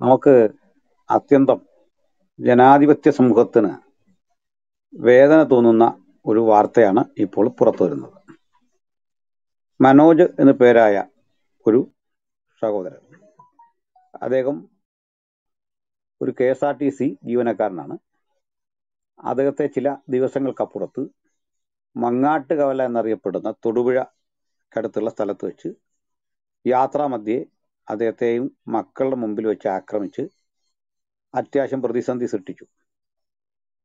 നമുക്ക് അത്യന്തം ജനാധിപത്യ സമൂഹത്തിന് വേദന തോന്നുന്ന ഒരു വാർത്തയാണ് ഇപ്പോൾ പുറത്തു വരുന്നത്. മനോജ് എന്നു പേരായ ഒരു സഹോദരൻ. അദ്ദേഹം ഒരു K S R T C ജീവനക്കാരനാണ്. അദ്ദേഹത്തെ ചില ദിവസങ്ങൾക്കപ്പുറത്ത് മങ്ങാട്ട് കവല എന്നറിയപ്പെടുന്ന തൊടുപുഴക്കടുത്തുള്ള സ്ഥലത്ത് വെച്ച് യാത്രാമധ്യേ അദ്ദേഹത്തെയും മക്കളുടെ മുമ്പിൽ വെച്ച് ആക്രമിച്ച് അത്യാവശ്യം പ്രതിസന്ധി സൃഷ്ടിച്ചു.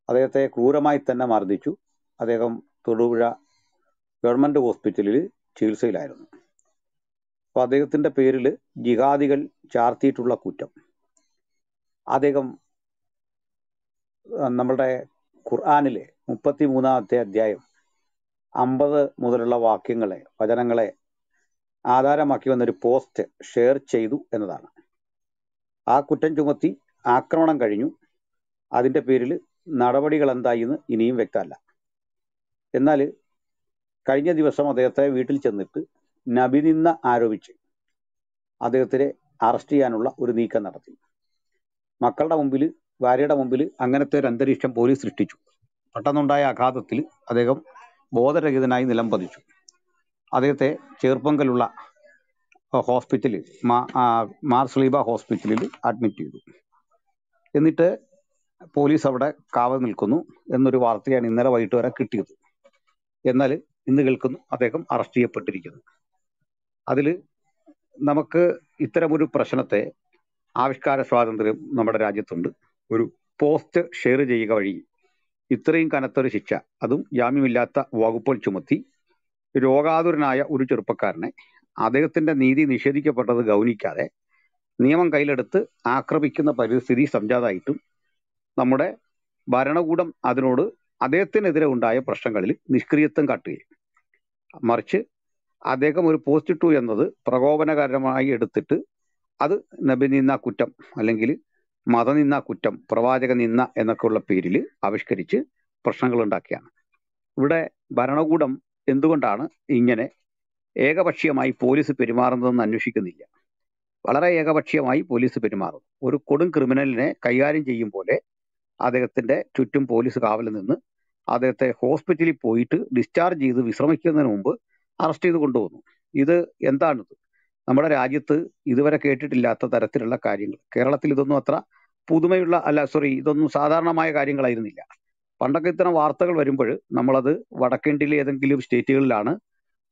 അദ്ദേഹത്തെ ക്രൂരമായി തന്നെ മർദ്ദിച്ചു. അദ്ദേഹം തൊടുപുഴ ഗവൺമെന്റ് ഹോസ്പിറ്റലിൽ ചികിത്സയിലായിരുന്നു. അപ്പോൾ അദ്ദേഹത്തിന്റെ പേരിൽ ജിഹാദികൾ ചാർത്തിയിട്ടുള്ള കുറ്റം. അദ്ദേഹം നമ്മളുടെ ഖുർആാനിലെ മുപ്പത്തി മൂന്നാമത്തെ അധ്യായം അമ്പത് മുതലുള്ള വാക്യങ്ങളെ വചനങ്ങളെ ആധാരമാക്കി വന്നൊരു പോസ്റ്റ് ഷെയർ ചെയ്തു എന്നതാണ്. ആ കുറ്റം ചുമത്തി ആക്രമണം കഴിഞ്ഞു. അതിന്റെ പേരിൽ നടപടികൾ എന്തായി എന്ന് ഇനിയും വ്യക്തമല്ല. എന്നാൽ കഴിഞ്ഞ ദിവസം അദ്ദേഹത്തെ വീട്ടിൽ ചെന്നിട്ട് നബി നബിനിന്ന ആരോപിച്ച് അദ്ദേഹത്തിനെ അറസ്റ്റ് ചെയ്യാനുള്ള ഒരു നീക്കം നടത്തി. മക്കളുടെ മുമ്പിൽ ഭാര്യയുടെ മുമ്പിൽ അങ്ങനത്തെ ഒരു അന്തരീക്ഷം പോലീസ് സൃഷ്ടിച്ചു. പെട്ടെന്നുണ്ടായ ആഘാതത്തിൽ അദ്ദേഹം ബോധരഹിതനായി നിലം പതിച്ചു അദ്ദേഹത്തെ ചേർപ്പങ്കലുള്ള ഹോസ്പിറ്റലിൽ മാ ആ, മാർ സ്ലീബ ഹോസ്പിറ്റലിൽ അഡ്മിറ്റ് ചെയ്തു. എന്നിട്ട് പോലീസ് അവിടെ കാവൽ നിൽക്കുന്നു എന്നൊരു വാർത്തയാണ് ഇന്നലെ വൈകിട്ട് വരെ കിട്ടിയത്. എന്നാൽ ഇന്ന് കേൾക്കുന്നു അദ്ദേഹം അറസ്റ്റ് ചെയ്യപ്പെട്ടിരിക്കുന്നു. അതിൽ നമുക്ക് ഇത്തരമൊരു പ്രശ്നത്തെ ആവിഷ്കാര സ്വാതന്ത്ര്യം നമ്മുടെ രാജ്യത്തുണ്ട്. ഒരു പോസ്റ്റ് ഷെയർ ചെയ്യുക വഴി ഇത്രയും കനത്തൊരു ശിക്ഷ. അതും ജാമ്യമില്ലാത്ത വകുപ്പുകൾ ചുമത്തി രോഗാതുരനായ ഒരു ചെറുപ്പക്കാരനെ അദ്ദേഹത്തിന്റെ നീതി നിഷേധിക്കപ്പെട്ടത് ഗൗനിക്കാതെ നിയമം കയ്യിലെടുത്ത് ആക്രമിക്കുന്ന പരിസ്ഥിതി സംജാതായിട്ടും നമ്മുടെ ഭരണകൂടം അതിനോട് അദ്ദേഹത്തിനെതിരെ ഉണ്ടായ പ്രശ്നങ്ങളിൽ നിഷ്ക്രിയത്വം കാട്ടുകയും. മറിച്ച് അദ്ദേഹം ഒരു പോസ്റ്റ് ടു എന്നത് പ്രകോപനകരമായി എടുത്തിട്ട് അത് നബിനിന്ന കുറ്റം അല്ലെങ്കിൽ മതനിന്ന കുറ്റം പ്രവാചക നിന്ന എന്നൊക്കെയുള്ള പേരിൽ ആവിഷ്കരിച്ച് പ്രശ്നങ്ങൾ ഉണ്ടാക്കിയാണ് ഇവിടെ ഭരണകൂടം എന്തുകൊണ്ടാണ് ഇങ്ങനെ ഏകപക്ഷീയമായി പോലീസ് പെരുമാറുന്നതെന്ന് അന്വേഷിക്കുന്നില്ല. വളരെ ഏകപക്ഷീയമായി പോലീസ് പെരുമാറും ഒരു കൊടും ക്രിമിനലിനെ കൈകാര്യം ചെയ്യും പോലെ അദ്ദേഹത്തിന്റെ ചുറ്റും പോലീസ് കാവലിൽ നിന്ന് അദ്ദേഹത്തെ ഹോസ്പിറ്റലിൽ പോയിട്ട് ഡിസ്ചാർജ് ചെയ്ത് വിശ്രമിക്കുന്നതിന് മുമ്പ് അറസ്റ്റ് ചെയ്ത് കൊണ്ടുപോകുന്നു ഇത് എന്താണിത്? നമ്മുടെ രാജ്യത്ത് ഇതുവരെ കേട്ടിട്ടില്ലാത്ത തരത്തിലുള്ള കാര്യങ്ങൾ. കേരളത്തിൽ ഇതൊന്നും അത്ര പുതുമയുള്ള അല്ല സോറി ഇതൊന്നും സാധാരണമായ കാര്യങ്ങളായിരുന്നില്ല. പണ്ടൊക്കെ ഇത്തരം വാർത്തകൾ വരുമ്പോൾ നമ്മളത് വടക്കേണ്ടിയിലെ ഏതെങ്കിലും സ്റ്റേറ്റുകളിലാണ്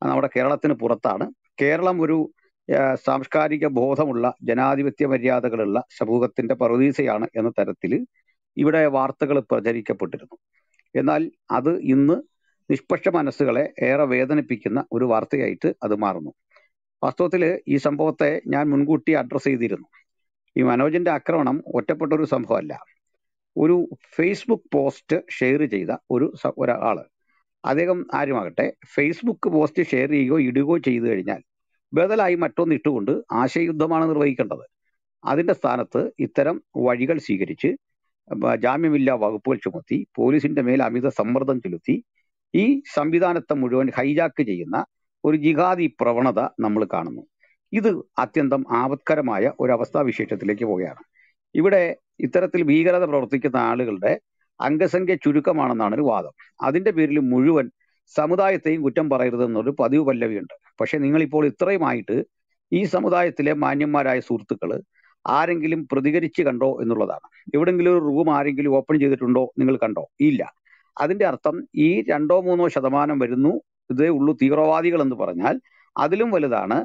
നമ്മുടെ കേരളത്തിന് പുറത്താണ്. കേരളം ഒരു സാംസ്കാരിക ബോധമുള്ള ജനാധിപത്യ മര്യാദകളുള്ള സമൂഹത്തിന്റെ പറുദീസയാണ് എന്ന തരത്തിൽ ഇവിടെ വാർത്തകൾ പ്രചരിക്കപ്പെട്ടിരുന്നു. എന്നാൽ അത് ഇന്ന് നിഷ്പക്ഷ മനസ്സുകളെ ഏറെ വേദനിപ്പിക്കുന്ന ഒരു വാർത്തയായിട്ട് അത് മാറുന്നു. വാസ്തവത്തിൽ ഈ സംഭവത്തെ ഞാൻ മുൻകൂട്ടി അഡ്രസ്സ് ചെയ്തിരുന്നു. ഈ മനോജിന്റെ ആക്രമണം ഒറ്റപ്പെട്ടൊരു സംഭവമല്ല. ഒരു ഫേസ്ബുക്ക് പോസ്റ്റ് ഷെയർ ചെയ്ത ഒരു ഒരാൾ അദ്ദേഹം ആരുമാകട്ടെ ഫേസ്ബുക്ക് പോസ്റ്റ് ഷെയർ ചെയ്യുകയോ ഇടുകയോ ചെയ്തു കഴിഞ്ഞാൽ ബദലായി മറ്റൊന്ന് ഇട്ടുകൊണ്ട് ആശയയുദ്ധമാണ് നിർവഹിക്കേണ്ടത്. അതിന്റെ സ്ഥാനത്ത് ഇത്തരം വഴികൾ സ്വീകരിച്ച് ജാമ്യമില്ലാ വകുപ്പുകൾ ചുമത്തി പോലീസിന്റെ മേൽ അമിത സമ്മർദ്ദം ചെലുത്തി ഈ സംവിധാനത്തെ മുഴുവൻ ഹൈജാക്ക് ചെയ്യുന്ന ഒരു ജിഹാദി പ്രവണത നമ്മൾ കാണുന്നു. ഇത് അത്യന്തം ആപത്കരമായ ഒരു അവസ്ഥാ വിശേഷത്തിലേക്ക് പോവുകയാണ്. ഇവിടെ ഇത്തരത്തിൽ ഭീകരത പ്രവർത്തിക്കുന്ന ആളുകളുടെ അംഗസംഖ്യ ചുരുക്കമാണെന്നാണ് ഒരു വാദം. അതിന്റെ പേരിൽ മുഴുവൻ സമുദായത്തെയും കുറ്റം പറയരുത് എന്നൊരു പതിവ് പല്ലവിയുണ്ട്. പക്ഷെ നിങ്ങളിപ്പോൾ ഇത്രയുമായിട്ട് ഈ സമുദായത്തിലെ മാന്യന്മാരായ സുഹൃത്തുക്കൾ ആരെങ്കിലും പ്രതികരിച്ച് കണ്ടോ എന്നുള്ളതാണ്. എവിടെങ്കിലും ഒരു റൂം ആരെങ്കിലും ഓപ്പൺ ചെയ്തിട്ടുണ്ടോ നിങ്ങൾ കണ്ടോ? ഇല്ല. അതിന്റെ അർത്ഥം ഈ രണ്ടോ മൂന്നോ ശതമാനം വരുന്നു ഇതേ ഉള്ളൂ തീവ്രവാദികൾ എന്ന് പറഞ്ഞാൽ അതിലും വലുതാണ്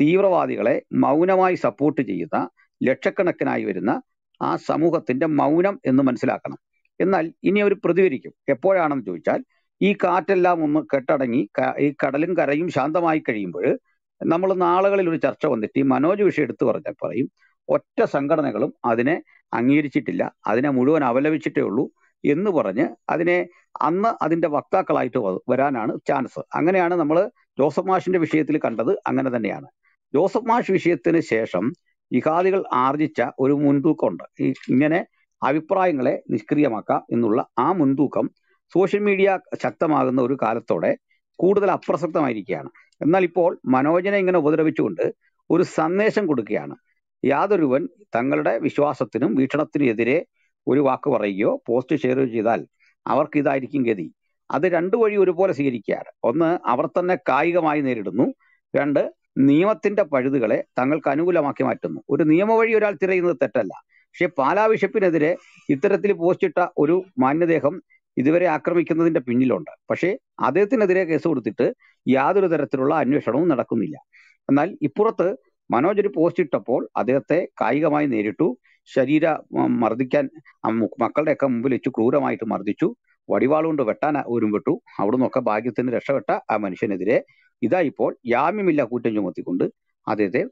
തീവ്രവാദികളെ മൗനമായി സപ്പോർട്ട് ചെയ്യുന്ന ലക്ഷക്കണക്കിനായി വരുന്ന ആ സമൂഹത്തിന്റെ മൗനം എന്ന് മനസ്സിലാക്കണം. എന്നാൽ ഇനി അവർ പ്രതികരിക്കും. എപ്പോഴാണെന്ന് ചോദിച്ചാൽ ഈ കാറ്റെല്ലാം ഒന്ന് കെട്ടടങ്ങി ഈ കടലും കരയും ശാന്തമായി കഴിയുമ്പോൾ നമ്മൾ നാളുകളിൽ ഒരു ചർച്ച വന്നിട്ട് ഈ മനോജ് വിഷയം എടുത്തു പറഞ്ഞാൽ പറയും ഒറ്റ സംഘടനകളും അതിനെ അംഗീകരിച്ചിട്ടില്ല. അതിനെ മുഴുവൻ അവലപിച്ചിട്ടേ ഉള്ളൂ. എന്ന് പറഞ്ഞ് അതിനെ അന്ന് അതിന്റെ വക്താക്കളായിട്ട് വരാനാണ് ചാൻസ് അങ്ങനെയാണ് നമ്മൾ ജോസഫ് മാഷിന്റെ വിഷയത്തിൽ കണ്ടത്. അങ്ങനെ തന്നെയാണ്. ജോസഫ് മാഷ് വിഷയത്തിന് ശേഷം ജിഹാദികൾ ആർജിച്ച ഒരു മുൻതൂക്കമുണ്ട്. ഈ ഇങ്ങനെ അഭിപ്രായങ്ങളെ നിഷ്ക്രിയമാക്കാം എന്നുള്ള ആ മുൻതൂക്കം സോഷ്യൽ മീഡിയ ശക്തമാകുന്ന ഒരു കാലത്തോടെ കൂടുതൽ അപ്രസക്തമായിരിക്കുകയാണ്. എന്നാൽ ഇപ്പോൾ മനോജനെ ഇങ്ങനെ ഉപദ്രവിച്ചുകൊണ്ട് ഒരു സന്ദേശം കൊടുക്കുകയാണ്. യാതൊരുവൻ തങ്ങളുടെ വിശ്വാസത്തിനും വീക്ഷണത്തിനും എതിരെ ഒരു വാക്ക് പറയുകയോ പോസ്റ്റ് ഷെയർ ചെയ്താൽ അവർക്ക് ഇതായിരിക്കും ഗതി. അത് രണ്ടു വഴി ഒരുപോലെ സ്വീകരിക്കുകയാണ്. ഒന്ന് അവർ തന്നെ കായികമായി നേരിടുന്നു. രണ്ട് നിയമത്തിന്റെ പഴുതുകളെ തങ്ങൾക്ക് അനുകൂലമാക്കി മാറ്റുന്നു. ഒരു നിയമ വഴി ഒരാൾ തിരയുന്നത് തെറ്റല്ല. പക്ഷെ പാലാ ബിഷപ്പിനെതിരെ ഇത്തരത്തിൽ പോസ്റ്റിട്ട ഒരു മാന്യദേഹം ഇതുവരെ ആക്രമിക്കുന്നതിന്റെ പിന്നിലുണ്ട്. പക്ഷേ അദ്ദേഹത്തിനെതിരെ കേസ് കൊടുത്തിട്ട് യാതൊരു തരത്തിലുള്ള അന്വേഷണവും നടക്കുന്നില്ല. എന്നാൽ ഇപ്പുറത്ത് മനോജ് ഒരു പോസ്റ്റ് ഇട്ടപ്പോൾ അദ്ദേഹത്തെ കായികമായി നേരിട്ടു. ശരീര മർദ്ദിക്കാൻ മക്കളുടെയൊക്കെ മുമ്പിൽ വെച്ച് ക്രൂരമായിട്ട് മർദ്ദിച്ചു. വടിവാളുകൊണ്ട് വെട്ടാൻ വെട്ടു. അവിടുന്നൊക്കെ ഭാഗ്യത്തിന് രക്ഷപ്പെട്ട ആ മനുഷ്യനെതിരെ ഇതാ ഇപ്പോൾ ജാമ്യമില്ല കുറ്റം ചുമത്തിക്കൊണ്ട് അദ്ദേഹത്തെ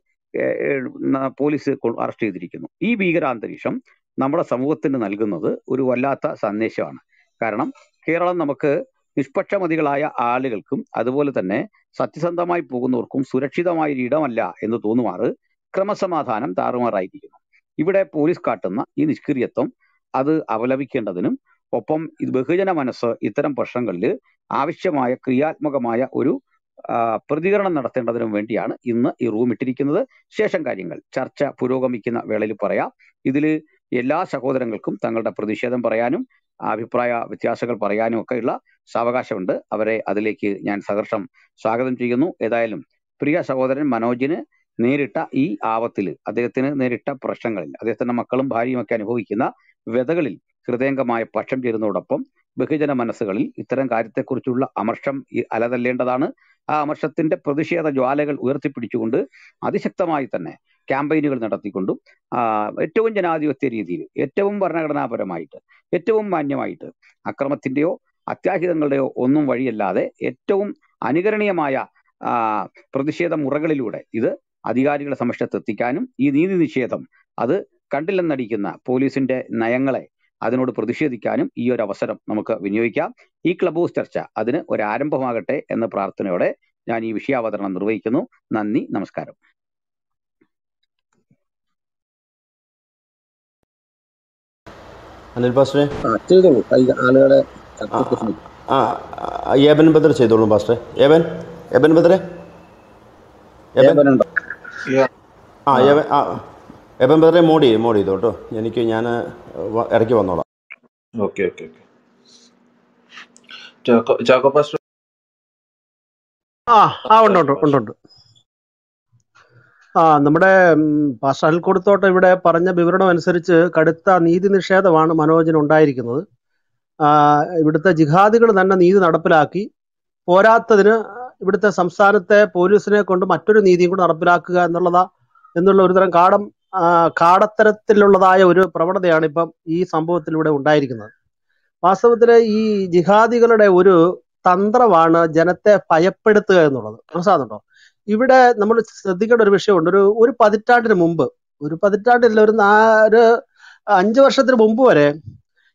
പോലീസ് അറസ്റ്റ് ചെയ്തിരിക്കുന്നു. ഈ ഭീകരാന്തരീക്ഷം നമ്മുടെ സമൂഹത്തിന് നൽകുന്നത് ഒരു വല്ലാത്ത സന്ദേശമാണ്. കാരണം കേരളം നമുക്ക് നിഷ്പക്ഷമതികളായ ആളുകൾക്കും അതുപോലെ തന്നെ സത്യസന്ധമായി പോകുന്നവർക്കും സുരക്ഷിതമായ ഒരു ഇടമല്ല എന്ന് തോന്നുമാറ് ക്രമസമാധാനം താറുമാറായിരിക്കുന്നു. ഇവിടെ പോലീസ് കാട്ടുന്ന ഈ നിഷ്ക്രിയത്വം അത് അപലപിക്കേണ്ടതിനും ഒപ്പം ഇത് ബഹുജന മനസ്സ് ഇത്തരം പ്രശ്നങ്ങളിൽ ആവശ്യമായ ക്രിയാത്മകമായ ഒരു പ്രതികരണം നടത്തേണ്ടതിനും വേണ്ടിയാണ് ഇന്ന് ഈ റൂം ഇട്ടിരിക്കുന്നത്. ശേഷം കാര്യങ്ങൾ. ചർച്ച പുരോഗമിക്കുന്ന വേളയിൽ പറയാം. ഇതിൽ എല്ലാ സഹോദരങ്ങൾക്കും തങ്ങളുടെ പ്രതിഷേധം പറയാനും അഭിപ്രായ വ്യത്യാസങ്ങൾ പറയാനും ഒക്കെ ഉള്ള സാവകാശമുണ്ട്. അവരെ അതിലേക്ക് ഞാൻ സഹർഷം സ്വാഗതം ചെയ്യുന്നു. ഏതായാലും പ്രിയ സഹോദരൻ മനോജിന് നേരിട്ട ഈ ആപത്തിൽ അദ്ദേഹത്തിന് നേരിട്ട പ്രശ്നങ്ങളിൽ അദ്ദേഹത്തിന്റെ മക്കളും ഭാര്യയും ഒക്കെ അനുഭവിക്കുന്ന വ്യതകളിൽ ഹൃദയംഗമായ പക്ഷം ചേരുന്നതോടൊപ്പം ബഹുജന മനസ്സുകളിൽ ഇത്തരം കാര്യത്തെക്കുറിച്ചുള്ള അമർഷം അലതല്ലേണ്ടതാണ്. ആ അമർഷത്തിന്റെ പ്രതിഷേധ ജ്വാലകൾ ഉയർത്തിപ്പിടിച്ചുകൊണ്ട് അതിശക്തമായി തന്നെ ക്യാമ്പയിനുകൾ നടത്തിക്കൊണ്ടും ഏറ്റവും ജനാധിപത്യ രീതിയിൽ ഏറ്റവും ഭരണഘടനാപരമായിട്ട് ഏറ്റവും മാന്യമായിട്ട് അക്രമത്തിന്റെയോ അത്യാഹിതങ്ങളുടെയോ ഒന്നും വഴിയല്ലാതെ ഏറ്റവും അനുകരണീയമായ പ്രതിഷേധ മുറകളിലൂടെ ഇത് അധികാരികളുടെ സമക്ഷത്ത് എത്തിക്കാനും ഈ നീതി നിഷേധം അത് കണ്ടില്ലെന്നടിക്കുന്ന പോലീസിന്റെ നയങ്ങളെ അതിനോട് പ്രതിഷേധിക്കാനും ഈ ഒരു അവസരം നമുക്ക് വിനിയോഗിക്കാം. ഈ ക്ലബ് ഹൗസ് ചർച്ച അതിന് ഒരു ആരംഭമാകട്ടെ എന്ന പ്രാർത്ഥനയോടെ ഞാൻ ഈ വിഷയാവതരണം നിർവഹിക്കുന്നു. നന്ദി നമസ്കാരം. അനിൽ പാസ്റ്ററെ? ആ ചെയ്തോളൂ. ആളുകളെ ആ ഏബൻ ബദർ ചെയ്തോളൂ പാസ്റ്ററെ. ഏബൻ? ഏബൻ ബദറെ ഏബൻ? ആ ഏബൻ ബദറെ മോഡ് ചെയ്യും മോഡ് ചെയ്തോ കേട്ടോ. എനിക്ക് ഞാൻ ഇടയ്ക്ക് വന്നോളാം. Okay okay okay Chacko Chacko pastor ആ ആ ഉണ്ട് ഉണ്ട് ഉണ്ട് ഉണ്ട്. ആ നമ്മുടെ പാസ്റ്റർ അൽക്കൊടുത്തോട്ട് ഇവിടെ പറഞ്ഞ വിവരണം അനുസരിച്ച് കടുത്ത നീതി നിഷേധമാണ് മനോജിന് ഉണ്ടായിരിക്കുന്നത്. ഇവിടുത്തെ ജിഹാദികൾ തന്നെ നീതി നടപ്പിലാക്കി. പോരാത്തതിന് ഇവിടുത്തെ സംസ്ഥാനത്തെ പോലീസിനെ കൊണ്ട് മറ്റൊരു നീതിയും കൂടെ നടപ്പിലാക്കുക എന്നുള്ളതാ എന്നുള്ള ഒരുതരം കാടം കാടത്തരത്തിലുള്ളതായ ഒരു പ്രവണതയാണ് ഇപ്പം ഈ സംഭവത്തിലൂടെ ഉണ്ടായിരിക്കുന്നത്. വാസ്തവത്തിൽ ഈ ജിഹാദികളുടെ ഒരു തന്ത്രമാണ് ജനത്തെ ഭയപ്പെടുത്തുക എന്നുള്ളത്. മനസ്സിലാകുന്നുണ്ടോ ഇവിടെ നമ്മൾ ശ്രദ്ധിക്കേണ്ട ഒരു വിഷയമുണ്ട്. ഒരു ഒരു പതിറ്റാണ്ടിന് മുമ്പ് ഒരു പതിറ്റാണ്ടില്ല ഒരു നാ ഒരു അഞ്ചു വർഷത്തിന് മുമ്പ് വരെ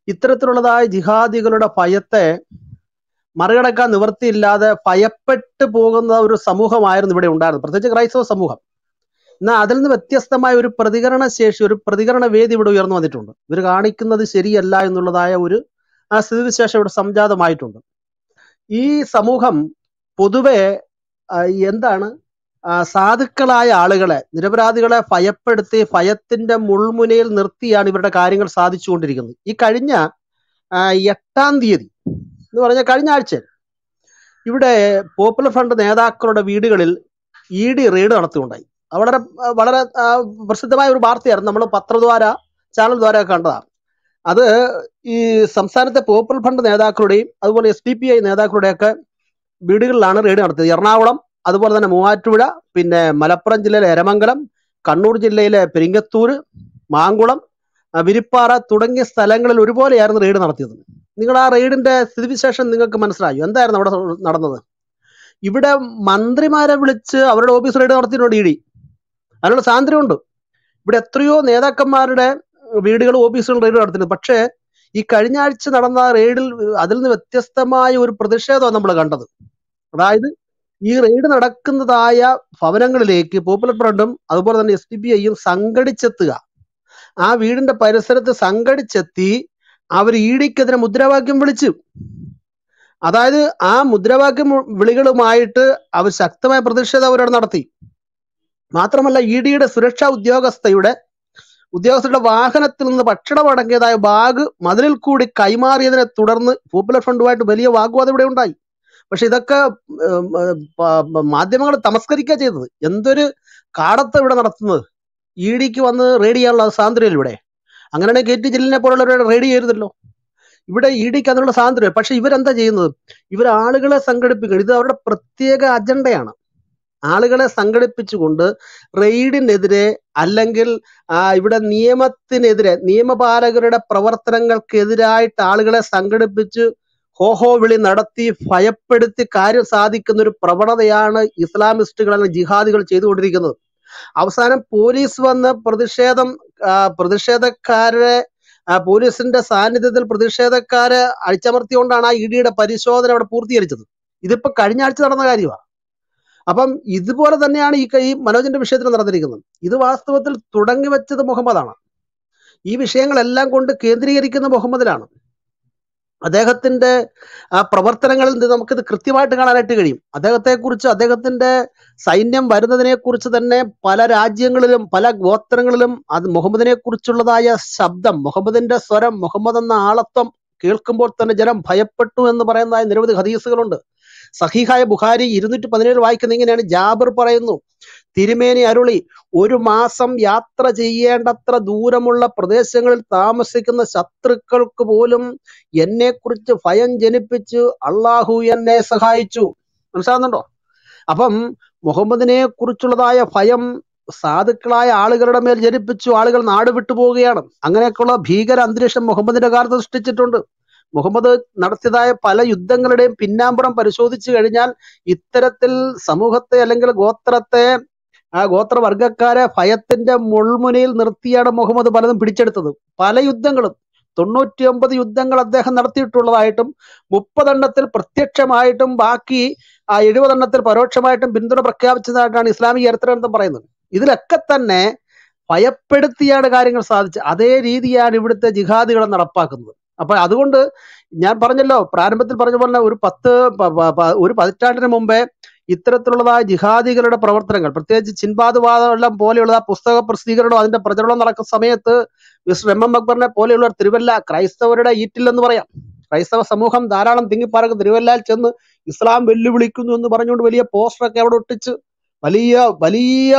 ഇത്തരത്തിലുള്ളതായ ജിഹാദികളുടെ ഭയത്തെ മറികടക്കാൻ നിവൃത്തിയില്ലാതെ ഭയപ്പെട്ടു പോകുന്ന ഒരു സമൂഹമായിരുന്നു ഇവിടെ ഉണ്ടായിരുന്നത്. പ്രത്യേകിച്ച് ക്രൈസ്തവ സമൂഹം. എന്നാൽ അതിൽ നിന്ന് വ്യത്യസ്തമായ ഒരു പ്രതികരണ ശേഷി ഒരു പ്രതികരണ വേദി ഇവിടെ ഉയർന്നു വന്നിട്ടുണ്ട്. ഇവർ കാണിക്കുന്നത് ശരിയല്ല എന്നുള്ളതായ ഒരു ആ സ്ഥിതിവിശേഷം ഇവിടെ സംജാതമായിട്ടുണ്ട്. ഈ സമൂഹം പൊതുവെ എന്താണ് സാധുക്കളായ ആളുകളെ നിരപരാധികളെ ഭയപ്പെടുത്തി ഭയത്തിന്റെ മുൾമുനയിൽ നിർത്തിയാണ് ഇവരുടെ കാര്യങ്ങൾ സാധിച്ചുകൊണ്ടിരിക്കുന്നത്. ഈ കഴിഞ്ഞ എട്ടാം തീയതി എന്ന് പറഞ്ഞ കഴിഞ്ഞ ആഴ്ച ഇവിടെ പോപ്പുലർ ഫ്രണ്ട് നേതാക്കളുടെ വീടുകളിൽ ഇ ഡി റെയ്ഡ് നടത്തുകയുണ്ടായി. വളരെ വളരെ പ്രസിദ്ധമായ ഒരു വാർത്തയായിരുന്നു. നമ്മൾ പത്രദ്വാര ചാനൽ ദ്വാര കണ്ടതാണ്. അത് ഈ സംസ്ഥാനത്തെ പോപ്പുലർ ഫ്രണ്ട് നേതാക്കളുടെയും അതുപോലെ എസ് ഡി പി ഐ നേതാക്കളുടെയൊക്കെ വീടുകളിലാണ് റെയ്ഡ് നടത്തിയത്. എറണാകുളം അതുപോലെ തന്നെ മൂവാറ്റുപുഴ പിന്നെ മലപ്പുറം ജില്ലയിലെ എരമംഗലം കണ്ണൂർ ജില്ലയിലെ പെരിങ്ങത്തൂര് മാങ്കുളം വിരിപ്പാറ തുടങ്ങിയ സ്ഥലങ്ങളിൽ ഒരുപോലെയായിരുന്നു റെയ്ഡ് നടത്തിയത്. നിങ്ങൾ ആ റെയ്ഡിന്റെ സ്ഥിതിവിശേഷം നിങ്ങൾക്ക് മനസ്സിലായോ? എന്തായിരുന്നു അവിടെ നടന്നത്? ഇവിടെ മന്ത്രിമാരെ വിളിച്ച് അവരുടെ ഓഫീസ് റെയ്ഡ് നടത്തിയിട്ടുണ്ട് ഇ ഡി. അതിനുള്ള സ്വാതന്ത്ര്യമുണ്ട്. ഇവിടെ എത്രയോ നേതാക്കന്മാരുടെ വീടുകൾ ഓഫീസുകൾ റെയ്ഡ് നടത്തിയിട്ടുണ്ട്. പക്ഷേ ഈ കഴിഞ്ഞ ആഴ്ച നടന്ന റെയ്ഡിൽ അതിൽ നിന്ന് വ്യത്യസ്തമായ ഒരു പ്രതിഷേധമാണ് നമ്മൾ കണ്ടത്. അതായത് ഈ റെയ്ഡ് നടക്കുന്നതായ ഭവനങ്ങളിലേക്ക് പോപ്പുലർ ഫ്രണ്ടും അതുപോലെ തന്നെ എസ് ഡി പി ഐയും സംഘടിച്ചെത്തുക. ആ വീടിന്റെ പരിസരത്ത് സംഘടിച്ചെത്തി അവർ ഇ ഡിക്കെതിരെ മുദ്രാവാക്യം വിളിച്ചു. അതായത് ആ മുദ്രാവാക്യം വിളികളുമായിട്ട് അവർ ശക്തമായ പ്രതിഷേധം അവരോട് നടത്തി. മാത്രമല്ല ഇ ഡിയുടെ സുരക്ഷാ ഉദ്യോഗസ്ഥയുടെ ഉദ്യോഗസ്ഥരുടെ വാഹനത്തിൽ നിന്ന് ഭക്ഷണം അടങ്ങിയതായ ബാഗ് മതിലിൽ കൂടി കൈമാറിയതിനെ തുടർന്ന് പോപ്പുലർ ഫ്രണ്ടുമായിട്ട് വലിയ വാഗ്വാദം ഇവിടെ ഉണ്ടായി. പക്ഷെ ഇതൊക്കെ മാധ്യമങ്ങൾ തമസ്കരിക്കുക ചെയ്തത്. എന്തൊരു കാടത്ത ഇവിടെ നടത്തുന്നത്? ഇ ഡിക്ക് വന്ന് റെയ്ഡ് ചെയ്യാനുള്ള ഇവിടെ? അങ്ങനെയാണെങ്കിൽ കെ ടി ജലീലിനെ പോലുള്ളവരെ റെഡി ചെയ്യരുതല്ലോ. ഇവിടെ ഇ ഡിക്ക് അതിനുള്ള സ്വാതന്ത്ര്യം പക്ഷെ ഇവരെന്താ ചെയ്യുന്നത്? ഇവർ ആളുകളെ സംഘടിപ്പിക്കണം. ഇത് അവരുടെ പ്രത്യേക അജണ്ടയാണ്. ആളുകളെ സംഘടിപ്പിച്ചുകൊണ്ട് റെയ്ഡിനെതിരെ അല്ലെങ്കിൽ ഇവിടെ നിയമത്തിനെതിരെ നിയമപാലകരുടെ പ്രവർത്തനങ്ങൾക്കെതിരായിട്ട് ആളുകളെ സംഘടിപ്പിച്ച് ഹോഹോ വിളി നടത്തി ഭയപ്പെടുത്തി കാര്യം സാധിക്കുന്ന ഒരു പ്രവണതയാണ് ഇസ്ലാമിസ്റ്റുകൾ അല്ലെങ്കിൽ ജിഹാദികൾ ചെയ്തുകൊണ്ടിരിക്കുന്നത്. അവസാനം പോലീസ് വന്ന് പ്രതിഷേധം പ്രതിഷേധക്കാരെ പോലീസിന്റെ സാന്നിധ്യത്തിൽ പ്രതിഷേധക്കാരെ അടിച്ചമർത്തിയോണ്ടാണ് ആ ഇഡിയുടെ പരിശോധന അവിടെ പൂർത്തീകരിച്ചത്. ഇതിപ്പോ കഴിഞ്ഞ ആഴ്ച നടന്ന കാര്യമാണ് അപ്പം ഇതുപോലെ തന്നെയാണ് ഈ കൈ മനോജിന്റെ വിഷയത്തിൽ നടന്നിരിക്കുന്നത്. ഇത് വാസ്തവത്തിൽ തുടങ്ങി വെച്ചത് മുഹമ്മദാണ്. ഈ വിഷയങ്ങളെല്ലാം കൊണ്ട് കേന്ദ്രീകരിക്കുന്ന മുഹമ്മദിലാണ്. അദ്ദേഹത്തിന്റെ ആ പ്രവർത്തനങ്ങളിൽ നിന്ന് നമുക്കിത് കൃത്യമായിട്ട് കാണാനായിട്ട് കഴിയും. അദ്ദേഹത്തെക്കുറിച്ച് അദ്ദേഹത്തിന്റെ സൈന്യം വരുന്നതിനെ കുറിച്ച് തന്നെ പല രാജ്യങ്ങളിലും പല ഗോത്രങ്ങളിലും അത് മുഹമ്മദിനെ കുറിച്ചുള്ളതായ ശബ്ദം മുഹമ്മദിന്റെ സ്വരം മുഹമ്മദ് എന്ന ആളത്വം കേൾക്കുമ്പോൾ തന്നെ ജനം ഭയപ്പെട്ടു എന്ന് പറയുന്നതായ നിരവധി ഹദീസുകളുണ്ട്. സഹീഹായ ബുഖാരി ഇരുന്നൂറ്റി പതിനേഴ് വായിക്കുന്ന ഇങ്ങനെയാണ് ജാബിർ പറയുന്നു. തിരുമേനി അരുളി ഒരു മാസം യാത്ര ചെയ്യേണ്ടത്ര ദൂരമുള്ള പ്രദേശങ്ങളിൽ താമസിക്കുന്ന ശത്രുക്കൾക്ക് പോലും എന്നെ കുറിച്ച് ഭയം ജനിപ്പിച്ച് അള്ളാഹു എന്നെ സഹായിച്ചു. മനസ്സിലാകുന്നുണ്ടോ? അപ്പം മുഹമ്മദിനെ കുറിച്ചുള്ളതായ ഭയം സാധുക്കളായ ആളുകളുടെ മേൽ ജനിപ്പിച്ചു ആളുകൾ നാട് വിട്ടു പോവുകയാണ്. അങ്ങനെയൊക്കെയുള്ള ഭീകര അന്തരീക്ഷം മുഹമ്മദിന്റെ കാലത്ത് സൃഷ്ടിച്ചിട്ടുണ്ട്. മുഹമ്മദ് നടത്തിയതായ പല യുദ്ധങ്ങളുടെയും പിന്നാമ്പുറം പരിശോധിച്ചു കഴിഞ്ഞാൽ ഇത്തരത്തിൽ സമൂഹത്തെ അല്ലെങ്കിൽ ഗോത്രത്തെ ആ ഗോത്രവർഗക്കാരെ ഭയത്തിന്റെ മുൾമുനയിൽ നിർത്തിയാണ് മുഹമ്മദ് പലതും പിടിച്ചെടുത്തത്. പല യുദ്ധങ്ങളും തൊണ്ണൂറ്റി ഒമ്പത് യുദ്ധങ്ങൾ അദ്ദേഹം നടത്തിയിട്ടുള്ളതായിട്ടും മുപ്പതെണ്ണത്തിൽ പ്രത്യക്ഷമായിട്ടും ബാക്കി ആ എഴുപതെണ്ണത്തിൽ പരോക്ഷമായിട്ടും പിന്തുണ പ്രഖ്യാപിച്ചതായിട്ടാണ് ഇസ്ലാമിക ചരിത്രഗ്രന്ഥം പറയുന്നത്. ഇതിലൊക്കെ തന്നെ ഭയപ്പെടുത്തിയാണ് കാര്യങ്ങൾ സാധിച്ചത്. അതേ രീതിയാണ് ഇവിടുത്തെ ജിഹാദികളെ നടപ്പാക്കുന്നത്. അപ്പൊ അതുകൊണ്ട് ഞാൻ പറഞ്ഞല്ലോ പ്രാരംഭത്തിൽ പറഞ്ഞ പോലെ ഒരു പത്ത് ഒരു പതിറ്റാണ്ടിന് മുമ്പേ ഇത്തരത്തിലുള്ളതായ ജിഹാദികളുടെ പ്രവർത്തനങ്ങൾ പ്രത്യേകിച്ച് ചിൻബാദ് വാദമെല്ലാം പോലെയുള്ള പുസ്തക പ്രസിദ്ധീകരണം അതിന്റെ പ്രചരണം നടക്കുന്ന സമയത്ത് മിസ്റ്റർ എം എം അക്ബറിനെ പോലെയുള്ള തിരുവല്ല ക്രൈസ്തവരുടെ ഈറ്റിൽ എന്ന് പറയാം. ക്രൈസ്തവ സമൂഹം ധാരാളം തിങ്ങിപ്പാറക്ക് തിരുവല്ലയിൽ ചെന്ന് ഇസ്ലാം വെല്ലുവിളിക്കുന്നു എന്ന് പറഞ്ഞുകൊണ്ട് വലിയ പോസ്റ്ററൊക്കെ അവിടെ ഒട്ടിച്ച് വലിയ വലിയ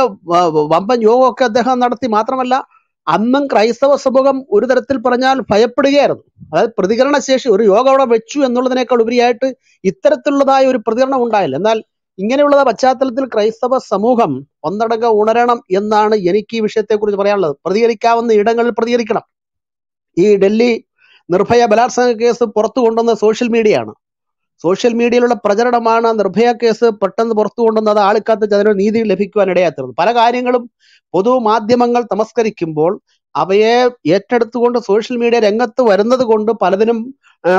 വമ്പൻ യോഗമൊക്കെ അദ്ദേഹം നടത്തി. മാത്രമല്ല അന്നും ക്രൈസ്തവ സമൂഹം ഒരു തരത്തിൽ പറഞ്ഞാൽ ഭയപ്പെടുകയായിരുന്നു. അതായത് പ്രതികരണ ശേഷി ഒരു യോഗം അവിടെ വെച്ചു എന്നുള്ളതിനേക്കാൾ ഉപരിയായിട്ട് ഇത്തരത്തിലുള്ളതായ ഒരു പ്രതികരണം ഉണ്ടായില്ല. എന്നാൽ ഇങ്ങനെയുള്ള പശ്ചാത്തലത്തിൽ ക്രൈസ്തവ സമൂഹം ഒന്നടങ്ക ഉണരണം എന്നാണ് എനിക്ക് ഈ വിഷയത്തെക്കുറിച്ച് പറയാനുള്ളത്. പ്രതികരിക്കാവുന്ന ഇടങ്ങളിൽ പ്രതികരിക്കണം. ഈ ഡൽഹി നിർഭയ ബലാത്സംഗ കേസ് പുറത്തു കൊണ്ടുവന്ന സോഷ്യൽ മീഡിയയാണ്. സോഷ്യൽ മീഡിയയിലുള്ള പ്രചരണമാണ് നിർഭയ കേസ് പെട്ടെന്ന് പുറത്തു കൊണ്ടുവന്നത്. ആൾക്കാത്ത അതിനൊരു നീതി ലഭിക്കുവാൻ ഇടയാത്തത് പല കാര്യങ്ങളും പൊതുമാധ്യമങ്ങൾ തമസ്കരിക്കുമ്പോൾ അവയെ ഏറ്റെടുത്തുകൊണ്ട് സോഷ്യൽ മീഡിയ രംഗത്ത് വരുന്നത് കൊണ്ട് പലതിനും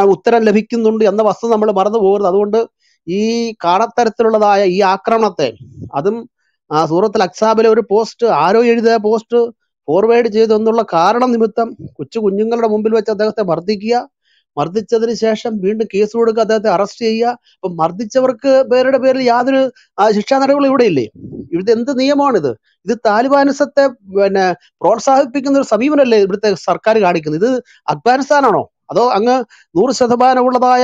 ഉത്തരം ലഭിക്കുന്നുണ്ട് എന്ന വസ്തു നമ്മൾ മറന്നു പോകരുത് അതുകൊണ്ട് ഈ കാണത്തരത്തിലുള്ളതായ ഈ ആക്രമണത്തെ അതും ആ സൂറത്തിൽ അക്സാബിലെ ഒരു പോസ്റ്റ് ആരോ എഴുതിയ പോസ്റ്റ് ഫോർവേഡ് ചെയ്തു എന്നുള്ള കാരണം നിമിത്തം കൊച്ചു കുഞ്ഞുങ്ങളുടെ മുമ്പിൽ വെച്ച് അദ്ദേഹത്തെ മർദ്ദിക്കുക. മർദ്ദിച്ചതിന് ശേഷം വീണ്ടും കേസ് കൊടുക്കുക അദ്ദേഹത്തെ അറസ്റ്റ് ചെയ്യുക. അപ്പൊ മർദ്ദിച്ചവർക്ക് പേരുടെ പേരിൽ യാതൊരു ശിക്ഷാ നടപടികളും ഇവിടെ ഇല്ലേ? ഇത് എന്ത് നിയമമാണിത്? ഇത് താലിബാനിസത്തെ പിന്നെ പ്രോത്സാഹിപ്പിക്കുന്ന ഒരു സമീപനമല്ലേ ഇവിടുത്തെ സർക്കാർ കാണിക്കുന്നത്? ഇത് അഫ്ഗാനിസ്ഥാനാണോ? അതോ അങ്ങ് നൂറ് ശതമാനമുള്ളതായ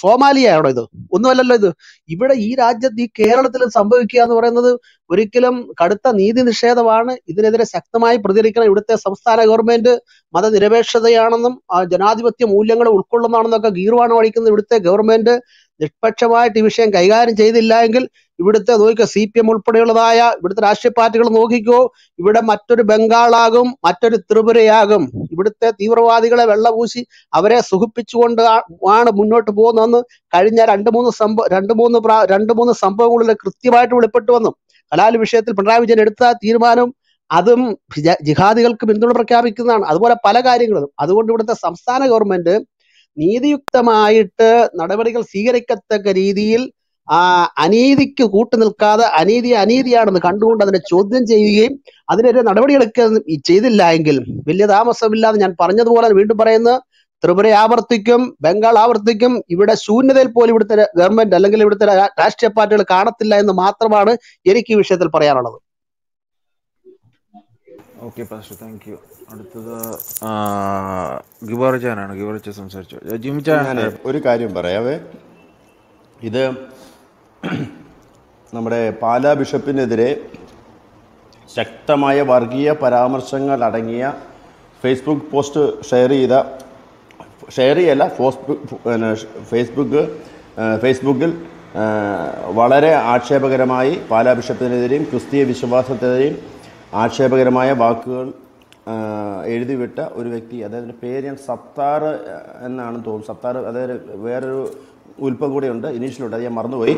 സോമാലിയാണോ ഇത്? ഒന്നുമല്ലല്ലോ ഇത്. ഇവിടെ ഈ രാജ്യത്ത് ഈ കേരളത്തിൽ സംഭവിക്കുക എന്ന് പറയുന്നത് ഒരിക്കലും കടുത്ത നീതി നിഷേധമാണ്. ഇതിനെതിരെ ശക്തമായി പ്രതികരിക്കണം. ഇവിടുത്തെ സംസ്ഥാന ഗവൺമെന്റ് മതനിരപേക്ഷതയാണെന്നും ജനാധിപത്യ മൂല്യങ്ങൾ ഉൾക്കൊള്ളുന്നതാണെന്നൊക്കെ ഗീർവാണ് വഹിക്കുന്ന ഇവിടുത്തെ ഗവൺമെന്റ്. നിഷ്പക്ഷമായിട്ട് ഈ വിഷയം കൈകാര്യം ചെയ്തില്ല എങ്കിൽ ഇവിടുത്തെ നോക്കിക്കോ സി പി എം ഉൾപ്പെടെയുള്ളതായ ഇവിടുത്തെ രാഷ്ട്രീയ പാർട്ടികൾ നോക്കിക്കോ ഇവിടെ മറ്റൊരു ബംഗാളാകും മറ്റൊരു ത്രിപുരയാകും. ഇവിടുത്തെ തീവ്രവാദികളെ വെള്ളപൂശി അവരെ സുഖിപ്പിച്ചുകൊണ്ട് ആണ് മുന്നോട്ട് പോകുന്നതെന്ന് കഴിഞ്ഞ രണ്ട് മൂന്ന് സംഭവം രണ്ട് മൂന്ന് രണ്ട് മൂന്ന് സംഭവങ്ങളിൽ കൃത്യമായിട്ട് വെളിപ്പെട്ടു വന്നു. കലാൽ വിഷയത്തിൽ പിണറായി വിജയൻ എടുത്ത തീരുമാനം അതും ജിഹാദികൾക്ക് പിന്തുണ പ്രഖ്യാപിക്കുന്നതാണ്. അതുപോലെ പല കാര്യങ്ങളും. അതുകൊണ്ട് ഇവിടുത്തെ സംസ്ഥാന ഗവൺമെന്റ് നീതിയുക്തമായിട്ട് നടപടികൾ സ്വീകരിക്കത്തക്ക രീതിയിൽ ആ അനീതിക്ക് കൂട്ടു നിൽക്കാതെ അനീതി അനീതിയാണെന്ന് കണ്ടുകൊണ്ട് അതിനെ ചോദ്യം ചെയ്യുകയും അതിനെതിരെ നടപടിയെടുക്കുകയും ചെയ്തില്ല എങ്കിൽ വലിയ താമസമില്ലാതെ ഞാൻ പറഞ്ഞതുപോലെ വീണ്ടും പറയുന്നത് ത്രിപുര ആവർത്തിക്കും ബംഗാൾ ആവർത്തിക്കും ഇവിടെ ശൂന്യതയിൽ പോലും ഇവിടുത്തെ ഗവൺമെന്റ് അല്ലെങ്കിൽ ഇവിടുത്തെ രാഷ്ട്രീയ പാർട്ടികൾ കാണത്തില്ല എന്ന് മാത്രമാണ് എനിക്ക് ഈ വിഷയത്തിൽ പറയാനുള്ളത്. ഓക്കെ താങ്ക് യു അടുത്തത് ഗിബോറച്ചാനാണ്. ഗിബോറച്ച സംസാരിച്ചു? ജിമിച്ചാൻ ഒരു കാര്യം പറയാവേ. ഇത് നമ്മുടെ പാലാ ബിഷപ്പിനെതിരെ ശക്തമായ വർഗീയ പരാമർശങ്ങൾ അടങ്ങിയ ഫേസ്ബുക്ക് പോസ്റ്റ് ഷെയർ ചെയ്ത ഷെയർ ചെയ്യല്ല ഫോസ്ബുക്ക് ഫേസ്ബുക്ക് ഫേസ്ബുക്കിൽ വളരെ ആക്ഷേപകരമായി പാലാ ബിഷപ്പിനെതിരെയും ക്രിസ്തീയ വിശ്വാസത്തിനെതിരെയും ആക്ഷേപകരമായ വാക്കുകൾ എഴുതിവിട്ട ഒരു വ്യക്തി അദ്ദേഹത്തിന്റെ പേര് ഞാൻ സത്താർ എന്നാണ് തോന്നുന്നു. സത്താർ അതായത് വേറൊരു ഉൽപ്പം കൂടെ ഉണ്ട് ഇനീഷ്യലുണ്ട് അത് ഞാൻ മറന്നുപോയി.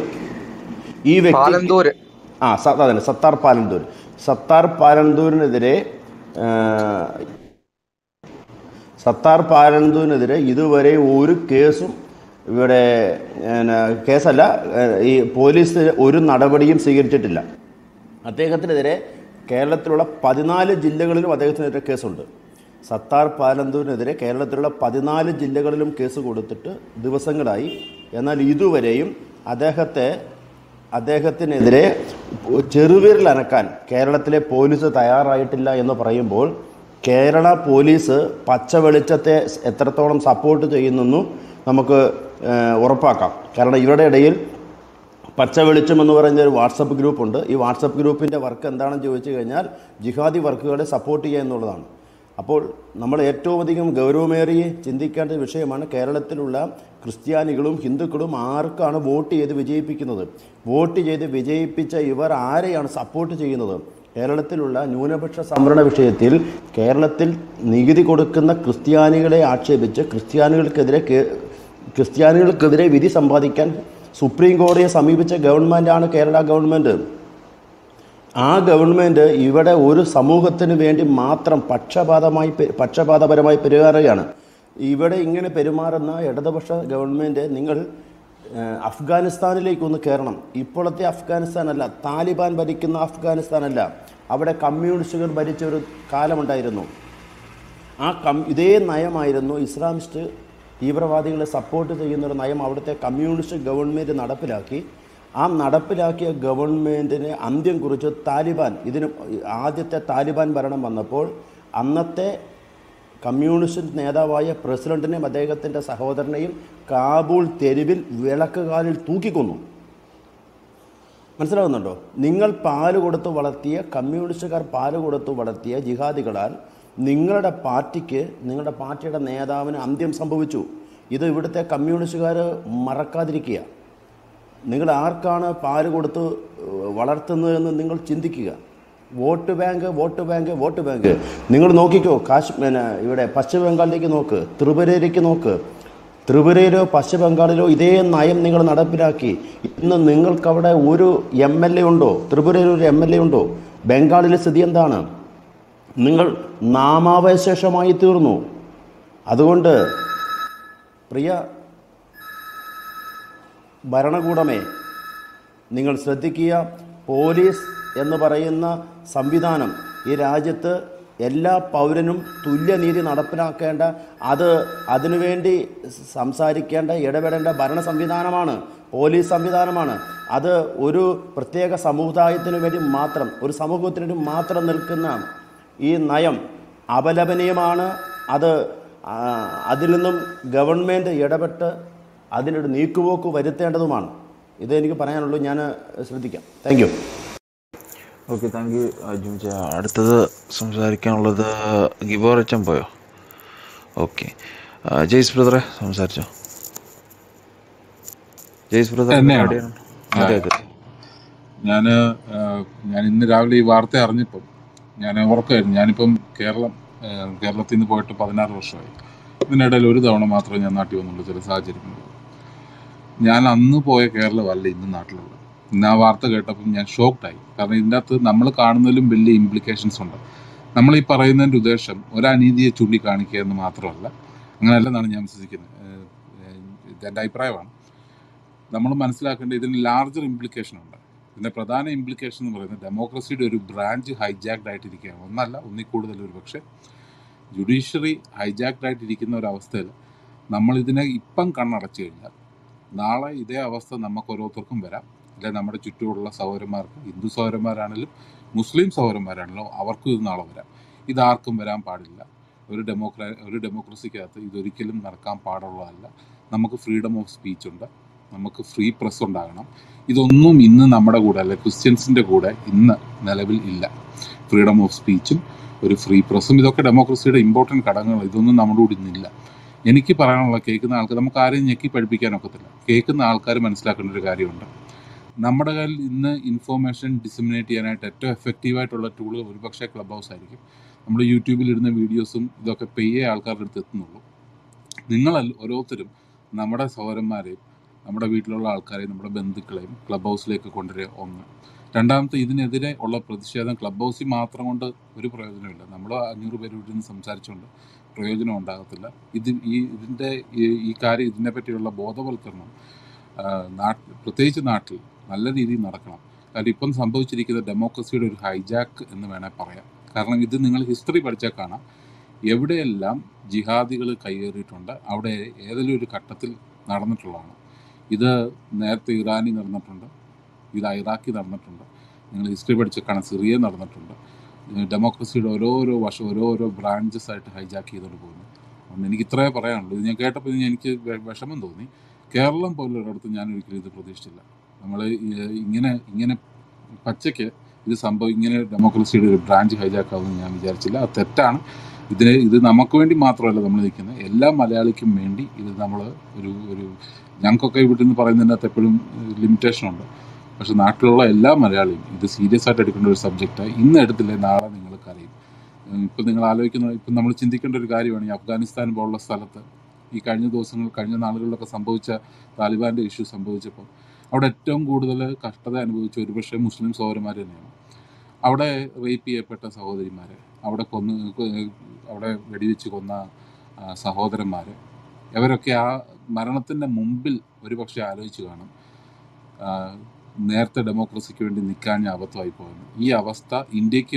ഈ വ്യക്തി ആ അതന്നെ സത്താർ പാലന്തൂർ സത്താർ പാലന്തൂരിനെതിരെ സത്താർ പാലന്തൂരിനെതിരെ ഇതുവരെ ഒരു കേസും ഇവിടെ കേസല്ല ഈ പോലീസ് ഒരു നടപടിയും സ്വീകരിച്ചിട്ടില്ല. അദ്ദേഹത്തിനെതിരെ കേരളത്തിലുള്ള പതിനാല് ജില്ലകളിലും അദ്ദേഹത്തിനെതിരെ കേസുണ്ട്. സത്താർ പാലന്തൂരിനെതിരെ കേരളത്തിലുള്ള പതിനാല് ജില്ലകളിലും കേസ് കൊടുത്തിട്ട് ദിവസങ്ങളായി. എന്നാൽ ഇതുവരെയും അദ്ദേഹത്തെ അദ്ദേഹത്തിനെതിരെ ചെറുവിരൽ അനക്കാൻ കേരളത്തിലെ പോലീസ് തയ്യാറായിട്ടില്ല എന്ന് പറയുമ്പോൾ കേരള പോലീസ് പച്ച വെളിച്ചത്തെ എത്രത്തോളം സപ്പോർട്ട് ചെയ്യുന്നെന്നും നമുക്ക് ഉറപ്പാക്കാം. കാരണം ഇവരുടെ ഇടയിൽ പച്ച വെളിച്ചം എന്ന് പറയുന്ന ഒരു വാട്സപ്പ് ഗ്രൂപ്പുണ്ട് ഈ വാട്സപ്പ് ഗ്രൂപ്പിന്റെ വർക്ക് എന്താണെന്ന് ചോദിച്ചു കഴിഞ്ഞാൽ ജിഹാദി വർക്കുകളെ സപ്പോർട്ട് ചെയ്യുക എന്നുള്ളതാണ്. അപ്പോൾ നമ്മൾ ഏറ്റവും അധികം ഗൗരവമേറിയ ചിന്തിക്കേണ്ട വിഷയമാണ് കേരളത്തിലുള്ള ക്രിസ്ത്യാനികളും ഹിന്ദുക്കളും ആർക്കാണ് വോട്ട് ചെയ്ത് വിജയിപ്പിക്കുന്നത്? വോട്ട് ചെയ്ത് വിജയിപ്പിച്ച ഇവർ ആരെയാണ് സപ്പോർട്ട് ചെയ്യുന്നത്? കേരളത്തിലുള്ള ന്യൂനപക്ഷ സംവരണ വിഷയത്തിൽ കേരളത്തിൽ നികുതി കൊടുക്കുന്ന ക്രിസ്ത്യാനികളെ ആക്ഷേപിച്ച് ക്രിസ്ത്യാനികൾക്കെതിരെ ക്രിസ്ത്യാനികൾക്കെതിരെ വിധി സമ്പാദിക്കാൻ സുപ്രീം കോടതിയെ സമീപിച്ച ഗവൺമെന്റാണ് കേരള ഗവൺമെന്റ് ആ ഗവൺമെന്റ് ഇവിടെ ഒരു സമൂഹത്തിന് വേണ്ടി മാത്രം പക്ഷപാതമായി പക്ഷപാതപരമായി പെരുമാറുകയാണ് ഇവിടെ ഇങ്ങനെ പെരുമാറുന്ന ഇടതുപക്ഷ ഗവൺമെന്റ് നിങ്ങൾ അഫ്ഗാനിസ്ഥാനിലേക്കൊന്ന് കയറണം ഇപ്പോഴത്തെ അഫ്ഗാനിസ്ഥാനല്ല താലിബാൻ ഭരിക്കുന്ന അഫ്ഗാനിസ്ഥാനല്ല. അവിടെ കമ്മ്യൂണിസ്റ്റുകൾ ഭരിച്ച ഒരു കാലമുണ്ടായിരുന്നു. ആ കം ഇതേ നയമായിരുന്നു ഇസ്ലാമിസ്റ്റ് തീവ്രവാദികളെ സപ്പോർട്ട് ചെയ്യുന്നൊരു നയം അവിടുത്തെ കമ്മ്യൂണിസ്റ്റ് ഗവൺമെന്റ് നടപ്പിലാക്കി. ആ നടപ്പിലാക്കിയ ഗവൺമെന്റിന് അന്ത്യം കുറിച്ച് താലിബാൻ ഇതിന് ആദ്യത്തെ താലിബാൻ ഭരണം വന്നപ്പോൾ അന്നത്തെ കമ്മ്യൂണിസ്റ്റ് നേതാവായ പ്രസിഡന്റിനെയും അദ്ദേഹത്തിന്റെ സഹോദരനെയും കാബൂൾ തെരുവിൽ വിളക്കുകാലിൽ തൂക്കിക്കൊന്നു. മനസ്സിലാകുന്നുണ്ടോ നിങ്ങൾ പാൽ കൊടുത്ത് വളർത്തിയ കമ്മ്യൂണിസ്റ്റുകാർ പാൽ കൊടുത്ത് വളർത്തിയ ജിഹാദികളാൽ നിങ്ങളുടെ പാർട്ടിക്ക് നിങ്ങളുടെ പാർട്ടിയുടെ നേതാവിന് അന്ത്യം സംഭവിച്ചു. ഇത് ഇവിടുത്തെ കമ്മ്യൂണിസ്റ്റുകാർ മറക്കാതിരിക്കുക. നിങ്ങൾ ആർക്കാണ് പാൽ കൊടുത്ത് വളർത്തുന്നതെന്ന് നിങ്ങൾ ചിന്തിക്കുക. Vote bank vote bank vote bank. നിങ്ങൾ നോക്കിക്കോ കാശ് പിന്നെ ഇവിടെ പശ്ചിമ ബംഗാളിലേക്ക് നോക്ക് ത്രിപുരയിലേക്ക് നോക്ക്. ത്രിപുരയിലോ പശ്ചിമ ബംഗാളിലോ ഇതേ നയം നിങ്ങൾ നടപ്പിലാക്കി. ഇന്ന് നിങ്ങൾക്കവിടെ ഒരു എം എൽ എ ഉണ്ടോ? ത്രിപുരയിൽ ഒരു എം എൽ എ ഉണ്ടോ? ബംഗാളിലെ സ്ഥിതി എന്താണ്? നിങ്ങൾ നാമാവശേഷമായി തീർന്നു. അതുകൊണ്ട് പ്രിയ ഭരണകൂടമേ നിങ്ങൾ ശ്രദ്ധിക്കുക പോലീസ് എന്ന് പറയുന്ന സംവിധാനം ഈ രാജ്യത്ത് എല്ലാ പൗരനും തുല്യനീതി നടപ്പിലാക്കേണ്ട അത് അതിനുവേണ്ടി സംസാരിക്കേണ്ട ഇടപെടേണ്ട ഭരണ സംവിധാനമാണ് പോലീസ് സംവിധാനമാണ്. അത് ഒരു പ്രത്യേക സമുദായത്തിന് വേണ്ടി മാത്രം ഒരു സമൂഹത്തിന് വേണ്ടി മാത്രം നിൽക്കുന്ന ഈ നയം അപലപനീയമാണ്. അത് അതിൽ നിന്നും ഗവൺമെന്റ് ഇടപെട്ട് അതിനൊരു നീക്കുപോക്ക് വരുത്തേണ്ടതുമാണ്. ഇത് എനിക്ക് പറയാനുള്ളൂ. ഞാൻ ശ്രദ്ധിക്കാം. Thank you okay thank you ജിമിച്ച അടുത്തത് സംസാരിക്കാനുള്ളത് ഗിബോറച്ചൻ പോയോ? ഓക്കെ ജയ്സ് ബ്രദറെ സംസാരിച്ചോ? ജയ്സ് ബ്രദർ എന്നെയാണോ? അതെ അതെ. ഞാൻ ഞാൻ ഇന്ന് രാവിലെ ഈ വാർത്ത അറിഞ്ഞപ്പം ഞാൻ ഓർക്കായിരുന്നു ഞാനിപ്പം കേരളം കേരളത്തിൽ നിന്ന് പോയിട്ട് പതിനാറ് വർഷമായി. ഇതിനിടയിൽ ഒരു തവണ മാത്രമേ ഞാൻ നാട്ടിൽ വന്നുള്ളൂ ചില സാഹചര്യങ്ങളിൽ ഞാൻ അന്ന് പോയ കേരളമല്ല ഇന്ന് നാട്ടിലുള്ളത്. ഇന്ന് ആ വാർത്ത കേട്ടപ്പം ഞാൻ ഷോക്ക്ഡായി. കാരണം ഇതിന്റെ അകത്ത് നമ്മൾ കാണുന്നതിലും വലിയ ഇംപ്ലിക്കേഷൻസ് ഉണ്ട്. നമ്മൾ ഈ പറയുന്നതിന്റെ ഉദ്ദേശം ഒരു ചൂണ്ടിക്കാണിക്കുക എന്ന് മാത്രമല്ല അങ്ങനെയല്ലെന്നാണ് ഞാൻ വിശ്വസിക്കുന്നത്. ഇതെന്റെ അഭിപ്രായമാണ്. നമ്മൾ മനസ്സിലാക്കേണ്ട ഇതിന് ലാർജർ ഇംപ്ലിക്കേഷൻ ഉണ്ട്. ഇതിന്റെ പ്രധാന ഇംപ്ലിക്കേഷൻ എന്ന് പറയുന്നത് ഡെമോക്രസിയുടെ ഒരു ബ്രാഞ്ച് ഹൈജാക്ഡ് ആയിട്ടിരിക്കുകയാണ്. ഒന്നല്ല ഒന്നിൽ കൂടുതൽ ഒരു പക്ഷേ ജുഡീഷ്യറി ഹൈജാക്ഡ് ആയിട്ടിരിക്കുന്ന ഒരു അവസ്ഥയിൽ നമ്മൾ ഇതിനെ ഇപ്പം കണ്ണടച്ചു കഴിഞ്ഞാൽ നാളെ ഇതേ അവസ്ഥ നമുക്ക് ഓരോരുത്തർക്കും വരാം. അല്ലെ നമ്മുടെ ചുറ്റുമുള്ള സഹോദരന്മാർക്ക് ഹിന്ദു സഹോദരന്മാരാണെങ്കിലും മുസ്ലിം സഹോദരന്മാരാണല്ലോ അവർക്കും ഇത് നാളെ വരാം. ഇതാർക്കും വരാൻ പാടില്ല. ഒരു ഡെമോക്രാ ഒരു ഡെമോക്രസിക്കകത്ത് ഇതൊരിക്കലും നടക്കാൻ പാടുള്ളതല്ല. നമുക്ക് ഫ്രീഡം ഓഫ് സ്പീച്ച് ഉണ്ട്. നമുക്ക് ഫ്രീ പ്രസ് ഉണ്ടാകണം. ഇതൊന്നും ഇന്ന് നമ്മുടെ കൂടെ അല്ലെ ക്രിസ്ത്യൻസിന്റെ കൂടെ ഇന്ന് നിലവിൽ ഇല്ല. ഫ്രീഡം ഓഫ് സ്പീച്ചും ഒരു ഫ്രീ പ്രസ്സും ഇതൊക്കെ ഡെമോക്രസിയുടെ ഇമ്പോർട്ടന്റ് ഘടകങ്ങൾ ഇതൊന്നും നമ്മുടെ കൂടെ ഇന്നില്ല. എനിക്ക് പറയാനുള്ള കേൾക്കുന്ന ആൾക്കാർ നമുക്ക് ആരെയും ഞെക്കി പഠിപ്പിക്കാനൊക്കത്തില്ല കേൾക്കുന്ന ആൾക്കാർ മനസ്സിലാക്കേണ്ട ഒരു കാര്യമുണ്ട്. നമ്മുടെ കയ്യിൽ ഇന്ന് ഇൻഫോർമേഷൻ ഡിസിമിനേറ്റ് ചെയ്യാനായിട്ട് ഏറ്റവും എഫക്റ്റീവായിട്ടുള്ള ടൂൾ ഒരുപക്ഷെ ക്ലബ് ഹൗസ് ആയിരിക്കും. നമ്മൾ യൂട്യൂബിൽ ഇടുന്ന വീഡിയോസും ഇതൊക്കെ പെയ്യേ ആൾക്കാരുടെ അടുത്ത് എത്തുന്നുള്ളൂ. നിങ്ങളല്ല ഓരോരുത്തരും നമ്മുടെ സഹോദരന്മാരെയും നമ്മുടെ വീട്ടിലുള്ള ആൾക്കാരെയും നമ്മുടെ ബന്ധുക്കളെയും ക്ലബ് ഹൗസിലേക്ക് കൊണ്ടുവരിക ഒന്ന്. രണ്ടാമത്തെ ഇതിനെതിരെ ഉള്ള പ്രതിഷേധം ക്ലബ് ഹൗസിൽ മാത്രം കൊണ്ട് ഒരു പ്രയോജനമില്ല നമ്മൾ അഞ്ഞൂറ് പേര് ഇവിടെ നിന്ന് സംസാരിച്ചുകൊണ്ട് പ്രയോജനം ഉണ്ടാകത്തില്ല. ഇത് ഈ ഇതിന്റെ ഈ കാര്യം ഇതിനെ പറ്റിയുള്ള ബോധവൽക്കരണം നാട്ടിൽ പ്രത്യേകിച്ച് നാട്ടിൽ നല്ല രീതിയിൽ നടക്കണം. കാരണം ഇപ്പം സംഭവിച്ചിരിക്കുന്ന ഡെമോക്രസിയുടെ ഒരു ഹൈജാക്ക് എന്ന് വേണേൽ പറയാം. കാരണം ഇത് നിങ്ങൾ ഹിസ്റ്ററി പഠിച്ചാൽ കാണാം. എവിടെയെല്ലാം ജിഹാദികൾ കയ്യേറിയിട്ടുണ്ട് അവിടെ ഏതെങ്കിലും ഒരു ഘട്ടത്തിൽ നടന്നിട്ടുള്ളതാണ്. ഇത് നേരത്തെ ഇറാനിൽ നടന്നിട്ടുണ്ട് ഇത് ഇറാഖിൽ നടന്നിട്ടുണ്ട്. നിങ്ങൾ ഹിസ്റ്ററി പഠിച്ച കണ സിറിയ നടന്നിട്ടുണ്ട്. ഡെമോക്രസിയുടെ ഓരോരോ വർഷം ഓരോരോ ബ്രാഞ്ചസ് ആയിട്ട് ഹൈജാക്ക് ചെയ്തുകൊണ്ട് പോകുന്നു. അതുകൊണ്ട് എനിക്ക് ഇത്രേ പറയാനുള്ളൂ. ഇത് ഞാൻ കേട്ടപ്പോൾ എനിക്ക് വിഷമം തോന്നി. കേരളം പോലുള്ളൊരിടത്ത് ഞാൻ ഒരിക്കലും ഇത് പ്രതീക്ഷിച്ചില്ല. നമ്മൾ ഇങ്ങനെ ഇങ്ങനെ പച്ചയ്ക്ക് ഇത് സംഭവം ഇങ്ങനെ ഡെമോക്രസിയുടെ ഒരു ബ്രാഞ്ച് ഹൈജാക്ക് ആവുമെന്ന് ഞാൻ വിചാരിച്ചില്ല. അത് തെറ്റാണ്. ഇതിന് ഇത് നമുക്ക് വേണ്ടി മാത്രമല്ല നമ്മൾ നിൽക്കുന്നത്. എല്ലാ മലയാളിക്കും വേണ്ടി ഇത് നമ്മൾ ഒരു ഒരു ഞങ്ങൾക്കൊക്കെ വീട്ടിൽ നിന്ന് പറയുന്നതിനകത്ത് എപ്പോഴും ലിമിറ്റേഷൻ ഉണ്ട്. പക്ഷെ നാട്ടിലുള്ള എല്ലാ മലയാളിയും ഇത് സീരിയസ് ആയിട്ട് എടുക്കേണ്ട ഒരു സബ്ജക്റ്റാണ് ഇന്ന് എടുത്തില്ലേ നാളെ നിങ്ങൾക്ക് അറിയും. ഇപ്പം നിങ്ങൾ ആലോചിക്കുന്ന ഇപ്പം നമ്മൾ ചിന്തിക്കേണ്ട ഒരു കാര്യമാണ് ഈ അഫ്ഗാനിസ്ഥാൻ പോലുള്ള സ്ഥലത്ത് ഈ കഴിഞ്ഞ ദിവസങ്ങൾ കഴിഞ്ഞ നാളുകളിലൊക്കെ സംഭവിച്ച താലിബാന്റെ ഇഷ്യൂ സംഭവിച്ചപ്പോൾ അവിടെ ഏറ്റവും കൂടുതൽ കഷ്ടത അനുഭവിച്ച ഒരുപക്ഷെ മുസ്ലിം സഹോദരന്മാർ തന്നെയാണ്. അവിടെ റേപ്പ് ചെയ്യപ്പെട്ട സഹോദരിമാരെ അവിടെ കൊന്ന് അവിടെ വെടിവെച്ച് കൊന്ന സഹോദരന്മാർ ഇവരൊക്കെ ആ മരണത്തിന്റെ മുമ്പിൽ ഒരുപക്ഷെ ആലോചിച്ച് കാണും. നേരത്തെ ഡെമോക്രസിക്ക് വേണ്ടി നിൽക്കാൻ അബദ്ധമായി പോകുന്നു ഈ അവസ്ഥ ഇന്ത്യയ്ക്ക്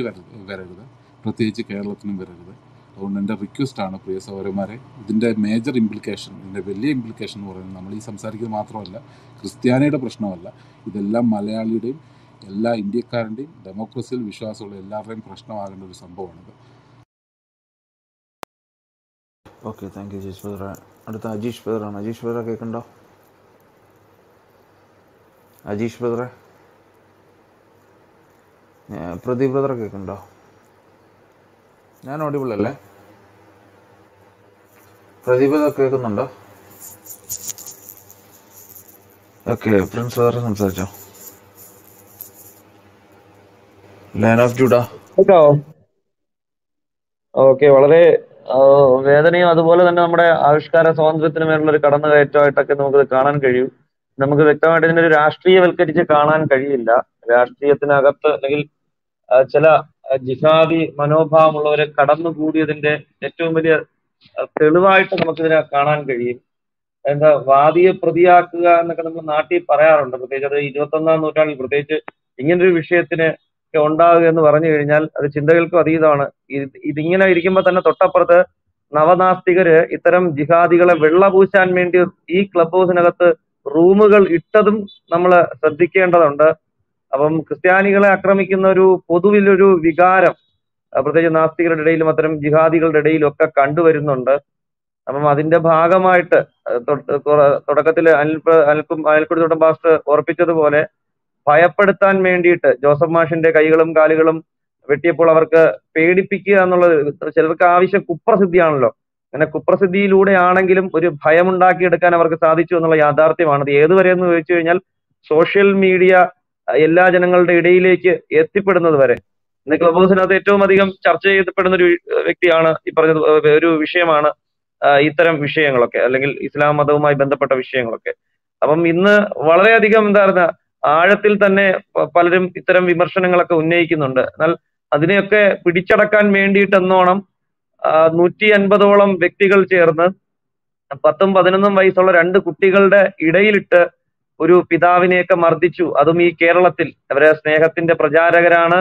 വരരുത്. പ്രത്യേകിച്ച് കേരളത്തിനും വരരുത്. അതുകൊണ്ട് എന്റെ ആണ് പ്രിയ സഹോദരന്മാരെ ഇതിന്റെ മേജർ ഇംപ്ലിക്കേഷൻ ഇതിന്റെ വലിയ ഇംപ്ലിക്കേഷൻ എന്ന് പറയുന്നത് നമ്മൾ ഈ സംസാരിക്കുന്നത് മാത്രമല്ല ക്രിസ്ത്യാനിയുടെ പ്രശ്നമല്ല. ഇതെല്ലാം മലയാളിയുടെയും എല്ലാ ഇന്ത്യക്കാരന്റെയും ഡെമോക്രസിയിൽ വിശ്വാസമുള്ള എല്ലാവരുടെയും പ്രശ്നമാകേണ്ട ഒരു സംഭവമാണിത്. ഓക്കെ താങ്ക് യു അടുത്ത അജീഷ് ബദ്രാണ് അജീഷ് ബദ്ര കേൾക്കണ്ടോ? അജീഷ് ബദ്ര പ്രദീപ് ബ്രദറെ കേൾക്കണ്ടോ? ഞാൻ ഓഡിബിൾ പ്രദീപ് ബ്രദർ കേൾക്കുന്നുണ്ടോ? ഓക്കെ പ്രിൻസ് ബ്രദറെ സംസാരിച്ചോ. Line of Judah. ഓക്കെ വളരെ വേദനയും അതുപോലെ തന്നെ നമ്മുടെ ആവിഷ്കാര സ്വാതന്ത്ര്യത്തിന് മേലുള്ള ഒരു കടന്നുകയറ്റമായിട്ടൊക്കെ നമുക്കത് കാണാൻ കഴിയും. നമുക്ക് വ്യക്തമായിട്ട് ഇതിനൊരു രാഷ്ട്രീയവൽക്കരിച്ച് കാണാൻ കഴിയില്ല. രാഷ്ട്രീയത്തിനകത്ത് അല്ലെങ്കിൽ ചില ജിഹാദി മനോഭാവമുള്ളവരെ കടന്നുകൂടിയതിന്റെ ഏറ്റവും വലിയ തെളിവായിട്ട് നമുക്കിതിനെ കാണാൻ കഴിയും. എന്താ വാദിയെ പ്രതിയാക്കുക എന്നൊക്കെ നമ്മൾ നാട്ടിൽ പറയാറുണ്ട്. പ്രത്യേകിച്ച് അത് ഇരുപത്തൊന്നാം നൂറ്റാണ്ടിൽ പ്രത്യേകിച്ച് ഇങ്ങനൊരു വിഷയത്തിന് ഉണ്ടാവുക എന്ന് പറഞ്ഞു കഴിഞ്ഞാൽ അത് ചിന്തകൾക്കും അതീതമാണ്. ഇത് ഇതിങ്ങനെ ഇരിക്കുമ്പോൾ തന്നെ തൊട്ടപ്പുറത്ത് നവനാസ്തികര് ഇത്തരം ജിഹാദികളെ വെള്ളപൂശാൻ വേണ്ടി ഈ ക്ലബ് ഹൗസിനകത്ത് റൂമുകൾ ഇട്ടതും നമ്മൾ ശ്രദ്ധിക്കേണ്ടതുണ്ട്. അപ്പം ക്രിസ്ത്യാനികളെ ആക്രമിക്കുന്ന ഒരു പൊതുവിലൊരു വികാരം പ്രത്യേകിച്ച് നാസ്തികരുടെ ഇടയിലും അത്തരം ജിഹാദികളുടെ ഇടയിലും ഒക്കെ കണ്ടുവരുന്നുണ്ട്. അപ്പം അതിന്റെ ഭാഗമായിട്ട് തുടക്കത്തിൽ അനിൽ അനിൽക്കും അയൽക്കുടി തൊട്ടം പാസ്റ്റർ ഓർപ്പിച്ചതുപോലെ ഭയപ്പെടുത്താൻ വേണ്ടിയിട്ട് ജോസഫ് മാഷിന്റെ കൈകളും കാലുകളും വെട്ടിയപ്പോൾ അവർക്ക് പേടിപ്പിക്കുക എന്നുള്ളത് ചിലർക്ക് ആവശ്യം കുപ്രസിദ്ധിയാണല്ലോ. അങ്ങനെ കുപ്രസിദ്ധിയിലൂടെ ആണെങ്കിലും ഒരു ഭയമുണ്ടാക്കിയെടുക്കാൻ അവർക്ക് സാധിച്ചു എന്നുള്ള യാഥാർത്ഥ്യമാണ്. അത് ഏതുവരെ എന്ന് ചോദിച്ചു കഴിഞ്ഞാൽ സോഷ്യൽ മീഡിയ എല്ലാ ജനങ്ങളുടെ ഇടയിലേക്ക് എത്തിപ്പെടുന്നത് വരെ. ഇന്ന് ക്ലബ് ഹൗസിനകത്ത് ഏറ്റവും അധികം ചർച്ച ചെയ്യപ്പെടുന്ന ഒരു വ്യക്തിയാണ് ഈ പറഞ്ഞത് ഒരു വിഷയമാണ് ഇത്തരം വിഷയങ്ങളൊക്കെ അല്ലെങ്കിൽ ഇസ്ലാം മതവുമായി ബന്ധപ്പെട്ട വിഷയങ്ങളൊക്കെ. അപ്പം ഇന്ന് വളരെയധികം എന്താ പറയുക ആഴത്തിൽ തന്നെ പലരും ഇത്തരം വിമർശനങ്ങളൊക്കെ ഉന്നയിക്കുന്നുണ്ട്. എന്നാൽ അതിനെയൊക്കെ പിടിച്ചടക്കാൻ വേണ്ടിയിട്ടെന്നോണം നൂറ്റി അൻപതോളം വ്യക്തികൾ ചേർന്ന് പത്തും പതിനൊന്നും വയസ്സുള്ള രണ്ട് കുട്ടികളുടെ ഇടയിലിട്ട് ഒരു പിതാവിനെയൊക്കെ മർദ്ദിച്ചു. അതും ഈ കേരളത്തിൽ. അവരെ സ്നേഹത്തിന്റെ പ്രചാരകരാണ്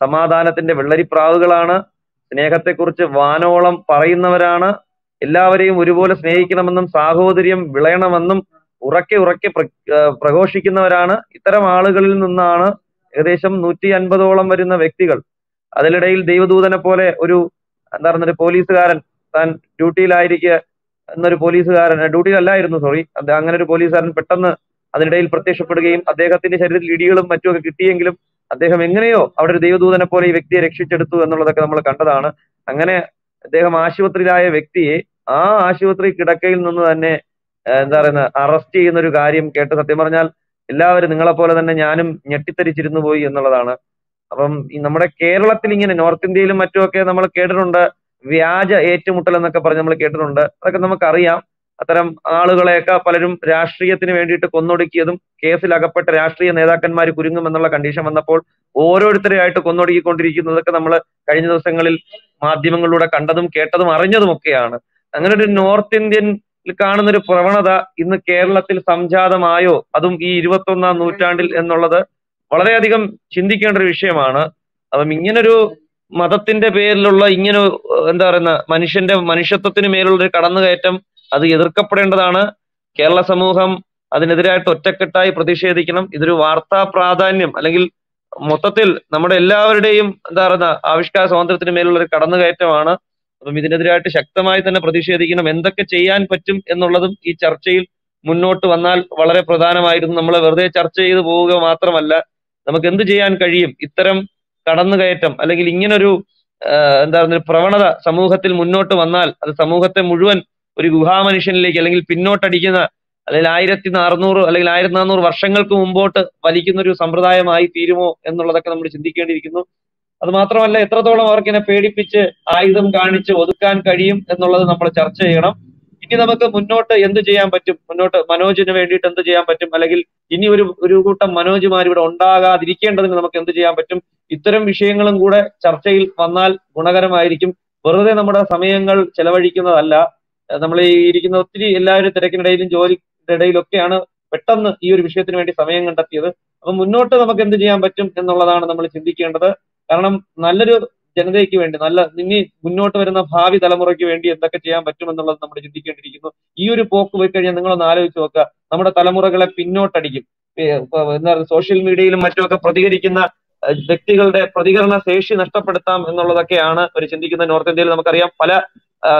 സമാധാനത്തിന്റെ വെള്ളരിപ്രാവുകളാണ് സ്നേഹത്തെക്കുറിച്ച് വാനോളം പറയുന്നവരാണ്. എല്ലാവരെയും ഒരുപോലെ സ്നേഹിക്കണമെന്നും സാഹോദര്യം വിളയണമെന്നും ഉറക്കെ ഉറക്കെ പ്ര- പ്രഘോഷിക്കുന്നവരാണ്. ഇത്തരം ആളുകളിൽ നിന്നാണ് ഏകദേശം നൂറ്റി അൻപതോളം വരുന്ന വ്യക്തികൾ. അതിനിടയിൽ ദൈവദൂതനെ പോലെ ഒരു എന്താ പറയുന്ന ഒരു പോലീസുകാരൻ താൻ ഡ്യൂട്ടിയിലായിരിക്കുക എന്നൊരു പോലീസുകാരൻ ഡ്യൂട്ടിയിലല്ലായിരുന്നു സോറി. അങ്ങനെ ഒരു പോലീസുകാരൻ പെട്ടെന്ന് അതിനിടയിൽ പ്രത്യക്ഷപ്പെടുകയും അദ്ദേഹത്തിന്റെ ശരീരത്തിൽ ഇടികളും മറ്റുമൊക്കെ കിട്ടിയെങ്കിലും അദ്ദേഹം എങ്ങനെയോ അവിടെ ഒരു ദൈവദൂതനെ പോലെ ഈ വ്യക്തിയെ രക്ഷിച്ചെടുത്തു എന്നുള്ളതൊക്കെ നമ്മൾ കണ്ടതാണ്. അങ്ങനെ അദ്ദേഹം ആശുപത്രിയിലായ വ്യക്തിയെ ആ ആശുപത്രി കിടക്കയിൽ നിന്ന് തന്നെ എന്താ പറയുന്ന അറസ്റ്റ് ചെയ്യുന്ന ഒരു കാര്യം കേട്ട് സത്യം പറഞ്ഞാൽ എല്ലാവരും നിങ്ങളെ പോലെ തന്നെ ഞാനും ഞെട്ടിത്തരിച്ചിരുന്നു പോയി എന്നുള്ളതാണ്. അപ്പം നമ്മുടെ കേരളത്തിൽ ഇങ്ങനെ നോർത്ത് ഇന്ത്യയിലും മറ്റുമൊക്കെ നമ്മൾ കേട്ടിട്ടുണ്ട്. വ്യാജ ഏറ്റുമുട്ടൽ എന്നൊക്കെ പറഞ്ഞ് നമ്മൾ കേട്ടിട്ടുണ്ട്. അതൊക്കെ നമുക്കറിയാം. അത്തരം ആളുകളെയൊക്കെ പലരും രാഷ്ട്രീയത്തിന് വേണ്ടിയിട്ട് കൊന്നൊടുക്കിയതും കേസിൽ അകപ്പെട്ട രാഷ്ട്രീയ നേതാക്കന്മാർ കുരുങ്ങും എന്നുള്ള കണ്ടീഷൻ വന്നപ്പോൾ ഓരോരുത്തരെയായിട്ട് കൊന്നൊടുക്കിക്കൊണ്ടിരിക്കുന്നതൊക്കെ നമ്മൾ കഴിഞ്ഞ ദിവസങ്ങളിൽ മാധ്യമങ്ങളിലൂടെ കണ്ടതും കേട്ടതും അറിഞ്ഞതും ഒക്കെയാണ് അങ്ങനെ ഒരു നോർത്ത് ഇന്ത്യൻ കാണുന്ന ഒരു പ്രവണത ഇന്ന് കേരളത്തിൽ സംജാതമായോ? അതും ഈ ഇരുപത്തൊന്നാം നൂറ്റാണ്ടിൽ എന്നുള്ളത് വളരെയധികം ചിന്തിക്കേണ്ട ഒരു വിഷയമാണ്. അപ്പം ഇങ്ങനൊരു മതത്തിന്റെ പേരിലുള്ള ഇങ്ങനെ എന്താ പറയുന്ന മനുഷ്യന്റെ മനുഷ്യത്വത്തിന് മേലുള്ള ഒരു കടന്നുകയറ്റം അത് എതിർക്കപ്പെടേണ്ടതാണ്. കേരള സമൂഹം അതിനെതിരായിട്ട് ഒറ്റക്കെട്ടായി പ്രതിഷേധിക്കണം. ഇതൊരു വാർത്താ പ്രാധാന്യം. അല്ലെങ്കിൽ മൊത്തത്തിൽ നമ്മുടെ എല്ലാവരുടെയും എന്താ പറയുന്ന ആവിഷ്കാര സ്വാതന്ത്ര്യത്തിന് മേലുള്ള ഒരു കടന്നുകയറ്റമാണ്. അപ്പം ഇതിനെതിരായിട്ട് ശക്തമായി തന്നെ പ്രതിഷേധിക്കണം. എന്തൊക്കെ ചെയ്യാൻ പറ്റും എന്നുള്ളതും ഈ ചർച്ചയിൽ മുന്നോട്ട് വന്നാൽ വളരെ പ്രധാനമായിരുന്നു. നമ്മൾ വെറുതെ ചർച്ച ചെയ്തു പോവുക മാത്രമല്ല നമുക്ക് എന്ത് ചെയ്യാൻ കഴിയും? ഇത്തരം കടന്നുകയറ്റം അല്ലെങ്കിൽ ഇങ്ങനൊരു എന്താ പറയുക പ്രവണത സമൂഹത്തിൽ മുന്നോട്ട് വന്നാൽ അത് സമൂഹത്തെ മുഴുവൻ ഒരു ഗുഹാമനുഷ്യനിലേക്ക് അല്ലെങ്കിൽ പിന്നോട്ടടിക്കുന്ന അല്ലെങ്കിൽ ആയിരത്തി അറുന്നൂറ് അല്ലെങ്കിൽ ആയിരത്തി നാനൂറ് വർഷങ്ങൾക്ക് മുമ്പോട്ട് വലിക്കുന്ന ഒരു സമ്പ്രദായമായി തീരുമോ എന്നുള്ളതൊക്കെ നമ്മൾ ചിന്തിക്കേണ്ടിയിരിക്കുന്നു. അത് മാത്രമല്ല എത്രത്തോളം അവർക്കിനെ പേടിപ്പിച്ച് ആയുധം കാണിച്ച് ഒതുക്കാൻ കഴിയും എന്നുള്ളത് നമ്മൾ ചർച്ച ചെയ്യണം. ഇനി നമുക്ക് മുന്നോട്ട് എന്ത് ചെയ്യാൻ പറ്റും? മുന്നോട്ട് മനോജിന് വേണ്ടിയിട്ട് എന്ത് ചെയ്യാൻ പറ്റും? അല്ലെങ്കിൽ ഇനി ഒരു ഒരു കൂട്ടം മനോജുമാർ ഇവിടെ ഉണ്ടാകാതിരിക്കേണ്ടതിന് നമുക്ക് എന്ത് ചെയ്യാൻ പറ്റും? ഇത്തരം വിഷയങ്ങളും കൂടെ ചർച്ചയിൽ വന്നാൽ ഗുണകരമായിരിക്കും. വെറുതെ നമ്മുടെ സമയങ്ങൾ ചെലവഴിക്കുന്നതല്ല. നമ്മൾ ഈ ഇരിക്കുന്ന ഒത്തിരി എല്ലാവരും തിരക്കിനിടയിലും ജോലിയുടെ ഇടയിലൊക്കെയാണ് പെട്ടെന്ന് ഈ ഒരു വിഷയത്തിന് വേണ്ടി സമയം കണ്ടെത്തിയത്. അപ്പൊ മുന്നോട്ട് നമുക്ക് എന്ത് ചെയ്യാൻ പറ്റും എന്നുള്ളതാണ് നമ്മൾ ചിന്തിക്കേണ്ടത്. കാരണം നല്ലൊരു ജനതയ്ക്ക് വേണ്ടി നല്ല ഇനി മുന്നോട്ട് വരുന്ന ഭാവി തലമുറയ്ക്ക് വേണ്ടി എന്തൊക്കെ ചെയ്യാൻ പറ്റുമെന്നുള്ളത് നമ്മൾ ചിന്തിക്കേണ്ടിയിരിക്കുന്നു. ഈ ഒരു പോക്ക് പോയി കഴിഞ്ഞാൽ നിങ്ങളൊന്ന് ആലോചിച്ച് നോക്കുക. നമ്മുടെ തലമുറകളെ പിന്നോട്ടടിക്കും. എന്താ സോഷ്യൽ മീഡിയയിലും മറ്റുമൊക്കെ പ്രതികരിക്കുന്ന വ്യക്തികളുടെ പ്രതികരണ ശേഷി നഷ്ടപ്പെടുത്താം എന്നുള്ളതൊക്കെയാണ് ഒരു ചിന്തിക്കുന്ന നോർത്ത് ഇന്ത്യയിൽ നമുക്കറിയാം. പല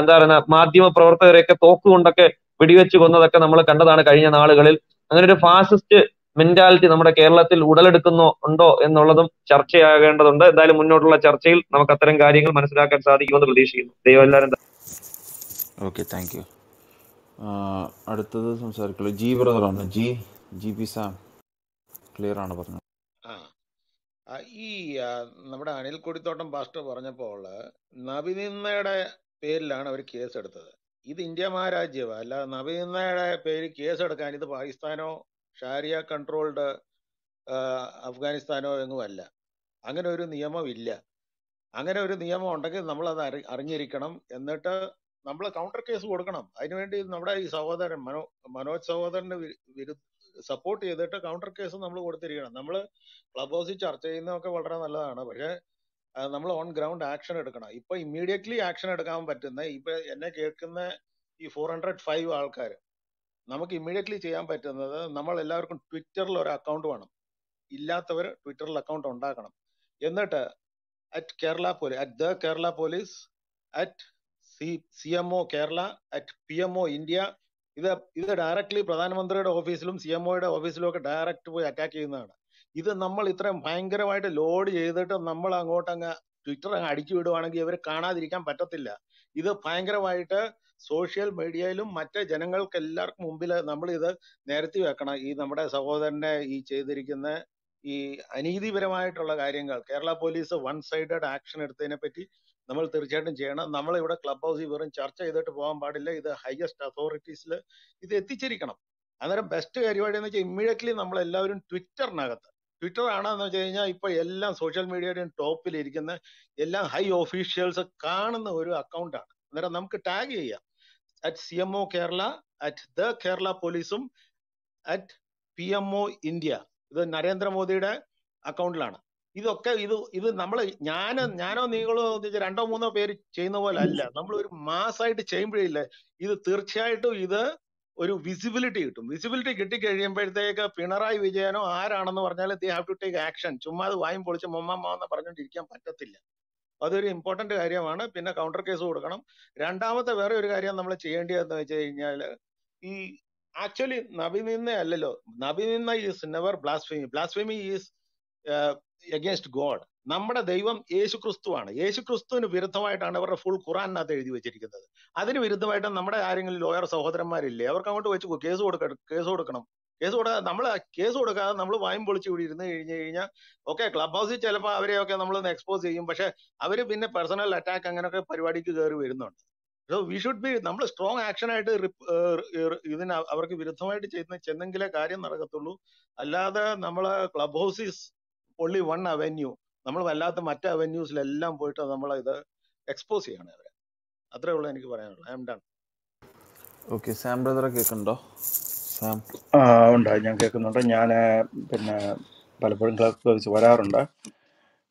എന്താ പറയുക മാധ്യമ പ്രവർത്തകരെയൊക്കെ തോക്കുകൊണ്ടൊക്കെ വെടിവെച്ച് കൊന്നതൊക്കെ നമ്മൾ കണ്ടതാണ് കഴിഞ്ഞ നാളുകളിൽ. അങ്ങനെ ഒരു ഫാസിസ്റ്റ് മെന്റാലിറ്റി നമ്മുടെ കേരളത്തിൽ ഉടലെടുക്കുന്നോ ഉണ്ടോ എന്നുള്ളതും ചർച്ചയാകേണ്ടതുണ്ട്. എന്തായാലും മുന്നോട്ടുള്ള ചർച്ചയിൽ നമുക്ക് അത്തരം കാര്യങ്ങൾ മനസ്സിലാക്കാൻ സാധിക്കുമെന്ന് പ്രതീക്ഷിക്കുന്നു. ദൈവം എല്ലാവരും ഓക്കെ താങ്ക് യു അടുത്തത് സംസാരിക്കുള്ളൂ. G ബ്രദറാണ് G G P Sam clear ആണ് പറഞ്ഞത്? ഈ നമ്മുടെ അനിൽ കൊടിത്തോട്ടം പാസ്റ്റർ പറഞ്ഞപ്പോൾ നബിനിന്ദയുടെ പേരിലാണ് അവർ കേസ് എടുത്തത് ഇത് ഇന്ത്യ മഹാരാജ്യമാണ് അല്ല നബിനിന്ദയുടെ പേരിൽ കേസ് എടുക്കാൻ ഇത് പാകിസ്ഥാനോ ഷാരിയ കൺട്രോൾഡ് അഫ്ഗാനിസ്ഥാനോ എങ്ങും അല്ല. അങ്ങനെ ഒരു നിയമമില്ല അങ്ങനെ ഒരു നിയമം ഉണ്ടെങ്കിൽ അത് അറി അറിഞ്ഞിരിക്കണം. എന്നിട്ട് നമ്മൾ കൗണ്ടർ കേസ് കൊടുക്കണം. അതിനുവേണ്ടി നമ്മുടെ ഈ സഹോദരൻ മനോ മനോജ് സഹോദരന് സപ്പോർട്ട് ചെയ്തിട്ട് കൗണ്ടർ കേസ് നമ്മൾ കൊടുത്തിരിക്കണം. നമ്മൾ ക്ലബ് ഹൗസിൽ ചർച്ച ചെയ്യുന്നതൊക്കെ വളരെ നല്ലതാണ്. പക്ഷേ നമ്മൾ ഓൺ ഗ്രൗണ്ട് ആക്ഷൻ എടുക്കണം. ഇപ്പൊ ഇമ്മീഡിയറ്റ്ലി ആക്ഷൻ എടുക്കാൻ പറ്റുന്ന ഇപ്പൊ എന്നെ കേൾക്കുന്ന ഈ ഫോർ ഹൺഡ്രഡ് ഫൈവ് ആൾക്കാർ നമുക്ക് ഇമ്മീഡിയറ്റ്ലി ചെയ്യാൻ പറ്റുന്നത് നമ്മൾ എല്ലാവർക്കും ട്വിറ്ററിൽ ഒരു അക്കൗണ്ട് വേണം. ഇല്ലാത്തവർ ട്വിറ്ററിൽ അക്കൗണ്ട് ഉണ്ടാക്കണം. എന്നിട്ട് at Kerala police at the Kerala police at C C M O Kerala at P M O India ഇത് ഇത് ഡയറക്ട്ലി പ്രധാനമന്ത്രിയുടെ ഓഫീസിലും സി എം ഒയുടെ ഓഫീസിലും ഒക്കെ ഡയറക്റ്റ് പോയി അറ്റാക്ക് ചെയ്യുന്നതാണ്. ഇത് നമ്മൾ ഇത്രയും ഭയങ്കരമായിട്ട് ലോഡ് ചെയ്തിട്ട് നമ്മൾ അങ്ങോട്ടങ്ങ് ട്വിറ്റർ അങ്ങ് അടിച്ചു വിടുവാണെങ്കിൽ ഇവർ കാണാതിരിക്കാൻ പറ്റത്തില്ല. ഇത് ഭയങ്കരമായിട്ട് സോഷ്യൽ മീഡിയയിലും മറ്റ് ജനങ്ങൾക്ക് എല്ലാവർക്കും മുമ്പിൽ നമ്മൾ ഇത് നിരത്തി വെക്കണം. ഈ നമ്മുടെ സഹോദരനെ ഈ ചെയ്തിരിക്കുന്ന ഈ അനീതിപരമായിട്ടുള്ള കാര്യങ്ങൾ Kerala police one sided action എടുത്തതിനെ പറ്റി നമ്മൾ തീർച്ചയായിട്ടും ചെയ്യണം. നമ്മൾ ഇവിടെ ക്ലബ് ഹൗസിൽ വെറും ചർച്ച ചെയ്തിട്ട് പോകാൻ പാടില്ല. ഇത് ഹയസ്റ്റ് അതോറിറ്റീസിൽ ഇത് എത്തിച്ചിരിക്കണം. അന്നേരം ബെസ്റ്റ് കാര്യമായിട്ട് എന്ന് വെച്ചാൽ ഇമ്മീഡിയറ്റ്ലി നമ്മൾ എല്ലാവരും ട്വിറ്ററിനകത്ത് ട്വിറ്റർ ആണെന്ന് വെച്ച് കഴിഞ്ഞാൽ ഇപ്പൊ എല്ലാം സോഷ്യൽ മീഡിയയുടെയും ടോപ്പിൽ ഇരിക്കുന്ന എല്ലാ ഹൈ ഓഫീഷ്യൽസ് കാണുന്ന ഒരു അക്കൗണ്ടാണ് അന്നേരം നമുക്ക് ടാഗ് ചെയ്യാം. At C M O Kerala at the Kerala പോലീസും at P M O India ഇത് നരേന്ദ്രമോദിയുടെ അക്കൗണ്ടിലാണ് ഇതൊക്കെ ഇത് ഇത് നമ്മൾ ഞാൻ ഞാനോ നിങ്ങളോ രണ്ടോ മൂന്നോ പേര് ചെയ്യുന്ന പോലെ അല്ല. നമ്മൾ ഒരു മാസമായിട്ട് ചെയ്യുമ്പോഴില്ല ഇത് തീർച്ചയായിട്ടും ഇത് ഒരു വിസിബിലിറ്റി കിട്ടും. വിസിബിലിറ്റി കിട്ടിക്കഴിയുമ്പോഴത്തേക്ക് പിണറായി വിജയനോ ആരാണെന്ന് പറഞ്ഞാൽ they have to take action ചുമ്മാ അത് വായും പൊളിച്ച് മൊമ്മ എന്ന് പറഞ്ഞുകൊണ്ടിരിക്കാൻ പറ്റത്തില്ല. അതൊരു ഇമ്പോർട്ടന്റ് കാര്യമാണ്. പിന്നെ കൗണ്ടർ കേസ് കൊടുക്കണം. രണ്ടാമത്തെ വേറെ ഒരു കാര്യം നമ്മൾ ചെയ്യേണ്ടതെന്ന് വെച്ച് കഴിഞ്ഞാൽ ഈ ആക്ച്വലി നബി നിന്ന അല്ലല്ലോ നബി നിന്ന is never blasphemy blasphemy is against God നമ്മുടെ ദൈവം യേശു ക്രിസ്തുവാണ് യേശു ക്രിസ്തുവിന് വിരുദ്ധമായിട്ടാണ് അവരുടെ ഫുൾ ഖുറാനകത്ത് എഴുതി വെച്ചിരിക്കുന്നത്. അതിന് വിരുദ്ധമായിട്ട് നമ്മുടെ ആരെങ്കിലും ലോയർ സഹോദരന്മാരില്ലേ? അവർക്ക് അങ്ങോട്ട് വെച്ച് കേസ് കൊടുക്കണം കേസ് കൊടുക്കണം. കേസ് കൊടുക്കാതെ നമ്മൾ കേസ് കൊടുക്കാതെ നമ്മൾ വായും പൊളിച്ച് ഇവിടെ ഇരുന്ന് കഴിഞ്ഞ് കഴിഞ്ഞാൽ ഓക്കെ ക്ലബ് ഹൗസിൽ ചിലപ്പോൾ അവരെയൊക്കെ നമ്മളൊന്ന് എക്സ്പോസ് ചെയ്യും. പക്ഷെ അവർ പിന്നെ പേഴ്സണൽ അറ്റാക്ക് അങ്ങനെയൊക്കെ പരിപാടിക്ക് കയറി വരുന്നുണ്ട്. സോ വി ഷുഡ് ബി നമ്മൾ സ്ട്രോങ് ആക്ഷൻ ആയിട്ട് ഇതിന് അവർക്ക് വിരുദ്ധമായിട്ട് ചെയ്യുന്ന ചെന്നെങ്കിലേ കാര്യം നടക്കത്തുള്ളൂ. അല്ലാതെ നമ്മൾ club house is one avenue നമ്മൾ വല്ലാത്ത മറ്റ് അവന്യൂസിലെല്ലാം പോയിട്ട് നമ്മൾ ഇത് എക്സ്പോസ് ചെയ്യണം അവരെ. അത്രേ ഉള്ളൂ എനിക്ക് പറയാനുള്ളൂ. I'm done okay Sam ബ്രദറെ കേൾക്കുന്നുണ്ടോ? ഉണ്ട്. ഞാൻ കേൾക്കുന്നുണ്ട്. ഞാൻ പിന്നെ പലപ്പോഴും ക്ലാസ് വെച്ച് വരാറുണ്ട്.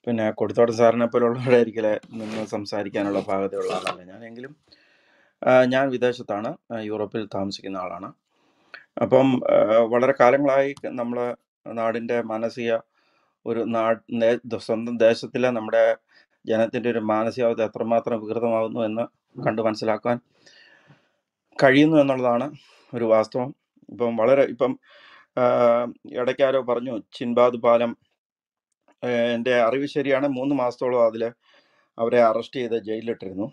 പിന്നെ കൊടുത്തോട്ടം സാറിനെ പോലുള്ളവരായിരിക്കില്ല നിന്ന് സംസാരിക്കാനുള്ള ഭാഗതയുള്ള ആളല്ല ഞാനെങ്കിലും ഞാൻ വിദേശത്താണ്. യൂറോപ്പിൽ താമസിക്കുന്ന ആളാണ്. അപ്പം വളരെ കാലങ്ങളായി നമ്മൾ നാടിന്റെ മാനസിക ഒരു നാട് സ്വന്തം ദേശത്തിലെ നമ്മുടെ ജനത്തിന്റെ ഒരു മാനസികാവസ്ഥ എത്രമാത്രം വികൃതമാകുന്നു എന്ന് കണ്ടു മനസ്സിലാക്കാൻ കഴിയുന്നു എന്നുള്ളതാണ് ഒരു വാസ്തവം. ഇപ്പം വളരെ ഇപ്പം ഇടയ്ക്കാരോ പറഞ്ഞു ചിൻബാദ് പാലം എന്റെ അറിവ് ശരിയാണ്. മൂന്ന് മാസത്തോളം അതിൽ അവരെ അറസ്റ്റ് ചെയ്ത് ജയിലിലിട്ടിരുന്നു.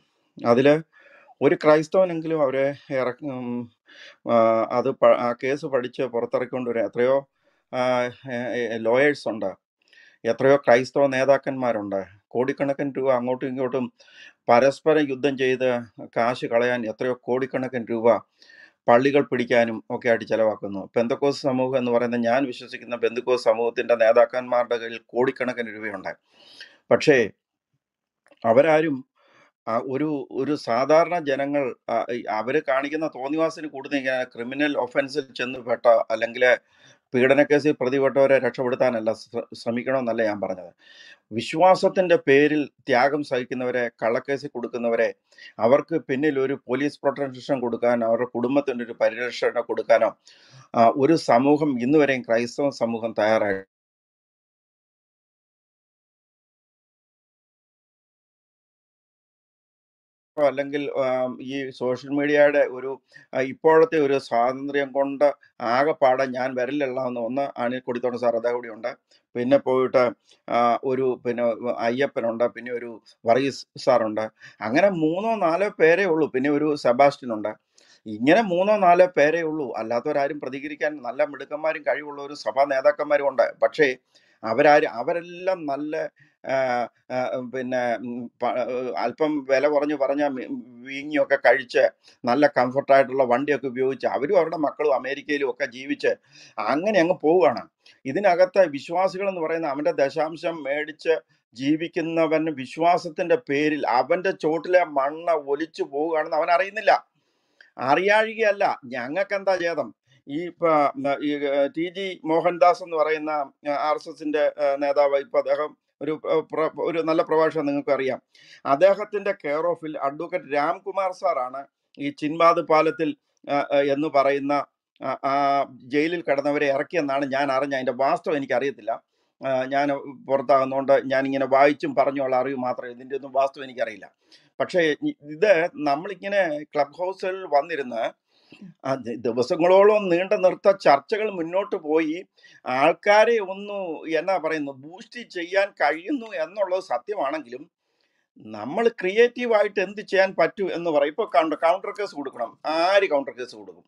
അതിൽ ഒരു ക്രൈസ്തവനെങ്കിലും അവരെ ഇറക്കി അത് ആ കേസ് പഠിച്ച് പുറത്തിറക്കിക്കൊണ്ട് വരാൻ എത്രയോ ലോയേഴ്സ് ഉണ്ട്. എത്രയോ ക്രൈസ്തവ നേതാക്കന്മാരുണ്ട്. കോടിക്കണക്കിന് രൂപ അങ്ങോട്ടും ഇങ്ങോട്ടും പരസ്പരം യുദ്ധം ചെയ്ത് കാശ് കളയാൻ എത്രയോ കോടിക്കണക്കിന് രൂപ പള്ളികൾ പിടിക്കാനും ഒക്കെ ആയിട്ട് ചെലവാക്കുന്നു. പെന്തക്കോസ് സമൂഹം എന്ന് പറയുന്ന ഞാൻ വിശ്വസിക്കുന്ന പെന്തക്കോസ് സമൂഹത്തിന്റെ നേതാക്കന്മാരുടെ കയ്യിൽ കോടിക്കണക്കിന് രൂപയുണ്ട് പക്ഷേ അവരാരും ഒരു ഒരു സാധാരണ ജനങ്ങൾ അവർ കാണിക്കുന്ന തോന്നിവാസിന് കൂടുതൽ ക്രിമിനൽ ഒഫൻസിൽ ചെന്ന് പെട്ട അല്ലെങ്കിൽ പീഡനക്കേസിൽ പ്രതിപ്പെട്ടവരെ രക്ഷപ്പെടുത്താനല്ല ശ്രമിക്കണമെന്നല്ല ഞാൻ പറഞ്ഞത്. വിശ്വാസത്തിന്റെ പേരിൽ ത്യാഗം സഹിക്കുന്നവരെ കള്ളക്കേസിൽ കൊടുക്കുന്നവരെ അവർക്ക് പിന്നിൽ ഒരു പോലീസ് പ്രൊട്ടക്ഷൻ കൊടുക്കാൻ അവരുടെ കുടുംബത്തിന്റെ ഒരു പരിരക്ഷ കൊടുക്കാനോ ഒരു സമൂഹം ഇന്നുവരെയും ക്രൈസ്തവ സമൂഹം തയ്യാറായി അല്ലെങ്കിൽ ഈ സോഷ്യൽ മീഡിയയുടെ ഒരു ഇപ്പോഴത്തെ ഒരു സ്വാതന്ത്ര്യം കൊണ്ട് ആകെപ്പാടെ ഞാൻ വരലുള്ളതെന്ന് ഒന്ന് അനിൽ കൊടിത്തോണ്ട് സാർ അതേ കൂടി ഉണ്ട്. പിന്നെ പോയിട്ട് ഒരു പിന്നെ അയ്യപ്പനുണ്ട് പിന്നെ ഒരു വർഗീസ് സാറുണ്ട്. അങ്ങനെ മൂന്നോ നാലോ പേരേ ഉള്ളൂ പിന്നെ ഒരു സെബാസ്റ്റ്യൻ ഉണ്ട് ഇങ്ങനെ മൂന്നോ നാലോ പേരേ ഉള്ളൂ. അല്ലാത്തവരാരും പ്രതികരിക്കാൻ നല്ല മിടുക്കന്മാരും കഴിവുള്ളവരും സഭാ നേതാക്കന്മാരും ഉണ്ട്. പക്ഷേ അവരാരും അവരെല്ലാം നല്ല പിന്നെ അല്പം വില കുറഞ്ഞു പറഞ്ഞ വീങ്ങിയൊക്കെ കഴിച്ച് നല്ല കംഫർട്ടായിട്ടുള്ള വണ്ടിയൊക്കെ ഉപയോഗിച്ച് അവരും അവരുടെ മക്കളും അമേരിക്കയിലും ഒക്കെ ജീവിച്ച് അങ്ങനെ അങ്ങ് പോവുകയാണ്. ഇതിനകത്ത് വിശ്വാസികൾ എന്ന് പറയുന്ന അവന്റെ ദശാംശം മേടിച്ച് ജീവിക്കുന്നവൻ വിശ്വാസത്തിന്റെ പേരിൽ അവന്റെ ചോട്ടിലെ മണ്ണ ഒലിച്ചു പോവുകയാണെന്ന് അവൻ അറിയുന്നില്ല അറിയാഴികയല്ല. ഞങ്ങൾക്ക് എന്താ ഛേദം ഈ ടി. ജി. മോഹൻദാസ് എന്ന് പറയുന്ന ആർ എസ് എസിന്റെ നേതാവ് ഇപ്പൊ അദ്ദേഹം ഒരു ഒരു നല്ല പ്രഭാഷണം നിങ്ങൾക്ക് അറിയാം അദ്ദേഹത്തിന്റെ കെയർ ഓഫിൽ അഡ്വക്കേറ്റ് രാംകുമാർ സാറാണ് ഈ ചിൻബാദ് പാലത്തിൽ എന്ന് പറയുന്ന ജയിലിൽ കിടന്നവരെ ഇറക്കിയെന്നാണ് ഞാൻ അറിഞ്ഞ അതിന്റെ വാസ്തവം എനിക്ക് അറിയത്തില്ല ഞാൻ പുറത്താകുന്നതുകൊണ്ട് ഞാനിങ്ങനെ വായിച്ചും പറഞ്ഞുള്ള അറിവ് മാത്രമേ ഇതിന്റെ ഒന്നും വാസ്തവം എനിക്കറിയില്ല. പക്ഷേ ഇത് നമ്മളിങ്ങനെ ക്ലബ് ഹൗസിൽ വന്നിരുന്ന് ദിവസങ്ങളോളം നീണ്ട നിർത്ത ചർച്ചകൾ മുന്നോട്ട് പോയി. ആൾക്കാരെ ഒന്ന് എന്നാ പറയുന്നു ബൂസ്റ്റ് ചെയ്യാൻ കഴിയുന്നു എന്നുള്ളത് സത്യമാണെങ്കിലും നമ്മൾ ക്രിയേറ്റീവായിട്ട് എന്ത് ചെയ്യാൻ പറ്റൂ എന്ന് പറയും ഇപ്പൊ കൗണ്ടർ കൗണ്ടർ കേസ് കൊടുക്കണം. ആര് കൗണ്ടർ കേസ് കൊടുക്കും?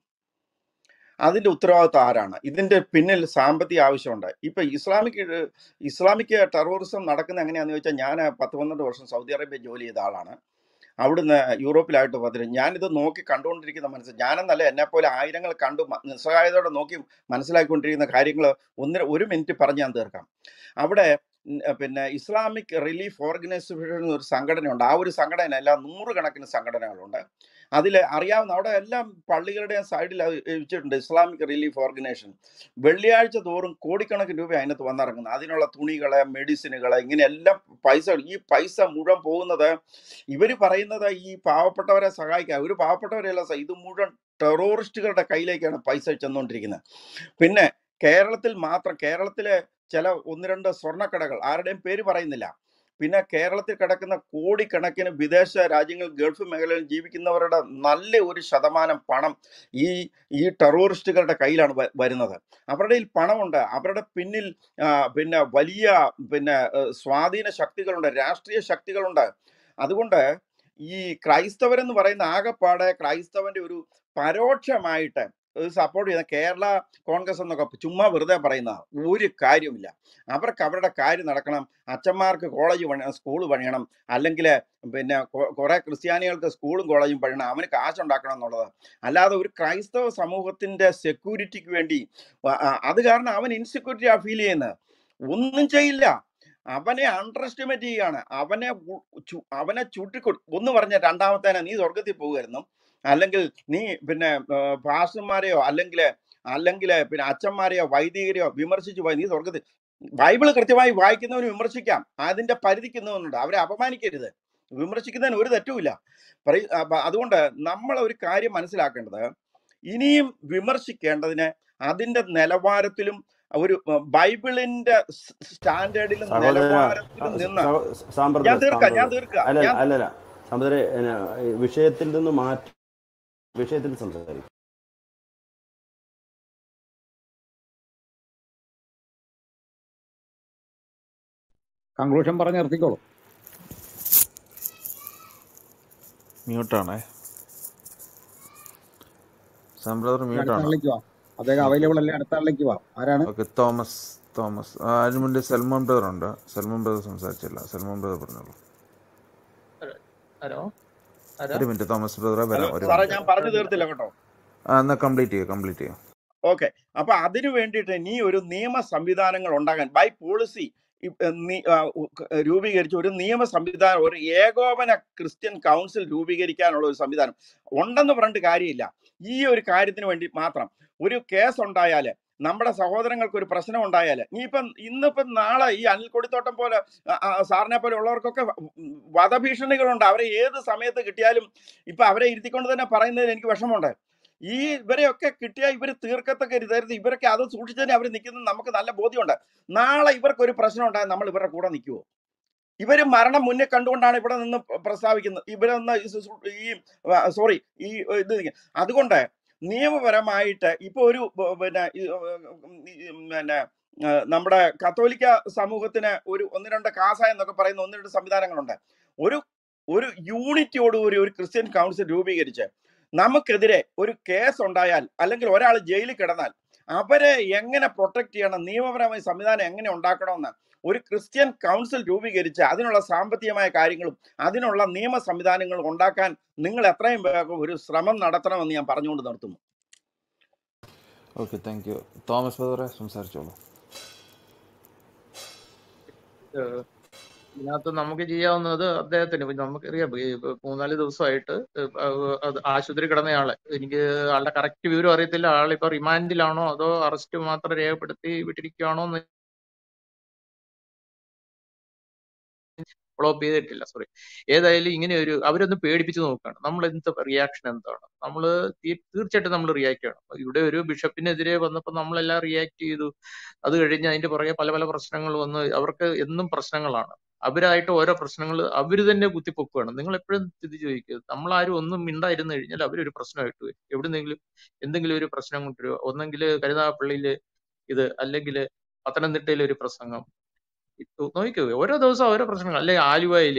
അതിന്റെ ഉത്തരവാദിത്വം ആരാണ്? ഇതിന്റെ പിന്നിൽ സാമ്പത്തിക ആവശ്യമുണ്ട്. ഇപ്പൊ ഇസ്ലാമിക് ഇസ്ലാമിക് ടെററിസം നടക്കുന്ന എങ്ങനെയാന്ന് ചോദിച്ചാൽ ഞാൻ പത്ത് പന്ത്രണ്ട് വർഷം സൗദി അറേബ്യ ജോലി ചെയ്ത ആളാണ്. അവിടുന്ന് യൂറോപ്പിലായിട്ട് പതിരും ഞാനിത് നോക്കി കണ്ടുകൊണ്ടിരിക്കുന്ന മനസ്സ് ഞാനെന്നല്ല എന്നെപ്പോലെ പോലെ ആയിരങ്ങൾ കണ്ടു നിസ്സഹായതയോടെ നോക്കി മനസ്സിലാക്കിക്കൊണ്ടിരിക്കുന്ന കാര്യങ്ങൾ ഒന്നര ഒരു മിനിറ്റ് പറഞ്ഞ് ഞാൻ തീർക്കാം. അവിടെ പിന്നെ ഇസ്ലാമിക് റിലീഫ് ഓർഗനൈസേഷൻ എന്നൊരു സംഘടനയുണ്ട്. ആ ഒരു സംഘടന അല്ല നൂറുകണക്കിന് സംഘടനകളുണ്ട്. അതിൽ അറിയാവുന്ന അവിടെ എല്ലാം പള്ളികളുടെ സൈഡിൽ അത് വെച്ചിട്ടുണ്ട് ഇസ്ലാമിക് റിലീഫ് ഓർഗനൈസേഷൻ. വെള്ളിയാഴ്ച തോറും കോടിക്കണക്കിന് രൂപ അതിനകത്ത് വന്നിറങ്ങുന്നത്. അതിനുള്ള തുണികളെ മെഡിസിനുകളെ ഇങ്ങനെയെല്ലാം പൈസ ഈ പൈസ മുഴുവൻ പോകുന്നത് ഇവർ പറയുന്നത് ഈ പാവപ്പെട്ടവരെ സഹായിക്കാൻ. ഒരു പാവപ്പെട്ടവരെയല്ല ഇത് മുഴുവൻ ടെററിസ്റ്റുകളുടെ കയ്യിലേക്കാണ് പൈസ ചെന്നുകൊണ്ടിരിക്കുന്നത് പിന്നെ കേരളത്തിൽ മാത്രം കേരളത്തിലെ ചില ഒന്ന് രണ്ട് സ്വർണക്കടകൾ ആരുടെയും പേര് പറയുന്നില്ല. പിന്നെ കേരളത്തിൽ കിടക്കുന്ന കോടിക്കണക്കിന് വിദേശ രാജ്യങ്ങൾ ഗൾഫ് മേഖലയിൽ ജീവിക്കുന്നവരുടെ നല്ല ഒരു ശതമാനം പണം ഈ ഈ ടെററിസ്റ്റുകളുടെ കയ്യിലാണ് വരുന്നത്. അവരുടെ പണമുണ്ട്. അവരുടെ പിന്നിൽ പിന്നെ വലിയ പിന്നെ സ്വാധീന ശക്തികളുണ്ട് രാഷ്ട്രീയ ശക്തികളുണ്ട്. അതുകൊണ്ട് ഈ ക്രൈസ്തവരെന്ന് പറയുന്ന ആകെപ്പാടെ ക്രൈസ്തവന്റെ ഒരു പരോക്ഷമായിട്ട് സപ്പോർട്ട് ചെയ്യുന്ന കേരള കോൺഗ്രസ് എന്നൊക്കെ ചുമ്മാ വെറുതെ പറയുന്ന ഒരു കാര്യമില്ല അവർക്ക് അവരുടെ കാര്യം നടക്കണം. അച്ഛന്മാർക്ക് കോളേജ് പണിയണം സ്കൂൾ പണിയണം. അല്ലെങ്കിൽ പിന്നെ കുറേ ക്രിസ്ത്യാനികൾക്ക് സ്കൂളും കോളേജും പണിയണം. അവന് കാശുണ്ടാക്കണം എന്നുള്ളത്. അല്ലാതെ ഒരു ക്രൈസ്തവ സമൂഹത്തിന്റെ സെക്യൂരിറ്റിക്ക് വേണ്ടി അത് കാരണം അവൻ ഇൻസെക്യൂരിറ്റി ആ ഫീൽ ചെയ്യുന്നത് ഒന്നും ചെയ്യില്ല. അവനെ അണ്ടർ എസ്റ്റിമേറ്റ് ചെയ്യുകയാണ്. അവനെ അവനെ ചുട്ടിക്കൊടു ഒന്ന് പറഞ്ഞ രണ്ടാമത്തേനെ നീ സ്വർഗത്തിൽ പോകുമായിരുന്നു അല്ലെങ്കിൽ നീ പിന്നെ പാസ്റ്റർമാരെയോ അല്ലെങ്കിൽ അല്ലെങ്കിൽ പിന്നെ അച്ഛന്മാരെയോ വൈദികരെയോ വിമർശിച്ചു പോയി. നീ സ്വർഗത്തിൽ ബൈബിൾ കൃത്യമായി വായിക്കുന്നവന് വിമർശിക്കാം. അതിന്റെ പരിധിക്കുന്നവനുണ്ട് അവരെ അപമാനിക്കരുത്. വിമർശിക്കുന്നതിന് ഒരു തെറ്റുമില്ല. അതുകൊണ്ട് നമ്മൾ ഒരു കാര്യം മനസ്സിലാക്കേണ്ടത് ഇനിയും വിമർശിക്കേണ്ടതിന് അതിന്റെ നിലവാരത്തിലും ഒരു ബൈബിളിന്റെ സ്റ്റാൻഡേർഡിലും നിലവാരത്തിലും നിന്ന് ഞാൻ തീർക്കാം ഞാൻ തീർക്കാം അല്ലല്ല. വിഷയത്തിൽ നിന്ന് മാറ്റി വിഷയത്തിൽ സംസാരിക്കും. കൺക്ലൂഷൻ പറഞ്ഞ് നിർത്തിക്കോളൂ. മ്യൂട്ടാണേ. അദ്ദേഹം അവൈലബിൾ അല്ലേ? അടുത്ത ആളിലേക്ക് വാ. ആരാണ്? Thomas Thomas. അതിന് മുന്നേ സൽമാൻ ബ്രദർ ഉണ്ട്. സൽമാൻ ബ്രദർ സംസാരിച്ചില്ല. സൽമാൻ ബ്രദർ പറഞ്ഞോളൂ. ഹലോ. ഒരു മിനിറ്റ് തോമസ് ബ്രദറെ വരാം. ഒരു സാറേ ഞാൻ പറഞ്ഞു തീർത്തില്ല കേട്ടോ. എന്നാ കംപ്ലീറ്റ് ചെയ്യുക കംപ്ലീറ്റ് ചെയ്യുക ഓക്കെ. അപ്പൊ അതിനു വേണ്ടിയിട്ട് ഇനി ഒരു നിയമ സംവിധാനങ്ങൾ ഉണ്ടാകാൻ ബൈ പോളിസി രൂപീകരിച്ച ഒരു നിയമ സംവിധാനം ഒരു ഏകോപന ക്രിസ്ത്യൻ കൗൺസിൽ രൂപീകരിക്കാനുള്ള ഒരു സംവിധാനം. ഉണ്ടെന്ന് പറഞ്ഞിട്ട് കാര്യമില്ല. ഈ ഒരു കാര്യത്തിന് വേണ്ടി മാത്രം. ഒരു കേസ് ഉണ്ടായാൽ നമ്മുടെ സഹോദരങ്ങൾക്ക് ഒരു പ്രശ്നം ഉണ്ടായാൽ ഇപ്പം ഇന്നിപ്പം നാളെ ഈ അനിൽ കൊടിത്തോട്ടം പോലെ സാറിനെ പോലെ ഉള്ളവർക്കൊക്കെ വധഭീഷണികളുണ്ട്. അവരെ ഏത് സമയത്ത് കിട്ടിയാലും ഇപ്പൊ അവരെ ഇരുത്തിക്കൊണ്ട് തന്നെ പറയുന്നതിൽ എനിക്ക് വിഷമമുണ്ട്. ഈ ഇവരെയൊക്കെ കിട്ടിയാൽ ഇവർ തീർക്കത്തൊക്കെ തരുത് ഇവരൊക്കെ അത് സൂക്ഷിച്ചതിന് അവർ നിൽക്കുന്നത് നമുക്ക് നല്ല ബോധ്യമുണ്ട്. നാളെ ഇവർക്കൊരു പ്രശ്നം ഉണ്ടായാൽ നമ്മൾ ഇവരുടെ കൂടെ നിൽക്കുമോ ഇവർ മരണം മുന്നേ കണ്ടുകൊണ്ടാണ് ഇവിടെ നിന്ന് പ്ര- പ്രസ്താവിക്കുന്നത് ഇവിടെ നിന്ന് ഈ സോറി ഈ ഇത് അതുകൊണ്ട് നിയമപരമായിട്ട് ഇപ്പൊ ഒരു പിന്നെ പിന്നെ നമ്മുടെ കത്തോലിക്ക സമൂഹത്തിന് ഒരു ഒന്ന് രണ്ട് കാസ എന്നൊക്കെ പറയുന്ന ഒന്ന് രണ്ട് സംവിധാനങ്ങളുണ്ട്. ഒരു ഒരു യൂണിറ്റിയോടുകൂടി ഒരു ക്രിസ്ത്യൻ കൗൺസിൽ രൂപീകരിച്ച് നമുക്കെതിരെ ഒരു കേസ് ഉണ്ടായാൽ അല്ലെങ്കിൽ ഒരാൾ ജയിലിൽ കിടന്നാൽ അവരെ എങ്ങനെ പ്രൊട്ടക്ട് ചെയ്യണം? നിയമപരമായ സംവിധാനം എങ്ങനെ ഉണ്ടാക്കണമെന്ന്? ഒരു ക്രിസ്ത്യൻ കൗൺസിൽ രൂപീകരിച്ച് അതിനുള്ള സാമ്പത്തികമായ കാര്യങ്ങളും അതിനുള്ള നിയമ സംവിധാനങ്ങളും ഉണ്ടാക്കാൻ നിങ്ങൾ എത്രയും വേഗം ഒരു ശ്രമം നടത്തണമെന്ന് ഞാൻ പറഞ്ഞുകൊണ്ട് നിർത്തുന്നു. ഓക്കെ താങ്ക് യു തോമസ് സംസാരിച്ചോളൂ. ഇതിനകത്ത് നമുക്ക് ചെയ്യാവുന്നത് അദ്ദേഹത്തിന്. നമുക്കറിയാം മൂന്നാൽ ദിവസമായിട്ട് ആശുപത്രി കിടന്നയാളെ എനിക്ക് ആളുടെ കറക്റ്റ് വിവരം അറിയത്തില്ല. ആളിപ്പോ റിമാൻഡിലാണോ അതോ അറസ്റ്റ് മാത്രം രേഖപ്പെടുത്തി വിട്ടിരിക്കുകയാണോ എന്ന് ഫോളോ അപ്പ് ചെയ്തിട്ടില്ല. സോറി ഏതായാലും ഇങ്ങനെ ഒരു അവരൊന്ന് പേടിപ്പിച്ച് നോക്കുകയാണ്. നമ്മൾ എന്ത് റിയാക്ഷൻ എന്താണ്? നമ്മൾ തീർച്ചയായിട്ടും നമ്മൾ റിയാക്ട് ചെയ്യണം. ഇവിടെ ഒരു ബിഷപ്പിനെതിരെ വന്നപ്പോൾ നമ്മളെല്ലാം റിയാക്ട് ചെയ്തു. അത് കഴിഞ്ഞ് അതിന്റെ പുറകെ പല പല പ്രശ്നങ്ങൾ വന്ന് അവർക്ക് എന്നും പ്രശ്നങ്ങളാണ്. അവരായിട്ട് ഓരോ പ്രശ്നങ്ങൾ അവർ തന്നെ കുത്തിപ്പൊക്കുകയാണ് നിങ്ങൾ എപ്പോഴും സ്ഥിതി ചോദിക്കുക. ആരും ഒന്നും മിണ്ടായിരുന്നു കഴിഞ്ഞാൽ അവരൊരു പ്രശ്നമായിട്ട് വരും. എവിടുന്നെങ്കിലും എന്തെങ്കിലും ഒരു പ്രശ്നം കൊണ്ടുവരുമോ ഒന്നെങ്കിൽ കരുനാഗപ്പള്ളിയിൽ ഇത് അല്ലെങ്കിൽ പത്തനംതിട്ടയിൽ ഒരു പ്രസംഗം. നോക്കുക ഓരോ ദിവസം ഓരോ പ്രശ്നങ്ങൾ. അല്ലെങ്കിൽ ആലുവയിൽ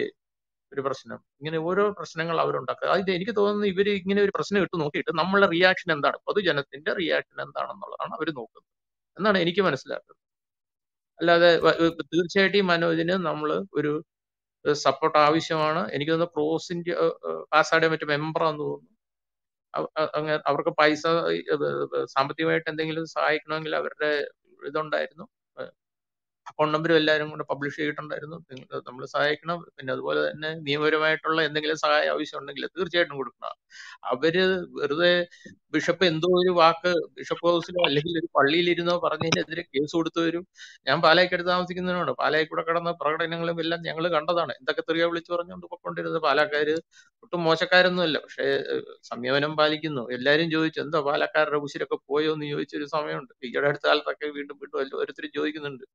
ഒരു പ്രശ്നം. ഇങ്ങനെ ഓരോ പ്രശ്നങ്ങൾ അവരുണ്ടാക്കുക. അതിന് എനിക്ക് തോന്നുന്നു ഇവർ ഇങ്ങനെ ഒരു പ്രശ്നം ഇട്ട് നോക്കിയിട്ട് നമ്മളുടെ റിയാക്ഷൻ എന്താണ്? പൊതുജനത്തിന്റെ റിയാക്ഷൻ എന്താണെന്നുള്ളതാണ് അവർ നോക്കുന്നത്. എന്നാണ് എനിക്ക് മനസ്സിലാക്കുന്നത്. അല്ലാതെ തീർച്ചയായിട്ടും മനോജിന് നമ്മൾ ഒരു സപ്പോർട്ട് ആവശ്യമാണ്. എനിക്ക് തോന്നുന്നു പ്രോസിന്റെ കാസാടെ മറ്റു മെമ്പറാന്ന് തോന്നുന്നു. അങ്ങനെ അവർക്ക് പൈസ സാമ്പത്തികമായിട്ട് എന്തെങ്കിലും സഹായിക്കണമെങ്കിൽ അവരുടെ ഇതുണ്ടായിരുന്നു. അക്കൗണ്ട് നമ്പരും എല്ലാവരും കൂടെ പബ്ലിഷ് ചെയ്തിട്ടുണ്ടായിരുന്നു. നിങ്ങൾ നമ്മൾ സഹായിക്കണം. പിന്നെ അതുപോലെ തന്നെ നിയമപരമായിട്ടുള്ള എന്തെങ്കിലും സഹായം ആവശ്യമുണ്ടെങ്കിൽ തീർച്ചയായിട്ടും കൊടുക്കണം. അവർ വെറുതെ ബിഷപ്പ് എന്തോ ഒരു വാക്ക് ബിഷപ്പ് ഹൗസിലോ അല്ലെങ്കിൽ ഒരു പള്ളിയിലിരുന്നോ പറഞ്ഞതിനെതിരെ കേസ് കൊടുത്തവരും ഞാൻ പാലായ്ക്കടുത്ത് താമസിക്കുന്നതിനോട് പാലായിക്കൂടെ കടന്ന പ്രകടനങ്ങളും എല്ലാം ഞങ്ങൾ കണ്ടതാണ്. എന്തൊക്കെ തെറിയ വിളിച്ചു പറഞ്ഞുകൊണ്ട് പൊക്കൊണ്ടിരുന്നത് പാലക്കാര് ഒട്ടും മോശക്കാരൊന്നുമല്ല. പക്ഷേ സംയമനം പാലിക്കുന്നു. എല്ലാരും ചോദിച്ചു എന്താ പാലക്കാരുടെ ഉശിരൊക്കെ പോയോ? എന്ന് ചോദിച്ചൊരു സമയമുണ്ട്. ഈയിടെ അടുത്ത കാലത്തൊക്കെ വീണ്ടും വീണ്ടും ഓരോരുത്തരും ചോദിക്കുന്നുണ്ട്.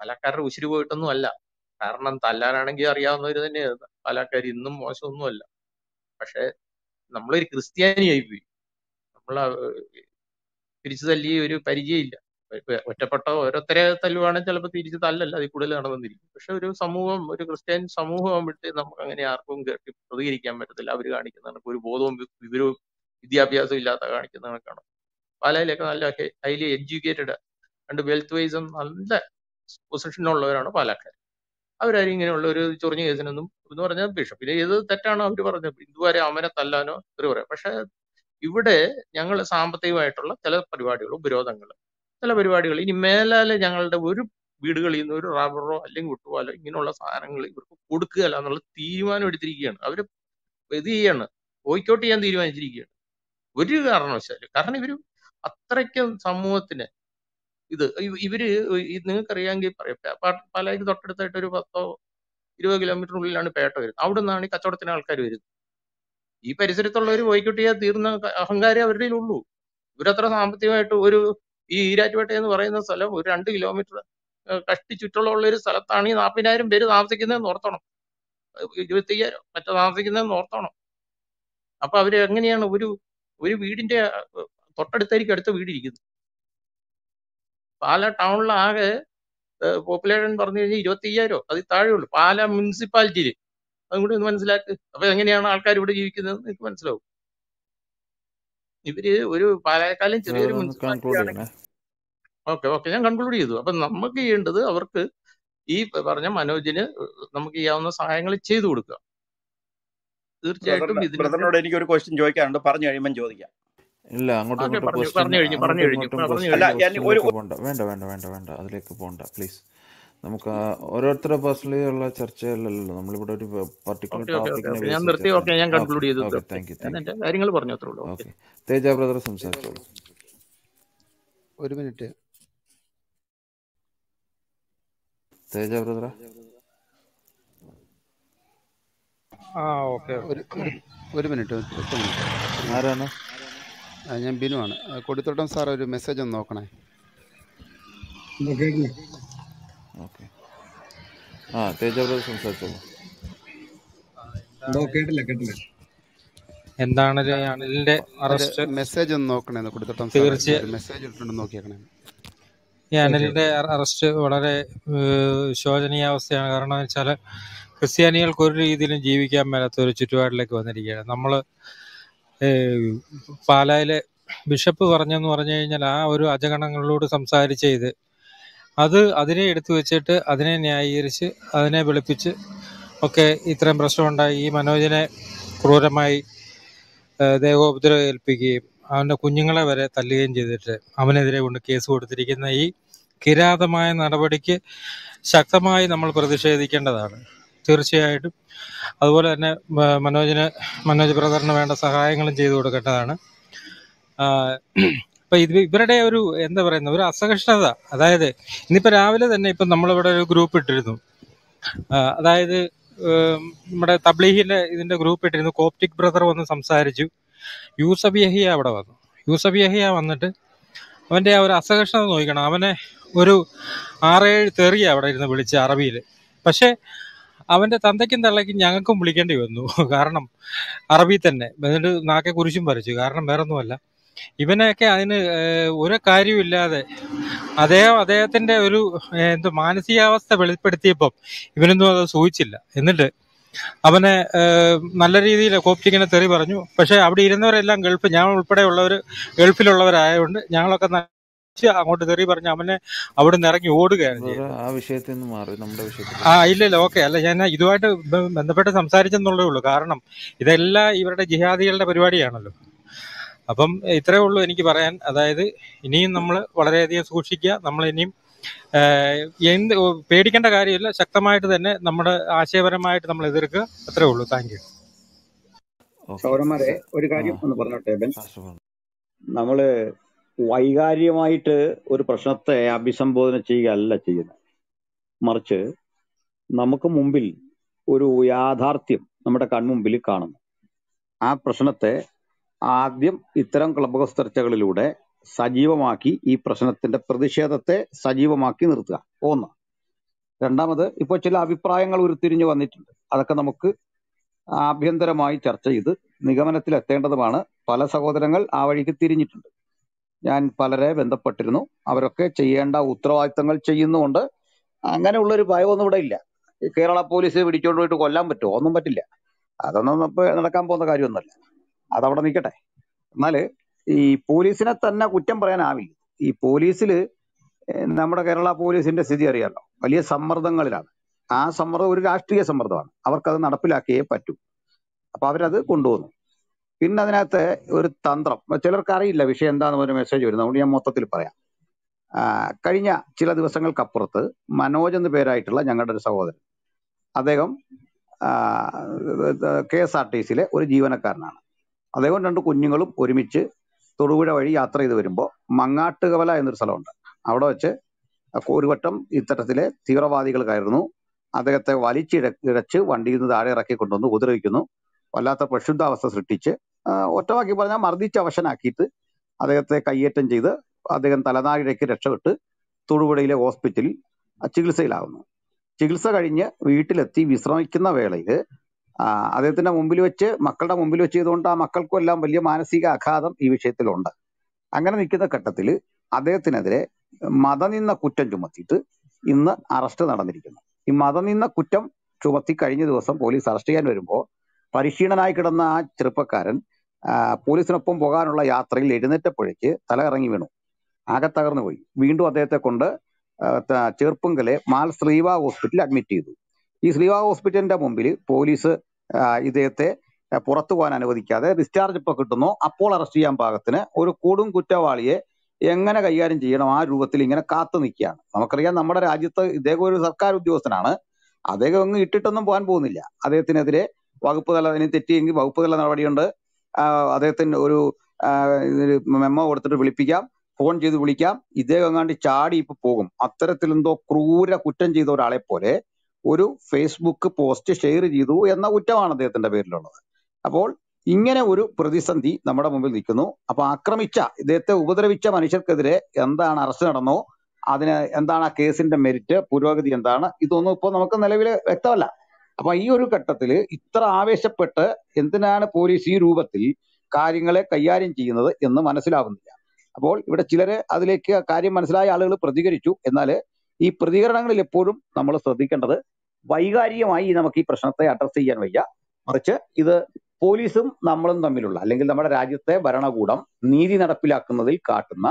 പാലക്കാരുടെ ഉശിരി പോയിട്ടൊന്നും അല്ല കാരണം തല്ലാനാണെങ്കിൽ അറിയാവുന്നവർ തന്നെയാണ് പാലക്കാർ ഇന്നും മോശമൊന്നുമല്ല. പക്ഷെ നമ്മളൊരു ക്രിസ്ത്യാനിയായി പോയി നമ്മൾ തിരിച്ചു തല്ലിയ ഒരു പരിചയമില്ല. ഒറ്റപ്പെട്ട ഓരോരുത്തരെ തല്ലുവാണെങ്കിൽ ചിലപ്പോൾ തിരിച്ച് തല്ലല്ല. അതിൽ കൂടുതൽ നടന്നിരിക്കും. പക്ഷെ ഒരു സമൂഹം ഒരു ക്രിസ്ത്യൻ സമൂഹം നമുക്ക് അങ്ങനെ ആർക്കും കേട്ടി പ്രതികരിക്കാൻ പറ്റത്തില്ല. അവർ കാണിക്കുന്ന കണക്ക് ഒരു ബോധവും വിവരവും വിദ്യാഭ്യാസവും ഇല്ലാത്ത കാണിക്കുന്ന കണക്കാണ്. പാലയിലൊക്കെ നല്ല ഹൈലി എഡ്യൂക്കേറ്റഡ്. രണ്ട് വെൽത്ത് വൈസും നല്ല പൊസിഷനുള്ളവരാണ് പാലക്കാർ. അവരാരും ഇങ്ങനെയുള്ള ഒരു ചൊറിഞ്ഞ കേസിനൊന്നും എന്ന് പറഞ്ഞാൽ ബിഷപ്പിന് ഏത് തെറ്റാണോ അവർ പറഞ്ഞത്. ഹിന്ദുവാരെ അവനെ തല്ലാനോ ഒരു പറയാം. പക്ഷെ ഇവിടെ ഞങ്ങൾ സാമ്പത്തികമായിട്ടുള്ള ചില പരിപാടികൾ ഉപരോധങ്ങൾ ചില പരിപാടികൾ ഇനി മേലാലെ ഞങ്ങളുടെ ഒരു വീടുകളിൽ നിന്ന് ഒരു റബ്ബറോ അല്ലെങ്കിൽ വിട്ടുപോലോ ഇങ്ങനെയുള്ള സാധനങ്ങൾ ഇവർക്ക് കൊടുക്കുകയല്ല എന്നുള്ള തീരുമാനം എടുത്തിരിക്കുകയാണ്. അവർ ഇത് ചെയ്യാണ്. ബോയ്ക്കോട്ട് ചെയ്യാൻ തീരുമാനിച്ചിരിക്കുകയാണ്. ഒരു കാരണവശാലും. കാരണം ഇവർ അത്രയ്ക്കും സമൂഹത്തിന് ഇത് ഇവർ നിങ്ങൾക്കറിയാമെങ്കിൽ പറയാം പ- പ- പാലായിൽ തൊട്ടടുത്തായിട്ട് ഒരു പത്തോ ഇരുപത് കിലോമീറ്ററിനുള്ളിലാണ് പേട്ട വരുന്നത്. അവിടെ നിന്നാണ് ഈ കച്ചവടത്തിന് ആൾക്കാർ വരുന്നത്. ഈ പരിസരത്തുള്ളവർ പോയിക്കിട്ടിയാൽ തീർന്ന അഹങ്കാരം അവരുടെ ഉള്ളൂ ഇവരത്ര സാമ്പത്തികമായിട്ട് ഒരു ഈ ഈരാറ്റുപേട്ട എന്ന് പറയുന്ന സ്ഥലം ഒരു രണ്ട് കിലോമീറ്റർ കഷ്ടി ചുറ്റുള്ള ഒരു സ്ഥലത്താണ് ഈ നാൽപ്പതിനായിരം പേര് താമസിക്കുന്നതെന്ന് ഓർത്തണം. ഇരുപത്തയ്യായിരം മറ്റോ താമസിക്കുന്നതെന്ന് ഓർത്തണം. അപ്പൊ അവർ എങ്ങനെയാണ് ഒരു ഒരു വീടിന്റെ തൊട്ടടുത്തായിരിക്കും അടുത്ത വീട് ഇരിക്കുന്നത് പാല ടൗണിൽ ആകെ പോപ്പുലേഷൻ പറഞ്ഞു കഴിഞ്ഞാൽ ഇരുപത്തി അയ്യായിരം അതിൽ താഴെ ഉള്ളൂ പാല മുനിസിപ്പാലിറ്റിയിൽ അതും കൂടി ഒന്ന് മനസ്സിലാക്ക്. അപ്പൊ എങ്ങനെയാണ് ആൾക്കാർ ഇവിടെ ജീവിക്കുന്നത് നിങ്ങൾക്ക് മനസ്സിലാവും. ഇവർ ഒരു പാലക്കാലം ചെറിയൊരു ബ്രദർ മുനിസിപ്പാലിറ്റി കൺക്ലൂഡ് ആണെങ്കിൽ ചെയ്യണേ. Okay okay. ഞാൻ കൺക്ലൂഡ് ചെയ്തു. അപ്പൊ നമുക്ക് ചെയ്യേണ്ടത് അവർക്ക് ഈ പറഞ്ഞ മനോജിന് നമുക്ക് ചെയ്യാവുന്ന സഹായങ്ങൾ ചെയ്തു കൊടുക്കുക. തീർച്ചയായിട്ടും എനിക്ക് ഒരു ക്വസ്റ്റ്യൻ ചോദിക്കാനുണ്ട്. പറഞ്ഞു കഴിയുമ്പോൾ ചോദിക്കാം. ഇല്ല അങ്ങോട്ട് വേണ്ട വേണ്ട വേണ്ട വേണ്ട. അതിലേക്ക് പോകണ്ട പ്ലീസ് നമുക്ക് ആ ഓരോരുത്തരുടെ പേഴ്സണലി ഉള്ള ചർച്ചയല്ലല്ലോ നമ്മളിവിടെ ഒരു പർട്ടിക്കുലർ ടോപ്പിക്കിനെ ഞാൻ നിർത്തി ഓക്കെ ഞാൻ കൺക്ലൂഡ് ചെയ്തു. താങ്ക് യു കാര്യങ്ങൾ പറഞ്ഞു അത്രേ ഉള്ളൂ. ഓക്കെ. ഓക്കെ. തേജ ബ്രദർ സംസാരിച്ചോളൂ. ഒരു മിനിറ്റ്. തേജ ബ്രദർ ആ ഓക്കെ. ഒരു ഒരു മിനിറ്റ് ഒരു മിനിറ്റ്. ആരാണ്? ഞാൻ ബിനു ആണ്. കൊടിത്തോട്ടം സാർ ഒരു മെസ്സേജ് ഒന്ന് നോക്കണേ. ഓക്കെ. ആ തേജ ബ്രദർ സംസാരിച്ചോളൂ. കേട്ടില്ല കേട്ടില്ല. എന്താണ് അനിലിന്റെ അറസ്റ്റ് മെസ്സേജ് ഒന്ന് നോക്കണേ കൊടിത്തോട്ടം തീർച്ചയായും മെസ്സേജ് ഇട്ടിട്ടുണ്ട് നോക്കിയേക്കണേ. ഈ അനിലിന്റെ അറസ്റ്റ് വളരെ ശോചനീയ അവസ്ഥയാണ്. കാരണം വെച്ചാൽ ക്രിസ്ത്യാനികൾക്ക് ഒരു രീതിയിലും ജീവിക്കാൻ മേലാത്ത ഒരു ചുറ്റുപാടിലേക്ക് വന്നിരിക്കുകയാണ്. നമ്മൾ പാലായിലെ ബിഷപ്പ് പറഞ്ഞെന്ന് പറഞ്ഞു കഴിഞ്ഞാൽ ആ ഒരു അജഗണങ്ങളോട് സംസാരിച്ച ഇത്. അത് അതിനെ എടുത്തു വെച്ചിട്ട് അതിനെ ന്യായീകരിച്ച് അതിനെ വെളുപ്പിച്ച് ഒക്കെ ഇത്രയും പ്രശ്നമുണ്ടായി. ഈ മനോജിനെ ക്രൂരമായി ദേഹോപദ്രവം ഏൽപ്പിക്കുകയും അവന്റെ കുഞ്ഞുങ്ങളെ വരെ തല്ലുകയും ചെയ്തിട്ട് അവനെതിരെ കൊണ്ട് കേസ് കൊടുത്തിരിക്കുന്ന ഈ കിരാതമായ നടപടിക്ക് ശക്തമായി നമ്മൾ പ്രതിഷേധിക്കേണ്ടതാണ്. തീർച്ചയായിട്ടും. അതുപോലെ തന്നെ മനോജിന് മനോജ് ബ്രദറിന് വേണ്ട സഹായങ്ങളും ചെയ്തു കൊടുക്കേണ്ടതാണ്. ഇപ്പൊ ഇത് ഇവരുടെ ഒരു എന്താ പറയുന്ന ഒരു അസഹിഷ്ണുത. അതായത് ഇന്നിപ്പോ രാവിലെ തന്നെ ഇപ്പൊ നമ്മളിവിടെ ഒരു ഗ്രൂപ്പ് ഇട്ടിരുന്നു. അതായത് നമ്മുടെ തബ്ലീഹിന്റെ ഇതിന്റെ ഗ്രൂപ്പ് ഇട്ടിരുന്നു. കോപ്റ്റിക് ബ്രദർ വന്ന് സംസാരിച്ചു. യൂസഫ് യഹിയ അവിടെ വന്നു. യൂസഫ് യഹിയ വന്നിട്ട് അവന്റെ ആ ഒരു അസഹിഷ്ണുത നോക്കണം. അവനെ ഒരു ആറേഴ് തെറിയ അവിടെ ഇരുന്ന് വിളിച്ച് അറബിയിൽ പക്ഷെ അവന്റെ തന്തയ്ക്കും തള്ളയ്ക്കും ഞങ്ങൾക്കും വിളിക്കേണ്ടി വന്നു. കാരണം അറബി തന്നെ. എന്നിട്ട് നാക്കെ കുരിശും വരച്ചു. കാരണം വേറൊന്നുമല്ല. ഇവനെയൊക്കെ അതിന് ഒരു കാര്യമില്ലാതെ അദ്ദേഹം അദ്ദേഹത്തിന്റെ ഒരു എന്തോ മാനസികാവസ്ഥ വെളിപ്പെടുത്തിയപ്പം ഇവനൊന്നും അത് സൂചിച്ചില്ല. എന്നിട്ട് അവനെ നല്ല രീതിയിൽ കോപ്റ്റിക്കിനെ തെറി പറഞ്ഞു. പക്ഷെ അവിടെ ഇരുന്നവരെല്ലാം ഗൾഫ് ഞാൻ ഉൾപ്പെടെയുള്ളവർ ഗൾഫിലുള്ളവരായതുകൊണ്ട് ഞങ്ങളൊക്കെ അങ്ങോട്ട് തെറി പറഞ്ഞ് അവനെ അവിടെ നിന്ന് ഇറങ്ങി ഓടുകയാണ് ആ വിഷയത്തിൽ നിന്ന് മാറി നമ്മുടെ ആ വിഷയത്തിലേക്ക് ഇല്ല ഇല്ല ഓക്കെ. അല്ല ഞാൻ ഇതുമായിട്ട് ബന്ധപ്പെട്ട് സംസാരിച്ചെന്നുള്ളേ ഉള്ളൂ. കാരണം ഇതെല്ലാം ഇവരുടെ ജിഹാദികളുടെ പരിപാടിയാണല്ലോ. അപ്പം ഇത്രേ ഉള്ളൂ എനിക്ക് പറയാൻ. അതായത് ഇനിയും നമ്മൾ വളരെയധികം സൂക്ഷിക്കുക. നമ്മൾ ഇനിയും എന്ത് പേടിക്കേണ്ട കാര്യമില്ല. ശക്തമായിട്ട് തന്നെ നമ്മുടെ ആശയപരമായിട്ട് നമ്മൾ എതിർക്കുക. അത്രേ ഉള്ളൂ. Thank you. സൗരന്മാരെ ഒരു കാര്യം ഒന്ന് പറഞ്ഞോട്ടെ നമ്മൾ വൈകാരികമായിട്ട് ഒരു പ്രശ്നത്തെ അഭിസംബോധന ചെയ്യുകയല്ല ചെയ്യുന്നത്. മറിച്ച് നമുക്ക് മുമ്പിൽ ഒരു യാഥാർത്ഥ്യം നമ്മുടെ കൺമുമ്പിൽ കാണുന്നു. ആ പ്രശ്നത്തെ ആദ്യം ഇത്തരം ക്ലബ് ചർച്ചകളിലൂടെ സജീവമാക്കി ഈ പ്രശ്നത്തിന്റെ പ്രതിഷേധത്തെ സജീവമാക്കി നിർത്തുക. ഒന്ന്. രണ്ടാമത് ഇപ്പോൾ ചില അഭിപ്രായങ്ങൾ ഉരുത്തിരിഞ്ഞു വന്നിട്ടുണ്ട്. അതൊക്കെ നമുക്ക് ആഭ്യന്തരമായി ചർച്ച ചെയ്ത് നിഗമനത്തിൽ എത്തേണ്ടതുമാണ് പല സഹോദരങ്ങൾ ആ വഴിക്ക് തിരിഞ്ഞിട്ടുണ്ട്. ഞാൻ പലരെ ബന്ധപ്പെട്ടിരുന്നു. അവരൊക്കെ ചെയ്യേണ്ട ഉത്തരവാദിത്തങ്ങൾ ചെയ്യുന്നുമുണ്ട്. അങ്ങനെയുള്ള ഒരു ഭയമൊന്നും ഇവിടെ ഇല്ല. കേരള പോലീസ് പിടിച്ചോണ്ട് പോയിട്ട് കൊല്ലാൻ പറ്റുമോ? ഒന്നും പറ്റില്ല. അതൊന്നും ഇപ്പൊ നടക്കാൻ പോകുന്ന കാര്യമൊന്നുമല്ല. അതവിടെ നിൽക്കട്ടെ. എന്നാൽ ഈ പോലീസിനെ തന്നെ കുറ്റം പറയാനാവില്ല. ഈ പോലീസിൽ നമ്മുടെ കേരള പോലീസിന്റെ സ്ഥിതി അറിയാലോ. വലിയ സമ്മർദ്ദങ്ങളിലാണ്. ആ സമ്മർദ്ദം ഒരു രാഷ്ട്രീയ സമ്മർദ്ദമാണ്. അവർക്കത് നടപ്പിലാക്കിയേ പറ്റൂ. അപ്പൊ അവരത് കൊണ്ടുവന്നു. പിന്നെ അതിനകത്ത് ഒരു തന്ത്രം. ചിലർക്ക് അറിയില്ല വിഷയം എന്താണെന്ന് പറഞ്ഞ മെസ്സേജ് വരുന്നത്. അതുകൊണ്ട് ഞാൻ മൊത്തത്തിൽ പറയാം. കഴിഞ്ഞ ചില ദിവസങ്ങൾക്കപ്പുറത്ത് മനോജ് എന്ന പേരായിട്ടുള്ള ഞങ്ങളുടെ ഒരു സഹോദരൻ അദ്ദേഹം കെ എസ് ആർ ടി സിയിലെ ഒരു ജീവനക്കാരനാണ്. അദ്ദേഹം രണ്ട് കുഞ്ഞുങ്ങളും ഒരുമിച്ച് തൊടുപുഴ വഴി യാത്ര ചെയ്ത് വരുമ്പോൾ മങ്ങാട്ടുകവല എന്നൊരു സ്ഥലമുണ്ട്. അവിടെ വെച്ച് ഒരു വട്ടം ഇത്തരത്തിലെ തീവ്രവാദികൾ കയറുന്നു. അദ്ദേഹത്തെ വലിച്ചിഴച്ച് വണ്ടിയിൽ നിന്ന് താഴെ ഇറക്കി കൊണ്ടുവന്ന് ഉപദ്രവിക്കുന്നു. വല്ലാത്ത പ്രക്ഷുബ്ധാവസ്ഥ സൃഷ്ടിച്ച് ഒറ്റവാക്കി പറഞ്ഞാൽ മർദ്ദിച്ച് അവശനാക്കിയിട്ട് അദ്ദേഹത്തെ കയ്യേറ്റം ചെയ്ത് അദ്ദേഹം തലനാരിഴയ്ക്ക് രക്ഷപ്പെട്ട് തൊടുപുഴയിലെ ഹോസ്പിറ്റലിൽ ചികിത്സയിലാകുന്നു ചികിത്സ കഴിഞ്ഞ് വീട്ടിലെത്തി വിശ്രമിക്കുന്ന വേളയിൽ അദ്ദേഹത്തിന്റെ മുമ്പിൽ വെച്ച് മക്കളുടെ മുമ്പിൽ വെച്ച് ചെയ്തുകൊണ്ട് ആ മക്കൾക്കും എല്ലാം വലിയ മാനസിക ആഘാതം ഈ വിഷയത്തിലുണ്ട്. അങ്ങനെ നിൽക്കുന്ന ഘട്ടത്തിൽ അദ്ദേഹത്തിനെതിരെ മതനിന്ന കുറ്റം ചുമത്തിയിട്ട് ഇന്ന് അറസ്റ്റ് നടന്നിരിക്കുന്നു. ഈ മതനിന്ന കുറ്റം ചുമത്തി കഴിഞ്ഞ ദിവസം പോലീസ് അറസ്റ്റ് ചെയ്യാൻ വരുമ്പോൾ പരിശീലനായി കിടന്ന ആ ചെറുപ്പക്കാരൻ പോലീസിനൊപ്പം പോകാനുള്ള യാത്രയിൽ എഴുന്നേറ്റപ്പോഴേക്ക് തല ഇറങ്ങി വീണു. ആകെ തകർന്നു പോയി. വീണ്ടും അദ്ദേഹത്തെ കൊണ്ട് ചേർപ്പുങ്കലെ മാൽ ശ്രീവ ഹോസ്പിറ്റലിൽ അഡ്മിറ്റ് ചെയ്തു. ഈ ശ്രീവ ഹോസ്പിറ്റലിന്റെ മുമ്പിൽ പോലീസ് ഇദ്ദേഹത്തെ പുറത്തു പോകാൻ അനുവദിക്കാതെ ഡിസ്ചാർജ് ഇപ്പൊ കിട്ടുന്നു. അപ്പോൾ അറസ്റ്റ് ചെയ്യാൻ പാകത്തിന് ഒരു കൊടും കുറ്റവാളിയെ എങ്ങനെ കൈകാര്യം ചെയ്യണം? ആ രൂപത്തിൽ ഇങ്ങനെ കാത്തു നിൽക്കുകയാണ്. നമുക്കറിയാം നമ്മുടെ രാജ്യത്ത് ഇദ്ദേഹം ഒരു സർക്കാർ ഉദ്യോഗസ്ഥനാണ് അദ്ദേഹം ഒന്നും ഇട്ടിട്ടൊന്നും പോകാൻ പോകുന്നില്ല. അദ്ദേഹത്തിനെതിരെ വകുപ്പ് തല അതിന് തെറ്റിയെങ്കിൽ വകുപ്പ് തല നടപടിയുണ്ട് അദ്ദേഹത്തിന് ഒരു മെമ്മ കൊടുത്തിട്ട് വിളിപ്പിക്കാം. ഫോൺ ചെയ്ത് വിളിക്കാം. ഇദ്ദേഹം എങ്ങാണ്ട് ചാടി ഇപ്പൊ പോകും. അത്തരത്തിൽ എന്തോ ക്രൂര കുറ്റം ചെയ്ത ഒരാളെ പോലെ ഒരു ഫേസ്ബുക്ക് പോസ്റ്റ് ഷെയർ ചെയ്തു എന്ന കുറ്റമാണ് അദ്ദേഹത്തിന്റെ പേരിലുള്ളത്. അപ്പോൾ ഇങ്ങനെ ഒരു പ്രതിസന്ധി നമ്മുടെ മുമ്പിൽ നിൽക്കുന്നു. അപ്പൊ ആക്രമിച്ച ഇദ്ദേഹത്തെ ഉപദ്രവിച്ച മനുഷ്യർക്കെതിരെ എന്താണ് അറസ്റ്റ് നടന്നോ? അതിന് എന്താണ് ആ കേസിന്റെ മെരിറ്റ് പുരോഗതി എന്താണ്? ഇതൊന്നും ഇപ്പൊ നമുക്ക് നിലവിൽ വ്യക്തമല്ല. അപ്പൊ ഈ ഒരു ഘട്ടത്തിൽ ഇത്ര ആവേശപ്പെട്ട് എന്തിനാണ് പോലീസ് ഈ രൂപത്തിൽ കാര്യങ്ങളെ കൈകാര്യം ചെയ്യുന്നത് എന്ന് മനസ്സിലാവുന്നില്ല. അപ്പോൾ ഇവിടെ ചിലര് അതിലേക്ക് കാര്യം മനസ്സിലായ ആളുകൾ പ്രതികരിച്ചു. എന്നാൽ ഈ പ്രതികരണങ്ങളിൽ എപ്പോഴും നമ്മൾ ശ്രദ്ധിക്കേണ്ടത് വൈകാരികമായി നമുക്ക് ഈ പ്രശ്നത്തെ അഡ്രസ് ചെയ്യാൻ വയ്യ. മറിച്ച് ഇത് പോലീസും നമ്മളും തമ്മിലുള്ള അല്ലെങ്കിൽ നമ്മുടെ രാജ്യത്തെ ഭരണകൂടം നീതി നടപ്പിലാക്കുന്നതിൽ കാട്ടുന്ന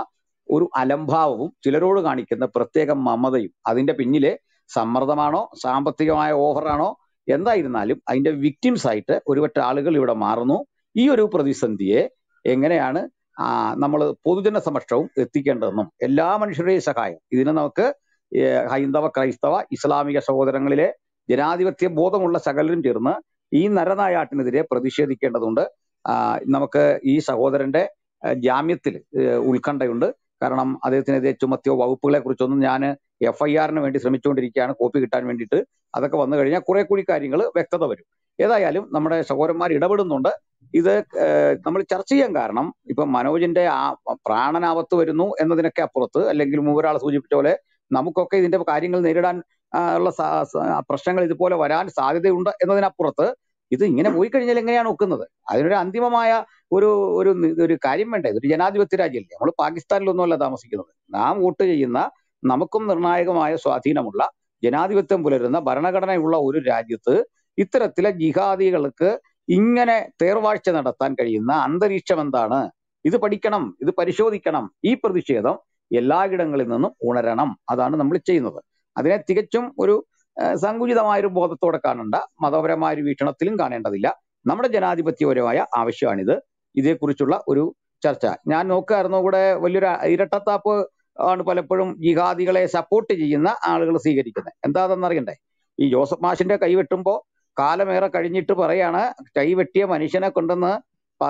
ഒരു അലംഭാവവും ചിലരോട് കാണിക്കുന്ന പ്രത്യേക മമതയും അതിന്റെ പിന്നിലെ സമ്മർദ്ദമാണോ സാമ്പത്തികമായ ഓഫറാണോ എന്തായിരുന്നാലും അതിന്റെ വിക്ടിംസ് ആയിട്ട് ഒരുപറ്റ ആളുകൾ ഇവിടെ മാറുന്നു. ഈ ഒരു പ്രതിസന്ധിയെ എങ്ങനെയാണ് നമ്മൾ പൊതുജന സമക്ഷവും എത്തിക്കേണ്ടതെന്നും എല്ലാ മനുഷ്യരുടെയും സഹായം. ഇതിന് നമുക്ക് ഹൈന്ദവ ക്രൈസ്തവ ഇസ്ലാമിക സഹോദരങ്ങളിലെ ജനാധിപത്യ ബോധമുള്ള സകലരും ചേർന്ന് ഈ നരനായാട്ടിനെതിരെ പ്രതിഷേധിക്കേണ്ടതുണ്ട്. നമുക്ക് ഈ സഹോദരന്റെ ജാമ്യത്തിൽ ഉത്കണ്ഠയുണ്ട്. കാരണം അദ്ദേഹത്തിനെതിരെ ചുമത്തിയ വകുപ്പുകളെ കുറിച്ചൊന്നും ഞാൻ എഫ് ഐ ആറിന് വേണ്ടി ശ്രമിച്ചുകൊണ്ടിരിക്കുകയാണ് കോപ്പി കിട്ടാൻ വേണ്ടിയിട്ട്. അതൊക്കെ വന്നു കഴിഞ്ഞാൽ കുറെ കൂടി കാര്യങ്ങൾ വ്യക്തത വരും. ഏതായാലും നമ്മുടെ സഹോദരന്മാർ ഇടപെടുന്നുണ്ട്. ഇത് നമ്മൾ ചർച്ച ചെയ്യാൻ കാരണം ഇപ്പൊ മനോജിന്റെ ആ പ്രാണനാപത്ത് വരുന്നു എന്നതിനൊക്കെ അപ്പുറത്ത് അല്ലെങ്കിൽ മൂവരാൾ സൂചിപ്പിച്ച പോലെ നമുക്കൊക്കെ ഇതിന്റെ കാര്യങ്ങൾ നേരിടാൻ ഉള്ള പ്രശ്നങ്ങൾ ഇതുപോലെ വരാൻ സാധ്യതയുണ്ട് എന്നതിനപ്പുറത്ത് ഇത് ഇങ്ങനെ പോയി കഴിഞ്ഞാൽ എങ്ങനെയാണ് ഒക്കുന്നത്? അതിനൊരു അന്തിമമായ ഒരു ഒരു കാര്യം വേണ്ടേ? ഒരു ജനാധിപത്യ രാജ്യമല്ലേ നമ്മൾ പാകിസ്ഥാനിലൊന്നുമല്ല താമസിക്കുന്നത്. നാം വോട്ട് ചെയ്യുന്ന നമുക്കും നിർണായകമായ സ്വാധീനമുള്ള ജനാധിപത്യം പുലരുന്ന ഭരണഘടനയുള്ള ഒരു രാജ്യത്ത് ഇത്തരത്തിലെ ജിഹാദികൾക്ക് ഇങ്ങനെ തേർവാഴ്ച നടത്താൻ കഴിയുന്ന അന്തരീക്ഷം എന്താണ്? ഇത് പഠിക്കണം ഇത് പരിശോധിക്കണം. ഈ പ്രതിഷേധം എല്ലായിടങ്ങളിൽ നിന്നും ഉണരണം അതാണ് നമ്മൾ ചെയ്യുന്നത്. അതിനെ തികച്ചും ഒരു സങ്കുചിതമായൊരു ബോധത്തോടെ കാണണ്ട. മതപരമായ ഒരു വീക്ഷണത്തിലും കാണേണ്ടതില്ല. നമ്മുടെ ജനാധിപത്യപരമായ ആവശ്യമാണിത്. ഇതേക്കുറിച്ചുള്ള ഒരു ചർച്ച. ഞാൻ നോക്കായിരുന്നു. ഇവിടെ വലിയൊരു ഇരട്ടത്താപ്പ് ആണ് പലപ്പോഴും ജിഹാദികളെ സപ്പോർട്ട് ചെയ്യുന്ന ആളുകൾ സ്വീകരിക്കുന്നത്. എന്താണെന്നറിയണ്ടേ ഈ ജോസഫ് മാഷിന്റെ കൈവെട്ടുമ്പോൾ കാലമേറെ കഴിഞ്ഞിട്ട് പറയാണ് കൈവെട്ടിയ മനുഷ്യനെ കൊണ്ടുവന്ന്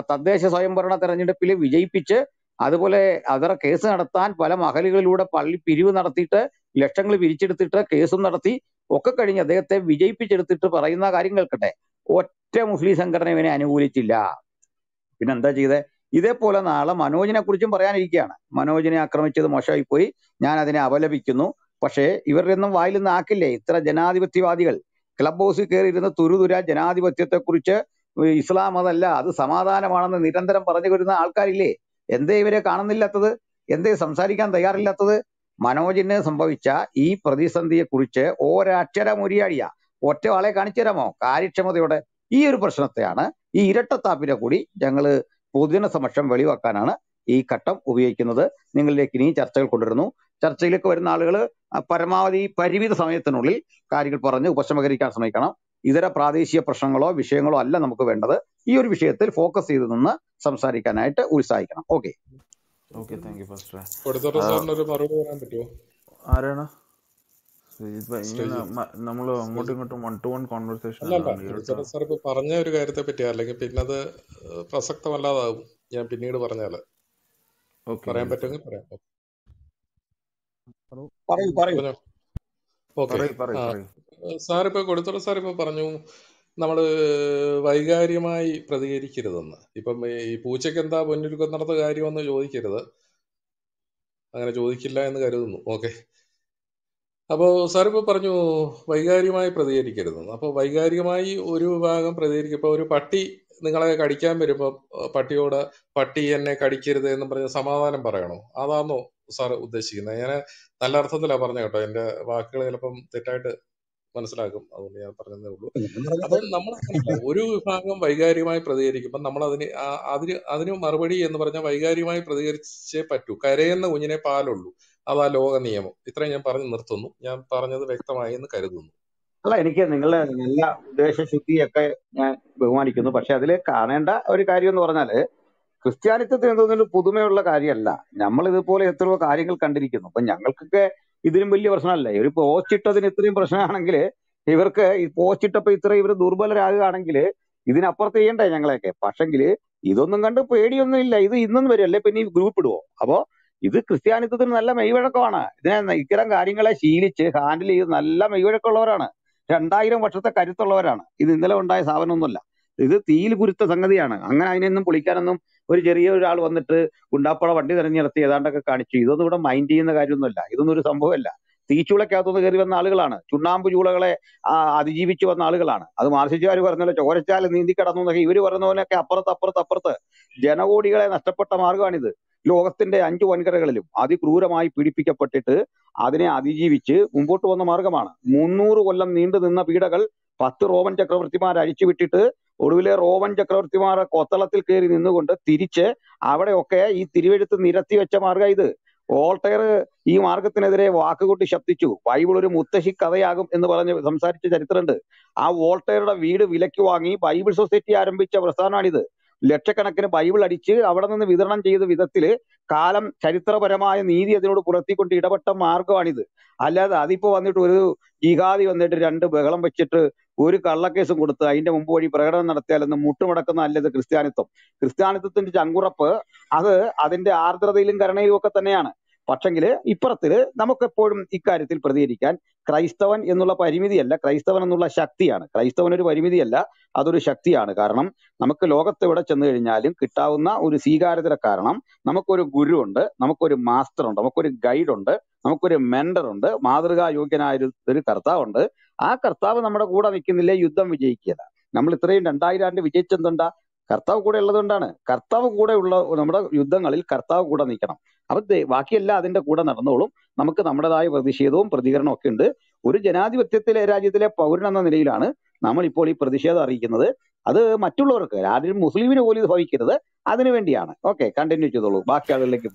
തദ്ദേശ സ്വയംഭരണ തെരഞ്ഞെടുപ്പിൽ വിജയിപ്പിച്ച് അതുപോലെ അവരെ കേസ് നടത്താൻ പല മഹലുകളിലൂടെ പള്ളി പിരിവ് നടത്തിയിട്ട് ലക്ഷങ്ങൾ പിരിച്ചെടുത്തിട്ട് കേസും നടത്തി ഒക്കെ കഴിഞ്ഞ് അദ്ദേഹത്തെ വിജയിപ്പിച്ചെടുത്തിട്ട് പറയുന്ന കാര്യം കേൾക്കട്ടെ. ഒറ്റ മുസ്ലിം സംഘടന ഇവനെ അനുകൂലിച്ചില്ല. പിന്നെന്താ ചെയ്തേ? ഇതേപോലെ നാളെ മനോജിനെ കുറിച്ചും പറയാനിരിക്കുകയാണ്. മനോജിനെ ആക്രമിച്ചത് മോശമായി പോയി ഞാൻ അതിനെ അപലപിക്കുന്നു. പക്ഷേ ഇവരുടെ ഒന്നും വായിൽ നിന്ന് ആക്കില്ലേ? ഇത്ര ജനാധിപത്യവാദികൾ. ക്ലബ് ഹൗസിൽ കയറിയിരുന്ന തുരുതുര ജനാധിപത്യത്തെക്കുറിച്ച് ഇസ്ലാം അതല്ല അത് സമാധാനമാണെന്ന് നിരന്തരം പറഞ്ഞു വരുന്ന ആൾക്കാരില്ലേ? എന്തേ ഇവരെ കാണുന്നില്ലാത്തത്? എന്തേ സംസാരിക്കാൻ തയ്യാറില്ലാത്തത്? മനോജിന് സംഭവിച്ച ഈ പ്രതിസന്ധിയെക്കുറിച്ച് ഒരക്ഷരം ഉരിയാടിയ ഒറ്റ ആളെ കാണിച്ചു തരാമോ കാര്യക്ഷമതയോടെ ഈ ഒരു പ്രശ്നത്തെയാണ് ഈ ഇരട്ടത്താപ്പിനെ കൂടി ഞങ്ങൾ പൊതുജന സമക്ഷം വെളിവാക്കാനാണ് ഈ ഘട്ടം ഉപയോഗിക്കുന്നത്. നിങ്ങളിലേക്ക് ഇനിയും ചർച്ചകൾ കൊണ്ടുവരുന്നു. ചർച്ചയിലേക്ക് വരുന്ന ആളുകൾ പരമാവധി പരിമിത സമയത്തിനുള്ളിൽ കാര്യങ്ങൾ പറഞ്ഞ് ഉപശമകരിക്കാൻ ശ്രമിക്കണം. ഇതര പ്രാദേശിക പ്രശ്നങ്ങളോ വിഷയങ്ങളോ അല്ല നമുക്ക് വേണ്ടത്. ഈ ഒരു വിഷയത്തിൽ ഫോക്കസ് ചെയ്ത് നിന്ന് സംസാരിക്കാനായിട്ട് ഉത്സാഹിക്കണം. Okay okay thank you first ആരാണ്? നമ്മൾ അങ്ങോട്ടും ഇങ്ങോട്ടും one to one conversation sir ഇപ്പൊ പറഞ്ഞ ഒരു കാര്യത്തെ പറ്റി അല്ലെങ്കിൽ പിന്നെ അത് പ്രസക്തമല്ലാതാവും. പ്രസക്തമല്ലാതാകും ഞാൻ പിന്നീട് പറഞ്ഞാൽ ഓക്കെ പറയാൻ പറ്റുമെങ്കിൽ പറയാം. പറയൂ പറയൂ. പറഞ്ഞോ ഓക്കെ. പറയൂ പറയൂ ആ പറയൂ. സാർ ഇപ്പൊ കൊടുത്തോട്ടെ സാർ ഇപ്പൊ പറഞ്ഞു നമ്മൾ വൈകാരികമായി പ്രതികരിക്കരുതെന്ന്. ഇപ്പം ഈ പൂച്ചയ്ക്ക് എന്താ പൊന്നിരിക്കുന്നിടത്ത് കാര്യമെന്ന് ചോദിക്കരുത്. അങ്ങനെ ചോദിക്കില്ല എന്ന് കരുതുന്നു. ഓക്കെ. അപ്പോൾ സാർ ഇപ്പോൾ പറഞ്ഞു വൈകാരികമായി പ്രതികരിക്കരുതെന്ന് അപ്പോൾ വൈകാരികമായി ഒരു വിഭാഗം പ്രതികരിക്കും ഇപ്പോൾ ഒരു പട്ടി നിങ്ങളെ കടിക്കാൻ വരുമ്പോൾ പട്ടിയോട് പട്ടി എന്നെ കടിക്കരുത് എന്ന് പറഞ്ഞ് സമാധാനം പറയണോ? അതാണോ സാർ ഉദ്ദേശിക്കുന്നത്? ഞാൻ നല്ല അർത്ഥത്തിലാണ് പറഞ്ഞ കേട്ടോ. എന്റെ വാക്കുകൾ ചിലപ്പം തെറ്റായിട്ട് മനസ്സിലാക്കും. അതുകൊണ്ട് ഞാൻ പറഞ്ഞതേ ഉള്ളൂ. അപ്പോൾ നമ്മൾ ഒരു വിഭാഗം വൈകാരികമായി പ്രതികരിക്കുമ്പോൾ നമ്മൾ അതിന് അതിന് അതിന് മറുപടി എന്ന് പറഞ്ഞാൽ വൈകാരികമായി പ്രതികരിച്ചേ പറ്റൂ. കരയുന്ന കുഞ്ഞിനെ പാലുള്ളൂ. അതാ ലോക നിയമം. ഇത്രയും ഞാൻ പറഞ്ഞു നിർത്തുന്നു. ഞാൻ പറഞ്ഞത് വ്യക്തമായി എന്ന് കരുതുന്നു. അല്ല എനിക്ക് നിങ്ങളുടെ നല്ല ഉദ്ദേശശുദ്ധിയൊക്കെ ഞാൻ ബഹുമാനിക്കുന്നു. പക്ഷെ അതിൽ കാണേണ്ട ഒരു കാര്യം എന്ന് പറഞ്ഞാൽ ക്രിസ്ത്യാനിത്വത്തിന് എന്തോന്നൊരു പുതുമയുള്ള കാര്യമല്ല. നമ്മൾ ഇതുപോലെ എത്രയോ കാര്യങ്ങൾ കണ്ടിരിക്കുന്നു. അപ്പൊ ഞങ്ങൾക്കൊക്കെ ഇതിനും വലിയ പ്രശ്നമല്ല. ഇവർ പോസ്റ്റ് ഇട്ടതിന് ഇത്രയും പ്രശ്നമാണെങ്കിൽ ഇവർക്ക് ഈ പോസ്റ്റ് ഇട്ടപ്പോ ഇത്ര ഇവർ ദുർബലരാകുകയാണെങ്കിൽ ഇതിനപ്പുറത്ത് ചെയ്യണ്ടേ ഞങ്ങളെയൊക്കെ? പക്ഷെങ്കിൽ ഇതൊന്നും കണ്ട് പേടിയൊന്നും ഇല്ല ഇത് ഇന്നും വരും. അല്ലെ? പിന്നെ ഈ ഗ്രൂപ്പ് ഇടുവോ? അപ്പോ ഇത് ക്രിസ്ത്യാനിത്വത്തിന് നല്ല മെയ്വഴക്കമാണ്. ഇതിനെ ഇത്തരം കാര്യങ്ങളെ ശീലിച്ച് ഹാൻഡിൽ ചെയ്ത് നല്ല മെയ്വഴക്കമുള്ളവരാണ്. രണ്ടായിരം വർഷത്തെ കരുത്തുള്ളവരാണ്. ഇത് ഇന്നലെ ഉണ്ടായ സാധനമൊന്നുമല്ല. ഇത് തീയിൽ കുരുത്ത സംഗതിയാണ്. അങ്ങനെ അതിനൊന്നും പൊളിക്കാനൊന്നും ഒരു ചെറിയ ഒരാൾ വന്നിട്ട് ഗുണ്ടാപ്പട വണ്ടി തെരഞ്ഞെടുത്ത് ഏതാണ്ടൊക്കെ കാണിച്ചു. ഇതൊന്നും ഇവിടെ മൈൻഡ് ചെയ്യുന്ന കാര്യമൊന്നുമല്ല. ഇതൊന്നും ഒരു സംഭവമല്ല. തീച്ചൂളക്കകത്തുനിന്ന് കയറി വന്ന ആളുകളാണ്. ചുണ്ണാമ്പു ചൂളകളെ അതിജീവിച്ചു വന്ന ആളുകളാണ്. അത് മാർസിച്ചുകാർ പറഞ്ഞല്ലോ ചോരച്ചാൽ നീന്തി കടന്നു എന്നൊക്കെ ഇവർ പറഞ്ഞ പോലെയൊക്കെ അപ്പുറത്ത് അപ്പുറത്ത് അപ്പുറത്ത് ജനകോടികളെ നഷ്ടപ്പെട്ട മാർഗമാണിത് ലോകത്തിന്റെ അഞ്ചു വൻകരകളിലും അതിക്രൂരമായി പീഡിപ്പിക്കപ്പെട്ടിട്ട് അതിനെ അതിജീവിച്ച് മുമ്പോട്ട് വന്ന മാർഗമാണ്. മുന്നൂറ് കൊല്ലം നീണ്ടു നിന്ന പീഡകൾ പത്ത് റോമൻ ചക്രവർത്തിമാർ അഴിച്ചുവിട്ടിട്ട് ഒടുവിലെ റോമൻ ചക്രവർത്തിമാർ കൊത്തളത്തിൽ കയറി നിന്നുകൊണ്ട് തിരിച്ച് അവിടെയൊക്കെ ഈ തിരുവെഴുത്ത് നിരത്തി വെച്ച മാർഗം ഇത്. വോൾട്ടയർ ഈ മാർഗത്തിനെതിരെ വാക്കുകൂട്ടി ശബ്ദിച്ചു. ബൈബിൾ ഒരു മുത്തശ്ശി കഥയാകും എന്ന് പറഞ്ഞ് സംസാരിച്ച ചരിത്രമുണ്ട്. ആ വോൾട്ടയറുടെ വീട് വിലയ്ക്ക് വാങ്ങി ബൈബിൾ സൊസൈറ്റി ആരംഭിച്ച പ്രസ്ഥാനമാണിത്. ലക്ഷക്കണക്കിന് ബൈബിൾ അടിച്ച് അവിടെ നിന്ന് വിതരണം ചെയ്ത വിധത്തിൽ കാലം ചരിത്രപരമായ നീതി അതിനോട് പുലർത്തിക്കൊണ്ട് ഇടപെട്ട മാർഗമാണിത് അല്ലാതെ അതിപ്പോ വന്നിട്ട് ഒരു ജിഹാദി വന്നിട്ട് രണ്ട് ബഹളം വെച്ചിട്ട് ഒരു കള്ളക്കേസും കൊടുത്ത് അതിന്റെ മുമ്പ് വഴി പ്രകടനം നടത്തിയാലൊന്നും മുട്ടുമടക്കുന്ന അല്ലത് ക്രിസ്ത്യാനിത്വം. ക്രിസ്ത്യാനിത്വത്തിന്റെ ചങ്കുറപ്പ് അത് അതിന്റെ ആർദ്രതയിലും കരുണയിലും ഒക്കെ തന്നെയാണ്. പക്ഷെങ്കിൽ ഇപ്പുറത്തിൽ നമുക്കെപ്പോഴും ഇക്കാര്യത്തിൽ പ്രതികരിക്കാൻ ക്രൈസ്തവൻ എന്നുള്ള പരിമിതിയല്ല ക്രൈസ്തവൻ എന്നുള്ള ശക്തിയാണ്. ക്രൈസ്തവൻ ഒരു പരിമിതിയല്ല അതൊരു ശക്തിയാണ്. കാരണം നമുക്ക് ലോകത്തെവിടെ ചെന്ന് കഴിഞ്ഞാലും കിട്ടാവുന്ന ഒരു സ്വീകാര്യതയുടെ കാരണം നമുക്കൊരു ഗുരു ഉണ്ട് നമുക്കൊരു മാസ്റ്റർ ഉണ്ട് നമുക്കൊരു ഗൈഡ് ഉണ്ട് നമുക്കൊരു മെന്റർ ഉണ്ട് മാതൃകാ യോഗ്യനായ ഒരു കർത്താവുണ്ട്. ആ കർത്താവ് നമ്മുടെ കൂടെ നിൽക്കുന്നില്ലേ? യുദ്ധം വിജയിക്കുക നമ്മൾ ഇത്രയും രണ്ടായിരം ആണ്ട് വിജയിച്ചെന്തുണ്ടാ കർത്താവ് കൂടെ ഉള്ളതുകൊണ്ടാണ്. കർത്താവ് കൂടെ ഉള്ള നമ്മുടെ യുദ്ധങ്ങളിൽ കർത്താവ് കൂടെ നിൽക്കണം. അപ്പൊ ബാക്കിയെല്ലാം അതിന്റെ കൂടെ നടന്നോളും. നമുക്ക് നമ്മുടേതായ പ്രതിഷേധവും പ്രതികരണവും ഒക്കെ ഉണ്ട്. ഒരു ജനാധിപത്യത്തിലെ രാജ്യത്തിലെ പൗരൻ എന്ന നിലയിലാണ് നമ്മൾ ഇപ്പോൾ ഈ പ്രതിഷേധം അറിയിക്കുന്നത്. അത് മറ്റുള്ളവർക്ക് ആരും മുസ്ലിമിന് പോലും ഇത് ഭവിക്കരുത്. അതിനു വേണ്ടിയാണ്. ഓക്കെ കണ്ടിന്യൂ ചെയ്തോളൂ. ബാക്കി ആളുകളിലേക്ക്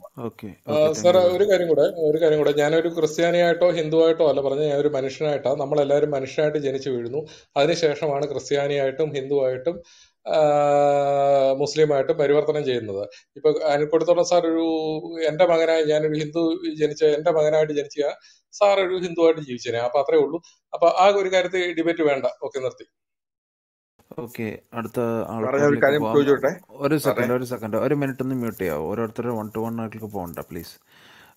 സാർ ഒരു കാര്യം കൂടെ ഒരു കാര്യം കൂടെ. ഞാനൊരു ക്രിസ്ത്യാനിയായിട്ടോ ഹിന്ദുവായിട്ടോ അല്ല പറഞ്ഞ ഞാൻ ഒരു മനുഷ്യനായിട്ടാ. നമ്മളെല്ലാവരും മനുഷ്യനായിട്ട് ജനിച്ചു വീഴുന്നു. അതിനുശേഷമാണ് ക്രിസ്ത്യാനിയായിട്ടും ഹിന്ദുവായിട്ടും മുസ്ലിമായിട്ട് പരിവർത്തനം ചെയ്യുന്നത്. ഇപ്പൊ അനിൽക്കൊടുത്തോളം സാർ ഒരു എന്റെ മകനായി ഞാനൊരു ഹിന്ദു ജനിച്ച എന്റെ മകനായിട്ട് ജനിച്ച സാർ ഒരു ഹിന്ദുവായിട്ട് ജീവിച്ചേനെ. അപ്പൊ അത്രേ ഉള്ളൂ. അപ്പൊ ആ ഒരു കാര്യത്തിൽ ഡിബേറ്റ് വേണ്ട. ഓക്കെ നിർത്തി. ഓക്കെ അടുത്ത ഒരു കാര്യം പോവാം. ഒരു സെക്കൻഡ് ഒരു സെക്കൻഡ്. ഒരു മിനിറ്റ് ഒന്ന് മ്യൂട്ട് ചെയ്യാവും. ഓരോരുത്തരും വൺ ടു വൺ ആയിട്ട് പോകണ്ട പ്ലീസ്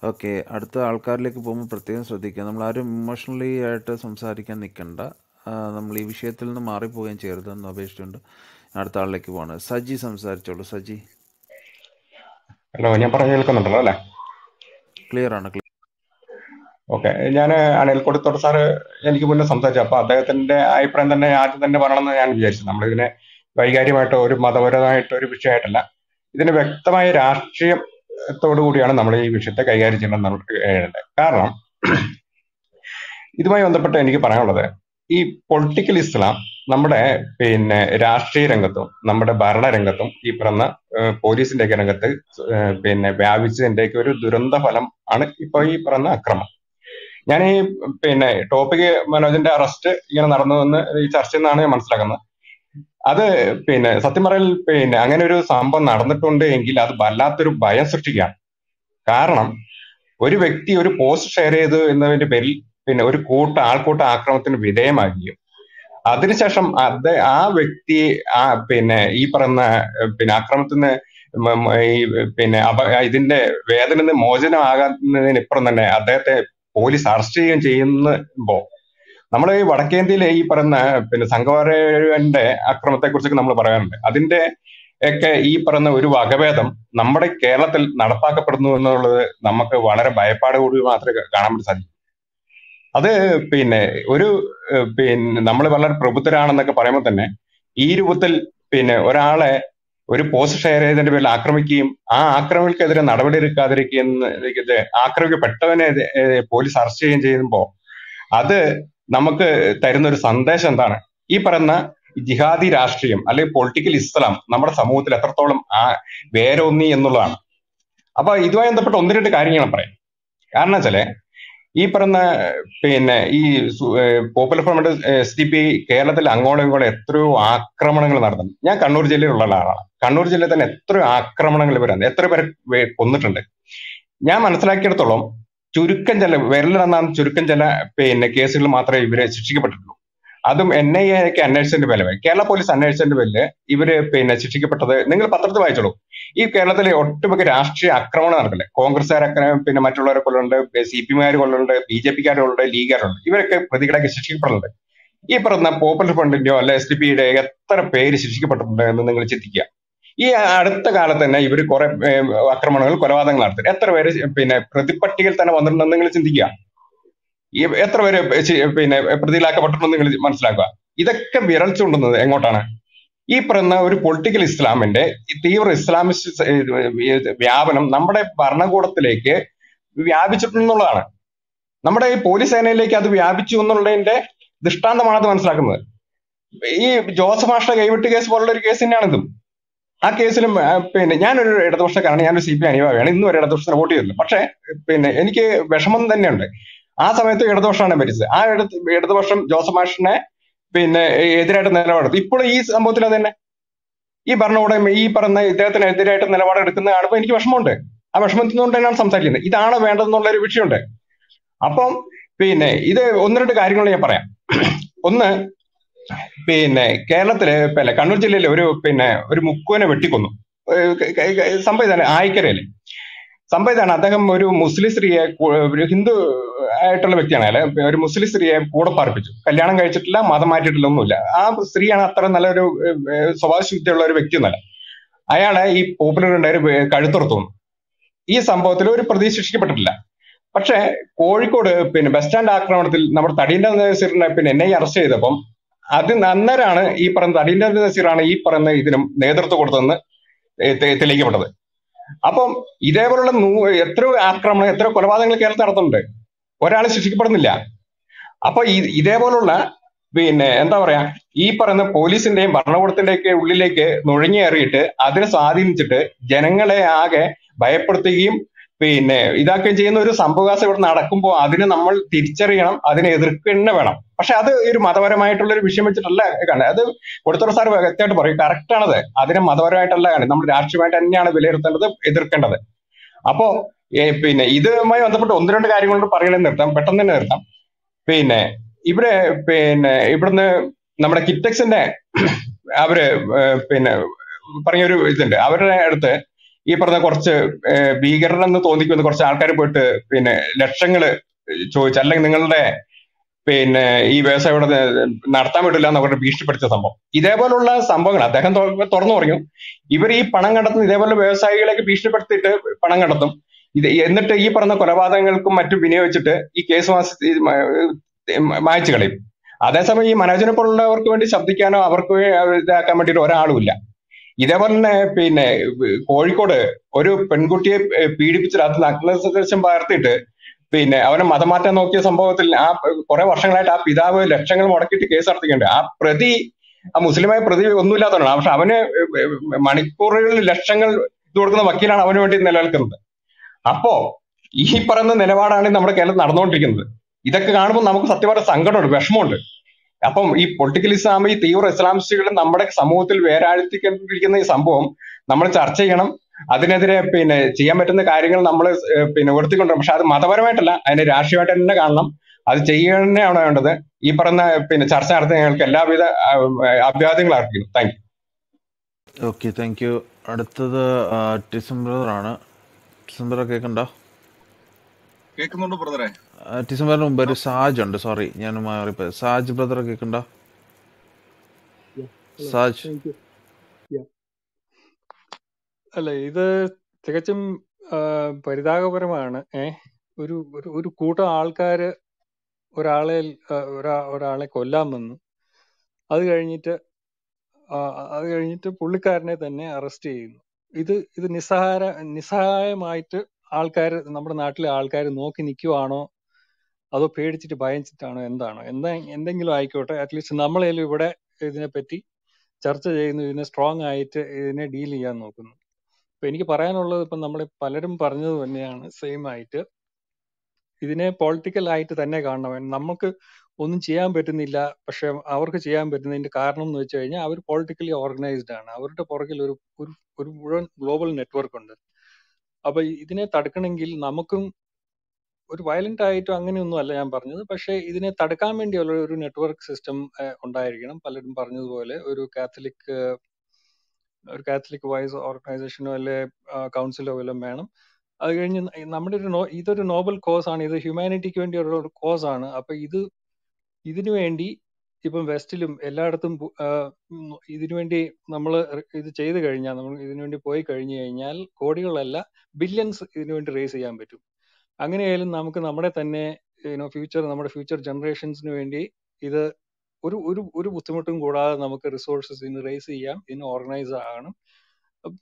ഓക്കെ അടുത്ത ആൾക്കാരിലേക്ക് പോകുമ്പോൾ പ്രത്യേകം ശ്രദ്ധിക്കുക. നമ്മൾ ആരും ഇമോഷണലി ആയിട്ട് സംസാരിക്കാൻ നിൽക്കണ്ട. നമ്മൾ ഈ വിഷയത്തിൽ നിന്ന് മാറിപ്പോവുകയും ചെയ്യരുത് എന്ന് അപേക്ഷിച്ചുകൊണ്ട് അടുത്ത ആളിലേക്ക് പോവാണ്. സജി സംസാരിച്ചോളൂ സജി. ഹലോ ഞാൻ പറഞ്ഞു കേൾക്കുന്നുണ്ടല്ലോ അല്ലേ? ക്ലിയർ ആണ് ക്ലിയർ ഓക്കെ ഞാൻ അനിൽ കൊടുത്തോട്ട് സാറ് എനിക്ക് മുന്നേ സംസാരിച്ചു. അപ്പൊ അദ്ദേഹത്തിന്റെ അഭിപ്രായം തന്നെ ആദ്യം തന്നെ പറയണമെന്ന് ഞാൻ വിചാരിച്ചു. നമ്മളിതിനെ വൈകാര്യമായിട്ട് ഒരു മതപരമായിട്ട് ഒരു വിഷയമായിട്ടല്ല ഇതിന് വ്യക്തമായ രാഷ്ട്രീയത്തോടു കൂടിയാണ് നമ്മൾ ഈ വിഷയത്തെ കൈകാര്യം ചെയ്യണം നമുക്ക് എഴുതേണ്ടത് കാരണം ഇതുമായി ബന്ധപ്പെട്ട് എനിക്ക് പറയാനുള്ളത് ഈ പൊളിറ്റിക്കൽ ഇസ്ലാം നമ്മുടെ പിന്നെ രാഷ്ട്രീയ രംഗത്തും നമ്മുടെ ഭരണരംഗത്തും ഈ പറഞ്ഞ പോലീസിന്റെ ഒക്കെ രംഗത്ത് പിന്നെ വ്യാപിച്ചതിന്റെ ഒക്കെ ഒരു ദുരന്ത ഫലം ആണ് ഇപ്പൊ ഈ പറഞ്ഞ അക്രമം. ഞാൻ ഈ പിന്നെ ടോപ്പിക് മനോജിന്റെ അറസ്റ്റ് ഇങ്ങനെ നടന്നതെന്ന് ഈ ചർച്ചയിൽ നിന്നാണ് ഞാൻ മനസ്സിലാക്കുന്നത്. അത് പിന്നെ സത്യം പറയൽ പിന്നെ അങ്ങനെ ഒരു സംഭവം നടന്നിട്ടുണ്ട് എങ്കിൽ അത് വല്ലാത്തൊരു ഭയം സൃഷ്ടിക്കുകയാണ്. കാരണം ഒരു വ്യക്തി ഒരു പോസ്റ്റ് ഷെയർ ചെയ്തു എന്നതിന്റെ പേരിൽ പിന്നെ ഒരു കൂട്ട ആൾക്കൂട്ട ആക്രമണത്തിന് വിധേയമാകുകയും അതിനുശേഷം അത് ആ വ്യക്തി ആ പിന്നെ ഈ പറയുന്ന പിന്നെ ആക്രമണത്തിന് ഈ പിന്നെ അപ ഇതിന്റെ വേദന നിന്ന് മോചനമാകുന്നതിനിപ്പുറം തന്നെ അദ്ദേഹത്തെ പോലീസ് അറസ്റ്റ് ചെയ്യുകയും ചെയ്യുമ്പോ നമ്മൾ ഈ വടക്കേന്ത്യയിലെ ഈ പറയുന്ന പിന്നെ സംഘപരന്റെ അക്രമത്തെ കുറിച്ചൊക്കെ നമ്മൾ പറയാറുണ്ട്. അതിന്റെ ഒക്കെ ഈ പറയുന്ന ഒരു വകഭേദം നമ്മുടെ കേരളത്തിൽ നടപ്പാക്കപ്പെടുന്നു എന്നുള്ളത് നമുക്ക് വളരെ ഭയപ്പാട് കൂടി മാത്രമേ കാണാൻ സാധിക്കൂ. അത് പിന്നെ ഒരു പിന്നെ നമ്മൾ വളരെ പ്രബുദ്ധരാണെന്നൊക്കെ പറയുമ്പോൾ തന്നെ ഈ രൂപത്തിൽ പിന്നെ ഒരാളെ ഒരു പോസ്റ്റ് ഷെയർ ചെയ്തതിന്റെ പേരിൽ ആക്രമിക്കുകയും ആ ആക്രമികൾക്കെതിരെ നടപടി എടുക്കാതിരിക്കുകയും ആക്രമിക്കപ്പെട്ടവനെ പോലീസ് അറസ്റ്റ് ചെയ്യുകയും ചെയ്യുമ്പോൾ അത് നമുക്ക് തരുന്ന ഒരു സന്ദേശം എന്താണ്? ഈ പറയുന്ന ജിഹാദി രാഷ്ട്രീയം അല്ലെങ്കിൽ പൊളിറ്റിക്കൽ ഇസ്ലാം നമ്മുടെ സമൂഹത്തിൽ എത്രത്തോളം ആ വേരോന്നി എന്നുള്ളതാണ്. അപ്പൊ ഇതുമായി ബന്ധപ്പെട്ട ഒന്ന് രണ്ട് കാര്യങ്ങൾ പറയാം. കാരണം വെച്ചാൽ ഈ പറഞ്ഞ പിന്നെ ഈ popular front S D P കേരളത്തിൽ അങ്ങോളം ഇങ്ങോളം എത്രയോ ആക്രമണങ്ങൾ നടന്നു ഞാൻ കണ്ണൂർ ജില്ലയിലുള്ള ആളാണ്. കണ്ണൂർ ജില്ലയിൽ തന്നെ എത്രയോ ആക്രമണങ്ങൾ ഇവർ എത്ര പേരെ കൊന്നിട്ടുണ്ട്. ഞാൻ മനസ്സിലാക്കിയിടത്തോളം ചുരുക്കം ചില വിരലിലെണ്ണാൻ ചുരുക്കം ചില പിന്നെ കേസുകൾ മാത്രമേ ഇവരെ ശിക്ഷിക്കപ്പെട്ടിട്ടുള്ളൂ. അതും എൻ ഐ എ ഒക്കെ അന്വേഷിച്ചതിന്റെ പേരിൽ കേരള പോലീസ് അന്വേഷിച്ചതിന്റെ പേരിൽ ഇവർ പിന്നെ ശിക്ഷിക്കപ്പെട്ടത് നിങ്ങൾ പത്രത്തിൽ വായിച്ചോളൂ. ഈ കേരളത്തിലെ ഒട്ടുമിക്ക രാഷ്ട്രീയ ആക്രമണം നടക്കില്ല കോൺഗ്രസ്സുകാരൊക്കെ പിന്നെ മറ്റുള്ളവരെ കൊല്ലുന്നുണ്ട് സി പി മാര് കൊല്ലുന്നുണ്ട് ബി ജെ പിക്കാരുണ്ട് ലീഗുകാരുണ്ട്. ഇവരൊക്കെ പ്രതികളൊക്കെ ശിക്ഷിക്കപ്പെടുന്നുണ്ട്. ഈ പറഞ്ഞ പോപ്പുലർ ഫ്രണ്ടിന്റെയോ അല്ലെ എസ് ഡി പിയുടെ എത്ര പേര് ശിക്ഷിക്കപ്പെട്ടിട്ടുണ്ട് എന്ന് നിങ്ങൾ ചിന്തിക്കുക. ഈ അടുത്ത കാലത്ത് തന്നെ ഇവർ കുറെ ആക്രമണങ്ങൾ കൊലപാതകങ്ങൾ നടത്തി. എത്ര പേര് പിന്നെ പ്രതിപട്ടികയിൽ തന്നെ വന്നിട്ടുണ്ടെന്ന് നിങ്ങൾ ചിന്തിക്കുക. ഈ എത്ര പേര് പിന്നെ പ്രതികളാക്കപ്പെട്ടിട്ടുണ്ടെന്ന് നിങ്ങൾ മനസ്സിലാക്കുക. ഇതൊക്കെ വിരൽ ചൂണ്ടുന്നത് എങ്ങോട്ടാണ്? ഈ പറയുന്ന ഒരു പൊളിറ്റിക്കൽ ഇസ്ലാമിന്റെ ഈ തീവ്ര ഇസ്ലാമിസ്റ്റ് വ്യാപനം നമ്മുടെ ഭരണകൂടത്തിലേക്ക് വ്യാപിച്ചിട്ടുണ്ടെന്നുള്ളതാണ്. നമ്മുടെ ഈ പോലീസ് സേനയിലേക്ക് അത് വ്യാപിച്ചു എന്നുള്ളതിന്റെ ദൃഷ്ടാന്തമാണ് അത് മനസ്സിലാക്കുന്നത്. ഈ ജോസഫ് മാഷ്ട കൈവിട്ട് കേസ് പോലുള്ള ഒരു കേസ് തന്നെയാണ് ആ കേസിലും പിന്നെ ഞാനൊരു ഇടതുപക്ഷക്കാരാണ് ഞാനൊരു സി പി അനുഭാവിയാണ് ഇന്നും ഒരു ഇടതുപക്ഷത്തിന് വോട്ട് ചെയ്തില്ല പക്ഷേ പിന്നെ എനിക്ക് വിഷമം തന്നെയുണ്ട്. ആ സമയത്ത് ഇടതുപക്ഷമാണ് ഭരിച്ചത്. ആ ഇടത് ഇടതുപക്ഷം ജോസഫ് മാഷിനെ പിന്നെ എതിരായിട്ട് നിലപാടെടുത്തു. ഇപ്പോൾ ഈ സംഭവത്തിൽ അത് തന്നെ. ഈ ഭരണകൂടം ഈ പറഞ്ഞ ഇദ്ദേഹത്തിന് എതിരായിട്ട് നിലപാടെടുക്കുന്ന കാണുമ്പോൾ എനിക്ക് വിഷമമുണ്ട്. ആ വിഷമത്തിൽ നിന്നുകൊണ്ട് തന്നെയാണ് സംസാരിക്കുന്നത്. ഇതാണ് വേണ്ടതെന്നുള്ള ഒരു വിഷയമുണ്ട്. അപ്പം പിന്നെ ഇത് ഒന്ന് രണ്ട് കാര്യങ്ങൾ ഞാൻ പറയാം. ഒന്ന് പിന്നെ കേരളത്തിൽ പിന്നെ കണ്ണൂർ ജില്ലയിലെ ഒരു പിന്നെ ഒരു മുക്കുവനെ വെട്ടിക്കൊന്നു. സംഭവം ഇതാണ്. ആയിക്കരയിൽ. സംഭവം ഇതാണ്. അദ്ദേഹം ഒരു മുസ്ലിം സ്ത്രീയെ ഒരു ഹിന്ദു ആയിട്ടുള്ള വ്യക്തിയാണ്. അല്ലെ? ഒരു മുസ്ലിം സ്ത്രീയെ കൂടെ പാർപ്പിച്ചു. കല്യാണം കഴിച്ചിട്ടില്ല മതം മാറ്റിയിട്ടില്ല ഒന്നുമില്ല ആ സ്ത്രീയാണ് അത്ര നല്ലൊരു സ്വഭാവശുദ്ധിയുള്ള സ്വഭാവ ശുദ്ധിയുള്ള ഒരു വ്യക്തിയൊന്നല്ല അയാളെ ഈ പോപ്പുലർ കഴുത്തുറത്തു വന്നു. ഈ സംഭവത്തിൽ ഒരു പ്രതി ശിക്ഷിക്കപ്പെട്ടിട്ടില്ല. പക്ഷേ കോഴിക്കോട് പിന്നെ ബസ് സ്റ്റാൻഡ് ആക്രമണത്തിൽ നമ്മുടെ തടീന്റെ നസീറിനെ പിന്നെ എന്നെ അറസ്റ്റ് ചെയ്തപ്പം അത് അന്നേരമാണ് ഈ പറയുന്ന തടീന്റെ നസീറാണ് ഈ പറയുന്ന ഇതിനും നേതൃത്വം കൊടുത്തതെന്ന് തെളിയിക്കപ്പെട്ടത്. അപ്പം ഇതേപോലുള്ള എത്രയോ ആക്രമണം എത്രയോ കൊലപാതകങ്ങൾ കേരളത്തിൽ നടത്തുന്നുണ്ട്. ഒരാൾ ശിക്ഷിക്കപ്പെടുന്നില്ല. അപ്പൊ ഇതേപോലുള്ള പിന്നെ എന്താ പറയാ ഈ പറയുന്ന പോലീസിന്റെയും ഭരണകൂടത്തിന്റെയും ഒക്കെ ഉള്ളിലേക്ക് നുഴഞ്ഞേറിയിട്ട് അതിനെ സ്വാധീനിച്ചിട്ട് ജനങ്ങളെ ആകെ ഭയപ്പെടുത്തുകയും പിന്നെ ഇതാക്കുകയും ചെയ്യുന്ന ഒരു സംഭവവികാസം ഇവിടെ നടക്കുമ്പോൾ അതിനെ നമ്മൾ തിരിച്ചറിയണം അതിനെ എതിർക്കുക വേണം. പക്ഷെ അത് ഒരു മതപരമായിട്ടുള്ള ഒരു വിഷയം വെച്ചിട്ടല്ല കാണുന്നത് അത് കൊടുത്തോട് സാർ വ്യക്തമായിട്ട് പറയും കറക്റ്റ് ആണത്. അതിനെ മതപരമായിട്ടല്ല കാണുന്നത് നമ്മൾ രാഷ്ട്രീയമായിട്ട് തന്നെയാണ് വിലയിരുത്തേണ്ടത് എതിർക്കേണ്ടത്. അപ്പോ പിന്നെ ഇതുമായി ബന്ധപ്പെട്ട് ഒന്ന് രണ്ട് കാര്യങ്ങളോട് പറയണമെന്ന് നിർത്താം. പെട്ടെന്ന് തന്നെ നിർത്താം. പിന്നെ ഇവിടെ പിന്നെ ഇവിടുന്ന് നമ്മുടെ കിറ്റക്സിന്റെ അവർ പിന്നെ പറഞ്ഞൊരു ഇതുണ്ട്. അവരുടെ അടുത്ത് ഈ പറഞ്ഞ കുറച്ച് ഏ, ഭീകരരെന്ന് തോന്നിക്കുന്ന കുറച്ച് ആൾക്കാർ പോയിട്ട് പിന്നെ ലക്ഷങ്ങൾ ചോദിച്ചു. അല്ലെങ്കിൽ നിങ്ങളുടെ പിന്നെ ഈ വ്യവസായം ഇവിടെ നടത്താൻ പറ്റില്ല എന്ന് അവരുടെ ഭീഷണിപ്പെടുത്തിയ സംഭവം. ഇതേപോലുള്ള സംഭവങ്ങൾ അദ്ദേഹം തുറന്നു പറഞ്ഞു. ഇവർ ഈ പണം കണ്ടെത്തുന്ന ഇതേപോലെ വ്യവസായികളെയൊക്കെ ഭീഷണിപ്പെടുത്തിയിട്ട് പണം കണ്ടെത്തും. ഇത് എന്നിട്ട് ഈ പറഞ്ഞ കൊലപാതകങ്ങൾക്കും മറ്റും വിനിയോഗിച്ചിട്ട് ഈ കേസ് മായച്ചു കളയും. അതേസമയം ഈ മനോജിനെ പോലുള്ളവർക്ക് വേണ്ടി ശബ്ദിക്കാനോ അവർക്ക് ഇതാക്കാൻ വേണ്ടിയിട്ട് ഒരാളുമില്ല ഇതേപോലെ തന്നെ പിന്നെ കോഴിക്കോട് ഒരു പെൺകുട്ടിയെ പീഡിപ്പിച്ച് രാത്രി നഗ്നസദൃശ്യം പകർത്തിയിട്ട് പിന്നെ അവനെ മതം മാറ്റാൻ നോക്കിയ സംഭവത്തിൽ ആ കുറെ വർഷങ്ങളായിട്ട് ആ പിതാവ് ലക്ഷങ്ങൾ മുടക്കിയിട്ട് കേസ് നടത്തിക്കുന്നുണ്ട് ആ പ്രതി ആ മുസ്ലിമായ പ്രതി ഒന്നുമില്ലാത്തവനാണ്. പക്ഷെ അവന് മണിക്കൂറുകളിൽ ലക്ഷങ്ങൾ ഇത് കൊടുക്കുന്ന വക്കീലാണ് അവന് വേണ്ടി നിലനിൽക്കുന്നത്. അപ്പോ ഈ പറയുന്ന നിലപാടാണ് നമ്മുടെ കേരളത്തിൽ നടന്നുകൊണ്ടിരിക്കുന്നത്. ഇതൊക്കെ കാണുമ്പോൾ നമുക്ക് സത്യമായിട്ട് സങ്കടമുണ്ട് വിഷമമുണ്ട്. അപ്പം ഈ പൊളിറ്റിക്കൽ ഇസ്ലാം ഈ തീവ്ര ഇസ്ലാമിസ്റ്റുകളും നമ്മുടെ സമൂഹത്തിൽ വേരാഴ്ത്തിക്കൊണ്ടിരിക്കുന്ന ഈ സംഭവം നമ്മൾ ചർച്ച ചെയ്യണം. അതിനെതിരെ പിന്നെ ചെയ്യാൻ പറ്റുന്ന കാര്യങ്ങൾ നമ്മൾ പിന്നെ ഉയർത്തിക്കൊണ്ടു പക്ഷെ അത് മതപരമായിട്ടല്ല അതിനെ രാഷ്ട്രീയമായിട്ട് തന്നെ കാണണം. അത് തന്നെയാണ് വേണ്ടത്. ഈ പറഞ്ഞ പിന്നെ ചർച്ച നടത്തി ഞങ്ങൾക്ക് എല്ലാവിധ ആ, അർപ്പിക്കും അർപ്പിക്കുന്നു. Thank you okay thank you അടുത്തത് ഡിസംബർ ആണ് ഡിസംബർ കേൾക്കണ്ടോ? കേൾക്കുന്നുണ്ട് ബ്രദറെ. ഡിസംബറിന് മുമ്പ് ഒരു സാജ് ഉണ്ട് സോറി ഞാൻ മാറിപ്പോ സാജ് ബ്രദർ കേൾക്കണ്ടോ? സാജ്. അല്ല ഇത് തികച്ചും പരിതാപകരമാണ് ഏ? ഒരു ഒരു കൂട്ടം ആൾക്കാര് ഒരാളെ ഒരാ ഒരാളെ കൊല്ലാൻ വന്നു. അത് കഴിഞ്ഞിട്ട് അത് കഴിഞ്ഞിട്ട് പുള്ളിക്കാരനെ തന്നെ അറസ്റ്റ് ചെയ്യുന്നു. ഇത് ഇത് നിസ്സഹാര നിസ്സഹായമായിട്ട് ആൾക്കാർ നമ്മുടെ നാട്ടിലെ ആൾക്കാർ നോക്കി നിൽക്കുവാണോ അതോ പേടിച്ചിട്ട് ഭയച്ചിട്ടാണോ എന്താണോ? എന്താ എന്തെങ്കിലും ആയിക്കോട്ടെ അറ്റ്ലീസ്റ്റ് നമ്മളേലും ഇവിടെ ഇതിനെപ്പറ്റി ചർച്ച ചെയ്യുന്നു ഇതിനെ സ്ട്രോങ് ആയിട്ട് ഇതിനെ ഡീൽ ചെയ്യാൻ നോക്കുന്നു. ഇപ്പൊ എനിക്ക് പറയാനുള്ളത് ഇപ്പം നമ്മൾ പലരും പറഞ്ഞത് തന്നെയാണ് സെയിം ആയിട്ട് ഇതിനെ പൊളിറ്റിക്കൽ ആയിട്ട് തന്നെ കാണണം. നമുക്ക് ഒന്നും ചെയ്യാൻ പറ്റുന്നില്ല പക്ഷെ അവർക്ക് ചെയ്യാൻ പറ്റുന്നതിന്റെ കാരണം എന്ന് വെച്ച് കഴിഞ്ഞാൽ അവർ പൊളിറ്റിക്കലി ഓർഗനൈസ്ഡ് ആണ്. അവരുടെ പുറകിൽ ഒരു ഒരു മുഴുവൻ ഗ്ലോബൽ നെറ്റ്വർക്ക് ഉണ്ട്. അപ്പൊ ഇതിനെ തടുക്കണമെങ്കിൽ നമുക്കും ഒരു വയലന്റ് ആയിട്ടോ അങ്ങനെയൊന്നും അല്ല ഞാൻ പറഞ്ഞത്. പക്ഷേ ഇതിനെ തടുക്കാൻ വേണ്ടിയുള്ള ഒരു നെറ്റ്വർക്ക് സിസ്റ്റം ഉണ്ടായിരിക്കണം. പലരും പറഞ്ഞതുപോലെ ഒരു കാത്തലിക് ഒരു കാത്തലിക് വൈസ് ഓർഗനൈസേഷനോ അല്ലെ കൗൺസിലോ വല്ലതും വേണം. അത് കഴിഞ്ഞ് നമ്മുടെ ഒരു ഇതൊരു നോബൽ കോസ് ആണ്. ഇത് ഹ്യൂമാനിറ്റിക്ക് വേണ്ടിയുള്ള ഒരു കോസ് ആണ്. അപ്പൊ ഇത് ഇതിനു വേണ്ടി ഇപ്പം വെസ്റ്റിലും എല്ലായിടത്തും ഇതിനു വേണ്ടി നമ്മൾ ഇത് ചെയ്തു കഴിഞ്ഞാൽ നമ്മൾ ഇതിനു വേണ്ടി പോയി കഴിഞ്ഞു കഴിഞ്ഞാൽ കോടികളല്ല ബില്യൺസ് ഇതിനു വേണ്ടി റേസ് ചെയ്യാൻ പറ്റും. അങ്ങനെയായാലും നമുക്ക് നമ്മുടെ തന്നെ യുനോ ഫ്യൂച്ചർ നമ്മുടെ ഫ്യൂച്ചർ ജനറേഷൻസിന് വേണ്ടി ഇത് ഒരു ഒരു ഒരു ബുദ്ധിമുട്ടും കൂടാതെ നമുക്ക് റിസോഴ്സസ് ഇന്ന് റേസ് ചെയ്യാം ഇന്ന് ഓർഗനൈസ് ആകണം.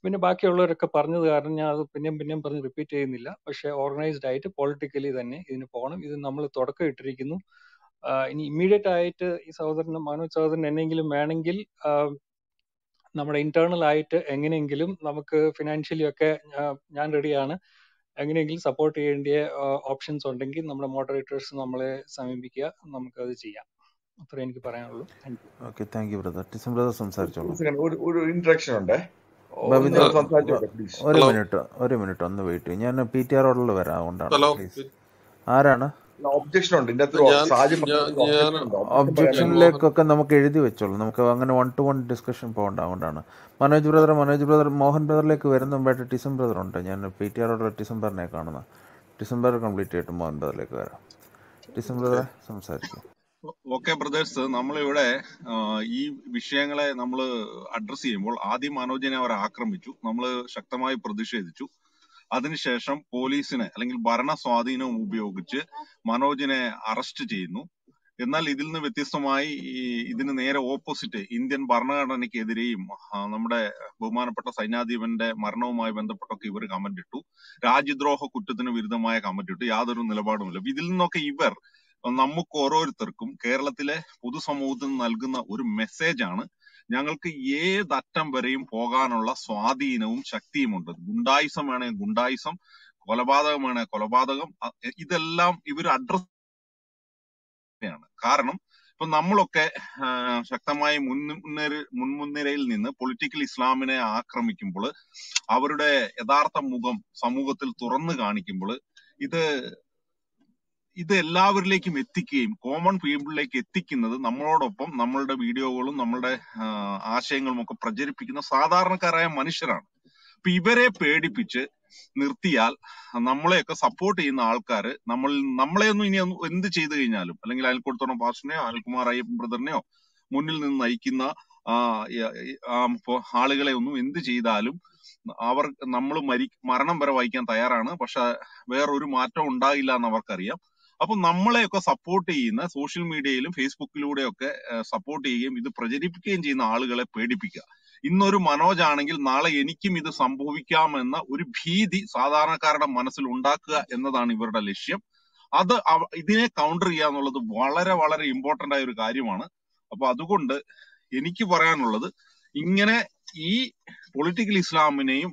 പിന്നെ ബാക്കിയുള്ളവരൊക്കെ പറഞ്ഞത് കാരണം ഞാൻ അത് പിന്നെയും പിന്നെയും പറഞ്ഞ് റിപ്പീറ്റ് ചെയ്യുന്നില്ല. പക്ഷേ ഓർഗനൈസ്ഡ് ആയിട്ട് പൊളിറ്റിക്കലി തന്നെ ഇതിന് പോകണം. ഇത് നമ്മൾ തുടക്കം ഇട്ടിരിക്കുന്നു. ഇനി ഇമ്മീഡിയറ്റ് ആയിട്ട് ഈ സഹോദരൻ മനോജ് സഹോദരൻ എന്നെങ്കിലും വേണമെങ്കിൽ നമ്മുടെ ഇന്റേണൽ ആയിട്ട് എങ്ങനെയെങ്കിലും നമുക്ക് ഫിനാൻഷ്യലി ഒക്കെ ഞാൻ റെഡിയാണ് എങ്ങനെയെങ്കിലും സപ്പോർട്ട് ചെയ്യേണ്ട ഓപ്ഷൻസ് ഉണ്ടെങ്കിൽ നമ്മുടെ മോഡറേറ്റേഴ്സ് നമ്മളെ സമീപിക്കുക. നമുക്കത് ചെയ്യാം. അത്രേ എനിക്ക് പറയാനുള്ളൂ. ഓക്കെ താങ്ക് യു ബ്രദർ ഡിസം ബ്രദർ സംസാരിച്ചോളൂ. ഒരു ഇൻട്രക്ഷൻ ഉണ്ടേ? ഒരു മിനിറ്റ് ഒരു മിനിറ്റ് ഒന്ന് വെയിറ്റ് ചെയ്യും ഞാൻ പി ടി ആർ ഓർഡറിൽ വരാം അതുകൊണ്ടാണ് ഹലോ ആരാണ്? ഒബ്ജക്ഷനിലേക്കൊക്കെ നമുക്ക് എഴുതി വെച്ചോളൂ. നമുക്ക് അങ്ങനെ വൺ ടു വൺ ഡിസ്കഷൻ പോകണ്ട അതുകൊണ്ടാണ് മനോജ് ബ്രദർ മനോജ് ബ്രദർ മോഹൻ ബ്രദറിലേക്ക് വരുന്ന മുമ്പായിട്ട് ടിസം ബ്രദർ ഉണ്ട്. ഞാൻ പി ടി ആർ ഓർഡർ ഡിസംബറിനെ കാണുന്നത് ഡിസംബർ കംപ്ലീറ്റ് ചെയ്തിട്ട് മോഹൻ ബ്രദറിലേക്ക് വരാം. ഡിസം ബ്രദറെ സംസാരിക്കും. ഓക്കെ ബ്രദേഴ്സ് നമ്മളിവിടെ ഈ വിഷയങ്ങളെ നമ്മൾ അഡ്രസ് ചെയ്യുമ്പോൾ ആദ്യം മനോജിനെ അവർ ആക്രമിച്ചു. നമ്മൾ ശക്തമായി പ്രതിഷേധിച്ചു. അതിനുശേഷം പോലീസിനെ അല്ലെങ്കിൽ ഭരണ സ്വാധീനം ഉപയോഗിച്ച് മനോജിനെ അറസ്റ്റ് ചെയ്യുന്നു. എന്നാൽ ഇതിൽ നിന്ന് വ്യത്യസ്തമായി ഈ ഇതിന് നേരെ ഓപ്പോസിറ്റ് ഇന്ത്യൻ ഭരണഘടനയ്ക്കെതിരെയും നമ്മുടെ ബഹുമാനപ്പെട്ട സൈന്യാധിപന്റെ മരണവുമായി ബന്ധപ്പെട്ടൊക്കെ ഇവർ കമന്റ് ഇട്ടു. രാജ്യദ്രോഹ കുറ്റത്തിന് വിരുദ്ധമായ കമന്റ് ഇട്ടു. യാതൊരു നിലപാടുമില്ല. ഇതിൽ നിന്നൊക്കെ ഇവർ നമുക്ക് ഓരോരുത്തർക്കും കേരളത്തിലെ പൊതുസമൂഹത്തിന് നൽകുന്ന ഒരു മെസ്സേജ് ആണ് ഞങ്ങൾക്ക് ഏതറ്റം വരെയും പോകാനുള്ള സ്വാധീനവും ശക്തിയുമുണ്ട്. ഗുണ്ടായിസം വേണേ ഗുണ്ടായിസം കൊലപാതകം അ- ഇതെല്ലാം ഇവർ അഡ്രസ് തന്നെയാണ് കാരണം ഇപ്പൊ നമ്മളൊക്കെ ശക്തമായി മുൻനിര മുൻമുൻനിരയിൽ നിന്ന് പൊളിറ്റിക്കൽ ഇസ്ലാമിനെ ആക്രമിക്കുമ്പോൾ അവരുടെ യഥാർത്ഥ മുഖം സമൂഹത്തിൽ തുറന്നു കാണിക്കുമ്പോൾ ഇത് ഇത് എല്ലാവരിലേക്കും എത്തിക്കുകയും കോമൺ പീപ്പിളിലേക്ക് എത്തിക്കുന്നത് നമ്മളോടൊപ്പം നമ്മളുടെ വീഡിയോകളും നമ്മളുടെ ആശയങ്ങളും ഒക്കെ പ്രചരിപ്പിക്കുന്ന സാധാരണക്കാരായ മനുഷ്യരാണ്. അപ്പൊ ഇവരെ പേടിപ്പിച്ച് നിർത്തിയാൽ നമ്മളെയൊക്കെ സപ്പോർട്ട് ചെയ്യുന്ന ആൾക്കാർ നമ്മൾ ഇനി ഒന്നും എന്ത് ചെയ്തു കഴിഞ്ഞാലും അല്ലെങ്കിൽ അയൽക്കൂടത്തോളം പാസ്റ്ററിനെയോ അനിൽകുമാർ അയ്യപ്പൻ ബ്രദറിനെയോ മുന്നിൽ നിന്ന് നയിക്കുന്ന ആളുകളെ ഒന്നും എന്ത് ചെയ്താലും അവർ നമ്മൾ മരി മരണം വരെ വഹിക്കാൻ തയ്യാറാണ്. പക്ഷെ വേറൊരു മാറ്റം ഉണ്ടാകില്ല എന്ന് അവർക്കറിയാം. അപ്പൊ നമ്മളെയൊക്കെ സപ്പോർട്ട് ചെയ്യുന്ന സോഷ്യൽ മീഡിയയിലും ഫേസ്ബുക്കിലൂടെയൊക്കെ സപ്പോർട്ട് ചെയ്യുകയും ഇത് പ്രചരിപ്പിക്കുകയും ചെയ്യുന്ന ആളുകളെ പേടിപ്പിക്കുക. ഇന്നൊരു മനോജ് ആണെങ്കിൽ നാളെ എനിക്കും ഇത് സംഭവിക്കാമെന്ന ഒരു ഭീതി സാധാരണക്കാരുടെ മനസ്സിൽ ഉണ്ടാക്കുക എന്നതാണ് ഇവരുടെ ലക്ഷ്യം. അത് ഇതിനെ കൗണ്ടർ ചെയ്യുക എന്നുള്ളത് വളരെ വളരെ ഇമ്പോർട്ടന്റ് ആയ ഒരു കാര്യമാണ്. അപ്പൊ അതുകൊണ്ട് എനിക്ക് പറയാനുള്ളത് ഇങ്ങനെ ഈ പൊളിറ്റിക്കൽ ഇസ്ലാമിനെയും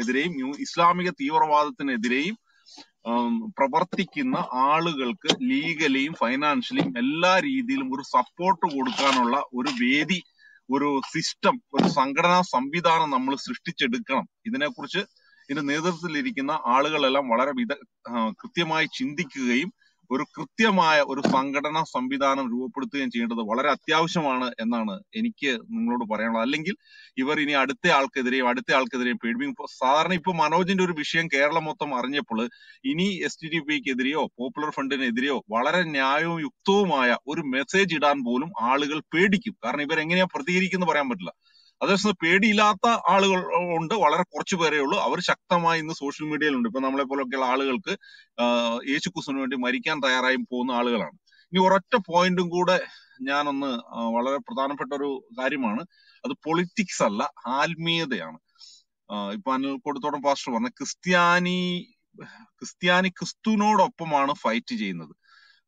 എതിരെയും ഇസ്ലാമിക തീവ്രവാദത്തിനെതിരെയും പ്രവർത്തിക്കുന്ന ആളുകൾക്ക് ലീഗലിയും ഫൈനാൻഷ്യലിയും എല്ലാ രീതിയിലും ഒരു സപ്പോർട്ട് കൊടുക്കാനുള്ള ഒരു വേദി ഒരു സിസ്റ്റം ഒരു സംഘടനാ സംവിധാനം നമ്മൾ സൃഷ്ടിച്ചെടുക്കണം. ഇതിനെക്കുറിച്ച് ഇതിന്റെ നേതൃത്വത്തിലിരിക്കുന്ന ആളുകളെല്ലാം വളരെ വിദ കൃത്യമായി ചിന്തിക്കുകയും ഒരു കൃത്യമായ ഒരു സംഘടനാ സംവിധാനം രൂപപ്പെടുത്തുകയും ചെയ്യേണ്ടത് വളരെ അത്യാവശ്യമാണ് എന്നാണ് എനിക്ക് നിങ്ങളോട് പറയാനുള്ളത്. അല്ലെങ്കിൽ ഇവർ ഇനി അടുത്ത ആൾക്കെതിരെയും അടുത്ത ആൾക്കെതിരെയും പേടിപ്പിക്കും. ഇപ്പൊ സാധാരണ ഇപ്പൊ മനോജിന്റെ ഒരു വിഷയം കേരളം മൊത്തം അറിഞ്ഞപ്പോൾ ഇനി എസ് ടി ഡി പിക്കെതിരെയോ പോപ്പുലർ ഫ്രണ്ടിനെതിരെയോ വളരെ ന്യായവും യുക്തവുമായ ഒരു മെസ്സേജ് ഇടാൻ പോലും ആളുകൾ പേടിക്കും. കാരണം ഇവരെങ്ങനെയാ പ്രതികരിക്കുന്നത് പറയാൻ പറ്റില്ല. അതേസമയം പേടിയില്ലാത്ത ആളുകൾ ഉണ്ട്. വളരെ കുറച്ചു പേരേ ഉള്ളൂ. അവർ ശക്തമായി ഇന്ന് സോഷ്യൽ മീഡിയയിലുണ്ട്. ഇപ്പൊ നമ്മളെ പോലെയൊക്കെയുള്ള ആളുകൾക്ക് യേശുക്രിസ്തുവിന് വേണ്ടി മരിക്കാൻ തയ്യാറായി പോകുന്ന ആളുകളാണ്. ഇനി ഒരൊറ്റ പോയിന്റും കൂടെ ഞാനൊന്ന് വളരെ പ്രധാനപ്പെട്ട ഒരു കാര്യമാണ്. അത് പൊളിറ്റിക്സ് അല്ല ആത്മീയതയാണ്. ഇപ്പൊ അനിൽ കൊടുത്തോടം പാസ്റ്റർ പറഞ്ഞ ക്രിസ്ത്യാനി ക്രിസ്ത്യാനി ക്രിസ്തുവിനോടൊപ്പമാണ് ഫൈറ്റ് ചെയ്യുന്നത്.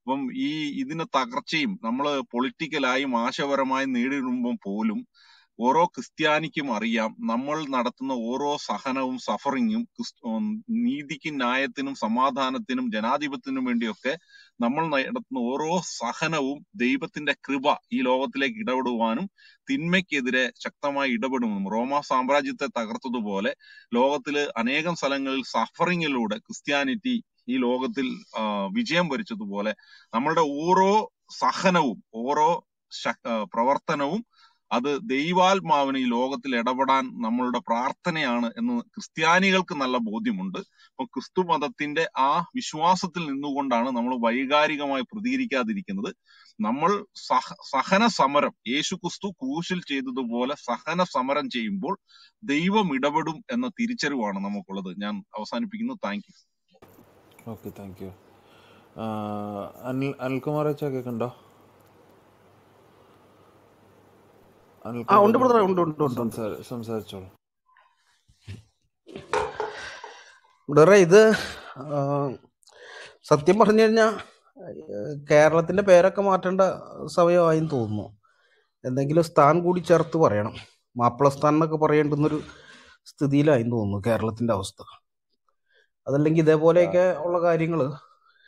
അപ്പം ഈ ഇതിന് തകർച്ചയും നമ്മൾ പൊളിറ്റിക്കലായും ആശയപരമായും നേരിടുമ്പോൾ പോലും ഓരോ ക്രിസ്ത്യാനിക്കും അറിയാം നമ്മൾ നടത്തുന്ന ഓരോ സഹനവും സഫറിങ്ങും നീതിക്കും ന്യായത്തിനും സമാധാനത്തിനും ജനാധിപത്യത്തിനും വേണ്ടിയൊക്കെ നമ്മൾ നടത്തുന്ന ഓരോ സഹനവും ദൈവത്തിന്റെ കൃപ ഈ ലോകത്തിലേക്ക് ഇടപെടുവാനും തിന്മയ്ക്കെതിരെ ശക്തമായി ഇടപെടുമെന്നും റോമ സാമ്രാജ്യത്തെ തകർത്തതുപോലെ ലോകത്തിൽ അനേകം സ്ഥലങ്ങളിൽ സഫറിങ്ങിലൂടെ ക്രിസ്ത്യാനിറ്റി ഈ ലോകത്തിൽ വിജയം വരിച്ചതുപോലെ നമ്മളുടെ ഓരോ സഹനവും ഓരോ പ്രവർത്തനവും അത് ദൈവാത്മാവിന് ഈ ലോകത്തിൽ ഇടപെടാൻ നമ്മളുടെ പ്രാർത്ഥനയാണ് എന്ന് ക്രിസ്ത്യാനികൾക്ക് നല്ല ബോധ്യമുണ്ട്. അപ്പൊ ക്രിസ്തു മതത്തിന്റെ ആ വിശ്വാസത്തിൽ നിന്നുകൊണ്ടാണ് നമ്മൾ വൈകാരികമായി പ്രതികരിക്കാതിരിക്കുന്നത്. നമ്മൾ സഹ സഹന സമരം യേശു ക്രിസ്തു ക്രൂശിൽ ചെയ്തതുപോലെ സഹന സമരം ചെയ്യുമ്പോൾ ദൈവം ഇടപെടും എന്ന തിരിച്ചറിവാണ് നമുക്കുള്ളത്. ഞാൻ അവസാനിപ്പിക്കുന്നു. Thank you. Okay thank you. Anil Anilkumar വെച്ചാൽ കേൾക്കണ്ടോ ആ ഉണ്ട് ബ്രദറെ ഉണ്ട് ഉണ്ട് ഉണ്ട് ഉണ്ട്. സംസാര സംസാരിച്ചോളൂ. ബ്രദറെ ഇത് സത്യം പറഞ്ഞു കഴിഞ്ഞാൽ കേരളത്തിന്റെ പേരൊക്കെ മാറ്റേണ്ട സമയമായെന്ന് തോന്നുന്നു. എന്തെങ്കിലും സ്ഥാൻ കൂടി ചേർത്ത് പറയണം. മാപ്പിള സ്ഥാൻ എന്നൊക്കെ പറയേണ്ടുന്നൊരു സ്ഥിതിയിലായെന്ന് തോന്നുന്നു കേരളത്തിന്റെ അവസ്ഥ. അതല്ലെങ്കിൽ ഇതേപോലെയൊക്കെ ഉള്ള കാര്യങ്ങൾ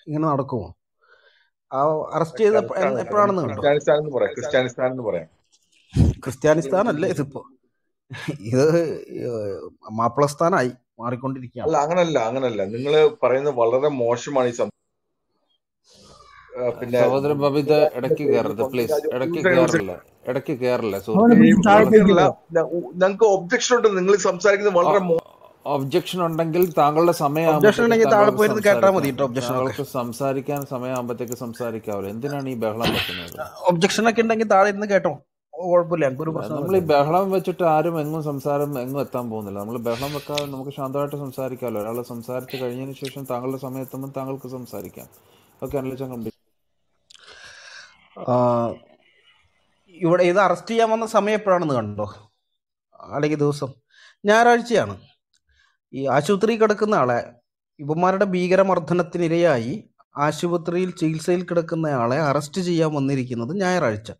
ഇങ്ങനെ നടക്കുമോ? ആ അറസ്റ്റ് ചെയ്ത് എന്ന് എപ്പോഴാണെന്ന് കണ്ടോ? ക്രിസ്ത്യാനിസ്ഥാൻ എന്ന് പറയാം. ക്രിസ്ത്യാനിസ്ഥാൻ അല്ല ഇതിപ്പോ? ഇത് മാപ്പിളസ്ഥാനായി മാറിക്കൊണ്ടിരിക്കുകയാണ്. അല്ല അങ്ങനല്ല അങ്ങനല്ല. നിങ്ങൾ പറയുന്നത് വളരെ മോശമാണ് ഈ പിന്നെ സഹോദര ബബിത ഇടയ്ക്ക് കയറരുത് പ്ലീസ് ഇടയ്ക്ക് കയറില്ല ഇടയ്ക്ക് കയറില്ല ഞങ്ങൾക്ക് ഒബ്ജക്ഷൻ ഉണ്ട്. നിങ്ങൾ സംസാരിക്കുന്നത് വളരെ ഒബ്ജക്ഷൻ ഉണ്ടെങ്കിൽ താങ്കളുടെ താങ്കൾക്ക് സംസാരിക്കാൻ സമയമാകുമ്പോഴത്തേക്ക് സംസാരിക്കാവല്ലോ. എന്തിനാണ് ഈ ബഹളം വെക്കുന്നത്? ഒബ്ജക്ഷൻ ഒക്കെ ഉണ്ടെങ്കിൽ താഴെ ഇരുന്ന് കേട്ടോ. എനിക്കൊരു നമ്മൾ ഈ ബഹളം വെച്ചിട്ട് ആരും എങ്ങും സംസാരം എങ്ങും എത്താൻ പോകുന്നില്ല. നമ്മൾ ബഹളം വെക്കാതെ നമുക്ക് ശാന്തമായിട്ട് സംസാരിക്കാമല്ലോ. ഒരാൾ സംസാരിച്ച് കഴിഞ്ഞതിന് ശേഷം താങ്കളുടെ സമയത്തുമ്പോൾ താങ്കൾക്ക് സംസാരിക്കാം. ഓക്കെ അനിലിച്ചാൻ കംപ്ലീറ്റ് ആ, ഇവിടെ ഇത് അറസ്റ്റ് ചെയ്യാൻ വന്ന സമയം എപ്പോഴാണെന്ന് കണ്ടോ? അല്ലെങ്കിൽ ദിവസം? ഞായറാഴ്ചയാണ്. ഈ ആശുപത്രി കിടക്കുന്ന ആളെ ഇവന്മാരുടെ ഭീകരമർദ്ദനത്തിനിരയായി ആശുപത്രിയിൽ ചികിത്സയിൽ കിടക്കുന്നയാളെ അറസ്റ്റ് ചെയ്യാൻ വന്നിരിക്കുന്നത് ഞായറാഴ്ച.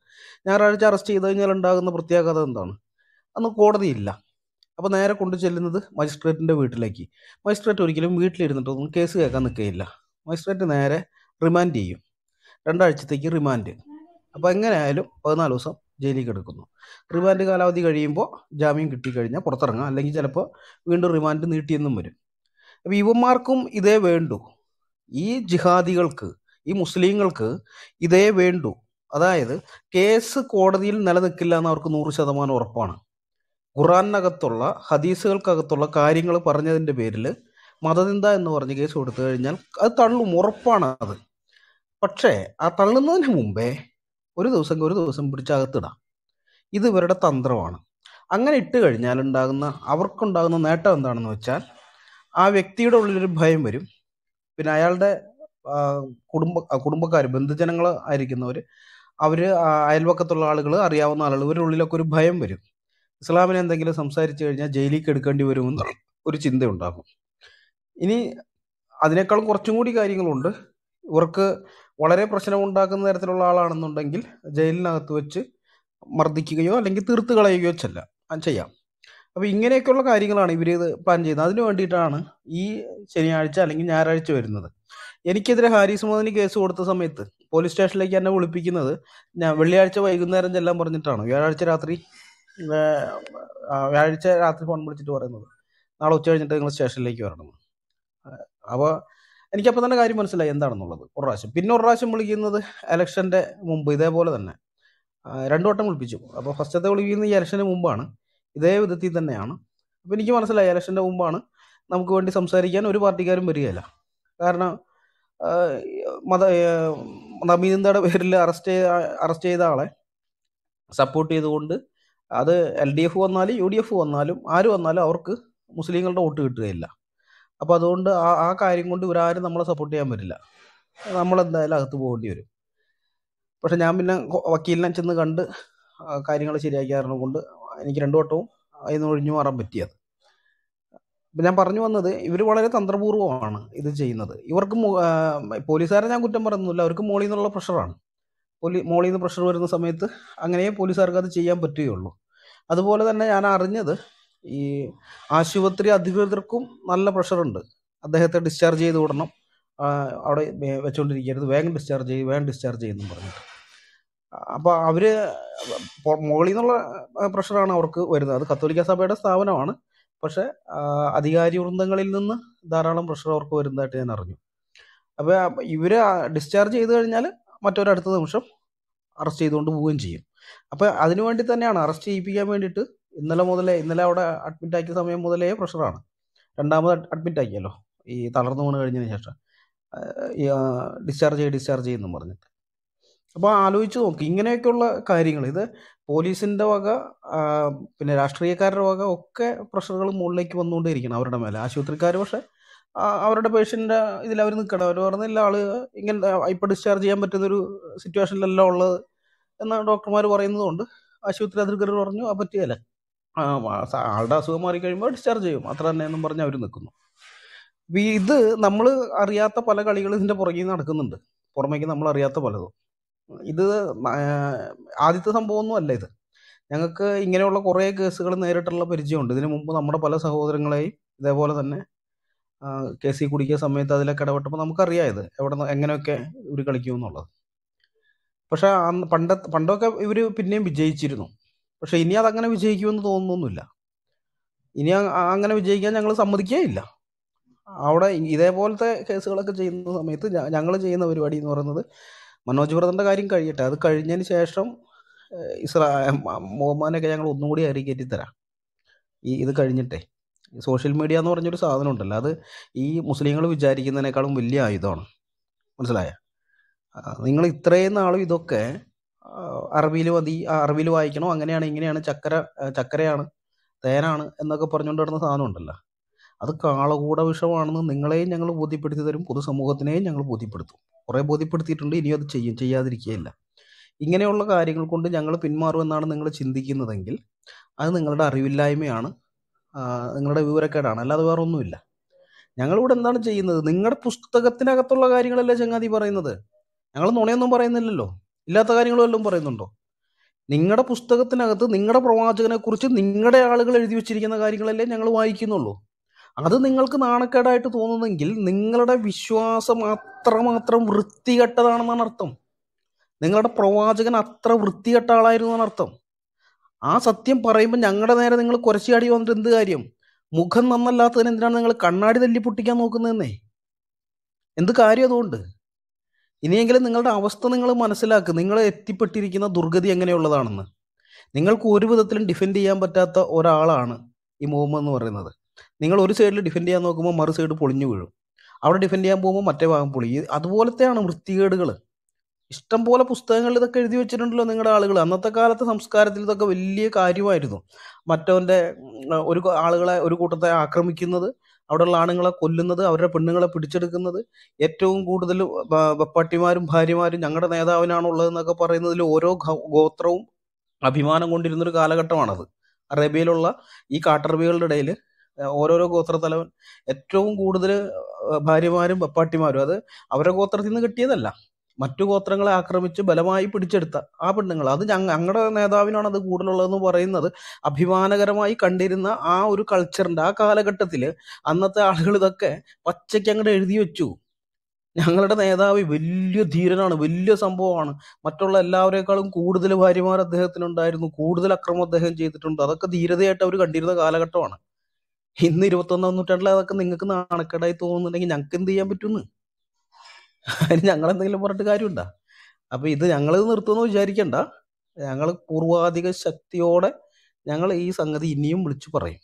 ഞായറാഴ്ച അറസ്റ്റ് ചെയ്ത് കഴിഞ്ഞാൽ ഉണ്ടാകുന്ന പ്രത്യാഘാതം എന്താണ്? അന്ന് കോടതിയില്ല അപ്പോൾ നേരെ കൊണ്ടു ചെല്ലുന്നത് മജിസ്ട്രേറ്റിന്റെ വീട്ടിലേക്ക്. മജിസ്ട്രേറ്റ് ഒരിക്കലും വീട്ടിലിരുന്നിട്ടൊന്നും കേസ് കേൾക്കാൻ നിൽക്കുകയില്ല. മജിസ്ട്രേറ്റ് നേരെ റിമാൻഡ് ചെയ്യും. രണ്ടാഴ്ചത്തേക്ക് റിമാൻഡ് അപ്പോൾ എങ്ങനെയായാലും പതിനാല് ദിവസം ജയിലിൽ കിടക്കുന്നു. റിമാൻഡ് കാലാവധി കഴിയുമ്പോൾ ജാമ്യം കിട്ടിക്കഴിഞ്ഞാൽ പുറത്തിറങ്ങാം. അല്ലെങ്കിൽ ചിലപ്പോൾ വീണ്ടും റിമാൻഡ് നീട്ടിയെന്നും വരും. അപ്പോൾ ഇവന്മാർക്കും ഇതേ വേണ്ടു. ഈ ജിഹാദികൾക്ക് ഈ മുസ്ലിങ്ങൾക്ക് ഇതേ വേണ്ടു. അതായത് കേസ് കോടതിയിൽ നിലനിൽക്കില്ല എന്ന് അവർക്ക് നൂറ് ശതമാനം ഉറപ്പാണ്. ഖുറാനകത്തുള്ള ഹദീസുകൾക്കകത്തുള്ള കാര്യങ്ങൾ പറഞ്ഞതിന്റെ പേരിൽ മതനിന്ദ എന്ന് പറഞ്ഞ് കേസ് കൊടുത്തു കഴിഞ്ഞാൽ അത് തള്ളും ഉറപ്പാണ് അത്. പക്ഷേ ആ തള്ളുന്നതിന് മുമ്പേ ഒരു ദിവസം ഒരു ദിവസം പിടിച്ചകത്തിടാം ഇത് ഇവരുടെ തന്ത്രമാണ്. അങ്ങനെ ഇട്ട് കഴിഞ്ഞാൽ ഉണ്ടാകുന്ന അവർക്കുണ്ടാകുന്ന നേട്ടം എന്താണെന്ന് വെച്ചാൽ ആ വ്യക്തിയുടെ ഉള്ളിലൊരു ഭയം വരും. പിന്നെ അയാളുടെ കുടുംബ കുടുംബക്കാർ ബന്ധുജനങ്ങൾ ആയിരിക്കുന്നവർ അവർ അയൽവക്കത്തുള്ള ആളുകൾ അറിയാവുന്ന ആളുകൾ ഇവരുടെ ഉള്ളിലൊക്കെ ഒരു ഭയം വരും. ഇസ്ലാമിനെ എന്തെങ്കിലും സംസാരിച്ചു കഴിഞ്ഞാൽ ജയിലിലേക്ക് എടുക്കേണ്ടി വരുമെന്ന് ഒരു ചിന്തയുണ്ടാകും. ഇനി അതിനേക്കാളും കുറച്ചും കൂടി കാര്യങ്ങളുണ്ട്. ഇവർക്ക് വളരെ പ്രശ്നമുണ്ടാക്കുന്ന തരത്തിലുള്ള ആളാണെന്നുണ്ടെങ്കിൽ ജയിലിനകത്ത് വെച്ച് മർദ്ദിക്കുകയോ അല്ലെങ്കിൽ തീർത്ത് കളയുകയോ ചെല്ലാം ചെയ്യാം. അപ്പോൾ ഇങ്ങനെയൊക്കെയുള്ള കാര്യങ്ങളാണ് ഇത് പ്ലാൻ ചെയ്യുന്നത്. അതിനു വേണ്ടിയിട്ടാണ് ഈ ശനിയാഴ്ച അല്ലെങ്കിൽ ഞായറാഴ്ച വരുന്നത്. എനിക്കെതിരെ ഹാരിസ് മോദിന് കേസ് കൊടുത്ത സമയത്ത് പോലീസ് സ്റ്റേഷനിലേക്ക് എന്നെ വിളിപ്പിക്കുന്നത് ഞാൻ വെള്ളിയാഴ്ച വൈകുന്നേരം ചെല്ലാൻ പറഞ്ഞിട്ടാണ്. വ്യാഴാഴ്ച രാത്രി വ്യാഴാഴ്ച രാത്രി ഫോൺ വിളിച്ചിട്ട് പറയുന്നത്. നാളെ ഉച്ച കഴിഞ്ഞിട്ട് നിങ്ങൾ സ്റ്റേഷനിലേക്ക് വരണം. അപ്പോൾ എനിക്കപ്പോൾ തന്നെ കാര്യം മനസ്സിലായി എന്താണെന്നുള്ളത്. ഒരു പ്രാവശ്യം. പിന്നെ ഒരു പ്രാവശ്യം വിളിക്കുന്നത് ഇലക്ഷന്റെ മുമ്പ് ഇതേപോലെ തന്നെ. രണ്ടു വട്ടം വിളിപ്പിച്ചു. അപ്പോൾ ഫസ്റ്റത്തെ വിളിക്കുന്നത് ഈ ഇലക്ഷന് മുമ്പാണ്. ഇതേ വിധത്തിൽ തന്നെയാണ്. അപ്പോൾ എനിക്ക് മനസ്സിലായി ഇലക്ഷന്റെ മുമ്പാണ് നമുക്ക് വേണ്ടി സംസാരിക്കാൻ ഒരു പാർട്ടിക്കാരും വരികയില്ല. കാരണം മത നബീന്ദയുടെ പേരിൽ അറസ്റ്റ് ചെയ്ത അറസ്റ്റ് ചെയ്ത ആളെ സപ്പോർട്ട് ചെയ്തുകൊണ്ട് അത് എൽ ഡി എഫ് വന്നാലും യു ഡി എഫ് വന്നാലും ആര് വന്നാലും അവർക്ക് മുസ്ലിങ്ങളുടെ വോട്ട് കിട്ടുകയില്ല. അപ്പോൾ അതുകൊണ്ട് ആ ആ കാര്യം കൊണ്ട് ഇവരാരും നമ്മളെ സപ്പോർട്ട് ചെയ്യാൻ പറ്റില്ല നമ്മളെന്തായാലും അകത്ത് പോകേണ്ടി വരും. പക്ഷെ ഞാൻ പിന്നെ വക്കീലിനെ ചെന്ന് കണ്ട് കാര്യങ്ങൾ ശരിയാക്കിയ കാരണം കൊണ്ട് എനിക്ക് രണ്ടു വട്ടവും അതിൽ നിന്ന് ഒഴിഞ്ഞു മാറാൻ പറ്റിയത്. ഞാൻ പറഞ്ഞു വന്നത് ഇവർ വളരെ തന്ത്രപൂർവമാണ് ഇത് ചെയ്യുന്നത്. ഇവർക്ക് പോലീസുകാരെ ഞാൻ കുറ്റം പറയുന്നില്ല അവർക്ക് മോളിൽ നിന്നുള്ള പ്രഷറാണ് പോലീ മോളിൽ നിന്ന് പ്രഷർ വരുന്ന സമയത്ത് അങ്ങനെയേ പോലീസുകാർക്ക് അത് ചെയ്യാൻ പറ്റുകയുള്ളൂ അതുപോലെ തന്നെ ഞാൻ അറിഞ്ഞത് ഈ ആശുപത്രി അധികൃതർക്കും നല്ല പ്രഷറുണ്ട് അദ്ദേഹത്തെ ഡിസ്ചാർജ് ചെയ്ത് വിടണം. അവിടെ വെച്ചുകൊണ്ടിരിക്കരുത് വേഗം ഡിസ്ചാർജ് ചെയ്യും വേഗം ഡിസ്ചാർജ് ചെയ്യുന്നു പറഞ്ഞിട്ട്. അപ്പോൾ അവർ മുകളിൽ നിന്നുള്ള പ്രഷറാണ് അവർക്ക് വരുന്നത്. അത് കത്തോലിക്ക സഭയുടെ സ്ഥാപനമാണ്. പക്ഷേ അധികാരി വൃന്ദങ്ങളിൽ നിന്ന് ധാരാളം പ്രഷർ അവർക്ക് വരുന്നതായിട്ട് ഞാൻ അറിഞ്ഞു. അപ്പോൾ ഇവർ ഡിസ്ചാർജ് ചെയ്ത് കഴിഞ്ഞാൽ മറ്റൊരടുത്ത നിമിഷം അറസ്റ്റ് ചെയ്തുകൊണ്ട് പോവുകയും ചെയ്യും. അപ്പോൾ അതിനു വേണ്ടി തന്നെയാണ് അറസ്റ്റ് ചെയ്യിപ്പിക്കാൻ വേണ്ടിയിട്ട് ഇന്നലെ മുതലേ ഇന്നലെ അവിടെ അഡ്മിറ്റ് ആക്കിയ സമയം മുതലേ പ്രഷറാണ്. രണ്ടാമത് അഡ്മിറ്റ് ആക്കിയല്ലോ. ഈ തളർന്നു വീണ് കഴിഞ്ഞതിന് ശേഷം. ഡിസ്ചാർജ് ചെയ്ത് ഡിസ്ചാർജ് ചെയ്യുന്നു പറഞ്ഞിട്ട്. അപ്പോൾ ആലോചിച്ച് നോക്ക്. ഇങ്ങനെയൊക്കെയുള്ള കാര്യങ്ങൾ. ഇത് പോലീസിന്റെ വക പിന്നെ രാഷ്ട്രീയക്കാരുടെ വക ഒക്കെ പ്രഷറുകൾ മുകളിലേക്ക് വന്നുകൊണ്ടിരിക്കണം അവരുടെ മേലെ. ആശുപത്രിക്കാർ പക്ഷേ അവരുടെ പേഷ്യന്റെ ഇതിൽ അവർ നിൽക്കണം അവർ പറഞ്ഞില്ല ആൾ ഇങ്ങനെ ഇപ്പം ഡിസ്ചാർജ് ചെയ്യാൻ പറ്റുന്നൊരു സിറ്റുവേഷനിലല്ല ഉള്ളത് എന്ന് ഡോക്ടർമാർ പറയുന്നത് കൊണ്ട് ആശുപത്രി അധികൃതർ പറഞ്ഞു ആ പറ്റിയല്ല ആളുടെ അസുഖം മാറി കഴിയുമ്പോൾ ഡിസ്ചാർജ് ചെയ്യും. അത്ര തന്നെ എന്നും പറഞ്ഞ് അവർ നിൽക്കുന്നു ഇത് നമ്മൾ അറിയാത്ത പല കളികളും ഇതിന്റെ പുറകിൽ നടക്കുന്നുണ്ട്. പുറമേക്ക് നമ്മൾ അറിയാത്ത പലതും. ഇത് ആദ്യത്തെ സംഭവമൊന്നും അല്ല ഇത്. ഞങ്ങൾക്ക് ഇങ്ങനെയുള്ള കുറേ കേസുകൾ നേരിട്ടുള്ള പരിചയമുണ്ട്. ഇതിനു മുമ്പ് നമ്മുടെ പല സഹോദരങ്ങളെയും ഇതേപോലെ തന്നെ കേസിൽ കുടിക്കിയ സമയത്ത് അതിലൊക്കെ ഇടപെട്ടപ്പോൾ നമുക്കറിയാം ഇത്. എവിടെ എങ്ങനെയൊക്കെ ഇവർ കളിക്കുമെന്നുള്ളത് പക്ഷേ അന്ന് പണ്ട പണ്ടൊക്കെ ഇവർ പിന്നെയും വിജയിച്ചിരുന്നു. പക്ഷേ ഇനി അതങ്ങനെ വിജയിക്കുമെന്ന് തോന്നുന്നൊന്നുമില്ല. ഇനി അങ്ങനെ വിജയിക്കാൻ ഞങ്ങൾ സമ്മതിക്കുകയില്ല അവിടെ ഇതേപോലത്തെ കേസുകളൊക്കെ ചെയ്യുന്ന സമയത്ത് ഞങ്ങൾ ചെയ്യുന്ന പരിപാടി എന്ന് പറയുന്നത് മനോജ് വ്രതന്റെ കാര്യം കഴിയട്ടെ. അത് കഴിഞ്ഞതിന് ശേഷം ഇസ്രാ മുഹമ്മദിനൊക്കെ ഞങ്ങൾ ഒന്നും കൂടി അറിയിക്കറ്റി തരാം. ഈ ഇത് കഴിഞ്ഞിട്ടേ. സോഷ്യൽ മീഡിയ എന്ന് പറഞ്ഞൊരു സാധനം ഉണ്ടല്ലോ. അത് ഈ മുസ്ലിങ്ങൾ വിചാരിക്കുന്നതിനേക്കാളും വലിയ ആയുധമാണ്. മനസ്സിലായ? നിങ്ങൾ ഇത്രയും നാളും ഇതൊക്കെ അറബിയിൽ മതി അറബിയിൽ വായിക്കണം? അങ്ങനെയാണ് ഇങ്ങനെയാണ് ചക്കര ചക്കരയാണ് തേനാണ് എന്നൊക്കെ പറഞ്ഞുകൊണ്ട് നടന്ന സാധനം ഉണ്ടല്ലോ. അത് കാളകൂട വിഷമാണെന്ന് നിങ്ങളെയും ഞങ്ങൾ ബോധ്യപ്പെടുത്തി തരും പൊതുസമൂഹത്തിനെയും ഞങ്ങൾ ബോധ്യപ്പെടുത്തും. കുറേ ബോധ്യപ്പെടുത്തിയിട്ടുണ്ട് ഇനിയും അത് ചെയ്യും ചെയ്യാതിരിക്കുകയില്ല. ഇങ്ങനെയുള്ള കാര്യങ്ങൾ കൊണ്ട് ഞങ്ങൾ പിന്മാറുമെന്നാണ് നിങ്ങൾ ചിന്തിക്കുന്നതെങ്കിൽ അത് നിങ്ങളുടെ അറിവില്ലായ്മയാണ് നിങ്ങളുടെ വിവരക്കേടാണ്. അല്ലാതെ വേറെ ഒന്നുമില്ല ഞങ്ങളിവിടെ എന്താണ് ചെയ്യുന്നത്? നിങ്ങളുടെ പുസ്തകത്തിനകത്തുള്ള കാര്യങ്ങളല്ലേ ചങ്ങാതി പറയുന്നത്? ഞങ്ങൾ നുണയൊന്നും പറയുന്നില്ലല്ലോ. ഇല്ലാത്ത കാര്യങ്ങളും എല്ലാം പറയുന്നുണ്ടോ? നിങ്ങളുടെ പുസ്തകത്തിനകത്ത് നിങ്ങളുടെ പ്രവാചകനെക്കുറിച്ച് നിങ്ങളുടെ ആളുകൾ എഴുതി വെച്ചിരിക്കുന്ന കാര്യങ്ങളല്ലേ ഞങ്ങൾ വായിക്കുന്നുള്ളൂ. അത് നിങ്ങൾക്ക് നാണക്കേടായിട്ട് തോന്നുന്നെങ്കിൽ നിങ്ങളുടെ വിശ്വാസം അത്രമാത്രം വൃത്തികെട്ടതാണെന്നാണ് അർത്ഥം. നിങ്ങളുടെ പ്രവാചകൻ അത്ര വൃത്തികെട്ട ആളായിരുന്നു അർത്ഥം. ആ സത്യം പറയുമ്പോൾ ഞങ്ങളുടെ നേരെ നിങ്ങൾ കുരച്ചാടി വന്നിട്ട് എന്ത് കാര്യം? മുഖം നന്നല്ലാത്തതിന് എന്തിനാണ് നിങ്ങൾ കണ്ണാടി തല്ലി പൊട്ടിക്കാൻ നോക്കുന്നതെന്നേ? എന്ത് കാര്യം അതുകൊണ്ട്? ഇനിയെങ്കിലും നിങ്ങളുടെ അവസ്ഥ നിങ്ങൾ മനസ്സിലാക്കുക നിങ്ങൾ എത്തിപ്പെട്ടിരിക്കുന്ന ദുർഗതി എങ്ങനെയുള്ളതാണെന്ന്. നിങ്ങൾക്ക് ഒരു വിധത്തിലും ഡിഫെൻഡ് ചെയ്യാൻ പറ്റാത്ത ഒരാളാണ് ഈ മുഹമ്മദ് എന്ന് പറയുന്നത്. നിങ്ങൾ ഒരു സൈഡിൽ ഡിഫെൻഡ് ചെയ്യാൻ നോക്കുമ്പോൾ മറു സൈഡ് പൊളിഞ്ഞു വീഴും. അവിടെ ഡിഫെൻഡ് ചെയ്യാൻ പോകുമ്പോൾ മറ്റേ ഭാഗം പൊളി. അതുപോലത്തെയാണ് വൃത്തികേടുകൾ ഇഷ്ടം പോലെ പുസ്തകങ്ങളിൽ ഇതൊക്കെ എഴുതി വെച്ചിട്ടുണ്ടല്ലോ നിങ്ങളുടെ ആളുകൾ അന്നത്തെ കാലത്തെ സംസ്കാരത്തിൽ ഇതൊക്കെ വലിയ കാര്യമായിരുന്നു. മറ്റവന്റെ ഒരു ആളുകളെ ഒരു കൂട്ടത്തെ ആക്രമിക്കുന്നത് അവിടെയുള്ള ആണുങ്ങളെ കൊല്ലുന്നത് അവരുടെ പെണ്ണുങ്ങളെ പിടിച്ചെടുക്കുന്നത് ഏറ്റവും കൂടുതൽ വെപ്പാട്ടിമാരും ഭാര്യമാരും ഞങ്ങളുടെ നേതാവിനാണുള്ളതെന്നൊക്കെ പറയുന്നതിൽ ഓരോ ഗോത്രവും അഭിമാനം കൊണ്ടിരുന്നൊരു കാലഘട്ടമാണത്. അറേബ്യയിലുള്ള ഈ കാട്ടറബികളുടെ ഇടയിൽ ഓരോരോ ഗോത്രത്തലവൻ ഏറ്റവും കൂടുതൽ ഭാര്യമാരും വെപ്പാട്ടിമാരും. അത് അവരുടെ ഗോത്രത്തിൽ നിന്ന് കിട്ടിയതല്ല. മറ്റു ഗോത്രങ്ങളെ ആക്രമിച്ച് ബലമായി പിടിച്ചെടുത്ത ആ പെണ്ണുങ്ങൾ. അത് ഞങ്ങ ഞങ്ങളുടെ നേതാവിനാണ് അത് കൂടുതലുള്ളതെന്ന് പറയുന്നത്. അഭിമാനകരമായി കണ്ടിരുന്ന ആ ഒരു കൾച്ചറിന്റെ ആ കാലഘട്ടത്തിൽ അന്നത്തെ ആളുകൾ ഇതൊക്കെ പച്ചയ്ക്ക് അങ്ങോട്ട് എഴുതി വെച്ചു. ഞങ്ങളുടെ നേതാവ് വലിയ ധീരനാണ് വലിയ സംഭവമാണ്. മറ്റുള്ള എല്ലാവരെക്കാളും കൂടുതൽ ഭാര്യമാർ അദ്ദേഹത്തിനുണ്ടായിരുന്നു. കൂടുതൽ അക്രമം അദ്ദേഹം ചെയ്തിട്ടുണ്ട്. അതൊക്കെ ധീരതയായിട്ട് അവർ കണ്ടിരുന്ന കാലഘട്ടമാണ്. ഇന്ന് ഇരുപത്തൊന്നാം നൂറ്റാണ്ടിൽ അതൊക്കെ നിങ്ങൾക്ക് നാണക്കേടായി തോന്നുന്നുണ്ടെങ്കിൽ ഞങ്ങൾക്ക് എന്ത് ചെയ്യാൻ പറ്റുമെന്ന് അതിന് ഞങ്ങൾ എന്തെങ്കിലും പറഞ്ഞിട്ട് കാര്യമുണ്ടോ? അപ്പൊ ഇത് ഞങ്ങൾ നിർത്തുമെന്ന് വിചാരിക്കണ്ട. ഞങ്ങൾ പൂർവാധിക ശക്തിയോടെ ഞങ്ങൾ ഈ സംഗതി ഇനിയും വിളിച്ചു പറയും.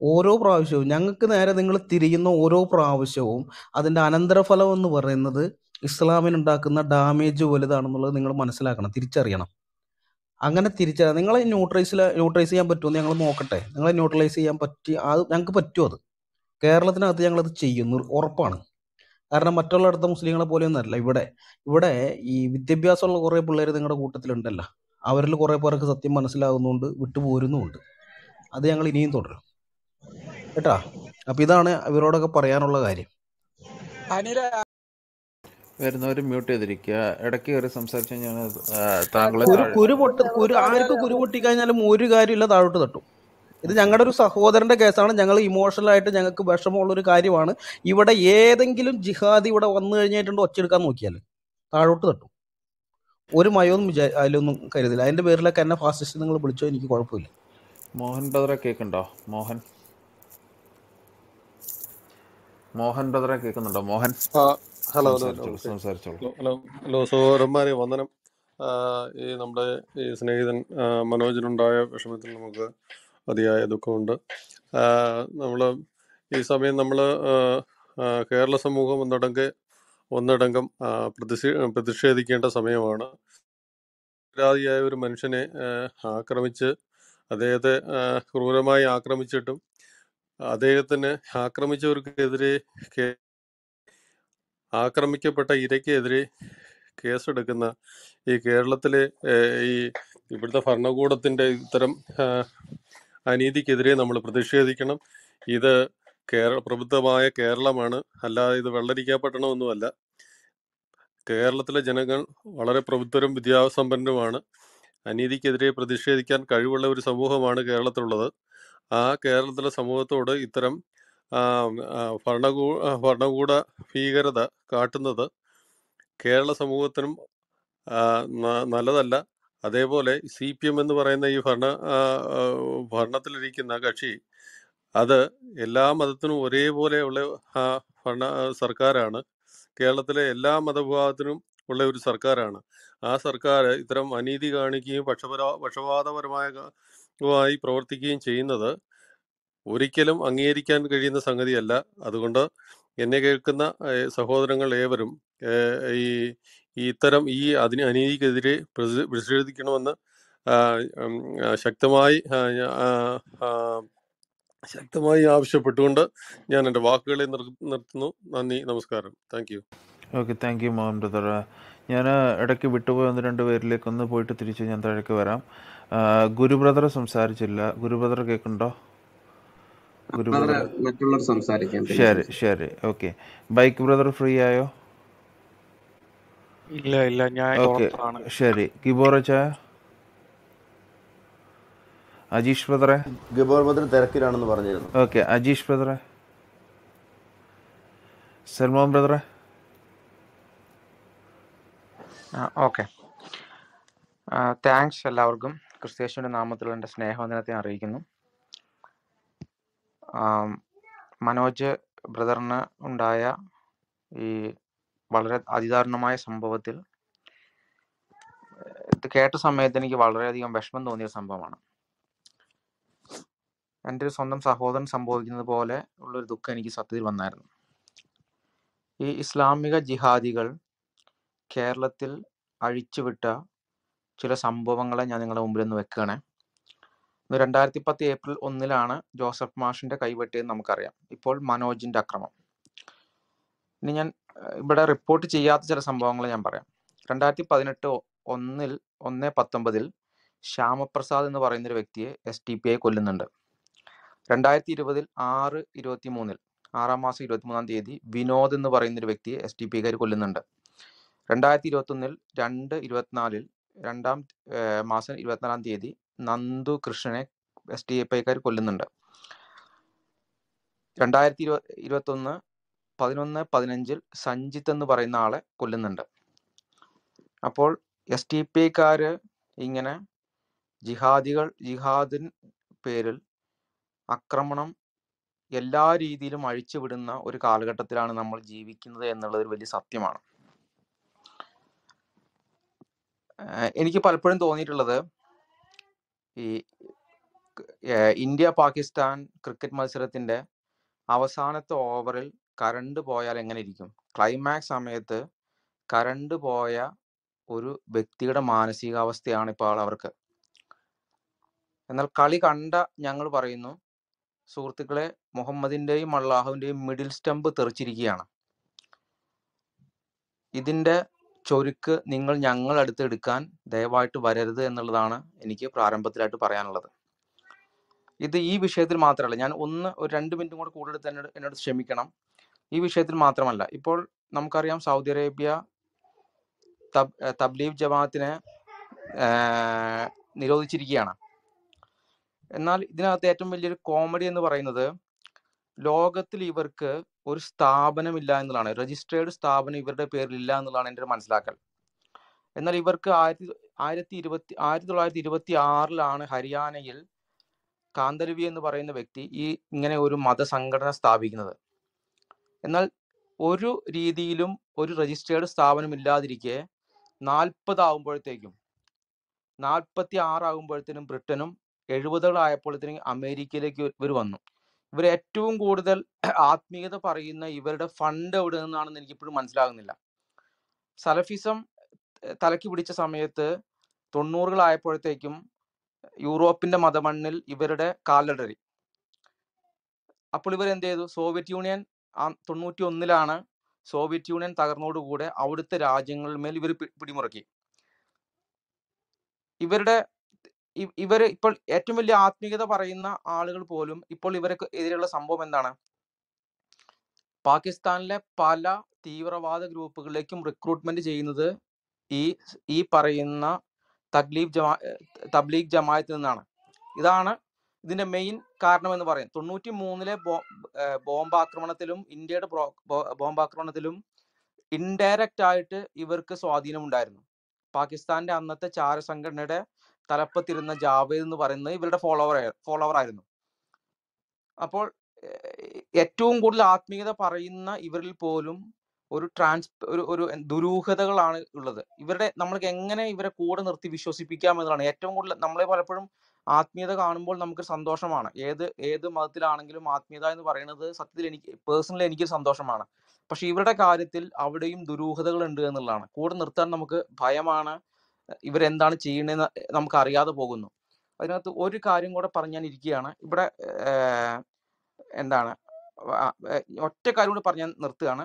ഓരോ പ്രാവശ്യവും ഞങ്ങൾക്ക് നേരെ നിങ്ങൾ തിരിയുന്ന ഓരോ പ്രാവശ്യവും അതിന്റെ അനന്തരഫലം എന്ന് പറയുന്നത് ഇസ്ലാമിനുണ്ടാക്കുന്ന ഡാമേജ് വലുതാണെന്നുള്ളത് നിങ്ങൾ മനസ്സിലാക്കണം തിരിച്ചറിയണം. അങ്ങനെ തിരിച്ചറിയാം. നിങ്ങളെ ന്യൂട്രൈസിൽ ന്യൂട്രലൈസ് ചെയ്യാൻ പറ്റുമെന്ന് ഞങ്ങൾ നോക്കട്ടെ. നിങ്ങളെ ന്യൂട്രലൈസ് ചെയ്യാൻ പറ്റി അത് ഞങ്ങൾക്ക് പറ്റുമോ അത്. കേരളത്തിനകത്ത് ഞങ്ങളത് ചെയ്യുന്നു ഉറപ്പാണ്. കാരണം മറ്റുള്ളിടത്തെ മുസ്ലിങ്ങളെ പോലെയൊന്നുമല്ല ഇവിടെ ഇവിടെ ഈ വിദ്യാഭ്യാസമുള്ള കുറേ പിള്ളേർ നിങ്ങളുടെ കൂട്ടത്തിലുണ്ടല്ലോ. അവരിൽ കുറേ പേർക്ക് സത്യം മനസ്സിലാകുന്നുണ്ട് വിട്ടുപോരുന്നുമുണ്ട്. അത് ഞങ്ങൾ ഇനിയും തുടരും. കേട്ടാ? അപ്പൊ ഇതാണ് ഇവരോടൊക്കെ പറയാനുള്ള കാര്യം. വരുന്നവർ മ്യൂട്ട് ചെയ്തിരിക്കുക. ഇടയ്ക്ക് കയറി സംസാരിച്ചു കഴിഞ്ഞാൽ ആ, താങ്കളെ താഴെ കുരു പൊട്ട് കുരു ആർക്ക് കുരു പൊട്ടിക്കഴിഞ്ഞാലും ഒരു കാര്യമില്ല താഴോട്ട് തട്ടും. ഇത് ഞങ്ങളുടെ ഒരു സഹോദരന്റെ കേസാണ്. ഞങ്ങൾ ഇമോഷണൽ ആയിട്ട് ഞങ്ങൾക്ക് വിഷമമുള്ള ഒരു കാര്യമാണ്. ഇവിടെ ഏതെങ്കിലും ജിഹാദി ഇവിടെ വന്നു കഴിഞ്ഞിട്ടുണ്ടോ ഒച്ചെടുക്കാൻ നോക്കിയാൽ താഴോട്ട് തട്ടും. ഒരു മയൊന്നും വിചാ അതിലൊന്നും കരുതില്ല. അതിന്റെ പേരിലൊക്കെ എന്നെ ഫാസിസ്റ്റ് നിങ്ങൾ വിളിച്ചോ എനിക്ക് കുഴപ്പമില്ല. മോഹൻ ബദ്ര കേൾക്കുന്നുണ്ടോ? മോഹൻ. മോഹൻ ബദ്ര കേൾക്കുന്നുണ്ടോ? മോഹൻ. ഹലോ ഹലോ ഹലോ സഹോദരന്മാരെ വന്ദനം. ഈ നമ്മുടെ ഈ സ്നേഹിതൻ മനോജിനുണ്ടായ വിഷമത്തിൽ നമുക്ക് അതിയായ ദുഃഖമുണ്ട്. നമ്മൾ ഈ സമയം നമ്മൾ കേരള സമൂഹം ഒന്നടങ്കെ ഒന്നടങ്കം പ്രതിഷേ പ്രതിഷേധിക്കേണ്ട സമയമാണ്. നിരപരാധിയായ ഒരു മനുഷ്യനെ ആക്രമിച്ച് അദ്ദേഹത്തെ ക്രൂരമായി ആക്രമിച്ചിട്ടും അദ്ദേഹത്തിന് ആക്രമിച്ചവർക്കെതിരെ കേ- ആക്രമിക്കപ്പെട്ട ഇരയ്ക്കെതിരെ കേസെടുക്കുന്ന ഈ കേരളത്തിലെ ഈ ഇവിടുത്തെ ഭരണകൂടത്തിന്റെ ഇത്തരം അനീതിക്കെതിരെ നമ്മൾ പ്രതിഷേധിക്കണം. ഇത് കേരള പ്രബുദ്ധമായ കേരളമാണ്. അല്ലാതെ ഇത് വെള്ളരിക്കപ്പെട്ടണമൊന്നുമല്ല കേരളത്തിലെ ജനങ്ങൾ വളരെ പ്രബുദ്ധരും വിദ്യാസമ്പന്നരുമാണ്. അനീതിക്കെതിരെ പ്രതിഷേധിക്കാൻ കഴിവുള്ള ഒരു സമൂഹമാണ് കേരളത്തിലുള്ളത്. ആ കേരളത്തിലെ സമൂഹത്തോട് ഇത്തരം ഭരണകൂ ഭരണകൂട ഭീകരത കാട്ടുന്നത് കേരള സമൂഹത്തിനും നല്ലതല്ല. അതേപോലെ സി പി എം എന്ന് പറയുന്ന ഈ ഭരണ ഭരണത്തിലിരിക്കുന്ന കക്ഷി അത് എല്ലാ മതത്തിനും ഒരേപോലെയുള്ള ഭരണ സർക്കാരാണ്. കേരളത്തിലെ എല്ലാ മതവിഭാഗത്തിനും ഉള്ള ഒരു സർക്കാരാണ്. ആ സർക്കാർ ഇത്തരം അനീതി കാണിക്കുകയും പക്ഷപര പക്ഷപാതപരമായ പ്രവർത്തിക്കുകയും ചെയ്യുന്നത് ഒരിക്കലും അംഗീകരിക്കാൻ കഴിയുന്ന സംഗതിയല്ല. അതുകൊണ്ട് എന്നെ കേൾക്കുന്ന സഹോദരങ്ങൾ ഏവരും ഈ ഇത്തരം ഈ അതിന് അനീതിക്കെതിരെ പ്രതി- പ്രതിഷേധിക്കണമെന്ന് ശക്തമായി ശക്തമായി ആവശ്യപ്പെട്ടുകൊണ്ട് ഞാൻ എന്റെ വാക്കുകളെ നിർ- നിർത്തുന്നു. നന്ദി നമസ്കാരം. Thank you. Okay thank you Mohan brother ഞാൻ ഇടയ്ക്ക് വിട്ടുപോയ ഒന്ന് രണ്ട് പേരിലേക്ക് ഒന്ന് പോയിട്ട് തിരിച്ച് ഞാൻ താഴേക്ക് വരാം. ഗുരു ബ്രദർ സംസാരിച്ചില്ല. ഗുരു ബ്രദർ കേൾക്കുന്നുണ്ടോ? മറ്റുള്ളവർ സംസാരിക്കാം ശരി ശരി ഓക്കെ. ബൈക്ക് ബ്രദർ ഫ്രീ ആയോ? ഇല്ല ഇല്ല ഞാൻ ഓക്കെ ശരി. കിബോറ ചായ അജീഷ് ബ്രദറെ? ഗബോർ ബദർ തിരക്കിലാണെന്ന് പറഞ്ഞിരുന്നു. ഓക്കെ അജീഷ് ബ്രദറെ? സൽമാൻ ബ്രദറെ? ഓക്കെ. താങ്ക്സ് എല്ലാവർക്കും. ക്രിസ്ത്യേശുവിന്റെ നാമത്തിൽ എന്റെ സ്നേഹവന്ദനത്തെ അറിയിക്കുന്നു. മനോജ് ബ്രദറിന് ഉണ്ടായ ഈ വളരെ അതിദാരുണമായ സംഭവത്തിൽ ഇത് കേട്ട സമയത്ത് എനിക്ക് വളരെയധികം വിഷമം തോന്നിയ സംഭവമാണ്. എന്റെ ഒരു സ്വന്തം സഹോദരൻ സംഭവിക്കുന്നത് പോലെ ഉള്ളൊരു ദുഃഖം എനിക്ക് സത്യത്തിൽ വന്നായിരുന്നു. ഈ ഇസ്ലാമിക ജിഹാദികൾ കേരളത്തിൽ അഴിച്ചുവിട്ട ചില സംഭവങ്ങളെ ഞാൻ നിങ്ങളുടെ മുമ്പിൽ ഒന്ന് വെക്കുകയാണ്. രണ്ടായിരത്തി പത്ത് ഏപ്രിൽ ഒന്നിലാണ് ജോസഫ് മാഷിന്റെ കൈവെട്ടിയത് നമുക്കറിയാം. ഇപ്പോൾ മനോജിന്റെ അക്രമം. ഇനി ഞാൻ ഇവിടെ റിപ്പോർട്ട് ചെയ്യാത്ത ചില സംഭവങ്ങൾ ഞാൻ പറയാം. രണ്ടായിരത്തി പതിനെട്ട് ഒന്നിൽ ഒന്ന് പത്തൊമ്പതിൽ ശ്യാമപ്രസാദ് എന്ന് പറയുന്ന ഒരു വ്യക്തിയെ എസ് ടി പി ഐ കൊല്ലുന്നുണ്ട്. രണ്ടായിരത്തി ഇരുപതിൽ ആറ് ഇരുപത്തി മൂന്നിൽ ആറാം മാസം ഇരുപത്തി മൂന്നാം തീയതി വിനോദ് എന്ന് പറയുന്ന ഒരു വ്യക്തിയെ എസ് ടി പി ഐക്കാർ കൊല്ലുന്നുണ്ട്. രണ്ടായിരത്തി ഇരുപത്തൊന്നിൽ രണ്ട് ഇരുപത്തിനാലിൽ രണ്ടാം മാസം ഇരുപത്തിനാലാം തീയതി നന്ദു കൃഷ്ണനെ എസ് ഡി എഫ് ഐക്കാർ കൊല്ലുന്നുണ്ട്. രണ്ടായിരത്തി ഇരുപ ഇരുപത്തൊന്ന് പതിനൊന്ന് പതിനഞ്ചിൽ സഞ്ജിത്ത് എന്ന് പറയുന്ന ആളെ കൊല്ലുന്നുണ്ട്. അപ്പോൾ എസ് ടി പി ഐക്കാര് ഇങ്ങനെ ജിഹാദികൾ ജിഹാദിൻ പേരിൽ ആക്രമണം എല്ലാ രീതിയിലും അഴിച്ചുവിടുന്ന ഒരു കാലഘട്ടത്തിലാണ് നമ്മൾ ജീവിക്കുന്നത് എന്നുള്ളത് ഒരു വലിയ സത്യമാണ്. എനിക്ക് പലപ്പോഴും തോന്നിയിട്ടുള്ളത് ഈ ഇന്ത്യ പാകിസ്ഥാൻ ക്രിക്കറ്റ് മത്സരത്തിന്റെ അവസാനത്തെ ഓവറിൽ കറണ്ട് പോയാൽ എങ്ങനെ ഇരിക്കും? ക്ലൈമാക്സ് സമയത്ത് കറണ്ട് പോയ ഒരു വ്യക്തിയുടെ മാനസികാവസ്ഥയാണ് ഇപ്പോൾ അവർക്ക്. എന്നാൽ കളി കണ്ട ഞങ്ങൾ പറയുന്നു സുഹൃത്തുക്കളെ മുഹമ്മദിന്റെയും അള്ളാഹുവിന്റെയും മിഡിൽ സ്റ്റംപ് തെറിച്ചിരിക്കുകയാണ്. ഇതിന്റെ ചൊരുക്ക് നിങ്ങൾ ഞങ്ങൾ അടുത്ത് എടുക്കാൻ ദയവായിട്ട് വരരുത് എന്നുള്ളതാണ് എനിക്ക് പ്രാരംഭത്തിലായിട്ട് പറയാനുള്ളത്. ഇത് ഈ വിഷയത്തിൽ മാത്രമല്ല ഞാൻ ഒന്ന് ഒരു രണ്ട് മിനിറ്റും കൂടെ കൂടുതൽ എന്നോട് എന്നോട് ക്ഷമിക്കണം. ഈ വിഷയത്തിൽ മാത്രമല്ല ഇപ്പോൾ നമുക്കറിയാം സൗദി അറേബ്യ തബ് തബ്ലീഫ് ജമാഅത്തിനെ നിരോധിച്ചിരിക്കുകയാണ്. എന്നാൽ ഇതിനകത്ത് ഏറ്റവും വലിയൊരു കോമഡി എന്ന് പറയുന്നത് ലോകത്തിൽ ഇവർക്ക് ഒരു സ്ഥാപനമില്ല എന്നുള്ളതാണ്. രജിസ്ട്രേഡ് സ്ഥാപനം ഇവരുടെ പേരിൽ ഇല്ല എന്നുള്ളതാണ് എന്റെ ഒരു മനസ്സിലാക്കൽ. എന്നാൽ ഇവർക്ക് ആയിരത്തി ആയിരത്തി ഇരുപത്തി ആയിരത്തി തൊള്ളായിരത്തി ഇരുപത്തി ആറിലാണ് ഹരിയാനയിൽ കാന്തരവി എന്ന് പറയുന്ന വ്യക്തി ഈ ഇങ്ങനെ ഒരു മതസംഘടന സ്ഥാപിക്കുന്നത്. എന്നാൽ ഒരു രീതിയിലും ഒരു രജിസ്ട്രേഡ് സ്ഥാപനം ഇല്ലാതിരിക്കെ നാൽപ്പതാകുമ്പോഴത്തേക്കും നാൽപ്പത്തി ആറാകുമ്പോഴത്തേനും ബ്രിട്ടനും എഴുപതുകളായപ്പോഴത്തേനും അമേരിക്കയിലേക്ക് ഇവർ വന്നു. ഇവർ ഏറ്റവും കൂടുതൽ ആത്മീയത പറയുന്ന ഇവരുടെ ഫണ്ട് എവിടെ നിന്നാണെന്ന് എനിക്കിപ്പോഴും മനസ്സിലാകുന്നില്ല. സലഫിസം തലക്ക് പിടിച്ച സമയത്ത് തൊണ്ണൂറുകളായപ്പോഴത്തേക്കും യൂറോപ്പിന്റെ മതമണ്ണിൽ ഇവരുടെ കാലടറി. അപ്പോൾ ഇവർ എന്ത് ചെയ്തു? സോവിയറ്റ് യൂണിയൻ തൊണ്ണൂറ്റി ഒന്നിലാണ് സോവിയറ്റ് യൂണിയൻ തകർന്നതോടുകൂടെ അവിടുത്തെ രാജ്യങ്ങളിൽ മേൽ ഇവർ പിടിമുറുക്കി. ഇവരുടെ ഇ- ഇവർ ഇപ്പോൾ ഏറ്റവും വലിയ ആത്മീയത പറയുന്ന ആളുകൾ പോലും ഇപ്പോൾ ഇവർക്ക് എതിരെയുള്ള സംഭവം എന്താണ്? പാകിസ്ഥാനിലെ പല തീവ്രവാദ ഗ്രൂപ്പുകളിലേക്കും റിക്രൂട്ട്മെന്റ് ചെയ്യുന്നത് ഈ ഈ പറയുന്ന തബ്ലീഗ് ജമാ തബ്ലീഗ് ജമാഅത്തിൽ നിന്നാണ്. ഇതാണ് ഇതിന്റെ മെയിൻ കാരണം എന്ന് പറയും തൊണ്ണൂറ്റി മൂന്നിലെ ബോംബാക്രമണത്തിലും ഇന്ത്യയുടെ ബോംബാക്രമണത്തിലും ഇൻഡയറക്റ്റ് ആയിട്ട് ഇവർക്ക് സ്വാധീനമുണ്ടായിരുന്നു. പാകിസ്ഥാന്റെ അന്നത്തെ ചാര സംഘടനയുടെ തലപ്പത്തിരുന്ന ജാവേദ് എന്ന് പറയുന്നത് ഇവരുടെ ഫോളോവർ ഫോളോവർ ആയിരുന്നു. അപ്പോൾ ഏറ്റവും കൂടുതൽ ആത്മീയത പറയുന്ന ഇവരിൽ പോലും ഒരു ട്രാൻസ് ഒരു ഒരു ദുരൂഹതകളാണ് ഉള്ളത്. ഇവരുടെ നമ്മൾക്ക് എങ്ങനെ ഇവരെ കൂടെ നിർത്തി വിശ്വസിപ്പിക്കാം എന്നതാണ് ഏറ്റവും കൂടുതൽ നമ്മളെ പലപ്പോഴും ആത്മീയത കാണുമ്പോൾ നമുക്ക് സന്തോഷമാണ്. ഏത് ഏത് മതത്തിലാണെങ്കിലും ആത്മീയത എന്ന് പറയുന്നത് സത്യത്തിൽ എനിക്ക് പേഴ്സണലി എനിക്ക് സന്തോഷമാണ്. പക്ഷെ ഇവരുടെ കാര്യത്തിൽ അവിടെയും ദുരൂഹതകൾ ഉണ്ട് എന്നുള്ളതാണ്. കൂടെ നിർത്താൻ നമുക്ക് ഭയമാണ്. ഇവരെന്താണ് ചെയ്യണതെന്ന് നമുക്ക് അറിയാതെ പോകുന്നു. അതിനകത്ത് ഒരു കാര്യം കൂടെ പറഞ്ഞ് ഞാൻ ഇരിക്കുകയാണ്. ഇവിടെ എന്താണ് ഒറ്റ കാര്യം കൂടെ പറഞ്ഞാൽ നിർത്തുകയാണ്.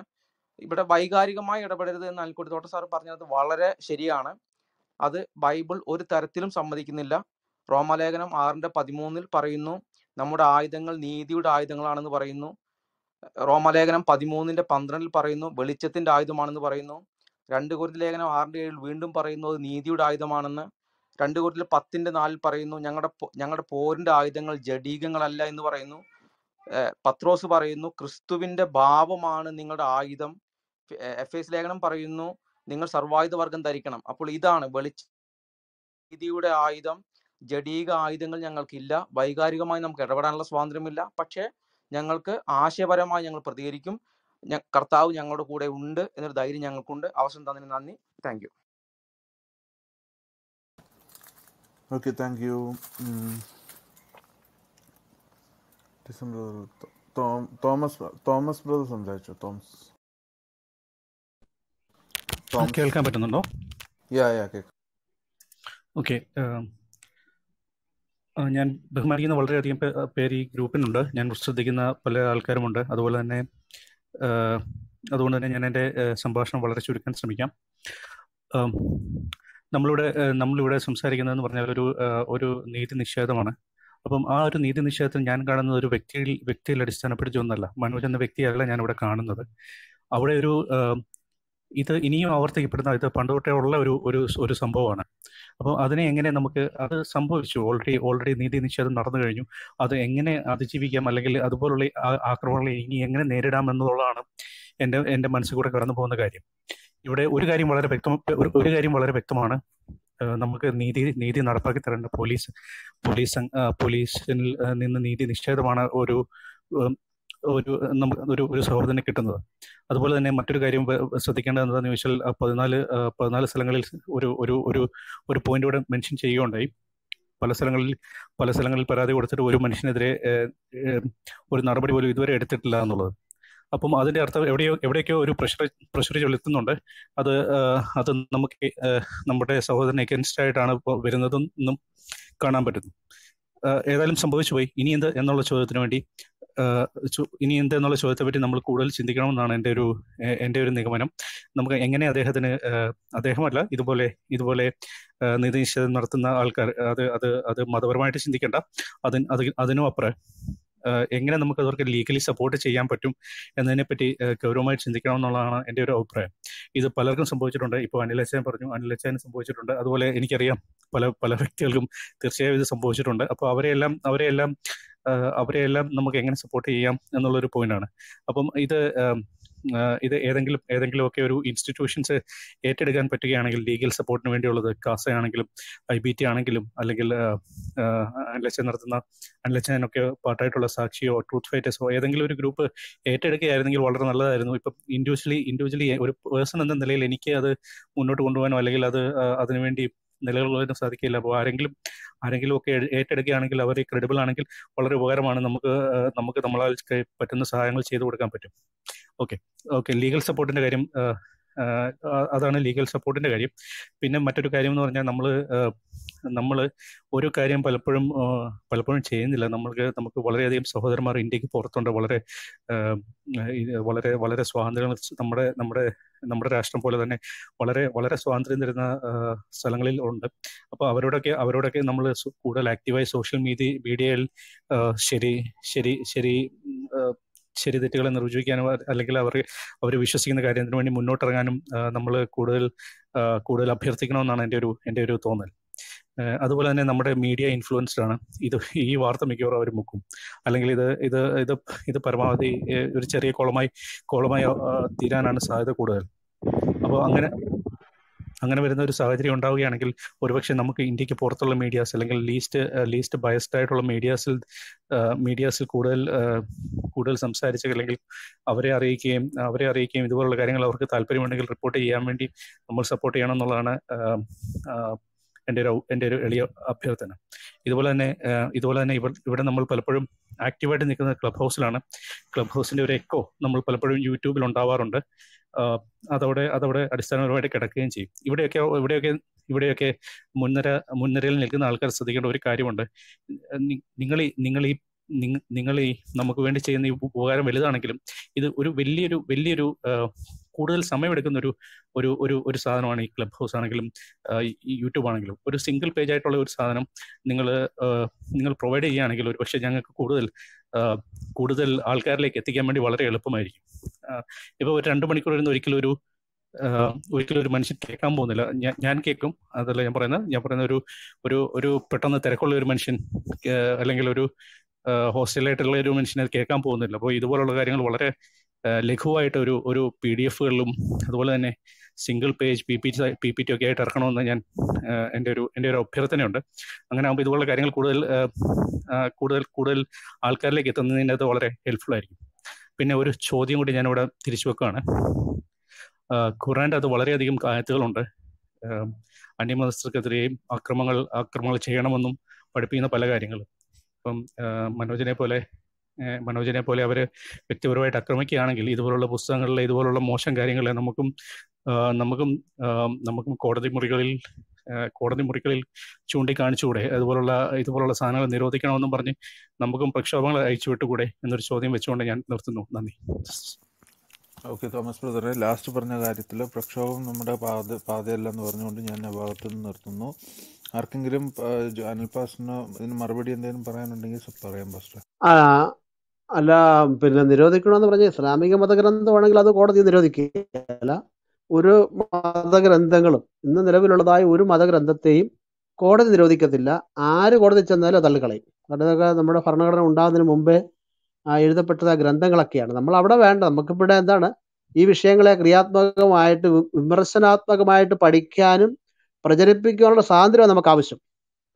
ഇവിടെ വൈകാരികമായി ഇടപെടരുത് എന്ന് അൽക്കുട്ടി തോട്ട സാർ പറഞ്ഞത് വളരെ ശരിയാണ്. അത് ബൈബിൾ ഒരു തരത്തിലും സമ്മതിക്കുന്നില്ല. റോമാലേഖനം ആറിന്റെ പതിമൂന്നിൽ പറയുന്നു നമ്മുടെ ആയുധങ്ങൾ നീതിയുടെ ആയുധങ്ങളാണെന്ന് പറയുന്നു. റോമലേഖനം പതിമൂന്നിന്റെ പന്ത്രണ്ടിൽ പറയുന്നു വെളിച്ചത്തിന്റെ ആയുധമാണെന്ന് പറയുന്നു. രണ്ട് കുരുതി ലേഖനം ആറിന്റെ ഏഴിൽ വീണ്ടും പറയുന്നത് നീതിയുടെ ആയുധമാണെന്ന് രണ്ട് കോരിൽ പത്തിന്റെ നാലിൽ പറയുന്നു ഞങ്ങളുടെ ഞങ്ങളുടെ പോരിന്റെ ആയുധങ്ങൾ ജഡീകങ്ങളല്ല എന്ന് പറയുന്നു. പത്രോസ് പറയുന്നു ക്രിസ്തുവിന്റെ ഭാവമാണ് നിങ്ങളുടെ ആയുധം. എഫ് എസ് ലേഖനം പറയുന്നു നിങ്ങൾ സർവായുധ വർഗം ധരിക്കണം. അപ്പോൾ ഇതാണ് വെളിച്ച നീതിയുടെ ആയുധം. ജഡീക ആയുധങ്ങൾ ഞങ്ങൾക്കില്ല വൈകാരികമായി നമുക്ക് ഇടപെടാനുള്ള സ്വാതന്ത്ര്യമില്ല. പക്ഷേ ഞങ്ങൾക്ക് ആശയപരമായി ഞങ്ങൾ പ്രതികരിക്കും. കർത്താവ് ഞങ്ങളുടെ കൂടെ ഉണ്ട് എന്നൊരു ധൈര്യം ഞങ്ങൾക്കുണ്ട്. അവസരം തന്നതിന് നന്ദി. Thank you. Okay thank you December Thomas Thomas brother സംസാരിച്ചു? തോമസ്. കേൾക്കാൻ പറ്റുന്നുണ്ടോ? യാ യാ കേൾക്കാം. ഓക്കെ ഞാൻ ബഹുമാനിക്കുന്ന വളരെയധികം പേര് ഈ ഗ്രൂപ്പിനുണ്ട്. ഞാൻ ശ്രദ്ധിക്കുന്ന പല ആൾക്കാരുമുണ്ട്. അതുപോലെ തന്നെ അതുകൊണ്ട് തന്നെ ഞാൻ എന്റെ സംഭാഷണം വളരെ ചുരുക്കാൻ ശ്രമിക്കാം. നമ്മളിവിടെ നമ്മളിവിടെ സംസാരിക്കുന്നതെന്ന് പറഞ്ഞാൽ ഒരു ഒരു നീതി നിഷേധമാണ്. അപ്പം ആ ഒരു നീതി നിഷേധത്തിൽ ഞാൻ കാണുന്നത് ഒരു വ്യക്തിയിൽ വ്യക്തിയിൽ അടിസ്ഥാനപ്പെടുത്തി ഒന്നല്ല മനോജ് എന്ന വ്യക്തിയല്ല ഇവിടെ കാണുന്നത്. അവിടെ ഒരു ഇത് ഇനിയും ആവർത്തിക്കപ്പെടുന്ന ഇത് പണ്ട് തൊട്ടേ ഉള്ള ഒരു ഒരു ഒരു സംഭവമാണ്. അപ്പോൾ അതിനെ എങ്ങനെ നമുക്ക് അത് സംഭവിച്ചു? ഓൾറെഡി ഓൾറെഡി നീതി നിഷേധം നടന്നു കഴിഞ്ഞു. അത് എങ്ങനെ അതിജീവിക്കാം? അല്ലെങ്കിൽ അതുപോലുള്ള ആക്രമണങ്ങളെ ഇനി എങ്ങനെ നേരിടാം എന്നുള്ളതാണ് എന്റെ എന്റെ മനസ്സിൽ കൂടെ കടന്നു പോകുന്ന കാര്യം. ഇവിടെ ഒരു കാര്യം വളരെ വ്യക്തം ഒരു കാര്യം വളരെ വ്യക്തമാണ്. നമുക്ക് നീതി നീതി നടപ്പാക്കി തരേണ്ട പോലീസ് പോലീസ് പോലീസിൽ നിന്ന് നീതി നിഷേധമാണ് ഒരു ഒരു ഒരു ഒരു സഹോദരനെ കിട്ടുന്നത്. അതുപോലെ തന്നെ മറ്റൊരു കാര്യം ശ്രദ്ധിക്കേണ്ടത് എന്താണെന്ന് ചോദിച്ചാൽ പതിനാല് പതിനാല് സ്ഥലങ്ങളിൽ ഒരു ഒരു ഒരു ഒരു പോയിന്റ് ഇവിടെ മെൻഷൻ ചെയ്യുകയുണ്ടായി. പല സ്ഥലങ്ങളിൽ പല സ്ഥലങ്ങളിൽ പരാതി കൊടുത്തിട്ട് ഒരു മനുഷ്യനെതിരെ ഒരു നടപടി പോലും ഇതുവരെ എടുത്തിട്ടില്ല എന്നുള്ളത്. അപ്പം അതിന്റെ അർത്ഥം എവിടെയോ എവിടെയൊക്കെയോ ഒരു പ്രഷർ പ്രഷർ ചെലുത്തുന്നുണ്ട്. അത് അത് നമുക്ക് നമ്മുടെ സഹോദരൻ എഗൻസ്റ്റ് ആയിട്ടാണ് വരുന്നതെന്നും കാണാൻ പറ്റുന്നു. ഏതായാലും സംഭവിച്ചു പോയി. ഇനി എന്ത് എന്നുള്ള ചോദ്യത്തിന് വേണ്ടി ഇനി എന്ത് എന്നുള്ള ചോദ്യത്തെ പറ്റി നമ്മൾ കൂടുതൽ ചിന്തിക്കണമെന്നാണ് എന്റെ ഒരു എന്റെ ഒരു നിഗമനം. നമുക്ക് എങ്ങനെ അദ്ദേഹത്തിന് അദ്ദേഹമല്ല ഇതുപോലെ ഇതുപോലെ നീതി നിഷേധം നടത്തുന്ന ആൾക്കാർ അത് അത് അത് മതപരമായിട്ട് ചിന്തിക്കേണ്ട. അതിന് അത് അതിനും അപ്പുറം എങ്ങനെ നമുക്ക് അവർക്ക് ലീഗലി സപ്പോർട്ട് ചെയ്യാൻ പറ്റും എന്നതിനെ പറ്റി ഗൗരവമായി ചിന്തിക്കണം എന്നുള്ളതാണ് എന്റെ ഒരു അഭിപ്രായം. ഇത് പലർക്കും സംഭവിച്ചിട്ടുണ്ട്. ഇപ്പോൾ അനിലച്ചൻ പറഞ്ഞു അനിലച്ചന് സംഭവിച്ചിട്ടുണ്ട്. അതുപോലെ എനിക്കറിയാം പല പല വ്യക്തികൾക്കും തീർച്ചയായും ഇത് സംഭവിച്ചിട്ടുണ്ട്. അപ്പോൾ അവരെയെല്ലാം അവരെയെല്ലാം അവരെയെല്ലാം നമുക്ക് എങ്ങനെ സപ്പോർട്ട് ചെയ്യാം എന്നുള്ളൊരു പോയിന്റാണ് അപ്പം ഇത് ഇത് ഏതെങ്കിലും ഏതെങ്കിലുമൊക്കെ ഒരു ഇൻസ്റ്റിറ്റ്യൂഷൻസ് ഏറ്റെടുക്കാൻ പറ്റുകയാണെങ്കിൽ ലീഗൽ സപ്പോർട്ടിന് വേണ്ടിയുള്ളത് കാസ ആണെങ്കിലും ഐ ബി ടി ആണെങ്കിലും അല്ലെങ്കിൽ അനലച്ചൻ നടത്തുന്ന അനലച്ചനൊക്കെ പാർട്ടായിട്ടുള്ള സാക്ഷിയോ ട്രൂത്ത് ഫൈറ്റേഴ്സോ ഏതെങ്കിലും ഒരു ഗ്രൂപ്പ് ഏറ്റെടുക്കുകയായിരുന്നെങ്കിൽ വളരെ നല്ലതായിരുന്നു. ഇപ്പം ഇൻഡിവിജ്വലി ഇൻഡിവിജ്വലി ഒരു പേഴ്സൺ എന്ന നിലയിൽ എനിക്ക് അത് മുന്നോട്ട് കൊണ്ടുപോകാനോ അല്ലെങ്കിൽ അത് അതിനുവേണ്ടി നിലകൊള്ളുവാനോ സാധിക്കില്ല. അപ്പോൾ ആരെങ്കിലും ആരെങ്കിലും ഒക്കെ ഏറ്റെടുക്കുകയാണെങ്കിൽ അവർ ക്രെഡിബിൾ ആണെങ്കിൽ വളരെ ഉപകാരമാണ് നമുക്ക് നമുക്ക് നമ്മളാൽ പറ്റുന്ന സഹായങ്ങൾ ചെയ്തു കൊടുക്കാൻ പറ്റും. ഓക്കെ ഓക്കെ ലീഗൽ സപ്പോർട്ടിന്റെ കാര്യം അതാണ് ലീഗൽ സപ്പോർട്ടിന്റെ കാര്യം. പിന്നെ മറ്റൊരു കാര്യം എന്ന് പറഞ്ഞാൽ നമ്മൾ നമ്മൾ ഒരു കാര്യം പലപ്പോഴും പലപ്പോഴും ചെയ്യുന്നില്ല. നമ്മൾക്ക് നമുക്ക് വളരെയധികം സഹോദരന്മാർ ഇന്ത്യയ്ക്ക് പുറത്തുണ്ട്. വളരെ വളരെ വളരെ സ്വാതന്ത്ര്യം നമ്മുടെ നമ്മുടെ നമ്മുടെ രാഷ്ട്രം പോലെ തന്നെ വളരെ വളരെ സ്വാതന്ത്ര്യം തരുന്ന സ്ഥലങ്ങളിൽ ഉണ്ട്. അപ്പോൾ അവരോടൊക്കെ അവരോടൊക്കെ നമ്മൾ കൂടുതൽ ആക്റ്റീവായി സോഷ്യൽ മീഡിയ മീഡിയയിൽ ശരി ശരി ശരി ശരി തെറ്റുകളെ നിർവചിക്കാനും അല്ലെങ്കിൽ അവർ അവർ വിശ്വസിക്കുന്ന കാര്യത്തിന് വേണ്ടി മുന്നോട്ടിറങ്ങാനും നമ്മൾ കൂടുതൽ കൂടുതൽ അഭ്യർത്ഥിക്കണമെന്നാണ് എന്റെ ഒരു എന്റെ ഒരു തോന്നൽ. അതുപോലെ തന്നെ നമ്മുടെ മീഡിയ ഇൻഫ്ലുവൻസ്ഡ് ആണ്. ഇത് ഈ വാർത്ത മിക്കവാറും അവർ മുക്കും. അല്ലെങ്കിൽ ഇത് ഇത് ഇത് ഇത് പരമാവധി ഒരു ചെറിയ കോളമായി കോളമായി തീരാനാണ് സാധ്യത കൂടുതൽ. അപ്പോൾ അങ്ങനെ അങ്ങനെ വരുന്ന ഒരു സാഹചര്യം ഉണ്ടാവുകയാണെങ്കിൽ ഒരുപക്ഷെ നമുക്ക് ഇന്ത്യയ്ക്ക് പുറത്തുള്ള മീഡിയാസ് അല്ലെങ്കിൽ ലീസ്റ്റ് ലീസ്റ്റ് ബയസ്ഡ് ആയിട്ടുള്ള മീഡിയാസിൽ മീഡിയാസിൽ കൂടുതൽ കൂടുതൽ സംസാരിച്ച് അല്ലെങ്കിൽ അവരെ അറിയിക്കുകയും അവരെ അറിയിക്കുകയും ഇതുപോലുള്ള കാര്യങ്ങൾ അവർക്ക് താല്പര്യമുണ്ടെങ്കിൽ റിപ്പോർട്ട് ചെയ്യാൻ വേണ്ടി നമ്മൾ സപ്പോർട്ട് ചെയ്യണം എന്നുള്ളതാണ് എന്റെ ഒരു എന്റെ ഒരു എളിയ അഭ്യർത്ഥന. ഇതുപോലെ തന്നെ ഇതുപോലെ തന്നെ ഇവിടെ നമ്മൾ പലപ്പോഴും ആക്റ്റീവായിട്ട് നിൽക്കുന്ന ക്ലബ് ഹൗസിലാണ് ക്ലബ് ഹൗസിന്റെ ഒരു എക്കോ നമ്മൾ പലപ്പോഴും യൂട്യൂബിൽ ഉണ്ടാവാറുണ്ട്. അതോടെ അതവിടെ അടിസ്ഥാനപരമായിട്ട് കിടക്കുകയും ചെയ്യും. ഇവിടെയൊക്കെ ഇവിടെയൊക്കെ ഇവിടെയൊക്കെ മുൻനിര മുൻനിരയിൽ നിൽക്കുന്ന ആൾക്കാർ ശ്രദ്ധിക്കേണ്ട ഒരു കാര്യമുണ്ട്. നിങ്ങൾ ഈ നിങ്ങൾ ഈ നിങ്ങൾ ഈ നമുക്ക് വേണ്ടി ചെയ്യുന്ന ഈ ഉപകാരം വലുതാണെങ്കിലും ഇത് ഒരു വലിയൊരു വലിയൊരു കൂടുതൽ സമയമെടുക്കുന്ന ഒരു ഒരു ഒരു ഒരു സാധനമാണ് ഈ ക്ലബ് ഹൗസ് ആണെങ്കിലും യൂട്യൂബ് ആണെങ്കിലും ഒരു സിംഗിൾ പേജ് ആയിട്ടുള്ള ഒരു സാധനം നിങ്ങൾ നിങ്ങൾ പ്രൊവൈഡ് ചെയ്യുകയാണെങ്കിൽ ഒരു പക്ഷേ ഞങ്ങൾക്ക് കൂടുതൽ കൂടുതൽ ആൾക്കാരിലേക്ക് എത്തിക്കാൻ വേണ്ടി വളരെ എളുപ്പമായിരിക്കും. ഇപ്പോൾ ഒരു രണ്ട് മണിക്കൂർ ഇരുന്ന് ഒരിക്കലും ഒരു ഒരിക്കലും ഒരു മനുഷ്യൻ കേൾക്കാൻ പോകുന്നില്ല. ഞാൻ കേൾക്കും. അതല്ല ഞാൻ പറയുന്നത്. ഞാൻ പറയുന്ന ഒരു ഒരു ഒരു പെട്ടെന്ന് തിരക്കുള്ള ഒരു മനുഷ്യൻ അല്ലെങ്കിൽ ഒരു ഹോസ്റ്റലായിട്ടുള്ള ഒരു മനുഷ്യനെ കേൾക്കാൻ പോകുന്നില്ല. അപ്പോൾ ഇതുപോലുള്ള കാര്യങ്ങൾ വളരെ ലഘുവായിട്ട് ഒരു ഒരു പി ഡി എഫുകളിലും അതുപോലെ തന്നെ single page P P P P T ഒക്കെ ആയിട്ട് ഇറക്കണമെന്ന് ഞാൻ എന്റെ ഒരു എന്റെ ഒരു അഭ്യർത്ഥനയുണ്ട്. അങ്ങനെ ആകുമ്പോൾ ഇതുപോലുള്ള കാര്യങ്ങൾ കൂടുതൽ കൂടുതൽ കൂടുതൽ ആൾക്കാരിലേക്ക് എത്തുന്നതിന്റെ അത് വളരെ ഹെൽപ്ഫുൾ ആയിരിക്കും. പിന്നെ ഒരു ചോദ്യം കൂടി ഞാനിവിടെ തിരിച്ചു വെക്കുകയാണ്. ഖുറാന്റെ അത് വളരെയധികം ആയത്തുകളുണ്ട്. അന്യമതസ്ഥർക്കെതിരെയും ആക്രമങ്ങൾ ആക്രമങ്ങൾ ചെയ്യണമെന്നും പഠിപ്പിക്കുന്ന പല കാര്യങ്ങളും. ഇപ്പം മനോജിനെ പോലെ മനോജിനെ പോലെ അവർ വ്യക്തിപരമായിട്ട് ആക്രമിക്കുകയാണെങ്കിൽ ഇതുപോലുള്ള പുസ്തകങ്ങളിലെ ഇതുപോലുള്ള മോശം കാര്യങ്ങളെ നമുക്കും നമുക്കും നമുക്കും കോടതി മുറികളിൽ കോടതി മുറികളിൽ ചൂണ്ടിക്കാണിച്ചുകൂടെ? അതുപോലുള്ള ഇതുപോലുള്ള സാധനങ്ങൾ നിരോധിക്കണമെന്നും പറഞ്ഞ് നമുക്കും പ്രക്ഷോഭങ്ങൾ അയച്ചു വിട്ടുകൂടെ? എന്നൊരു ചോദ്യം വെച്ചുകൊണ്ട് ഞാൻ നിർത്തുന്നു. നന്ദി. ഓക്കെ തോമസ് ബ്രദറെ ലാസ്റ്റ് പറഞ്ഞ കാര്യത്തിൽ പ്രക്ഷോഭം നമ്മുടെ പാത പാതയല്ല എന്ന് പറഞ്ഞുകൊണ്ട് ഞാൻ ആ ഭാഗത്ത് നിന്ന് നിർത്തുന്നു. ആർക്കെങ്കിലും അനിൽ പാസ്റ്റിന് ഇതിന് മറുപടി എന്തെങ്കിലും പറയാനുണ്ടെങ്കിൽ പറയാം പാസ്റ്റർ ആ അല്ല പിന്നെ നിരോധിക്കണമെന്ന് പറഞ്ഞ ഇസ്ലാമിക മതഗ്രന്ഥമാണെങ്കിൽ അത് കോടതി നിരോധിക്കുകയല്ല ഒരു മതഗ്രന്ഥങ്ങളും ഇന്ന് നിലവിലുള്ളതായ ഒരു മതഗ്രന്ഥത്തെയും കോടതി നിരോധിക്കത്തില്ല. ആര് കോടതി ചെന്നാലും അത് തള്ളിക്കളയും. കാരണം നമ്മുടെ ഭരണഘടന ഉണ്ടാകുന്നതിന് മുമ്പേ എഴുതപ്പെട്ടത് ആ, ഗ്രന്ഥങ്ങളൊക്കെയാണ്. നമ്മൾ അവിടെ വേണ്ട. നമുക്കിവിടെ എന്താണ്? ഈ വിഷയങ്ങളെ ക്രിയാത്മകമായിട്ട് വിമർശനാത്മകമായിട്ട് പഠിക്കാനും പ്രചരിപ്പിക്കാനുള്ള സ്വാതന്ത്ര്യം നമുക്ക് ആവശ്യം.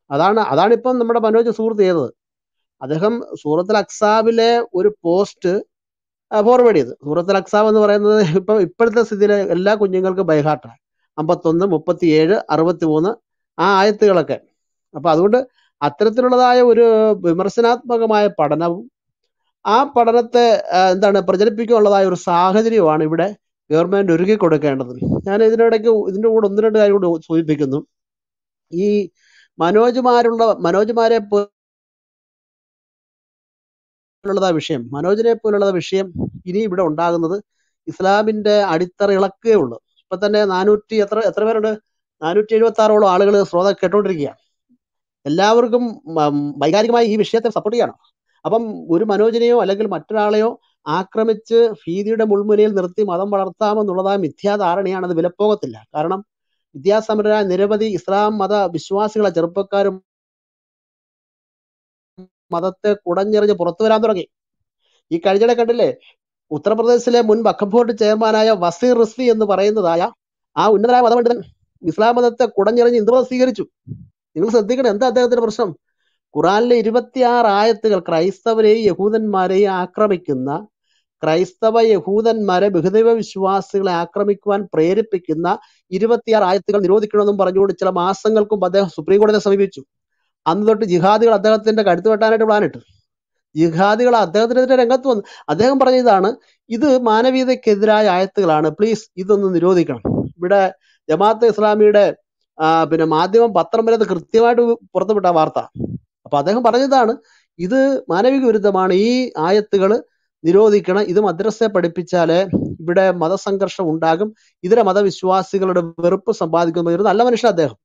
അതാണ് അതാണ് ഇപ്പം നമ്മുടെ മനോജ് സുഹൃത്ത് ചെയ്തത്. അദ്ദേഹം സൂറത്തുൽ അക്സാബിലെ ഒരു പോസ്റ്റ് ഫോർവേഡ് ചെയ്ത്. സൂറത്തുൽ അക്സാബ് എന്ന് പറയുന്നത് ഇപ്പൊ ഇപ്പോഴത്തെ സ്ഥിതിയിലെ എല്ലാ കുഞ്ഞുങ്ങൾക്കും ബൈഹാർട്ടാണ്. അമ്പത്തൊന്ന് മുപ്പത്തിയേഴ് അറുപത്തി മൂന്ന് ആ ആയത്തുകളൊക്കെ. അപ്പൊ അതുകൊണ്ട് അത്തരത്തിലുള്ളതായ ഒരു വിമർശനാത്മകമായ പഠനവും ആ പഠനത്തെ എന്താണ് പ്രചരിപ്പിക്കാനുള്ളതായ ഒരു സാഹചര്യമാണ് ഇവിടെ ഗവൺമെന്റ് ഒരുക്കി കൊടുക്കേണ്ടത്. ഞാൻ ഇതിനിടയ്ക്ക് ഇതിന്റെ കൂടെ ഒന്ന് രണ്ട് കാര്യം കൂടി സൂചിപ്പിക്കുന്നു. ഈ മനോജ്മാരുള്ള മനോജ്മാരെ പോലുള്ള വിഷയം. മനോജിനെ പോലുള്ള വിഷയം ഇനി ഇവിടെ ഉണ്ടാകുന്നത് ഇസ്ലാമിന്റെ അടിത്തറ ഇളക്കുകയേ ഉള്ളൂ. ഇപ്പൊ തന്നെ നാനൂറ്റി എത്ര എത്ര പേരുണ്ട്? നാനൂറ്റി എഴുപത്തി ആറോളം ആളുകൾ ശ്രോത കേട്ടോണ്ടിരിക്കുകയാണ്. എല്ലാവർക്കും വൈകാരികമായി ഈ വിഷയത്തെ സപ്പോർട്ട് ചെയ്യണം. അപ്പം ഒരു മനോജിനെയോ അല്ലെങ്കിൽ മറ്റൊരാളെയോ ആക്രമിച്ച് ഭീതിയുടെ മുൾമുനയിൽ നിർത്തി മതം വളർത്താമെന്നുള്ളതായ മിഥ്യാധാരണയാണ് അത് വിലപ്പോകത്തില്ല. കാരണം വിദ്യാസമ്പന്നരായ നിരവധി ഇസ്ലാം മത വിശ്വാസികളെ ചെറുപ്പക്കാരും മതത്തെ കുടഞ്ഞെറിഞ്ഞ് പുറത്തു വരാൻ തുടങ്ങി. ഈ കഴിഞ്ഞിടെ കണ്ടില്ലേ? ഉത്തർപ്രദേശിലെ മുൻ വഖഫ് ബോർഡ് ചെയർമാനായ വസീർ റിസ്വി എന്ന് പറയുന്നതായ ആ ഉന്നതനായ മതപണ്ഡിതൻ ഇസ്ലാം മതത്തെ കുടഞ്ഞെറിഞ്ഞ് ഹിന്ദുമതം സ്വീകരിച്ചു. നിങ്ങൾ ശ്രദ്ധിക്കണം എന്താ അദ്ദേഹത്തിന്റെ പ്രശ്നം? ഖുറാനിലെ ഇരുപത്തിയാറ് ആയത്തുകൾ ക്രൈസ്തവരെയും യഹൂദന്മാരെയും ആക്രമിക്കുന്ന ക്രൈസ്തവ യഹൂദന്മാരെ ബഹുദൈവ വിശ്വാസികളെ ആക്രമിക്കുവാൻ പ്രേരിപ്പിക്കുന്ന ഇരുപത്തിയാറ് ആയത്തുകൾ നിരോധിക്കണമെന്നും പറഞ്ഞുകൊണ്ട് ചില മാസങ്ങൾക്കും അദ്ദേഹം സുപ്രീം കോടതിയെ സമീപിച്ചു. അന്ന് തൊട്ട് ജിഹാദികൾ അദ്ദേഹത്തിന്റെ കഴുത്ത് വെട്ടാനായിട്ട് പ്ലാനിട്ടു ജിഹാദികൾ അദ്ദേഹത്തിനെതിരെ രംഗത്ത് വന്നു അദ്ദേഹം പറഞ്ഞ ഇതാണ് ഇത് മാനവീയതയ്ക്കെതിരായ ആയത്തുകളാണ്. പ്ലീസ് ഇതൊന്ന് നിരോധിക്കണം. ഇവിടെ ജമാഅത്തെ ഇസ്ലാമിയുടെ പിന്നെ മാധ്യമം പത്രം വരെ അത് കൃത്യമായിട്ട് പുറത്തുവിട്ട വാർത്ത. അപ്പൊ അദ്ദേഹം പറഞ്ഞതാണ് ഇത് മാനവിക വിരുദ്ധമാണ്. ഈ ആയത്തുകൾ നിരോധിക്കണം. ഇത് മദ്രസയെ പഠിപ്പിച്ചാലേ ഇവിടെ മതസംഘർഷം ഉണ്ടാകും. ഇതര മതവിശ്വാസികളുടെ വെറുപ്പ് സമ്പാദിക്കുന്ന ഒരു നല്ല മനുഷ്യൻ അദ്ദേഹം.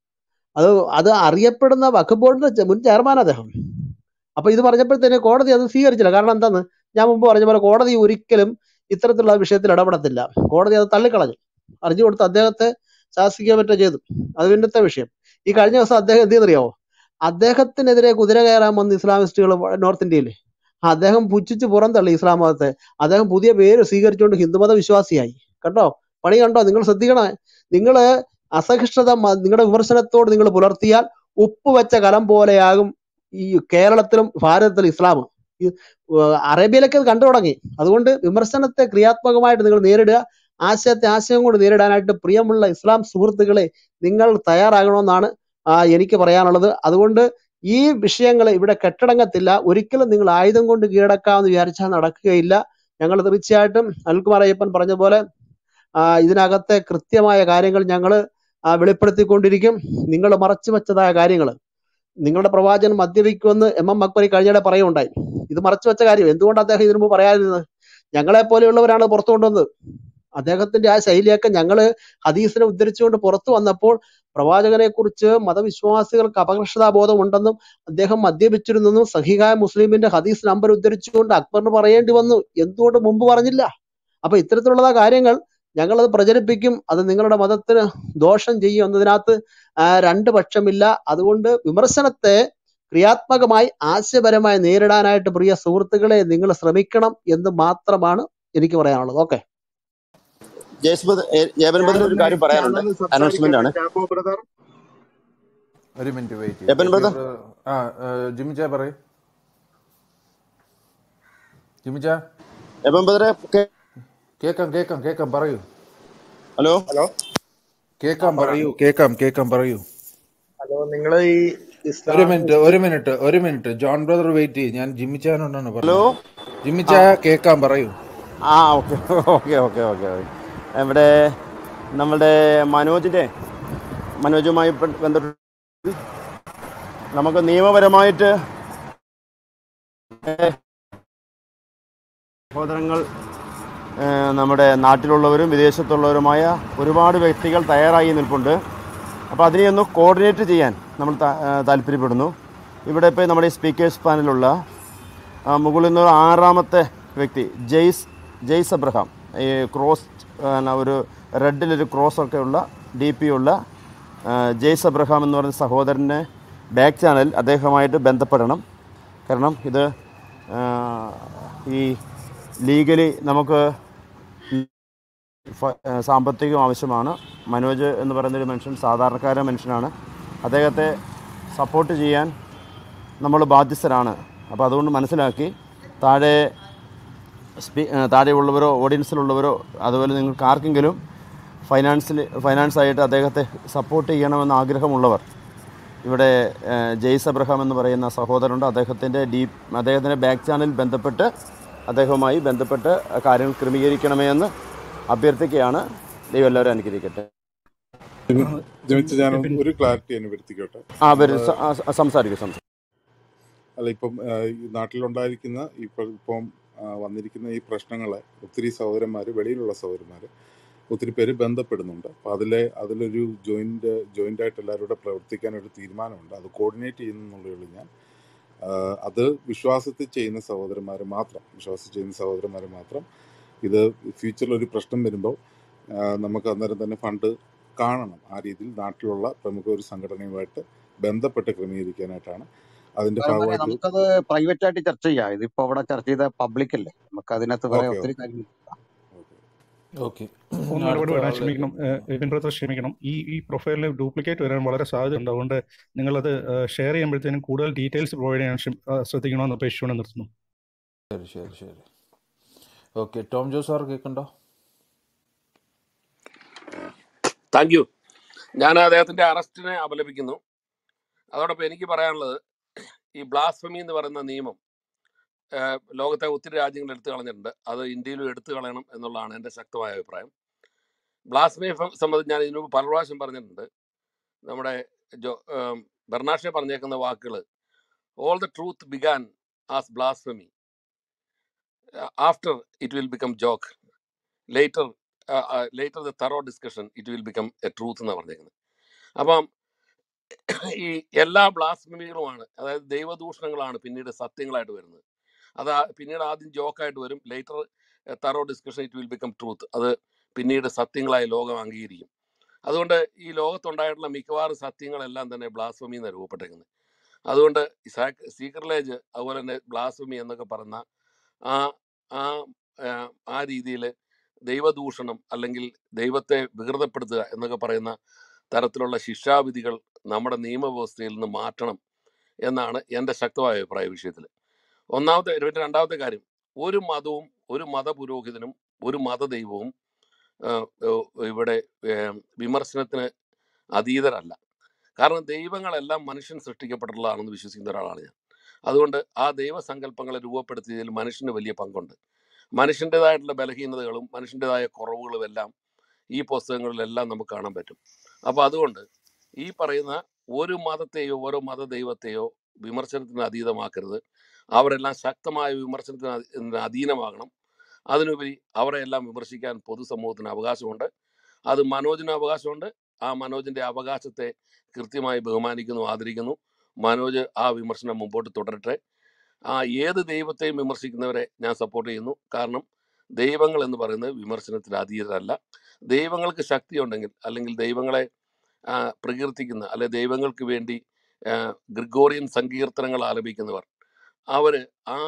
അത് അത് അറിയപ്പെടുന്ന വഖഫ് ബോർഡിന്റെ മുൻ ചെയർമാൻ അദ്ദേഹം. അപ്പൊ ഇത് പറഞ്ഞപ്പോഴത്തേന് കോടതി അത് സ്വീകരിച്ചില്ല. കാരണം എന്താന്ന്? ഞാൻ മുമ്പ് പറഞ്ഞ പോലെ കോടതി ഒരിക്കലും ഇത്തരത്തിലുള്ള വിഷയത്തിൽ ഇടപെടത്തില്ല. കോടതി അത് തള്ളിക്കളഞ്ഞു. അറിഞ്ഞു കൊടുത്ത് അദ്ദേഹത്തെ ശാസിക്കാൻ പറ്റുക ചെയ്തു. അത് പിന്നത്തെ വിഷയം. ഈ കഴിഞ്ഞ ദിവസം അദ്ദേഹം എന്ത് ചെയ്തറിയാവോ അദ്ദേഹത്തിനെതിരെ കുതിര കയറാൻ വന്ന ഇസ്ലാമിസ്റ്റുകൾ നോർത്ത് ഇന്ത്യയിൽ അദ്ദേഹം പുച്ഛിച്ച് പുറന്തള്ളി ഇസ്ലാം മതത്തെ അദ്ദേഹം പുതിയ പേര് സ്വീകരിച്ചുകൊണ്ട് ഹിന്ദുമത വിശ്വാസിയായി കണ്ടോ? പണി കണ്ടോ? നിങ്ങൾ ശ്രദ്ധിക്കണേ. നിങ്ങൾ അസഹിഷ്ണുത നിങ്ങളുടെ വിമർശനത്തോട് നിങ്ങൾ പുലർത്തിയാൽ ഉപ്പ് വെച്ച കലം പോലെയാകും ഈ കേരളത്തിലും ഭാരതത്തിലും ഇസ്ലാം. അറേബ്യയിലൊക്കെ കണ്ടു തുടങ്ങി. അതുകൊണ്ട് വിമർശനത്തെ ക്രിയാത്മകമായിട്ട് നിങ്ങൾ നേരിടുക. ആശയത്തെ ആശയം കൊണ്ട് നേരിടാനായിട്ട് പ്രിയമുള്ള ഇസ്ലാം സുഹൃത്തുക്കളെ നിങ്ങൾ തയ്യാറാകണമെന്നാണ് എനിക്ക് പറയാനുള്ളത്. അതുകൊണ്ട് ഈ വിഷയങ്ങൾ ഇവിടെ കെട്ടടങ്ങത്തില്ല. ഒരിക്കലും നിങ്ങൾ ആയുധം കൊണ്ട് കീഴടക്കാമെന്ന് വിചാരിച്ചാൽ നടക്കുകയില്ല. ഞങ്ങൾ തീർച്ചയായിട്ടും അനിൽകുമാർ അയ്യപ്പൻ പറഞ്ഞ പോലെ ഇതിനകത്തെ കൃത്യമായ കാര്യങ്ങൾ ഞങ്ങൾ വെളിപ്പെടുത്തിക്കൊണ്ടിരിക്കും. നിങ്ങൾ മറച്ചു വെച്ചതായ കാര്യങ്ങൾ നിങ്ങളുടെ പ്രവാചകൻ മദ്യപിക്കുമെന്ന് എം എം അക്ബറി കഴിഞ്ഞിടെ പറയുണ്ടായി ഇത് മറച്ചു വെച്ച കാര്യം. എന്തുകൊണ്ട് അദ്ദേഹം ഇതിനു മുമ്പ് പറയാതിരുന്നത്? ഞങ്ങളെ പോലെയുള്ളവരാണ് പുറത്തു കൊണ്ടുവന്നത്. അദ്ദേഹത്തിന്റെ ആ ശൈലിയൊക്കെ ഞങ്ങൾ ഹദീസിനെ ഉദ്ധരിച്ചുകൊണ്ട് പുറത്തു വന്നപ്പോൾ പ്രവാചകനെ കുറിച്ച് മതവിശ്വാസികൾക്ക് അപകർഷതാബോധം ഉണ്ടെന്നും അദ്ദേഹം മദ്യപിച്ചിരുന്നെന്നും സഹിഹായ മുസ്ലിമിന്റെ ഹദീസ് നമ്പർ ഉദ്ധരിച്ചുകൊണ്ട് അക്ബറിന് പറയേണ്ടി വന്നു. എന്തുകൊണ്ട് മുമ്പ് പറഞ്ഞില്ല? അപ്പൊ ഇത്തരത്തിലുള്ള കാര്യങ്ങൾ ഞങ്ങളത് പ്രചരിപ്പിക്കും അത് നിങ്ങളുടെ മതത്തിന് ദോഷം ചെയ്യും എന്നതിനകത്ത് രണ്ട് പക്ഷമില്ല. അതുകൊണ്ട് വിമർശനത്തെ ക്രിയാത്മകമായി ആശയപരമായി നേരിടാനായിട്ട് പ്രിയ സുഹൃത്തുക്കളെ നിങ്ങൾ ശ്രമിക്കണം എന്ന് മാത്രമാണ് എനിക്ക് പറയാനുള്ളത്. ഓക്കെ. ഒരു കാര്യം പറയാനുണ്ട്. ഞാനൊന്ന് അനൗൺസ്മെന്റ് ആണ് ഒരു മിനിറ്റ് വെയിറ്റ് ആ ജിമിച്ച പറയൂ. ജിമിച്ച ജയബൻ ബദറെ കേക്കാം കേക്കാം കേക്കാം പറയൂ. ഹലോ? ഹലോ? കേക്കാം പറയൂ. കേക്കാം കേക്കാം പറയൂ. ഹലോ നിങ്ങൾ ഈ ഒരു മിനിറ്റ് ഒരു മിനിറ്റ് ഒരു മിനിറ്റ്. ജോൺ ബ്രദർ വെയിറ്റ് ചെയ്യും. ഞാൻ ജിമ്മിച്ചാനോടാണ് ഹലോ? ജിമ്മിച്ച കേക്കാം പറയൂ. ആ ഓക്കെ ഓക്കെ ഓക്കെ ഓക്കെ ഇവിടെ നമ്മുടെ മനോജിന്റെ മനോജുമായി ബന്ധപ്പെട്ട് നമുക്ക് നിയമപരമായിട്ട് സഹോദരങ്ങൾ നമ്മുടെ നാട്ടിലുള്ളവരും വിദേശത്തുള്ളവരുമായ ഒരുപാട് വ്യക്തികൾ തയ്യാറായി നിൽപ്പുണ്ട്. അപ്പോൾ അതിനെയൊന്ന് കോർഡിനേറ്റ് ചെയ്യാൻ നമ്മൾ താല്പര്യപ്പെടുന്നു. ഇവിടെ ഇപ്പോൾ നമ്മുടെ സ്പീക്കേഴ്സ് പാനലുള്ള മുകളിൽ നിന്ന് ആറാമത്തെ വ്യക്തി ജെയ്സ് ജെയ്സ് അബ്രഹാം. ഈ ക്രോസ് ഒരു റെഡിലൊരു ക്രോസ് ഒക്കെ ഉള്ള ഡി പി ഉള്ള ജെയ്സ് അബ്രഹാം എന്ന് പറയുന്ന സഹോദരന്റെ ബാക്ക് ചാനൽ അദ്ദേഹമായിട്ട് ബന്ധപ്പെടണം. കാരണം ഇത് ഈ ലീഗലി നമുക്ക് സാമ്പത്തികം ആവശ്യമാണ്. മനോജ് എന്ന് പറയുന്നൊരു മനുഷ്യൻ സാധാരണക്കാര മനുഷ്യനാണ്. അദ്ദേഹത്തെ സപ്പോർട്ട് ചെയ്യാൻ നമ്മൾ ബാധ്യസ്ഥരാണ്. അപ്പോൾ അതുകൊണ്ട് മനസ്സിലാക്കി താഴെ സ്പീ താഴെയുള്ളവരോ ഓഡിയൻസിലുള്ളവരോ അതുപോലെ നിങ്ങൾക്ക് ആർക്കെങ്കിലും ഫൈനാൻസിൽ ഫൈനാൻസായിട്ട് അദ്ദേഹത്തെ സപ്പോർട്ട് ചെയ്യണമെന്ന് ആഗ്രഹമുള്ളവർ ഇവിടെ ജെയ്സ് അബ്രഹാം എന്ന് പറയുന്ന സഹോദരനുണ്ട്. അദ്ദേഹത്തിന്റെ ഡീ അദ്ദേഹത്തിന്റെ ബാക്ക് ചാനൽ ബന്ധപ്പെട്ട് അദ്ദേഹവുമായി ബന്ധപ്പെട്ട് കാര്യങ്ങൾ ക്രമീകരിക്കണമേ എന്ന് അഭ്യർത്ഥിക്കുകയാണ്. ദൈവം എല്ലാവരും അനുഗ്രഹിക്കട്ടെ. ഒരു ക്ലാരിറ്റി ആ സ- സംസാരിക്കും സംസാരിക്കും. അല്ല ഇപ്പം നാട്ടിലുണ്ടായിരിക്കുന്ന ഇപ്പം ഇപ്പം വന്നിരിക്കുന്ന ഈ പ്രശ്നങ്ങളെ ഒത്തിരി സഹോദരന്മാർ വെളിയിലുള്ള സഹോദരന്മാർ ഒത്തിരി പേര് ബന്ധപ്പെടുന്നുണ്ട്. അപ്പോൾ അതിലെ അതിലൊരു ജോയിന്റ് ജോയിന്റ് ആയിട്ട് എല്ലാവരും കൂടെ പ്രവർത്തിക്കാൻ ഒരു തീരുമാനമുണ്ട്. അത് കോർഡിനേറ്റ് ചെയ്യുന്നുള്ളൂ ഞാൻ അത് വിശ്വാസത്തിൽ ചെയ്യുന്ന സഹോദരന്മാർ മാത്രം വിശ്വാസത്തിൽ ചെയ്യുന്ന സഹോദരന്മാർ മാത്രം ഇത് ഫ്യൂച്ചറിൽ ഒരു പ്രശ്നം വരുമ്പോൾ നമുക്ക് അന്നേരം തന്നെ ഫണ്ട് കാണണം. ആ രീതിയിൽ നാട്ടിലുള്ള പ്രമുഖ ഒരു സംഘടനയുമായിട്ട് ബന്ധപ്പെട്ട് ക്രമീകരിക്കാനായിട്ടാണ് അതിന്റെ ഭാഗമായിട്ട് നമുക്കത് പ്രൈവറ്റ് ആയിട്ട് ചർച്ച ചെയ്യാം. ഇതിപ്പോ അവിടെ ചർച്ച ചെയ്ത പബ്ലിക് അല്ലേ? നമുക്ക് അതിനകത്ത് വേറെ ഒത്തിരി കാര്യങ്ങൾ ക്ഷമിക്കണം. എബിൻ ബ്രദർ ക്ഷമിക്കണം. ഈ ഈ പ്രൊഫൈലിൽ ഡ്യൂപ്ലിക്കേറ്റ് വരാൻ വളരെ സാധ്യത സാധ്യതയുണ്ട്. അതുകൊണ്ട് നിങ്ങളത് ഷെയർ ചെയ്യുമ്പോഴത്തേനും കൂടുതൽ ഡീറ്റെയിൽസ് പ്രൊവൈഡ് ചെയ്യാൻ ശ്രദ്ധിക്കണമെന്ന് അപേക്ഷിച്ചുകൊണ്ട് നിർത്തുന്നു. ശരി ശരി ശരി. ഓക്കെ ടോം ജോ സാർ കേൾക്കണ്ടോ? താങ്ക് യു ഞാൻ അദ്ദേഹത്തിന്റെ അറസ്റ്റിനെ അപലപിക്കുന്നു. അതോടൊപ്പം എനിക്ക് പറയാനുള്ളത് ഈ ബ്ലാസ്ഫമി എന്ന് പറയുന്ന നിയമം ലോകത്തെ ഒത്തിരി രാജ്യങ്ങൾ എടുത്തു കളഞ്ഞിട്ടുണ്ട്. അത് ഇന്ത്യയിലും എടുത്തു കളയണം എന്നുള്ളതാണ് എന്റെ ശക്തമായ അഭിപ്രായം. ബ്ലാസ്മി സംബന്ധിച്ച് ഞാൻ ഇതിനു പല പ്രാവശ്യം പറഞ്ഞിട്ടുണ്ട്. നമ്മുടെ ജോ ബെർണാഷെ പറഞ്ഞേക്കുന്ന വാക്കുകൾ all the truth began as blasphemy after become joke. Later uh, uh, later the thorough discussion it will become a truth എന്നാണ് പറഞ്ഞേക്കുന്നത് അപ്പം ഈ എല്ലാ ബ്ലാസ്മികളുമാണ് അതായത് ദൈവദൂഷണങ്ങളാണ് പിന്നീട് സത്യങ്ങളായിട്ട് വരുന്നത്. അത് പിന്നീട് ആദ്യം ജോക്കായിട്ട് വരും later through discussion it will become truth അത് പിന്നീട് സത്യങ്ങളായി ലോകം അംഗീകരിക്കും. അതുകൊണ്ട് ഈ ലോകത്തുണ്ടായിട്ടുള്ള മിക്കവാറും സത്യങ്ങളെല്ലാം തന്നെ ബ്ലാസ്ഫമി എന്നാണ് രൂപപ്പെട്ടേക്കുന്നത് അതുകൊണ്ട് സീക്രലേജ് അതുപോലെ തന്നെ ബ്ലാസ്വമി എന്നൊക്കെ പറയുന്ന ആ ആ ആ, രീതിയിൽ ദൈവദൂഷണം അല്ലെങ്കിൽ ദൈവത്തെ വികൃതപ്പെടുത്തുക എന്നൊക്കെ പറയുന്ന തരത്തിലുള്ള ശിക്ഷാവിധികൾ നമ്മുടെ നിയമവ്യവസ്ഥയിൽ നിന്ന് മാറ്റണം എന്നാണ് എന്റെ ശക്തമായ അഭിപ്രായ വിഷയത്തിൽ ഒന്നാമത്തെ പിന്നെ രണ്ടാമത്തെ കാര്യം ഒരു മതവും ഒരു മതപുരോഹിതനും ഒരു മതദൈവവും ഇവിടെ വിമർശനത്തിന് അതീതരല്ല. കാരണം ദൈവങ്ങളെല്ലാം മനുഷ്യൻ സൃഷ്ടിക്കപ്പെട്ടിട്ടുള്ളതാണെന്ന് വിശ്വസിക്കുന്ന ഒരാളാണ് ഞാൻ. അതുകൊണ്ട് ആ ദൈവസങ്കല്പങ്ങളെ രൂപപ്പെടുത്തിയതിൽ മനുഷ്യന് വലിയ പങ്കുണ്ട്. മനുഷ്യന്റെതായിട്ടുള്ള ബലഹീനതകളും മനുഷ്യന്റെതായ കുറവുകളും എല്ലാം ഈ പുസ്തകങ്ങളിലെല്ലാം നമുക്ക് കാണാൻ പറ്റും. അപ്പോൾ അതുകൊണ്ട് ഈ പറയുന്ന ഒരു മതത്തെയോ ഓരോ മത ദൈവത്തെയോ വിമർശനത്തിന് അതീതമാക്കരുത്. അവരെല്ലാം ശക്തമായ വിമർശനത്തിന് അധീ- അധീനമാകണം. അതിനുപരി അവരെ എല്ലാം വിമർശിക്കാൻ പൊതുസമൂഹത്തിന് അവകാശമുണ്ട്. അത് മനോജിന് അവകാശമുണ്ട്. ആ മനോജിന്റെ അവകാശത്തെ കൃത്യമായി ബഹുമാനിക്കുന്നു ആദരിക്കുന്നു. മനോജ് ആ വിമർശനം മുമ്പോട്ട് തുടരട്ടെ. ആ ഏത് ദൈവത്തെയും വിമർശിക്കുന്നവരെ ഞാൻ സപ്പോർട്ട് ചെയ്യുന്നു. കാരണം ദൈവങ്ങൾ എന്ന് പറയുന്നത് വിമർശനത്തിന് അതീതരല്ല. ദൈവങ്ങൾക്ക് ശക്തി ഉണ്ടെങ്കിൽ അല്ലെങ്കിൽ ദൈവങ്ങളെ പ്രകീർത്തിക്കുന്ന അല്ലെ ദൈവങ്ങൾക്ക് വേണ്ടി ഗ്രിഗോറിയൻ സങ്കീർത്തനങ്ങൾ ആലപിക്കുന്നവർ അവർ ആ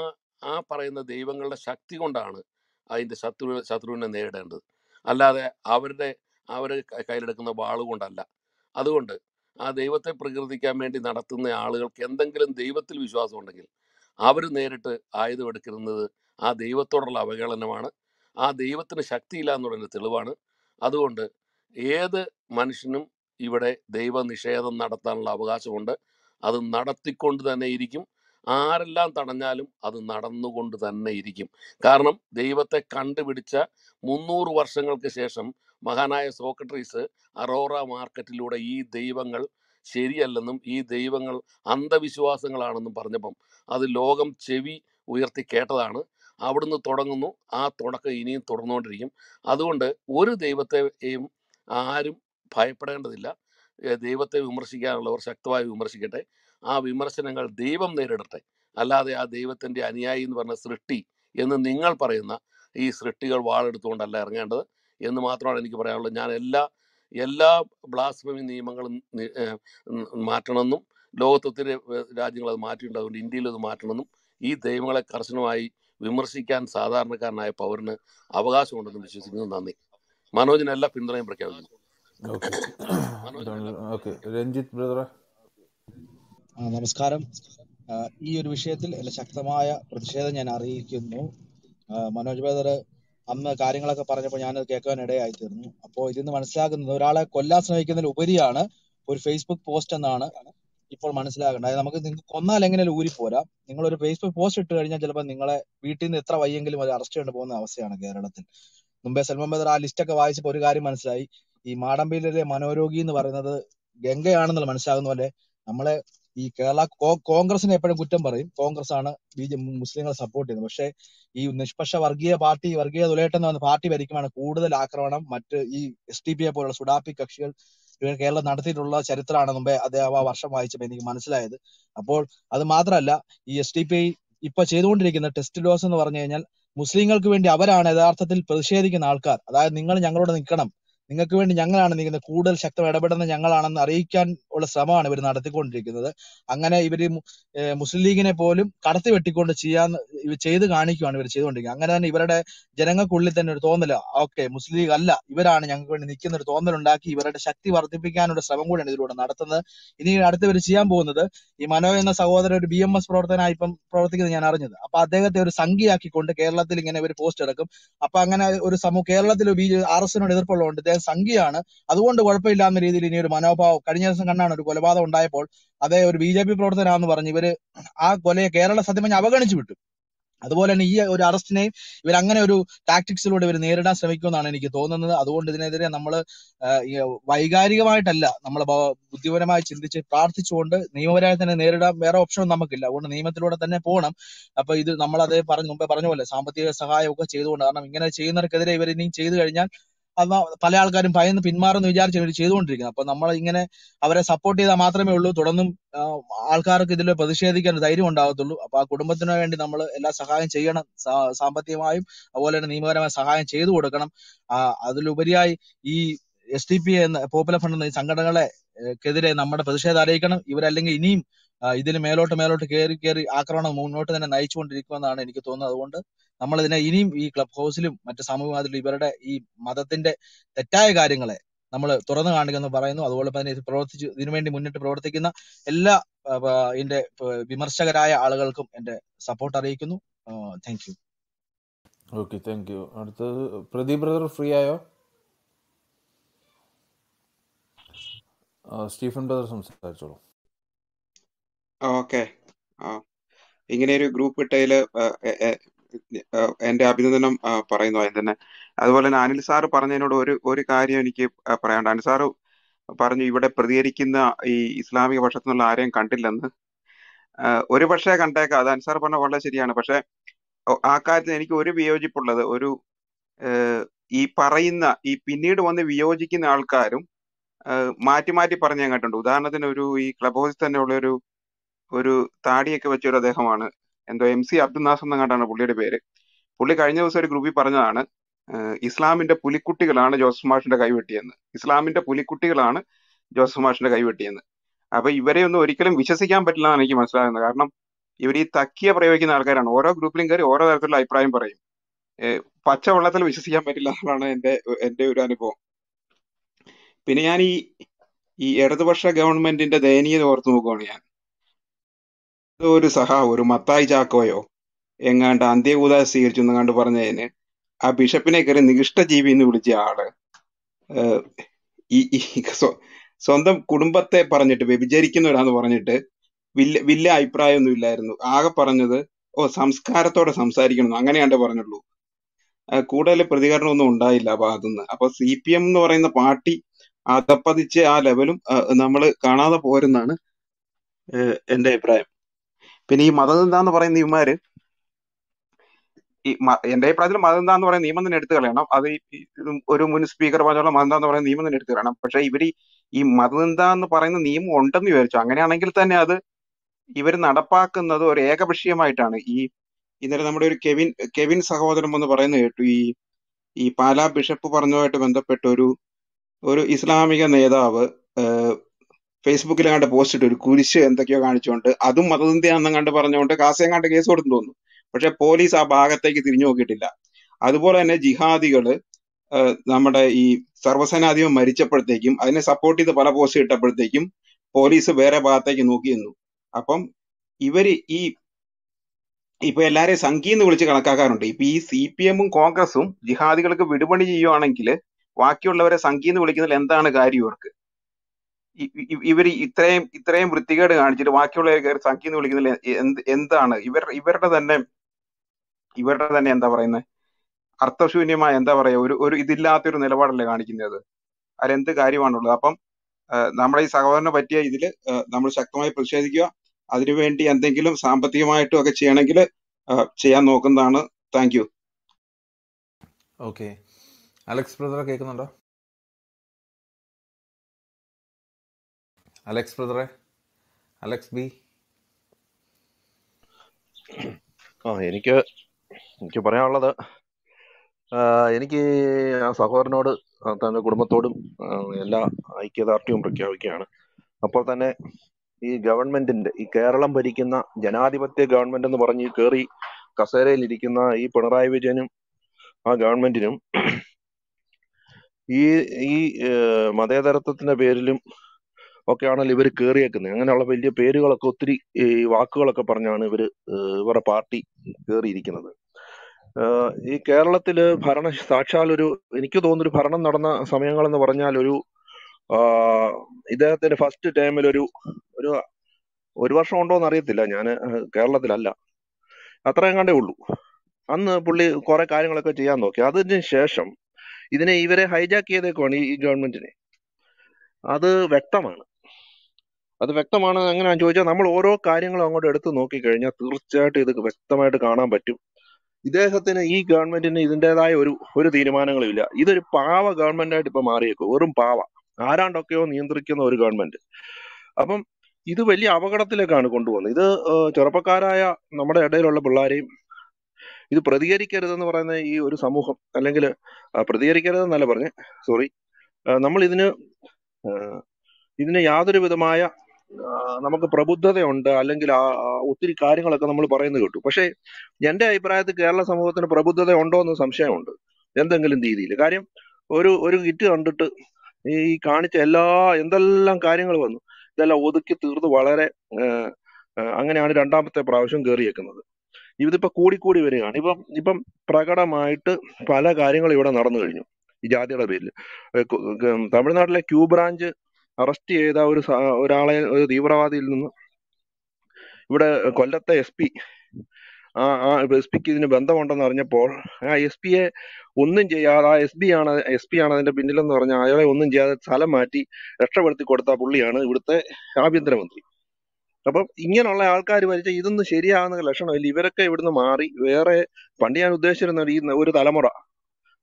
ആ പറയുന്ന ദൈവങ്ങളുടെ ശക്തി കൊണ്ടാണ് അതിന്റെ ശത്രു ശത്രുവിനെ നേരിടേണ്ടത്. അല്ലാതെ അവരുടെ അവർ കയ്യിലെടുക്കുന്ന വാളുകൊണ്ടല്ല അതുകൊണ്ട് ആ ദൈവത്തെ പ്രകീർത്തിക്കാൻ വേണ്ടി നടത്തുന്ന ആളുകൾക്ക് എന്തെങ്കിലും ദൈവത്തിൽ വിശ്വാസം ഉണ്ടെങ്കിൽ അവർ നേരിട്ട് ആയുധം എടുക്കുന്നത് ആ ദൈവത്തോടുള്ള അവഹേളനമാണ്. ആ ദൈവത്തിന് ശക്തിയില്ല എന്നുള്ളതിന്റെ തെളിവാണ്. അതുകൊണ്ട് ഏത് മനുഷ്യനും ഇവിടെ ദൈവ നിഷേധം നടത്താനുള്ള അവകാശമുണ്ട്. അത് നടത്തിക്കൊണ്ട് തന്നെ ഇരിക്കും. ആരെല്ലാം തടഞ്ഞാലും അത് നടന്നുകൊണ്ട് തന്നെ ഇരിക്കും. കാരണം ദൈവത്തെ കണ്ടുപിടിച്ച മുന്നൂറ് വർഷങ്ങൾക്ക് ശേഷം മഹാനായ സോക്രട്ടീസ് അറോറ മാർക്കറ്റിലൂടെ ഈ ദൈവങ്ങൾ ശരിയല്ലെന്നും ഈ ദൈവങ്ങൾ അന്ധവിശ്വാസങ്ങളാണെന്നും പറഞ്ഞപ്പം അത് ലോകം ചെവി ഉയർത്തി കേട്ടതാണ്. അവിടുന്ന് തുടങ്ങുന്നു. ആ തുടക്കം ഇനിയും തുടർന്നുകൊണ്ടിരിക്കും. അതുകൊണ്ട് ഒരു ദൈവത്തെയും ആരും ഭയപ്പെടേണ്ടതില്ല. ദൈവത്തെ വിമർശിക്കാനുള്ളവർ ശക്തമായി വിമർശിക്കട്ടെ. ആ വിമർശനങ്ങൾ ദൈവം നേരിടട്ടെ. അല്ലാതെ ആ ദൈവത്തിന്റെ അനുയായി എന്ന് പറഞ്ഞ സൃഷ്ടി എന്ന് നിങ്ങൾ പറയുന്ന ഈ സൃഷ്ടികൾ വാളെടുത്തുകൊണ്ടല്ല ഇറങ്ങേണ്ടത്. എന്ന് മാത്രമാണ് എനിക്ക് പറയാനുള്ളത്. ഞാൻ എല്ലാ എല്ലാ ബ്ലാസ്ഫമി നിയമങ്ങളും മാറ്റണമെന്നും ലോകത്തൊത്തിരി ഏ, രാജ്യങ്ങൾ അത് മാറ്റിയിട്ടുണ്ട്. അതുകൊണ്ട് ഇന്ത്യയിൽ അത് മാറ്റണമെന്നും ഈ ദൈവങ്ങളെ കർശനമായി വിമർശിക്കാൻ സാധാരണക്കാരനായ പൗരന് അവകാശമുണ്ടെന്ന് വിശ്വസിക്കുന്നു. നന്ദി. മനോജിന് എല്ലാ പിന്തുണയും പ്രഖ്യാപിക്കുന്നു. ഓക്കെ. ഓക്കെ. രഞ്ജിത്ത് ബ്രദറെ. ആ, നമസ്കാരം. ഈ ഒരു വിഷയത്തിൽ ശക്തമായ പ്രതിഷേധം ഞാൻ അറിയിക്കുന്നു. മനോജ് ബേദർ അന്ന് കാര്യങ്ങളൊക്കെ പറഞ്ഞപ്പോൾ ഞാനത് കേൾക്കാൻ ഇടയായി തീർന്നു അപ്പോൾ ഇതിന്ന് മനസ്സിലാക്കുന്നത് ഒരാളെ കൊല്ലാൻ ശ്രമിക്കുന്നതിൽ ഉപരിയാണ് ഒരു ഫേസ്ബുക്ക് പോസ്റ്റ് എന്നാണ് ഇപ്പോൾ മനസ്സിലാക്കേണ്ടത് അതായത് നമുക്ക് നിങ്ങൾക്ക് കൊന്നാൽ എങ്ങനെയാലും ഊരിപ്പോരാ. നിങ്ങൾ ഒരു ഫേസ്ബുക്ക് പോസ്റ്റ് ഇട്ട് കഴിഞ്ഞാൽ ചിലപ്പോൾ നിങ്ങളെ വീട്ടിൽ നിന്ന് എത്ര വയ്യെങ്കിലും അത് അറസ്റ്റ് ചെയ്യേണ്ടി പോകുന്ന അവസ്ഥയാണ് കേരളത്തിൽ. മുമ്പേ സൽമാൻ ബദർ ആ ലിസ്റ്റൊക്കെ വായിച്ചപ്പോൾ ഒരു കാര്യം മനസ്സിലായി. ഈ മാടമ്പിയിലെ മനോരോഗി എന്ന് പറയുന്നത് ഗംഗയാണെന്നുള്ള മനസ്സിലാകുന്ന പോലെ നമ്മളെ ഈ കേരള കോൺഗ്രസിനെ എപ്പോഴും കുറ്റം പറയും. കോൺഗ്രസ് ആണ് ബി ജെ മുസ്ലിങ്ങളെ സപ്പോർട്ട് ചെയ്യുന്നത്. പക്ഷേ ഈ നിഷ്പക്ഷ വർഗീയ പാർട്ടി വർഗീയ തുലയേറ്റം എന്ന് പാർട്ടി ഭരിക്കുമാണ് കൂടുതൽ ആക്രമണം. മറ്റ് ഈ എസ് ടി പി എ പോലുള്ള സുഡാപ്പി കക്ഷികൾ ഇവർ കേരളം നടത്തിയിട്ടുള്ള ചരിത്രമാണ് മുമ്പേ അദ്ദേഹം ആ വർഷം വായിച്ചപ്പോൾ എനിക്ക് മനസ്സിലായത്. അപ്പോൾ അത് മാത്രമല്ല ഈ എസ് ടി പി ഐ ഇപ്പൊ ചെയ്തുകൊണ്ടിരിക്കുന്ന ടെസ്റ്റ് ഡോസ് എന്ന് പറഞ്ഞു കഴിഞ്ഞാൽ മുസ്ലിങ്ങൾക്ക് വേണ്ടി അവരാണ് യഥാർത്ഥത്തിൽ പ്രതിഷേധിക്കുന്ന ആൾക്കാർ. അതായത് നിങ്ങൾ ഞങ്ങളോട് നിൽക്കണം. നിങ്ങൾക്ക് വേണ്ടി ഞങ്ങളാണ് നിൽക്കുന്നത്. കൂടുതൽ ശക്തം ഇടപെടുന്ന ഞങ്ങളാണെന്ന് അറിയിക്കാൻ ഉള്ള ശ്രമമാണ് ഇവർ നടത്തിക്കൊണ്ടിരിക്കുന്നത്. അങ്ങനെ ഇവർ മുസ്ലിം ലീഗിനെ പോലും കടത്തി വെട്ടിക്കൊണ്ട് ചെയ്യാൻ ഇവർ ചെയ്ത് കാണിക്കുകയാണ് ഇവർ ചെയ്തുകൊണ്ടിരിക്കുന്നത്. അങ്ങനെ തന്നെ ഇവരുടെ ജനങ്ങൾക്കുള്ളിൽ തന്നെ ഒരു തോന്നൽ ഓക്കെ മുസ്ലിം ലീഗ് അല്ല ഇവരാണ് ഞങ്ങൾക്ക് വേണ്ടി നിൽക്കുന്ന ഒരു തോന്നൽ ഉണ്ടാക്കി ഇവരുടെ ശക്തി വർദ്ധിപ്പിക്കാനുള്ള ശ്രമം കൂടിയാണ് ഇതിലൂടെ നടത്തുന്നത്. ഇനി അടുത്ത് ഇവർ ചെയ്യാൻ പോകുന്നത് ഈ മനോ എന്ന സഹോദരൻ ഒരു ബി എം എസ് പ്രവർത്തനായി ഇപ്പം പ്രവർത്തിക്കുന്നത് ഞാൻ അറിഞ്ഞത്. അപ്പൊ അദ്ദേഹത്തെ ഒരു സംഖ്യയാക്കിക്കൊണ്ട് കേരളത്തിൽ ഇങ്ങനെ ഒരു പോസ്റ്റ് എടുക്കും അപ്പൊ അങ്ങനെ ഒരു സമൂഹം കേരളത്തിൽ ബി ആർ എസിനോട് എതിർപ്പുള്ളതുകൊണ്ട് സംഖ്യയാണ്. അതുകൊണ്ട് കുഴപ്പമില്ലാന്ന രീതിയിൽ ഇനി ഒരു മനോഭാവം കഴിഞ്ഞ ദിവസം കണ്ടാണ് ഒരു കൊലപാതകം ഉണ്ടായപ്പോൾ അതേ ഒരു ബി ജെ പി പ്രവർത്തനാന്ന് പറഞ്ഞ് ഇവർ ആ കൊലയെ കേരള സത്യം പറഞ്ഞ് അവഗണിച്ചു വിട്ടു. അതുപോലെ തന്നെ ഈ ഒരു അറസ്റ്റിനെയും ഇവർ അങ്ങനെ ഒരു ടാക്ടിക്സിലൂടെ ഇവർ നേരിടാൻ ശ്രമിക്കുമെന്നാണ് എനിക്ക് തോന്നുന്നത്. അതുകൊണ്ട് ഇതിനെതിരെ നമ്മൾ വൈകാരികമായിട്ടല്ല നമ്മൾ ബുദ്ധിപരമായി ചിന്തിച്ച് പ്രാർത്ഥിച്ചുകൊണ്ട് നിയമപരമായി തന്നെ നേരിടാൻ വേറെ ഓപ്ഷൻ നമുക്കില്ല. അതുകൊണ്ട് നിയമത്തിലൂടെ തന്നെ പോകണം അപ്പൊ ഇത് നമ്മൾ അതേ പറഞ്ഞു മുമ്പേ പറഞ്ഞ പോലെ സാമ്പത്തിക സഹായമൊക്കെ ചെയ്തുകൊണ്ട് കാരണം ഇങ്ങനെ ചെയ്യുന്നവർക്കെതിരെ ഇവർ ഇനിയും ചെയ്തു കഴിഞ്ഞാൽ അത് പല ആൾക്കാരും ഭയന്ന് പിന്മാറുമെന്ന് വിചാരിച്ച് ഇവർ ചെയ്തുകൊണ്ടിരിക്കുന്നത് അപ്പൊ നമ്മൾ ഇങ്ങനെ അവരെ സപ്പോർട്ട് ചെയ്താൽ മാത്രമേ ഉള്ളൂ. തുടർന്നും ആൾക്കാർക്ക് ഇതിൽ പ്രതിഷേധിക്കാൻ ധൈര്യം ഉണ്ടാകത്തുള്ളൂ. അപ്പൊ ആ കുടുംബത്തിന് വേണ്ടി നമ്മൾ എല്ലാ സഹായം ചെയ്യണം. സാമ്പത്തികമായും അതുപോലെ തന്നെ നിയമപരമായ സഹായം ചെയ്തു കൊടുക്കണം. അതിലുപരിയായി ഈ എസ് ടി പി എന്ന പോപ്പുലർ ഫണ്ട് എന്ന ഈ സംഘടനകളെ ക്കെതിരെ നമ്മുടെ പ്രതിഷേധം അറിയിക്കണം. ഇവരല്ലെങ്കിൽ ഇനിയും ഇതിന് മേലോട്ട് മേലോട്ട് കയറി കയറി ആക്രമണം മുന്നോട്ട് തന്നെ നയിച്ചുകൊണ്ടിരിക്കുമെന്നാണ് എനിക്ക് തോന്നുന്നത്. അതുകൊണ്ട് നമ്മൾ ഇതിനെ ഇനിയും ഈ ക്ലബ് ഹൗസിലും മറ്റു സമൂഹ ഇവരുടെ ഈ മതത്തിന്റെ തെറ്റായ കാര്യങ്ങളെ നമ്മൾ തുറന്നു കാണുകയെന്ന് പറയുന്നു. അതുപോലെ തന്നെ ഇത് പ്രവർത്തിച്ചു ഇതിനുവേണ്ടി മുന്നിട്ട് പ്രവർത്തിക്കുന്ന എല്ലാ ഇതിന്റെ വിമർശകരായ ആളുകൾക്കും എന്റെ സപ്പോർട്ട് അറിയിക്കുന്നു. Thank you okay thank you അടുത്തത് പ്രദീപ് ബ്രദർ ഫ്രീ ആയോ? സ്റ്റീഫൻ ബ്രദർ സംസാരിച്ചോളൂ. ഓക്കെ. ആ. ഇങ്ങനെ ഒരു ഗ്രൂപ്പ് ഇട്ടതിൽ എന്റെ അഭിനന്ദനം പറയുന്നു ആദ്യം തന്നെ. അതുപോലെ തന്നെ അനിൽ സാറ് പറഞ്ഞതിനോട് ഒരു ഒരു കാര്യം എനിക്ക് പറയാനുണ്ട്. അനിൽ സാറ് പറഞ്ഞു ഇവിടെ പ്രതികരിക്കുന്ന ഈ ഇസ്ലാമിക പക്ഷത്തു നിന്നുള്ള ആരെയും കണ്ടില്ലെന്ന്. ഒരു പക്ഷേ കണ്ടേക്കാം. അത് അനിൽ സാർ പറഞ്ഞ വളരെ ശരിയാണ്. പക്ഷെ ആ കാര്യത്തിൽ എനിക്ക് ഒരു വിയോജിപ്പുള്ളത് ഒരു ഈ പറയുന്ന ഈ പിന്നീട് വന്ന് വിയോജിക്കുന്ന ആൾക്കാരും മാറ്റി മാറ്റി പറഞ്ഞു കേട്ടിട്ടുണ്ട്. ഉദാഹരണത്തിന് ഒരു ഈ ക്ലബ് ഹൗസിൽ തന്നെ ഉള്ള ഒരു ഒരു താടിയൊക്കെ വെച്ച ഒരു അദ്ദേഹമാണ്. എന്തോ എം സി അബ്ദുൽ നാസർ എന്നങ്ങാണ്ടാണ് പുള്ളിയുടെ പേര്. പുള്ളി കഴിഞ്ഞ ദിവസം ഒരു ഗ്രൂപ്പിൽ പറഞ്ഞതാണ് ഇസ്ലാമിന്റെ പുലിക്കുട്ടികളാണ് ജോസഫ് മാഷിന്റെ കൈവെട്ടിയെന്ന് ഇസ്ലാമിന്റെ പുലിക്കുട്ടികളാണ് ജോസഫ് മാഷിന്റെ കൈവെട്ടിയെന്ന് അപ്പൊ ഇവരെ ഒന്നും ഒരിക്കലും വിശ്വസിക്കാൻ പറ്റില്ല എന്നാണ് എനിക്ക് മനസ്സിലാകുന്നത്. കാരണം ഇവർ ഈ തക്കിയ പ്രയോഗിക്കുന്ന ആൾക്കാരാണ്. ഓരോ ഗ്രൂപ്പിലും കയറി ഓരോ തരത്തിലുള്ള അഭിപ്രായം പറയും. പച്ചവെള്ളത്തിൽ വിശ്വസിക്കാൻ പറ്റില്ല എന്നാണ് എന്റെ എന്റെ ഒരു അനുഭവം. പിന്നെ ഞാൻ ഈ ഈ ഇടതുപക്ഷ ഗവൺമെന്റിന്റെ ദയനീയത ഓർത്തു നോക്കുകയാണ് ഞാൻ. ഒരു സഹ ഒരു മത്തായി ചാക്കോയോ? എങ്ങാണ്ട് അന്ത്യകൂത സ്വീകരിച്ചു എന്നാണ്ട് പറഞ്ഞതിന് ആ ബിഷപ്പിനെ കയറി നികിഷ്ടജീവി എന്ന് വിളിച്ച ആൾ ഈ സ്വന്തം കുടുംബത്തെ പറഞ്ഞിട്ട് വ്യഭിചരിക്കുന്നവരാന്ന് പറഞ്ഞിട്ട് വില്ല വില്ല അഭിപ്രായമൊന്നും ഇല്ലായിരുന്നു. ആകെ പറഞ്ഞത് ഓ സംസ്കാരത്തോടെ സംസാരിക്കണം അങ്ങനെയാണ്ട് പറഞ്ഞുള്ളൂ. കൂടുതൽ പ്രതികരണമൊന്നും ഉണ്ടായില്ല ഭാഗത്തുനിന്ന്. അപ്പൊ സി പി എം എന്ന് പറയുന്ന പാർട്ടി അതപ്പതിച്ച് ആ ലെവലും നമ്മൾ കാണാതെ പോരുന്നാണ് എന്റെ അഭിപ്രായം. പിന്നെ ഈ മതനിന്ദ എന്ന് പറയുന്ന ഇവന്മാര് ഈ എന്റെ അഭിപ്രായത്തിൽ മതനിന്ദ എന്ന് പറയുന്ന നിയമം തന്നെ എടുത്തു കളയണം. അത് ഒരു മുൻ സ്പീക്കർ പറഞ്ഞോളം മതനിന്ദ എന്ന് പറയുന്ന നിയമം തന്നെ എടുത്തു കളയണം. പക്ഷെ ഇവർ ഈ മതനിന്ദ എന്ന് പറയുന്ന നിയമം ഉണ്ടെന്ന് വിചാരിച്ചു. അങ്ങനെയാണെങ്കിൽ തന്നെ അത് ഇവർ നടപ്പാക്കുന്നത് ഒരു ഏകപക്ഷീയമായിട്ടാണ്. ഈ ഇന്നലെ നമ്മുടെ ഒരു കെവിൻ കെവിൻ സഹോദരൻ എന്ന് പറയുന്നത് കേട്ടു. ഈ ഈ പാലാ ബിഷപ്പ് പറഞ്ഞതുമായിട്ട് ബന്ധപ്പെട്ട ഒരു ഒരു ഇസ്ലാമിക നേതാവ് ഫേസ്ബുക്കിൽ കണ്ട് പോസ്റ്റ് ഇട്ട്. ഒരു കുരിശ് എന്തൊക്കെയോ കാണിച്ചുകൊണ്ട് അതും മതനിന്ദയാണെന്നും കണ്ട് പറഞ്ഞുകൊണ്ട് കാസയങ്ങാണ്ട് കേസ് കൊടുത്തു തോന്നുന്നു. പക്ഷെ പോലീസ് ആ ഭാഗത്തേക്ക് തിരിഞ്ഞു നോക്കിയിട്ടില്ല. അതുപോലെ തന്നെ ജിഹാദികൾ നമ്മുടെ ഈ സർവസേനാധിപം മരിച്ചപ്പോഴത്തേക്കും അതിനെ സപ്പോർട്ട് ചെയ്ത് പല പോസ്റ്റ് ഇട്ടപ്പോഴത്തേക്കും പോലീസ് വേറെ ഭാഗത്തേക്ക് നോക്കി നിന്നു. അപ്പം ഇവർ ഈ ഇപ്പൊ എല്ലാരെയും സംഘി എന്ന് വിളിച്ച് കണക്കാക്കാറുണ്ട്. ഇപ്പൊ ഈ സി പി എമ്മും കോൺഗ്രസും ജിഹാദികൾക്ക് വിടുപണി ചെയ്യുവാണെങ്കിൽ ബാക്കിയുള്ളവരെ സംഘി എന്ന് വിളിക്കുന്നതിൽ എന്താണ് കാര്യം ഇവർക്ക്? ഇവർ ഇത്രയും ഇത്രയും വൃത്തികേട് കാണിച്ചിട്ട് ബാക്കിയുള്ളവരെ സംഘി എന്ന് വിളിക്കുന്നില്ല എന്ത് എന്താണ്? ഇവർ ഇവരുടെ തന്നെ ഇവരുടെ തന്നെ എന്താ പറയുന്നത് അർത്ഥശൂന്യമായ എന്താ പറയാ ഒരു ഒരു ഇതില്ലാത്തൊരു നിലപാടല്ലേ കാണിക്കുന്നത്. അതിലെന്ത് കാര്യമാണുള്ളത്? അപ്പം നമ്മളെ ഈ സഹോദരനെ പറ്റിയ ഇതിൽ നമ്മൾ ശക്തമായി പ്രതിഷേധിക്കുക. അതിനുവേണ്ടി എന്തെങ്കിലും സാമ്പത്തികമായിട്ടും ഒക്കെ ചെയ്യണമെങ്കിൽ ചെയ്യാൻ നോക്കുന്നതാണ്. Thank you. ഓക്കെ. അലക്സ് ബ്രദറെ കേൾക്കുന്നുണ്ടോ? അലക്സ് ബ്രദറെ? Alex B? ആ എനിക്ക് എനിക്ക് പറയാനുള്ളത് എനിക്ക് ആ സഹോദരനോട് തന്റെ കുടുംബത്തോടും എല്ലാ ഐക്യദാർഢ്യവും പ്രഖ്യാപിക്കുകയാണ്. അപ്പോൾ തന്നെ ഈ ഗവൺമെന്റിന്റെ ഈ കേരളം ഭരിക്കുന്ന ജനാധിപത്യ ഗവൺമെന്റ് എന്ന് പറഞ്ഞ് കയറി ഇരിക്കുന്ന ഈ പിണറായി വിജയനും ആ ഗവൺമെന്റിനും ഈ ഈ മതേതരത്വത്തിന്റെ പേരിലും ഒക്കെയാണല്ലോ ഇവർ കയറിയേക്കുന്നത് അങ്ങനെയുള്ള വലിയ പേരുകളൊക്കെ ഒത്തിരി ഈ വാക്കുകളൊക്കെ പറഞ്ഞാണ് ഇവർ ഇവരുടെ പാർട്ടി കയറിയിരിക്കുന്നത് ഈ കേരളത്തിൽ ഭരണ സാക്ഷാൽ ഒരു എനിക്ക് തോന്നുന്നു ഒരു ഭരണം നടന്ന സമയങ്ങൾ എന്ന് പറഞ്ഞാൽ ഒരു ഇദ്ദേഹത്തിന്റെ ഫസ്റ്റ് ടൈമിൽ ഒരു ഒരു ഒരു വർഷം ഉണ്ടോ അറിയത്തില്ല. ഞാൻ കേരളത്തിലല്ല. അത്രയും കണ്ടേ ഉള്ളൂ. അന്ന് പുള്ളി കുറെ കാര്യങ്ങളൊക്കെ ചെയ്യാൻ നോക്കി. അതിന് ശേഷം ഇതിനെ ഇവരെ ഹൈജാക്ക് ചെയ്തേക്കുവാണ് ഈ ഗവൺമെന്റിനെ. അത് വ്യക്തമാണ്. അത് വ്യക്തമാണ് എങ്ങനെയാണെന്ന് ചോദിച്ചാൽ നമ്മൾ ഓരോ കാര്യങ്ങളും അങ്ങോട്ട് എടുത്തു നോക്കിക്കഴിഞ്ഞാൽ തീർച്ചയായിട്ടും ഇത് വ്യക്തമായിട്ട് കാണാൻ പറ്റും. ഇദ്ദേഹത്തിന് ഈ ഗവൺമെന്റിന് ഇതിന്റെതായ ഒരു ഒരു തീരുമാനങ്ങളും ഇല്ല ഇതൊരു പാവ ഗവൺമെന്റ് ആയിട്ട് ഇപ്പൊ മാറിയേക്കും. വെറും പാവ. ആരാണ്ടൊക്കെയോ നിയന്ത്രിക്കുന്ന ഒരു ഗവൺമെന്റ്. അപ്പം ഇത് വലിയ അപകടത്തിലേക്കാണ് കൊണ്ടുപോകുന്നത്. ഇത് ചെറുപ്പക്കാരായ നമ്മുടെ ഇടയിലുള്ള പിള്ളേരെയും ഇത് പ്രതികരിക്കരുതെന്ന് പറയുന്ന ഈ ഒരു സമൂഹം അല്ലെങ്കിൽ പ്രതികരിക്കരുതെന്നല്ല പറഞ്ഞേ. സോറി. നമ്മൾ ഇതിന് ഇതിന് യാതൊരു വിധമായ നമുക്ക് പ്രബുദ്ധതയുണ്ട് അല്ലെങ്കിൽ ആ ഒത്തിരി കാര്യങ്ങളൊക്കെ നമ്മൾ പറയുന്നത് കേട്ടു. പക്ഷേ എന്റെ അഭിപ്രായത്തിൽ കേരള സമൂഹത്തിന് പ്രബുദ്ധത ഉണ്ടോ എന്ന് സംശയമുണ്ട് എന്തെങ്കിലും രീതിയിൽ. കാര്യം ഒരു ഒരു കിറ്റ് കണ്ടിട്ട് ഈ കാണിച്ച എല്ലാ എന്തെല്ലാം കാര്യങ്ങൾ വന്നു ഇതെല്ലാം ഒതുക്കി തീർത്ത് വളരെ അങ്ങനെയാണ് രണ്ടാമത്തെ പ്രാവശ്യം കയറിയേക്കുന്നത്. ഇതിപ്പോ കൂടിക്കൂടി വരികയാണ്. ഇപ്പം ഇപ്പം പ്രകടമായിട്ട് പല കാര്യങ്ങളും ഇവിടെ നടന്നു കഴിഞ്ഞു. ഈ ജാതിയുടെ പേരിൽ. തമിഴ്നാട്ടിലെ ക്യൂ ബ്രാഞ്ച് അറസ്റ്റ് ചെയ്ത ഒരു ഒരാളെ ഒരു തീവ്രവാദിയിൽ നിന്ന് ഇവിടെ കൊല്ലത്തെ എസ് പി ആ ആ എസ് പിക്ക് ഇതിന് ബന്ധമുണ്ടെന്ന് അറിഞ്ഞപ്പോൾ ആ എസ് പിയെ ഒന്നും ചെയ്യാതെ ആ എസ് ബി ആണ് എസ് പി ആണ് അതിന്റെ പിന്നിലെന്ന് പറഞ്ഞ അയാളെ ഒന്നും ചെയ്യാതെ സ്ഥലം മാറ്റി രക്ഷപ്പെടുത്തി കൊടുത്ത പുള്ളിയാണ് ഇവിടുത്തെ ആഭ്യന്തരമന്ത്രി. അപ്പം ഇങ്ങനെയുള്ള ആൾക്കാർ ഭരിച്ച ഇതൊന്നും ശരിയാകുന്ന ലക്ഷണമില്ല. ഇവരൊക്കെ ഇവിടുന്ന് മാറി വേറെ പണ്ട് ഞാൻ ഉദ്ദേശിച്ചിരുന്ന ഒരു തലമുറ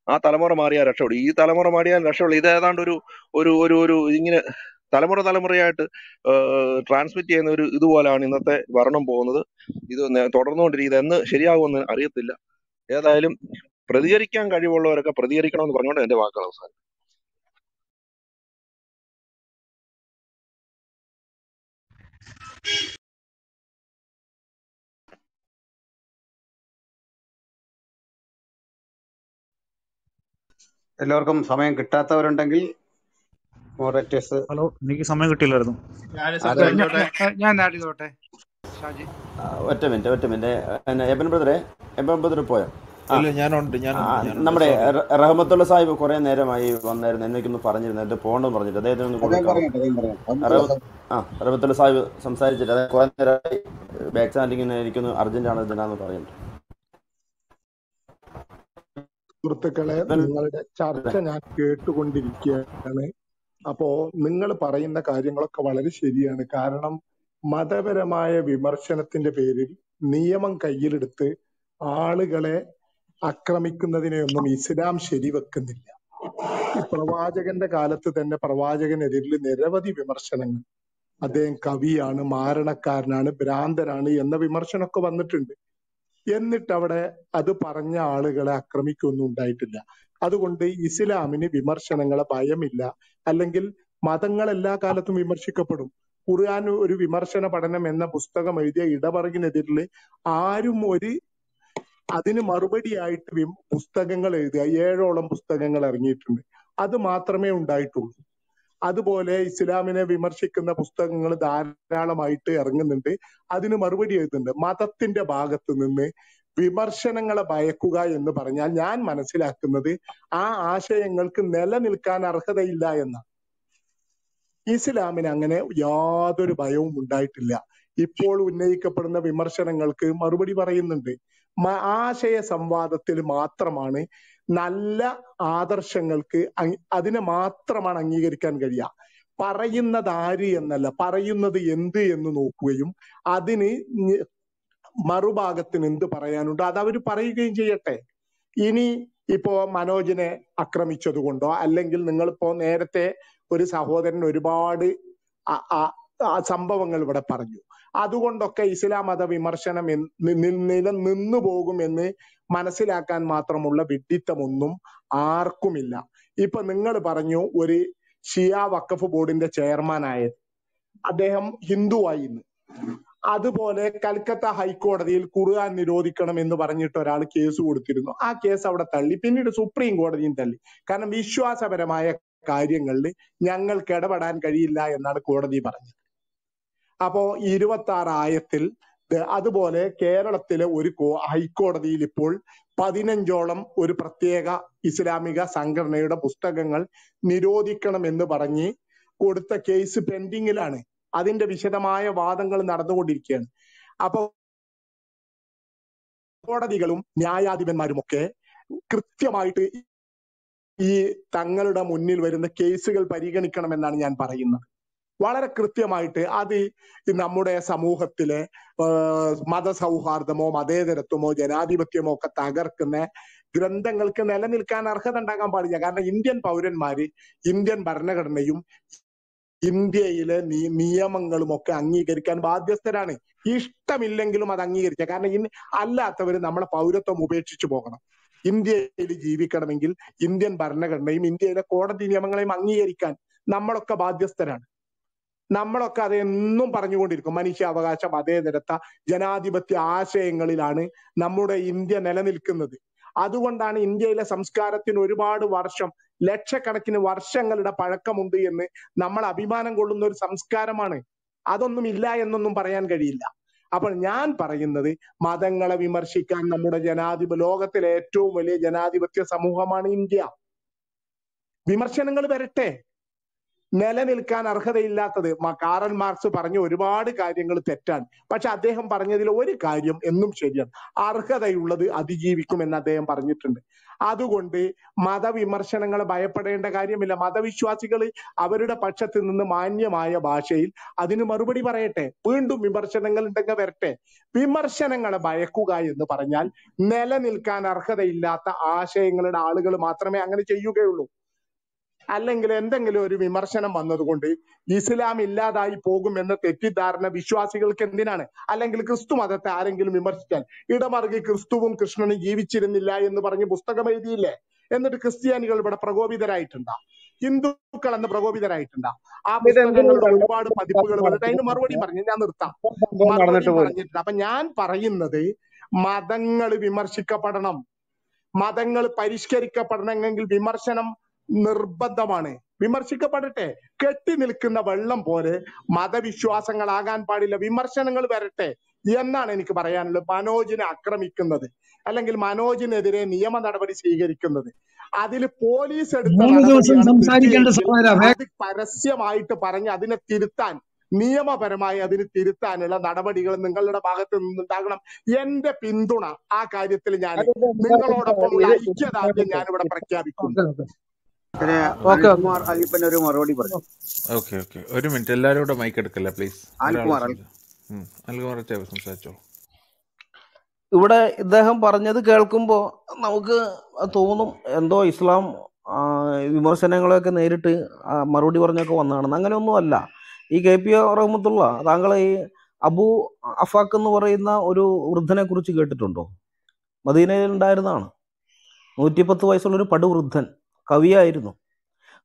ആ തലമുറ മാറിയാൽ രക്ഷപ്പെടും. ഈ തലമുറ മാറിയാൽ രക്ഷപ്പെടും. ഇത് ഏതാണ്ട് ഒരു ഒരു ഒരു ഒരു ഇങ്ങനെ തലമുറ തലമുറയായിട്ട് ട്രാൻസ്മിറ്റ് ചെയ്യുന്ന ഒരു ഇതുപോലാണ് ഇന്നത്തെ ഭരണം പോകുന്നത്. ഇത് തുടർന്നുകൊണ്ടിരിക്കുന്നത്. എന്ന് ശരിയാകുമെന്ന് അറിയത്തില്ല. ഏതായാലും പ്രതികരിക്കാൻ കഴിവുള്ളവരൊക്കെ പ്രതികരിക്കണമെന്ന് പറഞ്ഞുകൊണ്ട് എന്റെ വാക്കുകൾ അവസാനം എല്ലാവർക്കും സമയം കിട്ടാത്തവരുണ്ടെങ്കിൽ ഹലോ എനിക്ക് സമയം കിട്ടിയില്ലായിരുന്നു. ഞാൻ ഞാൻ ഷാജി. ഒറ്റ മിനിറ്റ് ഒറ്റ മിനിറ്റ്. എബൻ ബ്രദറെ എബൻ ബ്രദർ പോയോ? ഞാനുണ്ട് ഞാനുണ്ട് നമ്മുടെ റഹമത്തുള്ള സാഹിബ് കുറെ നേരമായി വന്നായിരുന്നു. എന്നൊക്കെ പറഞ്ഞിരുന്നു എന്റെ പോകണമെന്ന് പറഞ്ഞിട്ട് അദ്ദേഹത്തിന് ഒന്ന് റഹ്മ ആ റഹ്മത്തുള്ള സാഹിബ് സംസാരിച്ചിട്ട് അതായത് കുറെ നേരമായി ബാക്ക് സ്റ്റാൻഡിങ്ങിന് എനിക്കൊന്ന് അർജന്റ് ആണ് ഇതിനാന്ന് പറയുന്നുണ്ട് സുഹൃത്തുക്കളെ നിങ്ങളുടെ ചർച്ച ഞാൻ കേട്ടുകൊണ്ടിരിക്കുകയാണ്. അപ്പോ നിങ്ങൾ പറയുന്ന കാര്യങ്ങളൊക്കെ വളരെ ശരിയാണ്. കാരണം മതപരമായ വിമർശനത്തിന്റെ പേരിൽ നിയമം കയ്യിലെടുത്ത് ആളുകളെ ആക്രമിക്കുന്നതിനെയൊന്നും ഇസ്ലാം ശരിവെക്കുന്നില്ല. പ്രവാചകന്റെ കാലത്ത് തന്നെ പ്രവാചകനെതിരിൽ നിരവധി വിമർശനങ്ങൾ. അദ്ദേഹം കവിയാണ് മാരണക്കാരനാണ് ഭ്രാന്തനാണ് എന്ന വിമർശനമൊക്കെ വന്നിട്ടുണ്ട്. എന്നിട്ട് അവിടെ അത് പറഞ്ഞ ആളുകളെ ആക്രമിക്കൊന്നും ഉണ്ടായിട്ടില്ല. അതുകൊണ്ട് ഇസ്ലാമിന് വിമർശനങ്ങളെ ഭയമില്ല. അല്ലെങ്കിൽ മതങ്ങൾ എല്ലാ കാലത്തും വിമർശിക്കപ്പെടും. ഖുർആൻ ഒരു വിമർശന പഠനം എന്ന പുസ്തകം എഴുതിയ ഇടപറകിനെതിരിൽ ആരും ഒരു അതിന് മറുപടിയായിട്ട് പുസ്തകങ്ങൾ എഴുതുക ഏഴോളം പുസ്തകങ്ങൾ ഇറങ്ങിയിട്ടുണ്ട്. അത് മാത്രമേ ഉണ്ടായിട്ടുള്ളൂ. അതുപോലെ ഇസ്ലാമിനെ വിമർശിക്കുന്ന പുസ്തകങ്ങൾ ധാരാളമായിട്ട് ഇറങ്ങുന്നുണ്ട്. അതിന് മറുപടി എഴുതുന്നുണ്ട് മതത്തിന്റെ ഭാഗത്ത് നിന്ന് വിമർശനങ്ങളെ ഭയക്കുക എന്ന് പറഞ്ഞാൽ ഞാൻ മനസ്സിലാക്കുന്നത് ആ ആശയങ്ങൾക്ക് നിലനിൽക്കാൻ അർഹതയില്ല എന്നാണ്. ഇസ്ലാമിന് അങ്ങനെ യാതൊരു ഭയവും ഉണ്ടായിട്ടില്ല. ഇപ്പോൾ ഉന്നയിക്കപ്പെടുന്ന വിമർശനങ്ങൾക്ക് മറുപടി പറയുന്നുണ്ട്. ആശയ സംവാദത്തിൽ മാത്രമാണ് നല്ല ആദർശങ്ങൾക്ക് അതിനെ മാത്രമാണ് അംഗീകരിക്കാൻ കഴിയുക. പറയുന്നത് ആര് എന്നല്ല പറയുന്നത് എന്ത് എന്ന് നോക്കുകയും അതിന് മറുഭാഗത്തിന് എന്ത് പറയാനുണ്ടോ അത് അവർ പറയുകയും ചെയ്യട്ടെ. ഇനി ഇപ്പോ മനോജിനെ ആക്രമിച്ചത് കൊണ്ടോ അല്ലെങ്കിൽ നിങ്ങളിപ്പോ നേരത്തെ ഒരു സഹോദരൻ ഒരുപാട് സംഭവങ്ങൾ ഇവിടെ പറഞ്ഞു. അതുകൊണ്ടൊക്കെ ഇസ്ലാം മത വിമർശനം നിലനിന്നു പോകുമെന്ന് മനസ്സിലാക്കാൻ മാത്രമുള്ള വിഡ്ഢിത്തമൊന്നും ആർക്കുമില്ല. ഇപ്പൊ നിങ്ങൾ പറഞ്ഞു ഒരു ഷിയ വഖഫ് ബോർഡിന്റെ ചെയർമാൻ ആയത് അദ്ദേഹം ഹിന്ദുവായി ഇന്ന്. അതുപോലെ കൽക്കത്ത ഹൈക്കോടതിയിൽ ഖുർആൻ നിരോധിക്കണം എന്ന് പറഞ്ഞിട്ട് ഒരാൾ കേസ് കൊടുത്തിരുന്നു. ആ കേസ് അവിടെ തള്ളി. പിന്നീട് സുപ്രീം കോടതിയും തള്ളി. കാരണം വിശ്വാസപരമായ കാര്യങ്ങളിൽ ഞങ്ങൾക്ക് ഇടപെടാൻ കഴിയില്ല എന്നാണ് കോടതി പറഞ്ഞത്. അപ്പോ ഇരുപത്തി ആയത്തിൽ അതുപോലെ കേരളത്തിലെ ഒരു ഹൈക്കോടതിയിൽ ഇപ്പോൾ പതിനഞ്ചോളം ഒരു പ്രത്യേക ഇസ്ലാമിക സംഘടനയുടെ പുസ്തകങ്ങൾ നിരോധിക്കണം എന്ന് പറഞ്ഞ് കൊടുത്ത കേസ് പെൻഡിങ്ങിലാണ്. അതിന്റെ വിശദമായ വാദങ്ങൾ നടന്നുകൊണ്ടിരിക്കുകയാണ്. അപ്പൊ കോടതികളും ന്യായാധിപന്മാരും ഒക്കെ കൃത്യമായിട്ട് ഈ തങ്ങളുടെ മുന്നിൽ വരുന്ന കേസുകൾ പരിഗണിക്കണമെന്നാണ് ഞാൻ പറയുന്നത്. വളരെ കൃത്യമായിട്ട് അത് നമ്മുടെ സമൂഹത്തിലെ മതസൗഹാർദ്ദമോ മതേതരത്വമോ ജനാധിപത്യമോ ഒക്കെ തകർക്കുന്ന ഗ്രന്ഥങ്ങൾക്ക് നിലനിൽക്കാൻ അർഹത ഉണ്ടാകാൻ പാടില്ല. കാരണം ഇന്ത്യൻ പൗരന്മാര് ഇന്ത്യൻ ഭരണഘടനയും ഇന്ത്യയിലെ നിയമങ്ങളും ഒക്കെ അംഗീകരിക്കാൻ ബാധ്യസ്ഥരാണ്. ഇഷ്ടമില്ലെങ്കിലും അത് അംഗീകരിക്കുക കാരണം ഇന്ന് അല്ലാത്തവര് നമ്മളെ പൗരത്വം ഉപേക്ഷിച്ചു പോകണം. ഇന്ത്യയിൽ ജീവിക്കണമെങ്കിൽ ഇന്ത്യൻ ഭരണഘടനയും ഇന്ത്യയിലെ കോടതി നിയമങ്ങളെയും അംഗീകരിക്കാൻ നമ്മളൊക്കെ ബാധ്യസ്ഥരാണ്. നമ്മളൊക്കെ അതെന്നും പറഞ്ഞുകൊണ്ടിരിക്കും. മനുഷ്യാവകാശ മതേതരത്വ ജനാധിപത്യ ആശയങ്ങളിലാണ് നമ്മുടെ ഇന്ത്യ നിലനിൽക്കുന്നത്. അതുകൊണ്ടാണ് ഇന്ത്യയിലെ സംസ്കാരത്തിന് ഒരുപാട് വർഷം ലക്ഷക്കണക്കിന് വർഷങ്ങളുടെ പഴക്കമുണ്ട് എന്ന് നമ്മൾ അഭിമാനം കൊള്ളുന്ന ഒരു സംസ്കാരമാണ്. അതൊന്നും ഇല്ല എന്നൊന്നും പറയാൻ കഴിയില്ല. അപ്പോൾ ഞാൻ പറയുന്നത് മതങ്ങളെ വിമർശിക്കാൻ നമ്മുടെ ജനാധിപ ലോകത്തിലെ ഏറ്റവും വലിയ ജനാധിപത്യ സമൂഹമാണ് ഇന്ത്യ. വിമർശനങ്ങൾ വരട്ടെ. നിലനിൽക്കാൻ അർഹതയില്ലാത്തത്. കാറൽ മാർക്സ് പറഞ്ഞ ഒരുപാട് കാര്യങ്ങൾ തെറ്റാണ്. പക്ഷെ അദ്ദേഹം പറഞ്ഞതിൽ ഒരു കാര്യം എന്നും ശരിയാണ്. അർഹതയുള്ളത് അതിജീവിക്കും എന്ന് അദ്ദേഹം പറഞ്ഞിട്ടുണ്ട്. അതുകൊണ്ട് മതവിമർശനങ്ങളെ ഭയപ്പെടേണ്ട കാര്യമില്ല. മതവിശ്വാസികൾ അവരുടെ പക്ഷത്ത് നിന്ന് മാന്യമായ ഭാഷയിൽ അതിന് മറുപടി പറയട്ടെ. വീണ്ടും വിമർശനങ്ങൾ ഉണ്ടെങ്കിൽ വരട്ടെ. വിമർശനങ്ങളെ ഭയക്കുക എന്ന് പറഞ്ഞാൽ നിലനിൽക്കാൻ അർഹതയില്ലാത്ത ആശയങ്ങളുടെ ആളുകൾ മാത്രമേ അങ്ങനെ ചെയ്യുകയുള്ളൂ. അല്ലെങ്കിൽ എന്തെങ്കിലും ഒരു വിമർശനം വന്നതുകൊണ്ട് ഇസ്ലാം ഇല്ലാതായി പോകും എന്ന തെറ്റിദ്ധാരണ വിശ്വാസികൾക്ക് എന്തിനാണ്? അല്ലെങ്കിൽ ക്രിസ്തു മതത്തെ ആരെങ്കിലും വിമർശിച്ചാൽ ഇടമറുകി ക്രിസ്തുവും കൃഷ്ണനും ജീവിച്ചിരുന്നില്ല എന്ന് പറഞ്ഞ് പുസ്തകം എഴുതിയില്ലേ? എന്നിട്ട് ക്രിസ്ത്യാനികൾ ഇവിടെ പ്രകോപിതരായിട്ടുണ്ടാ? ഹിന്ദുക്കൾ എന്ന് പ്രകോപിതരായിട്ടുണ്ടാ? ആ പുസ്തകങ്ങളുടെ ഒരുപാട് പതിപ്പുകൾ വന്നിട്ട് അതിന് മറുപടി പറഞ്ഞു. ഞാൻ നിർത്താം. പറഞ്ഞിട്ടുണ്ട്. അപ്പൊ ഞാൻ പറയുന്നത് മതങ്ങൾ വിമർശിക്കപ്പെടണം. മതങ്ങൾ പരിഷ്കരിക്കപ്പെടണമെങ്കിൽ വിമർശനം നിർബന്ധമാണ്. വിമർശിക്കപ്പെടട്ടെ. കെട്ടി നിൽക്കുന്ന വെള്ളം പോലെ മതവിശ്വാസങ്ങളാകാൻ പാടില്ല. വിമർശനങ്ങൾ വരട്ടെ എന്നാണ് എനിക്ക് പറയാനുള്ളത്. മനോജിനെ ആക്രമിക്കുന്നത് അല്ലെങ്കിൽ മനോജിനെതിരെ നിയമ നടപടി സ്വീകരിക്കുന്നത്. അതിൽ പോലീസ് എടുത്ത പരസ്യമായിട്ട് പറഞ്ഞ് അതിനെ തിരുത്താൻ നിയമപരമായി അതിന് തിരുത്താനുള്ള നടപടികൾ നിങ്ങളുടെ ഭാഗത്ത് നിന്നുണ്ടാകണം. എന്റെ പിന്തുണ ആ കാര്യത്തിൽ ഞാൻ നിങ്ങളോടൊപ്പമുള്ള ഐക്യദാർഢ്യം ഞാനിവിടെ പ്രഖ്യാപിക്കുന്നു. ഒരു മറുപടി പറഞ്ഞു. Okay okay. ഒരു മിനിറ്റ്. എല്ലാരും കൂടെ മൈക്ക് എടുക്കല്ല പ്ലീസ് അൽകുമാർ സംസാരിച്ചോളൂ ഇവിടെ ഇദ്ദേഹം പറഞ്ഞത് കേൾക്കുമ്പോൾ നമുക്ക് തോന്നും എന്തോ ഇസ്ലാം വിമർശനങ്ങളെയൊക്കെ നേരിട്ട് മറുപടി പറഞ്ഞൊക്കെ വന്നതാണെന്ന് അങ്ങനെയൊന്നും അല്ല. ഈ കെ പി റഹ്മത്തുള്ള താങ്കൾ ഈ അബു അഫാഖ് എന്ന് പറയുന്ന ഒരു വൃദ്ധനെ കുറിച്ച് കേട്ടിട്ടുണ്ടോ? മദീനയിൽ ഉണ്ടായിരുന്നതാണ്. നൂറ്റിപ്പത്ത് വയസ്സുള്ള ഒരു പടുവൃദ്ധൻ. കവിയായിരുന്നു.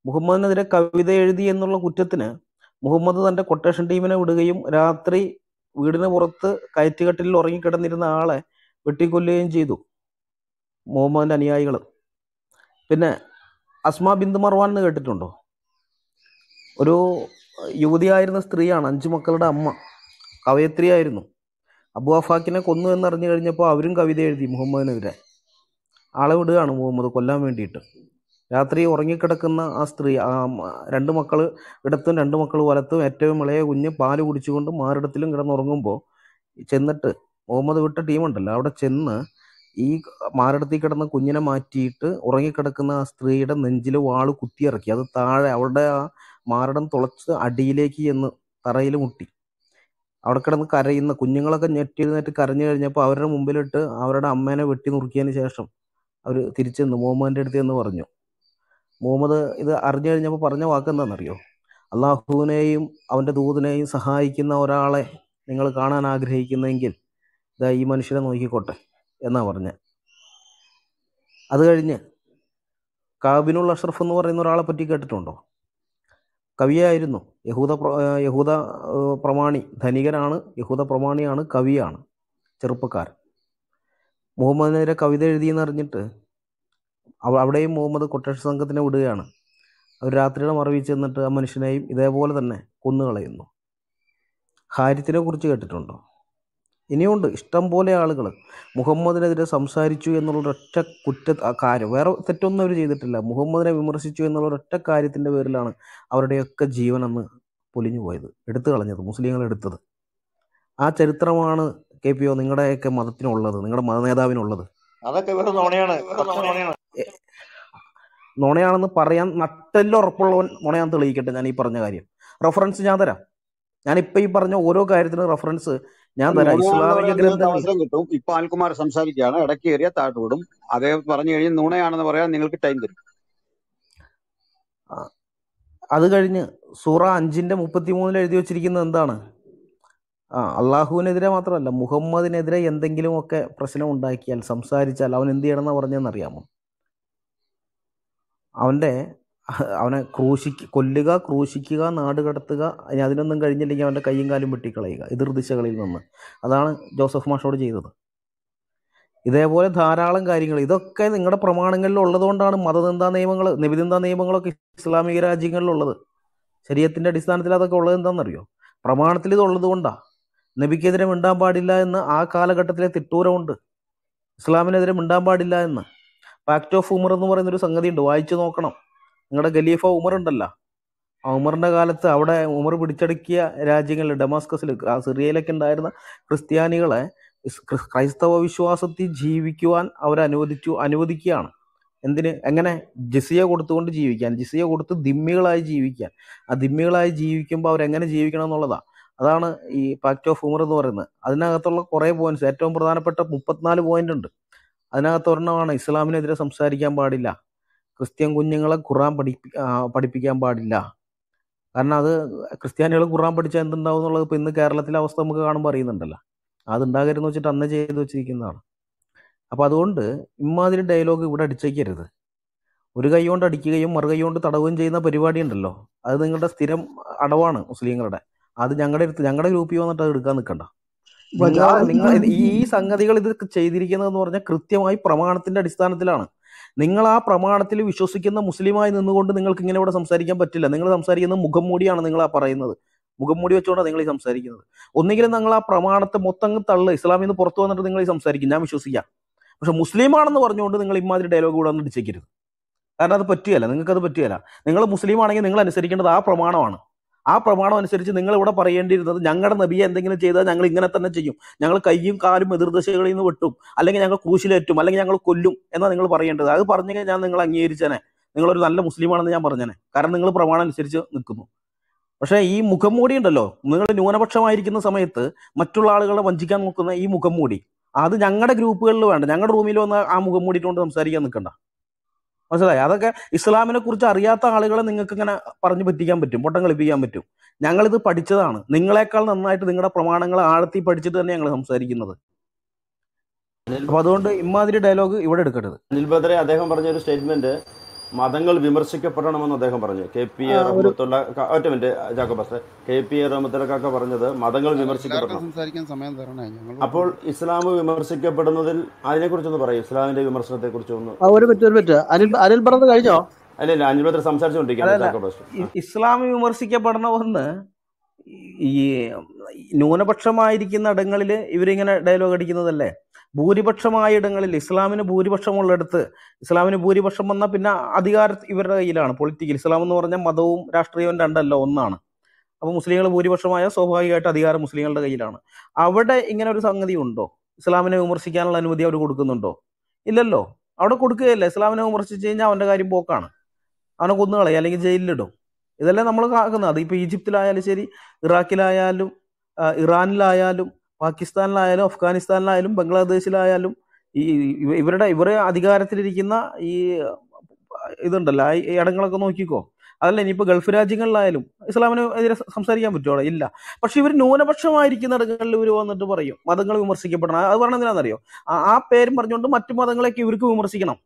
മുഹമ്മദിനെതിരെ കവിത എഴുതി എന്നുള്ള കുറ്റത്തിന് മുഹമ്മദ് തന്റെ കൊട്ടേഷൻ ടീമിനെ വിടുകയും രാത്രി വീടിന് പുറത്ത് കയറ്റുകെട്ടിൽ ഉറങ്ങിക്കിടന്നിരുന്ന ആളെ വെട്ടിക്കൊല്ലുകയും ചെയ്തു. മുഹമ്മദിന്റെ അനുയായികൾ പിന്നെ അസ്മ ബിന്ദു മർവാൻ എന്ന് കേട്ടിട്ടുണ്ടോ? ഒരു യുവതിയായിരുന്ന സ്ത്രീയാണ് അഞ്ചു മക്കളുടെ അമ്മ. കവയത്രിയായിരുന്നു. അബു അഫാക്കിനെ കൊന്നു എന്നറിഞ്ഞു കഴിഞ്ഞപ്പോൾ അവരും കവിത എഴുതി മുഹമ്മദിനെതിരെ. ആളെ വിടുകയാണ് മുഹമ്മദ് കൊല്ലാൻ വേണ്ടിയിട്ട്. രാത്രി ഉറങ്ങിക്കിടക്കുന്ന ആ സ്ത്രീ ആ രണ്ട് മക്കൾ ഇടത്തും രണ്ട് മക്കൾ വലത്തും ഏറ്റവും ഇളയ കുഞ്ഞ് പാൽ കുടിച്ചുകൊണ്ട് മാറിടത്തിലും കിടന്നുറങ്ങുമ്പോൾ ചെന്നിട്ട് മുഹമ്മദ് വിട്ട ടീമുണ്ടല്ലോ അവിടെ ചെന്ന് ഈ മാറിടത്തിൽ കിടന്ന കുഞ്ഞിനെ മാറ്റിയിട്ട് ഉറങ്ങിക്കിടക്കുന്ന ആ സ്ത്രീയുടെ നെഞ്ചിൽ വാൾ കുത്തിയിറക്കി അത് താഴെ അവളുടെ ആ മാറിടം തുളച്ച് അടിയിലേക്ക് ചെന്ന് തറയിൽ മുട്ടി. അവിടെ കിടന്ന് കരയുന്ന കുഞ്ഞുങ്ങളൊക്കെ ഞെട്ടി കരഞ്ഞു കഴിഞ്ഞപ്പോൾ അവരുടെ മുമ്പിലിട്ട് അവരുടെ അമ്മേനെ വെട്ടി നുറുക്കിയതിന് ശേഷം അവർ തിരിച്ചെന്ന് മുഹമ്മദിന്റെ അടുത്ത് എന്ന് പറഞ്ഞു. മുഹമ്മദ് ഇത് അറിഞ്ഞു കഴിഞ്ഞപ്പോൾ പറഞ്ഞ വാക്ക് എന്താണെന്നറിയോ? അള്ളാഹുവിനെയും അവന്റെ ദൂതനെയും സഹായിക്കുന്ന ഒരാളെ നിങ്ങൾ കാണാൻ ആഗ്രഹിക്കുന്നെങ്കിൽ ഇതാ ഈ മനുഷ്യനെ നോക്കിക്കോട്ടെ എന്നാ പറഞ്ഞ. അത് കഴിഞ്ഞ് കാബിനുൾ അഷ്റഫ് എന്ന് പറയുന്ന ഒരാളെ പറ്റി കേട്ടിട്ടുണ്ടോ? കവിയായിരുന്നു. യഹൂദ യഹൂദ പ്രമാണി ധനികനാണ് യഹൂദ പ്രമാണിയാണ് കവിയാണ് ചെറുപ്പക്കാരൻ. മുഹമ്മദിനെതിരെ കവിത എഴുതിയെന്ന് അറിഞ്ഞിട്ട് അവ- അവിടെയും മുഹമ്മദ് കൊട്ടേഷൻ സംഘത്തിനെ വിടുകയാണ്. അവർ രാത്രിയുടെ മറവിൽ ചെന്നിട്ട് ആ മനുഷ്യനെയും ഇതേപോലെ തന്നെ കൊന്നുകളയുന്നു. ഹാരിത്തിനെ കുറിച്ച് കേട്ടിട്ടുണ്ടോ? ഇനിയുണ്ട്. ഇഷ്ടം പോലെ ആളുകൾ മുഹമ്മദിനെതിരെ സംസാരിച്ചു എന്നുള്ള ഒരൊറ്റ കുറ്റ കാര്യം. വേറെ തെറ്റൊന്നും അവർ ചെയ്തിട്ടില്ല. മുഹമ്മദിനെ വിമർശിച്ചു എന്നുള്ള ഒരൊറ്റ കാര്യത്തിന്റെ പേരിലാണ് അവരുടെയൊക്കെ ജീവനെന്ന് പൊലിഞ്ഞു പോയത്. എടുത്തു കളഞ്ഞത്. മുസ്ലിങ്ങൾ എടുത്തത്. ആ ചരിത്രമാണ് കെ പി ഒ നിങ്ങളുടെയൊക്കെ മതത്തിനുള്ളത്. നിങ്ങളുടെ മതനേതാവിനുള്ളത്. അതൊക്കെ നുണയാണെന്ന് പറയാൻ നട്ടെല്ലുറപ്പുള്ളവൻ നുണയാൻ തെളിയിക്കട്ടെ ഞാൻ ഈ പറഞ്ഞ കാര്യം. റെഫറൻസ് ഞാൻ തരാം. ഞാൻ ഇപ്പൊ ഈ പറഞ്ഞ ഓരോ കാര്യത്തിനും റെഫറൻസ് ഞാൻ തരാം. ഇസ്ലാമിക ഗ്രന്ഥം കിട്ടും. ഇപ്പൊ അനിൽകുമാർ സംസാരിക്കുകയാണ്. ഇടയ്ക്ക് ഏറിയ താഴ്ത്തു വിടും. അദ്ദേഹം പറഞ്ഞു കഴിഞ്ഞാൽ നുണയാണെന്ന് പറയാൻ നിങ്ങൾക്ക് ടൈം തരും. അത് കഴിഞ്ഞ് സൂറ അഞ്ചിന്റെ മുപ്പത്തി മൂന്നിൽ എഴുതി വെച്ചിരിക്കുന്നത് എന്താണ്? ആ അള്ളാഹുവിനെതിരെ മാത്രമല്ല മുഹമ്മദിനെതിരെ എന്തെങ്കിലുമൊക്കെ പ്രശ്നം ഉണ്ടാക്കിയാൽ സംസാരിച്ചാൽ അവൻ എന്ത് ചെയ്യണമെന്ന് പറഞ്ഞതെന്ന് അറിയാമോ? അവന്റെ അവനെ ക്രൂശിക്ക് കൊല്ലുക ക്രൂശിക്കുക നാട് കടത്തുക ഇനി അതിനൊന്നും കഴിഞ്ഞില്ലെങ്കിൽ അവന്റെ കൈയും കാലും വെട്ടിക്കളയുക. എതിർ ദിശകളിൽ നിന്ന്. അതാണ് ജോസഫ് മാഷോട് ചെയ്തത്. ഇതേപോലെ ധാരാളം കാര്യങ്ങൾ. ഇതൊക്കെ നിങ്ങളുടെ പ്രമാണങ്ങളിൽ ഉള്ളതുകൊണ്ടാണ് മതനിന്ദാ നിയമങ്ങൾ നിബിദിന്ദാ നിയമങ്ങളൊക്കെ ഇസ്ലാമിക രാജ്യങ്ങളിലുള്ളത് ശരീരത്തിന്റെ അടിസ്ഥാനത്തിൽ അതൊക്കെ ഉള്ളത് എന്താണെന്നറിയോ? പ്രമാണത്തിൽ ഇത് ഉള്ളതുകൊണ്ടാണ് നബിക്കെതിരെ മിണ്ടാൻ പാടില്ല എന്ന് ആ കാലഘട്ടത്തിലെ തിട്ടൂരമുണ്ട്. ഇസ്ലാമിനെതിരെ മിണ്ടാൻ പാടില്ല എന്ന്. പാക്ട് ഓഫ് ഉമർ എന്ന് പറയുന്ന ഒരു സംഗതി ഉണ്ട് വായിച്ചു നോക്കണം. നിങ്ങളുടെ ഖലീഫ ഉമർ ഉണ്ടല്ലോ ആ ഉമറിന്റെ കാലത്ത് അവിടെ ഉമർ പിടിച്ചടക്കിയ രാജ്യങ്ങളിൽ ഡമാസ്കസിൽ ആ സിറിയയിലൊക്കെ ഉണ്ടായിരുന്ന ക്രിസ്ത്യാനികളെ ക്രൈസ്തവ വിശ്വാസത്തിൽ ജീവിക്കുവാൻ അവർ അനുവദിച്ചു അനുവദിക്കുകയാണ്. എന്തിന്? എങ്ങനെ? ജിസിയ കൊടുത്തുകൊണ്ട് ജീവിക്കാൻ. ജിസിയ കൊടുത്ത് ദിമ്മികളായി ജീവിക്കാൻ. ആ ദിമ്മികളായി ജീവിക്കുമ്പോൾ അവരെങ്ങനെ ജീവിക്കണം എന്നുള്ളതാണ് അതാണ് ഈ പാക്ട് ഓഫ് ഉമർ എന്ന് പറയുന്നത്. അതിനകത്തുള്ള കുറേ പോയിന്റ്സ് ഏറ്റവും പ്രധാനപ്പെട്ട മുപ്പത്തിനാല് പോയിന്റ് ഉണ്ട്. അതിനകത്ത് ഒരെണ്ണമാണ് ഇസ്ലാമിനെതിരെ സംസാരിക്കാൻ പാടില്ല. ക്രിസ്ത്യൻ കുഞ്ഞുങ്ങളെ ഖുറാൻ പഠിപ്പി പഠിപ്പിക്കാൻ പാടില്ല. കാരണം അത് ക്രിസ്ത്യാനികൾ ഖുറാൻ പഠിച്ചാൽ എന്തുണ്ടാവും എന്നുള്ളത് ഇപ്പോൾ ഇന്ന് കേരളത്തിലെ അവസ്ഥ നമുക്ക് കാണുമ്പോൾ അറിയുന്നുണ്ടല്ലോ. അതുണ്ടാകരുതെന്ന് വെച്ചിട്ട് അന്ന് ചെയ്ത് വെച്ചിരിക്കുന്നതാണ്. അപ്പോൾ അതുകൊണ്ട് ഇമാതിരി ഡയലോഗ് ഇവിടെ അടിച്ചേക്കരുത്. ഒരു കൈ കൊണ്ട് അടിക്കുകയും മറു കൈ കൊണ്ട് തടവുകയും ചെയ്യുന്ന പരിപാടി ഉണ്ടല്ലോ. അത് നിങ്ങളുടെ സ്ഥിരം അടവാണ് മുസ്ലിങ്ങളുടെ. അത് ഞങ്ങളുടെ അടുത്ത് ഞങ്ങളുടെ ഗ്രൂപ്പിൽ വന്നിട്ട് അത് എടുക്കാൻ നിൽക്കണ്ട. നിങ്ങൾ നിങ്ങൾ ഈ സംഗതികൾ ഇത് ചെയ്തിരിക്കുന്നതെന്ന് പറഞ്ഞാൽ കൃത്യമായി പ്രമാണത്തിന്റെ അടിസ്ഥാനത്തിലാണ്. നിങ്ങൾ ആ പ്രമാണത്തിൽ വിശ്വസിക്കുന്ന മുസ്ലിമായി നിന്നുകൊണ്ട് നിങ്ങൾക്ക് ഇങ്ങനെ ഇവിടെ സംസാരിക്കാൻ പറ്റില്ല. നിങ്ങൾ സംസാരിക്കുന്നത് മുഖം മൂടിയാണ് നിങ്ങൾ ആ പറയുന്നത്. മുഖം മൂടി വെച്ചുകൊണ്ടാണ് നിങ്ങൾ ഈ സംസാരിക്കുന്നത്. ഒന്നുകിലും നിങ്ങൾ ആ പ്രമാണത്തെ മൊത്തം തള്ളു ഇസ്ലാമിൽ നിന്ന് പുറത്തു വന്നിട്ട് നിങ്ങൾ ഈ സംസാരിക്കും. ഞാൻ വിശ്വസിക്കാം. പക്ഷെ മുസ്ലിമാണെന്ന് പറഞ്ഞുകൊണ്ട് നിങ്ങൾ ഇമാതിരി ഡയലോഗ് കൂടെ ഒന്ന് ഇടിച്ചേക്കരുത് കാരണം അത് പറ്റുകയല്ല. നിങ്ങൾക്ക് അത് പറ്റുകയല്ല. നിങ്ങൾ മുസ്ലിം ആണെങ്കിൽ നിങ്ങൾ അനുസരിക്കേണ്ടത് ആ പ്രമാണമാണ്. ആ പ്രമാണം അനുസരിച്ച് നിങ്ങൾ ഇവിടെ പറയേണ്ടിയിരുന്നത് ഞങ്ങളുടെ നബിയെ എന്തെങ്കിലും ചെയ്താൽ ഞങ്ങൾ ഇങ്ങനെ തന്നെ ചെയ്യും. ഞങ്ങൾ കൈയും കാലും എതിർദശകളിൽ നിന്ന് വെട്ടും. അല്ലെങ്കിൽ ഞങ്ങൾ ക്രൂശിലേറ്റും അല്ലെങ്കിൽ ഞങ്ങൾ കൊല്ലും എന്നാണ് നിങ്ങൾ പറയേണ്ടത്. അത് പറഞ്ഞു കഴിഞ്ഞാൽ ഞാൻ നിങ്ങൾ അംഗീകരിച്ചേനെ. നിങ്ങളൊരു നല്ല മുസ്ലിമാണെന്ന് ഞാൻ പറഞ്ഞേനെ. കാരണം നിങ്ങൾ പ്രമാണം അനുസരിച്ച് നിൽക്കുന്നു. പക്ഷേ ഈ മുഖം മൂടി ഉണ്ടല്ലോ. നിങ്ങൾ ന്യൂനപക്ഷമായിരിക്കുന്ന സമയത്ത് മറ്റുള്ള ആളുകളെ വഞ്ചിക്കാൻ നോക്കുന്ന ഈ മുഖം മൂടി അത് ഞങ്ങളുടെ ഗ്രൂപ്പുകളിൽ വേണ്ട. ഞങ്ങളുടെ റൂമിൽ വന്ന് ആ മുഖം മൂടിയിട്ടുകൊണ്ട് സംസാരിക്കാൻ നിൽക്കണ്ട. മനസ്സിലായി? അതൊക്കെ ഇസ്ലാമിനെ കുറിച്ച് അറിയാത്ത ആളുകളെ നിങ്ങൾക്ക് ഇങ്ങനെ പറഞ്ഞു പറ്റിക്കാൻ പറ്റും പൊട്ടം കളിപ്പിക്കാൻ പറ്റും. ഞങ്ങളിത് പഠിച്ചതാണ്. നിങ്ങളെക്കാൾ നന്നായിട്ട് നിങ്ങളുടെ പ്രമാണങ്ങൾ ആഴത്തി പഠിച്ചിട്ട് തന്നെ ഞങ്ങൾ സംസാരിക്കുന്നത്. അപ്പൊ അതുകൊണ്ട് ഇമാതിരി ഡയലോഗ് ഇവിടെ എടുക്കരുത്. അദ്ദേഹം പറഞ്ഞ ഒരു സ്റ്റേറ്റ്മെന്റ് മതങ്ങൾ വിമർശിക്കപ്പെടണമെന്ന് അദ്ദേഹം പറഞ്ഞു. കെ പി എ റഹ്മത്തുള്ള ഒറ്റ മിനിറ്റ് ജാക്കബസ് കെ പി എ റഹ്മത്തുള്ള പറഞ്ഞത് മതങ്ങൾ വിമർശിക്കപ്പെടണം. സംസാരിക്കാൻ സമയം തരണേ. ഞങ്ങൾ അപ്പോൾ ഇസ്ലാം വിമർശിക്കപ്പെടുന്നതിൽ അതിനെക്കുറിച്ചൊന്ന് പറയും. ഇസ്ലാമിന്റെ വിമർശനത്തെ കുറിച്ച് ഒന്ന്. ആ, ഒരു മിനിറ്റ് ഒരു മിനിറ്റ്. അനിൽ അനിൽ പറഞ്ഞത് കഴിഞ്ഞോ? അല്ല ഇല്ല അനിൽ ബദ്ര സംസാരിച്ചുകൊണ്ടിരിക്കുകയാണ് ഇസ്ലാം വിമർശിക്കപ്പെടണമെന്ന് ഈ ന്യൂനപക്ഷമായിരിക്കുന്ന ഇടങ്ങളിൽ ഇവരിങ്ങനെ ഡയലോഗ് അടിക്കുന്നതല്ലേ? ഭൂരിപക്ഷമായ ഇടങ്ങളിൽ ഇസ്ലാമിന് ഭൂരിപക്ഷമുള്ളിടത്ത് ഇസ്ലാമിന് ഭൂരിപക്ഷം വന്നാൽ പിന്നെ അധികാര ഇവരുടെ കയ്യിലാണ് പൊളിറ്റിക്കൽ ഇസ്ലാം എന്ന് പറഞ്ഞാൽ മതവും രാഷ്ട്രീയവും രണ്ടല്ല ഒന്നാണ്. അപ്പോൾ മുസ്ലിങ്ങൾ ഭൂരിപക്ഷമായ സ്വാഭാവികമായിട്ട് അധികാരം മുസ്ലിങ്ങളുടെ കയ്യിലാണ്. അവിടെ ഇങ്ങനെ ഒരു സംഗതി ഉണ്ടോ? ഇസ്ലാമിനെ വിമർശിക്കാനുള്ള അനുമതി അവർ കൊടുക്കുന്നുണ്ടോ? ഇല്ലല്ലോ. അവിടെ കൊടുക്കുകയല്ല. ഇസ്ലാമിനെ വിമർശിച്ച് കഴിഞ്ഞാൽ അവന്റെ കാര്യം പോക്കാണ്. അവനെ കൊന്നുകളയും അല്ലെങ്കിൽ ജയിലിലിടും. ഇതെല്ലാം നമ്മൾ കാക്കുന്നത്. അത് ഇപ്പോൾ ഈജിപ്തിലായാലും ശരി ഇറാഖിലായാലും ഇറാനിലായാലും പാകിസ്ഥാനിലായാലും അഫ്ഗാനിസ്ഥാനിലായാലും ബംഗ്ലാദേശിലായാലും ഈ ഇവ- ഇവരുടെ ഇവരെ അധികാരത്തിലിരിക്കുന്ന ഈ ഇതുണ്ടല്ലോ ഈ ഇടങ്ങളൊക്കെ നോക്കിക്കോ. അതല്ല ഇനിയിപ്പോൾ ഗൾഫ് രാജ്യങ്ങളിലായാലും ഇസ്ലാമിന് എതിരെ സംസാരിക്കാൻ പറ്റുമോ ഇല്ല. പക്ഷെ ഇവർ ന്യൂനപക്ഷമായിരിക്കുന്ന ഇടങ്ങളിൽ ഇവർ വന്നിട്ട് പറയും മതങ്ങൾ വിമർശിക്കപ്പെടണം. അത് പറഞ്ഞ എന്തിനാണെന്നറിയോ ആ പേരും പറഞ്ഞുകൊണ്ട് മറ്റു മതങ്ങളെയൊക്കെ ഇവർക്ക് വിമർശിക്കണം.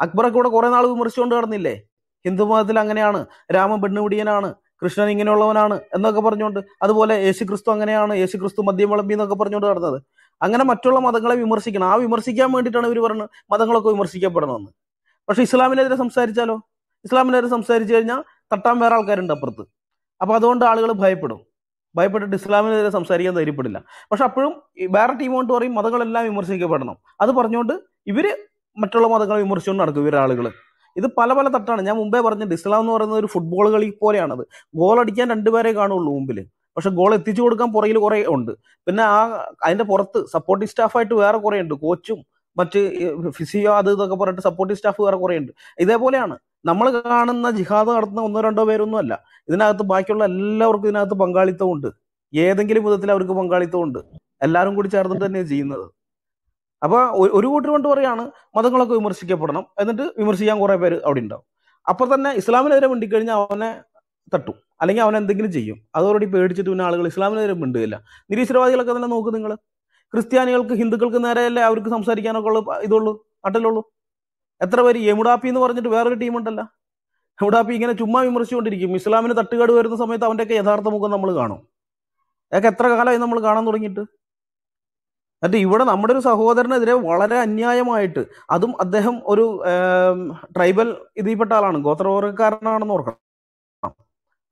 അക്ബറൊക്കെ ഇവിടെ കുറെ നാൾ വിമർശിച്ചുകൊണ്ട് കടന്നില്ലേ? ഹിന്ദു മതത്തിൽ അങ്ങനെയാണ്. രാമൻ പെണ്ണുപിടിയനാണ്. കൃഷ്ണൻ ഇങ്ങനെയുള്ളവനാണ് എന്നൊക്കെ പറഞ്ഞുകൊണ്ട് അതുപോലെ യേശു ക്രിസ്തു അങ്ങനെയാണ് യേശു ക്രിസ്തു മദ്യം വിളമ്പി എന്നൊക്കെ പറഞ്ഞുകൊണ്ട് നടന്നത്. അങ്ങനെ മറ്റുള്ള മതങ്ങളെ വിമർശിക്കണം. ആ വിമർശിക്കാൻ വേണ്ടിയിട്ടാണ് ഇവർ പറഞ്ഞത് മതങ്ങളൊക്കെ വിമർശിക്കപ്പെടണമെന്ന് പക്ഷെ ഇസ്ലാമിനെതിരെ സംസാരിച്ചാലോ? ഇസ്ലാമിനെതിരെ സംസാരിച്ചു കഴിഞ്ഞാൽ തട്ടാൻ വേറെ ആൾക്കാരുണ്ട് അപ്പുറത്ത്. അപ്പൊ അതുകൊണ്ട് ആളുകൾ ഭയപ്പെടും. ഭയപ്പെട്ടിട്ട് ഇസ്ലാമിനെതിരെ സംസാരിക്കാൻ ധൈര്യപ്പെടില്ല. പക്ഷെ അപ്പോഴും വേറെ ടീം കൊണ്ട് പറയും മതങ്ങളെല്ലാം വിമർശിക്കപ്പെടണം. അത് പറഞ്ഞുകൊണ്ട് ഇവർ മറ്റുള്ള മതങ്ങളെ വിമർശിച്ചുകൊണ്ട് നടക്കും ഇവരാളുകൾ ഇത് പല പല തട്ടാണ്. ഞാൻ മുമ്പേ പറഞ്ഞ ഇസ്ലാം എന്ന് പറയുന്ന ഒരു ഫുട്ബോൾ കളി പോലെയാണത്. ഗോൾ അടിക്കാൻ രണ്ടുപേരെ കാണുള്ളൂ മുമ്പിൽ. പക്ഷെ ഗോൾ എത്തിച്ചു കൊടുക്കാൻ പുറകിൽ കുറെ ഉണ്ട്. പിന്നെ ആ അതിന്റെ പുറത്ത് സപ്പോർട്ടിംഗ് സ്റ്റാഫായിട്ട് വേറെ കുറെ ഉണ്ട്. കോച്ചും മറ്റ് ഫിസിയോ അത് ഇതൊക്കെ പറഞ്ഞിട്ട് സപ്പോർട്ടിംഗ് സ്റ്റാഫ് വേറെ കുറെ ഉണ്ട്. ഇതേപോലെയാണ്. നമ്മൾ കാണുന്ന ജിഹാദ് നടത്തുന്ന ഒന്നോ രണ്ടോ പേരൊന്നും അല്ല. ഇതിനകത്ത് ബാക്കിയുള്ള എല്ലാവർക്കും ഇതിനകത്ത് പങ്കാളിത്തമുണ്ട്. ഏതെങ്കിലും വിധത്തിൽ അവർക്ക് പങ്കാളിത്തമുണ്ട്. എല്ലാവരും കൂടി ചേർന്നിട്ട് തന്നെയാണ് ചെയ്യുന്നത്. അപ്പൊ ഒ- ഒരു കൂട്ടർ കൊണ്ട് പറയാണ് മതങ്ങളൊക്കെ വിമർശിക്കപ്പെടണം. എന്നിട്ട് വിമർശിക്കാൻ കുറെ പേര് അവിടെ ഉണ്ടാവും. അപ്പൊ തന്നെ ഇസ്ലാമിനെതിരെ മിണ്ടിക്കഴിഞ്ഞാൽ അവനെ തട്ടും. അല്ലെങ്കിൽ അവൻ എന്തെങ്കിലും ചെയ്യും. അതോടെ പേടിച്ചിട്ട് പിന്നെ ആളുകൾ ഇസ്ലാമിനെതിരെ മിണ്ടുകയില്ല. നിരീശ്വരവാദികളൊക്കെ തന്നെ നോക്ക് നിങ്ങൾ ക്രിസ്ത്യാനികൾക്ക് ഹിന്ദുക്കൾക്ക് നേരെയല്ലേ അവർക്ക് സംസാരിക്കാനൊക്കെ ഉള്ള ഇതുള്ളൂ നാട്ടിലുള്ളൂ? എത്ര പേര്? യമുഡാപ്പി എന്ന് പറഞ്ഞിട്ട് വേറൊരു ടീമുണ്ടല്ലോ യമുഡാപ്പി ഇങ്ങനെ ചുമ്മാ വിമർശിച്ചുകൊണ്ടിരിക്കും. ഇസ്ലാമിന് തട്ടുകേട് വരുന്ന സമയത്ത് അവന്റെയൊക്കെ യഥാർത്ഥ മുഖം നമ്മൾ കാണും. അതൊക്കെ എത്ര കാലമായി നമ്മൾ കാണാൻ തുടങ്ങിയിട്ട്? എന്നിട്ട് ഇവിടെ നമ്മുടെ ഒരു സഹോദരനെതിരെ വളരെ അന്യായമായിട്ട് അതും അദ്ദേഹം ഒരു ട്രൈബൽ ഇതിൽപ്പെട്ട ആളാണ് ഗോത്രവർഗക്കാരനാണെന്ന് ഓർക്കണം.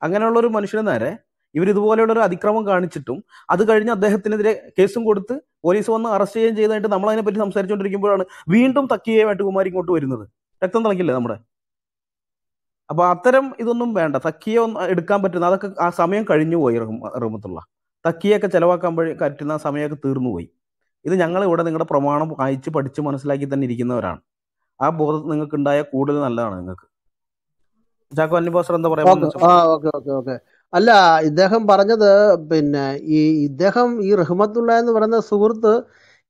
അങ്ങനെയുള്ള ഒരു മനുഷ്യനെ നേരെ ഇവർ ഇതുപോലെയുള്ള ഒരു അതിക്രമം കാണിച്ചിട്ടും അത് കഴിഞ്ഞ് അദ്ദേഹത്തിനെതിരെ കേസും കൊടുത്ത് പോലീസ് വന്ന് അറസ്റ്റ് ചെയ്യുകയും ചെയ്തതായിട്ട് നമ്മൾ അതിനെപ്പറ്റി സംസാരിച്ചുകൊണ്ടിരിക്കുമ്പോഴാണ് വീണ്ടും തക്കിയയുമായിട്ട് കുമാരി ഇങ്ങോട്ട് വരുന്നത്. രക്തം തിളക്കില്ലേ നമ്മുടെ? അപ്പൊ അത്തരം ഇതൊന്നും വേണ്ട. തക്കിയ എടുക്കാൻ പറ്റുന്ന അതൊക്കെ ആ സമയം കഴിഞ്ഞു പോയി റഹ്മത്തുള്ള. തക്കിയൊക്കെ ചെലവാക്കാൻ പറ്റുന്ന സമയമൊക്കെ തീർന്നു പോയി ഇത് ഞങ്ങൾ ഇവിടെ നിങ്ങളുടെ പ്രമാണം വായിച്ച് പഠിച്ച് മനസ്സിലാക്കി തന്നെ ഇരിക്കുന്നവരാണ്. ആ ബോധം നിങ്ങൾക്ക് ഉണ്ടായ കൂടുതൽ നല്ലതാണ് നിങ്ങൾക്ക്. അല്ല ഇദ്ദേഹം പറഞ്ഞത് പിന്നെ ഈ ഇദ്ദേഹം ഈ റഹ്മത്തുള്ള എന്ന് പറയുന്ന സുഹൃത്ത്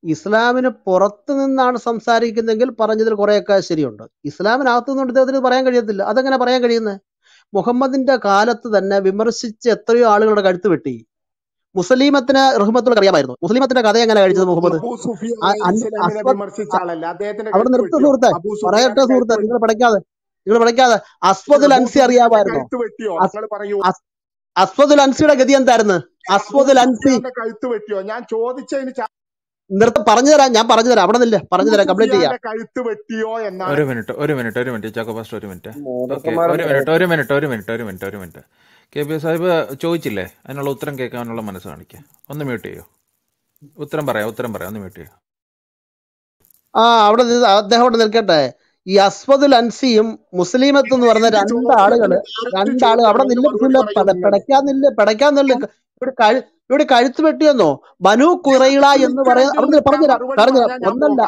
ഇസ്ലാമിന് പുറത്തു നിന്നാണ് സംസാരിക്കുന്നതെങ്കിൽ പറഞ്ഞതിൽ കുറെയൊക്കെ ശരിയുണ്ട്. ഇസ്ലാമിനകത്തു നിന്നുകൊണ്ട് ഇദ്ദേഹത്തിന് പറയാൻ കഴിയത്തില്ല. അതെങ്ങനെ പറയാൻ കഴിയുന്നത് മുഹമ്മദിന്റെ കാലത്ത് തന്നെ വിമർശിച്ച് എത്രയോ ആളുകളുടെ കഴുത്ത് വെട്ടി. മുസ്ലിമത്തിന് റഹ്മത്തുള്ള അറിയാമായിരുന്നു. മുസ്ലിമത്തിന്റെ കഥ എങ്ങനെ കഴിച്ചത് മുഹമ്മദ്? അവിടെ നിർത്ത സുഹൃത്ത്. പറയട്ടെ സുഹൃത്ത് നിങ്ങൾ പഠിക്കാതെ നിങ്ങൾ പഠിക്കാതെ. അസ്വദുൽ അൻസി അറിയാമായിരുന്നു? അസ്വദുൽ അൻസിയുടെ ഗതി എന്തായിരുന്നു? അസ്വദുൽ അൻസി. വെട്ടിയോ? ഞാൻ ചോദിച്ചതിന് നിർത്ത പറഞ്ഞു തരാം ഞാൻ പറഞ്ഞു തരാം. അവിടെ നില്ല. പറഞ്ഞു തരാം കംപ്ലീറ്റ് ചെയ്യാം. കഴുത്ത് വെട്ടിയോ എന്നാണ്. ഒരു മിനിറ്റ് ഒരു മിനിറ്റ് ഒരു മിനിറ്റ്. ചാക്കോ പാസ്റ്റർ ഒരു മിനിറ്റ്. ഒരു മിനിറ്റ് ഒരു മിനിറ്റ് ഒരു മിനിറ്റ് ഒരു മിനിറ്റ് ഒരു മിനിറ്റ്. കെ പി സാഹിബ് ചോദിച്ചില്ലേ? അതിനുള്ള ഉത്തരം കേൾക്കാനുള്ള മനസ്സ് കാണിക്കുക ഒന്ന് മ്യൂട്ട് ചെയ്യോ. ഉത്തരം പറയാം ഉത്തരം പറയാം. ഒന്ന് മ്യൂട്ട് ചെയ്യോ. ആ അവിടെ അദ്ദേഹം അവിടെ നിൽക്കട്ടെ. ഈ അസ്വദുൽ അൻസിയും മുസ്ലിമത്ത് എന്ന് പറഞ്ഞ രണ്ടാളുകൾ രണ്ടാൾ അവിടെ നിന്നില്ല പിടയ്ക്കാൻ നില്ല പിടയ്ക്കാൻ നില്ല ഇവിടെ കഴു ഇവിടെ കഴുത്ത് വെട്ടിയെന്നോ? ബനു കുറയിള എന്ന് പറയുന്ന അവിടെ പറഞ്ഞു ഞാൻ പറഞ്ഞുതരാം പറഞ്ഞുതരാം. ഒന്നല്ല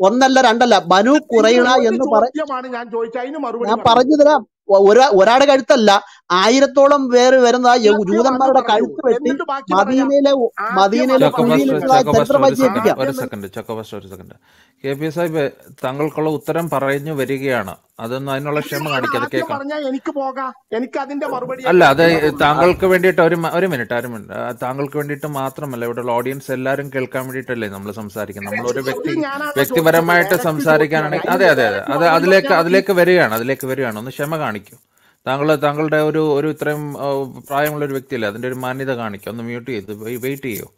ഒന്നല്ല രണ്ടല്ല. ബനു കുറയിള എന്ന് പറ ഞാൻ ചോദിച്ചത്. അതിന് മറുപടി ഞാൻ പറഞ്ഞു തരാം ഒരാ ഒരാടെ കഴുത്തല്ല ആയിരത്തോളം പേര് വരുന്ന ജൂതന്മാരുടെ കഴുത്ത് വെട്ടി മദീനയിലെ മദീനയിലെ ഒരു സെക്കൻഡ്. ഒരു സെക്കൻഡ്. കെ. പി. സാഹിബ് താങ്കൾക്കുള്ള ഉത്തരം പറഞ്ഞു വരികയാണ്. അതൊന്നും അതിനുള്ള ക്ഷമ കാണിക്കാതെ കേൾക്കാം. എനിക്ക് പോകാം. എനിക്ക് അതിന്റെ മറുപടി അല്ല അത് താങ്കൾക്ക് വേണ്ടിയിട്ട് ഒരു ഒരു മിനിറ്റ് ഒരു മിനിറ്റ്. താങ്കൾക്ക് വേണ്ടിയിട്ട് മാത്രമല്ല ഇവിടെയുള്ള ഓഡിയൻസ് എല്ലാവരും കേൾക്കാൻ വേണ്ടിയിട്ടല്ലേ നമ്മൾ സംസാരിക്കുന്നത്? നമ്മൾ ഒരു വ്യക്തി വ്യക്തിപരമായിട്ട് സംസാരിക്കാനാണെങ്കിൽ അതെ അതെ അതെ. അത് അതിലേക്ക് അതിലേക്ക് വരികയാണ് അതിലേക്ക് വരികയാണ്. ഒന്ന് ക്ഷമ കാണിക്കൂ. താങ്കൾ താങ്കളുടെ ഒരു ഒരു ഇത്രയും പ്രായമുള്ള ഒരു വ്യക്തിയല്ലേ അതിന്റെ ഒരു മാന്യത കാണിക്കും. ഒന്ന് മ്യൂട്ട് ചെയ്ത് വെയിറ്റ് ചെയ്യൂ.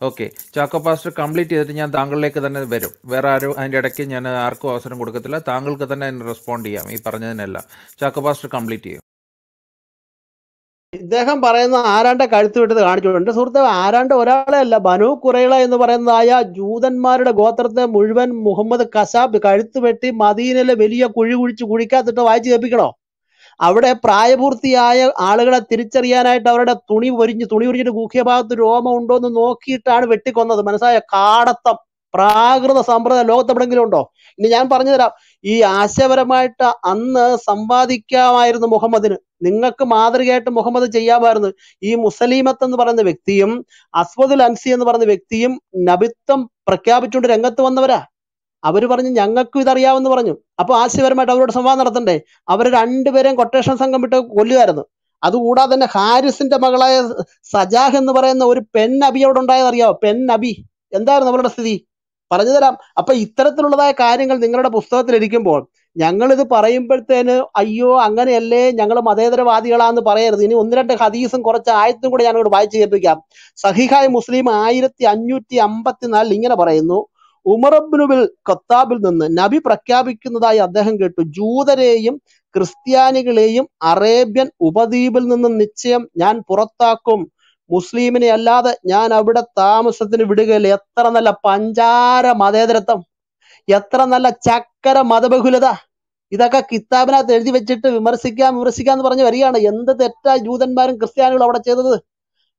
ഓക്കെ. ചാക്കോ പാസ്റ്റർ കംപ്ലീറ്റ് ചെയ്തിട്ട് ഞാൻ താങ്കളിലേക്ക് തന്നെ വരും. വേറെ ആരും അതിന്റെ ഇടയ്ക്ക് ഞാൻ ആർക്കും അവസരം കൊടുക്കത്തില്ല. താങ്കൾക്ക് തന്നെ റെസ്പോണ്ട് ചെയ്യാം ഈ പറഞ്ഞതിനെല്ലാം. ചാക്കോ പാസ്റ്റർ കംപ്ലീറ്റ് ചെയ്യും. ഇദ്ദേഹം പറയുന്ന ആരാണ്ട കഴുത്ത് വിട്ടത് കാണിച്ചിട്ടുണ്ട് സുഹൃത്തെ ആരാണ്ട് ഒരാളെ അല്ല ബനു കുറയള എന്ന് പറയുന്നതായ ജൂതന്മാരുടെ ഗോത്രത്തെ മുഴുവൻ മുഹമ്മദ് കസാബ് കഴുത്ത് വെട്ടി മദീനിലെ വലിയ കുഴി കുഴിച്ച് കുഴിക്കാത്തിട്ട് വായിച്ച് കേൾപ്പിക്കണോ? അവിടെ പ്രായപൂർത്തിയായ ആളുകളെ തിരിച്ചറിയാനായിട്ട് അവരുടെ തുണി ഒരിഞ്ഞ് തുണി ഒരിഞ്ഞിട്ട് ഗുഹ്യഭാഗത്ത് രോമം ഉണ്ടോ എന്ന് നോക്കിയിട്ടാണ് വെട്ടിക്കൊന്നത്. മനസ്സായ കാടത്തം പ്രാകൃത സമ്പ്രദായം ലോകത്ത് എവിടെങ്കിലും ഉണ്ടോ? ഇനി ഞാൻ പറഞ്ഞുതരാം. ഈ ആശയപരമായിട്ട് അന്ന് സമ്പാദിക്കാമായിരുന്നു മുഹമ്മദിന്. നിങ്ങൾക്ക് മാതൃകയായിട്ട് മുഹമ്മദ് ചെയ്യാമായിരുന്നു. ഈ മുസലീമത്ത് എന്ന് പറയുന്ന വ്യക്തിയും അസ്വദുൽ അൻസി എന്ന് പറയുന്ന വ്യക്തിയും നബിത്വം പ്രഖ്യാപിച്ചുകൊണ്ട് രംഗത്ത് വന്നവരാ. അവർ പറഞ്ഞു ഞങ്ങൾക്കും ഇതറിയാമെന്ന് പറഞ്ഞു. അപ്പൊ ആശയപരമായിട്ട് അവരോട് സംവാദം നടത്തണ്ടേ? അവർ രണ്ടുപേരെയും കൊട്ടേഷൻ സംഘം വിട്ട് കൊല്ലുമായിരുന്നു അതുകൂടാതെ തന്നെ ഹാരിസിന്റെ മകളായ സജാഹ് എന്ന് പറയുന്ന ഒരു പെൺ അബി അവിടെ ഉണ്ടായത് അറിയാവോ? പെൺ അബി എന്തായിരുന്നു അവരുടെ സ്ഥിതി? പറഞ്ഞു തരാം അപ്പൊ ഇത്തരത്തിലുള്ളതായ കാര്യങ്ങൾ നിങ്ങളുടെ പുസ്തകത്തിൽ ഇരിക്കുമ്പോൾ ഞങ്ങൾ ഇത് പറയുമ്പോഴത്തേന് അയ്യോ അങ്ങനെയല്ലേ ഞങ്ങൾ മതേതരവാദികളാന്ന് പറയരുത്. ഇനി ഒന്ന് രണ്ട് ഹദീസും കുറച്ച് ആയത്തും കൂടെ ഞാനിവിടെ വായിച്ചു കേൾപ്പിക്കാം. സഹിഹായ് മുസ്ലിം ആയിരത്തി അഞ്ഞൂറ്റി അമ്പത്തിനാലിൽ ഇങ്ങനെ പറയുന്നു ഉമറബ്നുബിൽ ഖത്താബിൽ നിന്ന് നബി പ്രഖ്യാപിക്കുന്നതായി അദ്ദേഹം കേട്ടു. ജൂതരെയും ക്രിസ്ത്യാനികളെയും അറേബ്യൻ ഉപദ്വീപിൽ നിന്ന് നിശ്ചയം ഞാൻ പുറത്താക്കും. മുസ്ലിമിനെ അല്ലാതെ ഞാൻ അവിടെ താമസത്തിന് വിടുകയില്ല. എത്ര നല്ല പഞ്ചാര മതേതരത്വം. എത്ര നല്ല ചക്കര മതബഹുലത. ഇതൊക്കെ കിതാബിനകത്ത് എഴുതി വെച്ചിട്ട് വിമർശിക്കാം വിമർശിക്കാം എന്ന് പറഞ്ഞ് വരികയാണ്. എന്ത് തെറ്റാ ജൂതന്മാരും ക്രിസ്ത്യാനികളും അവിടെ ചെയ്തത്?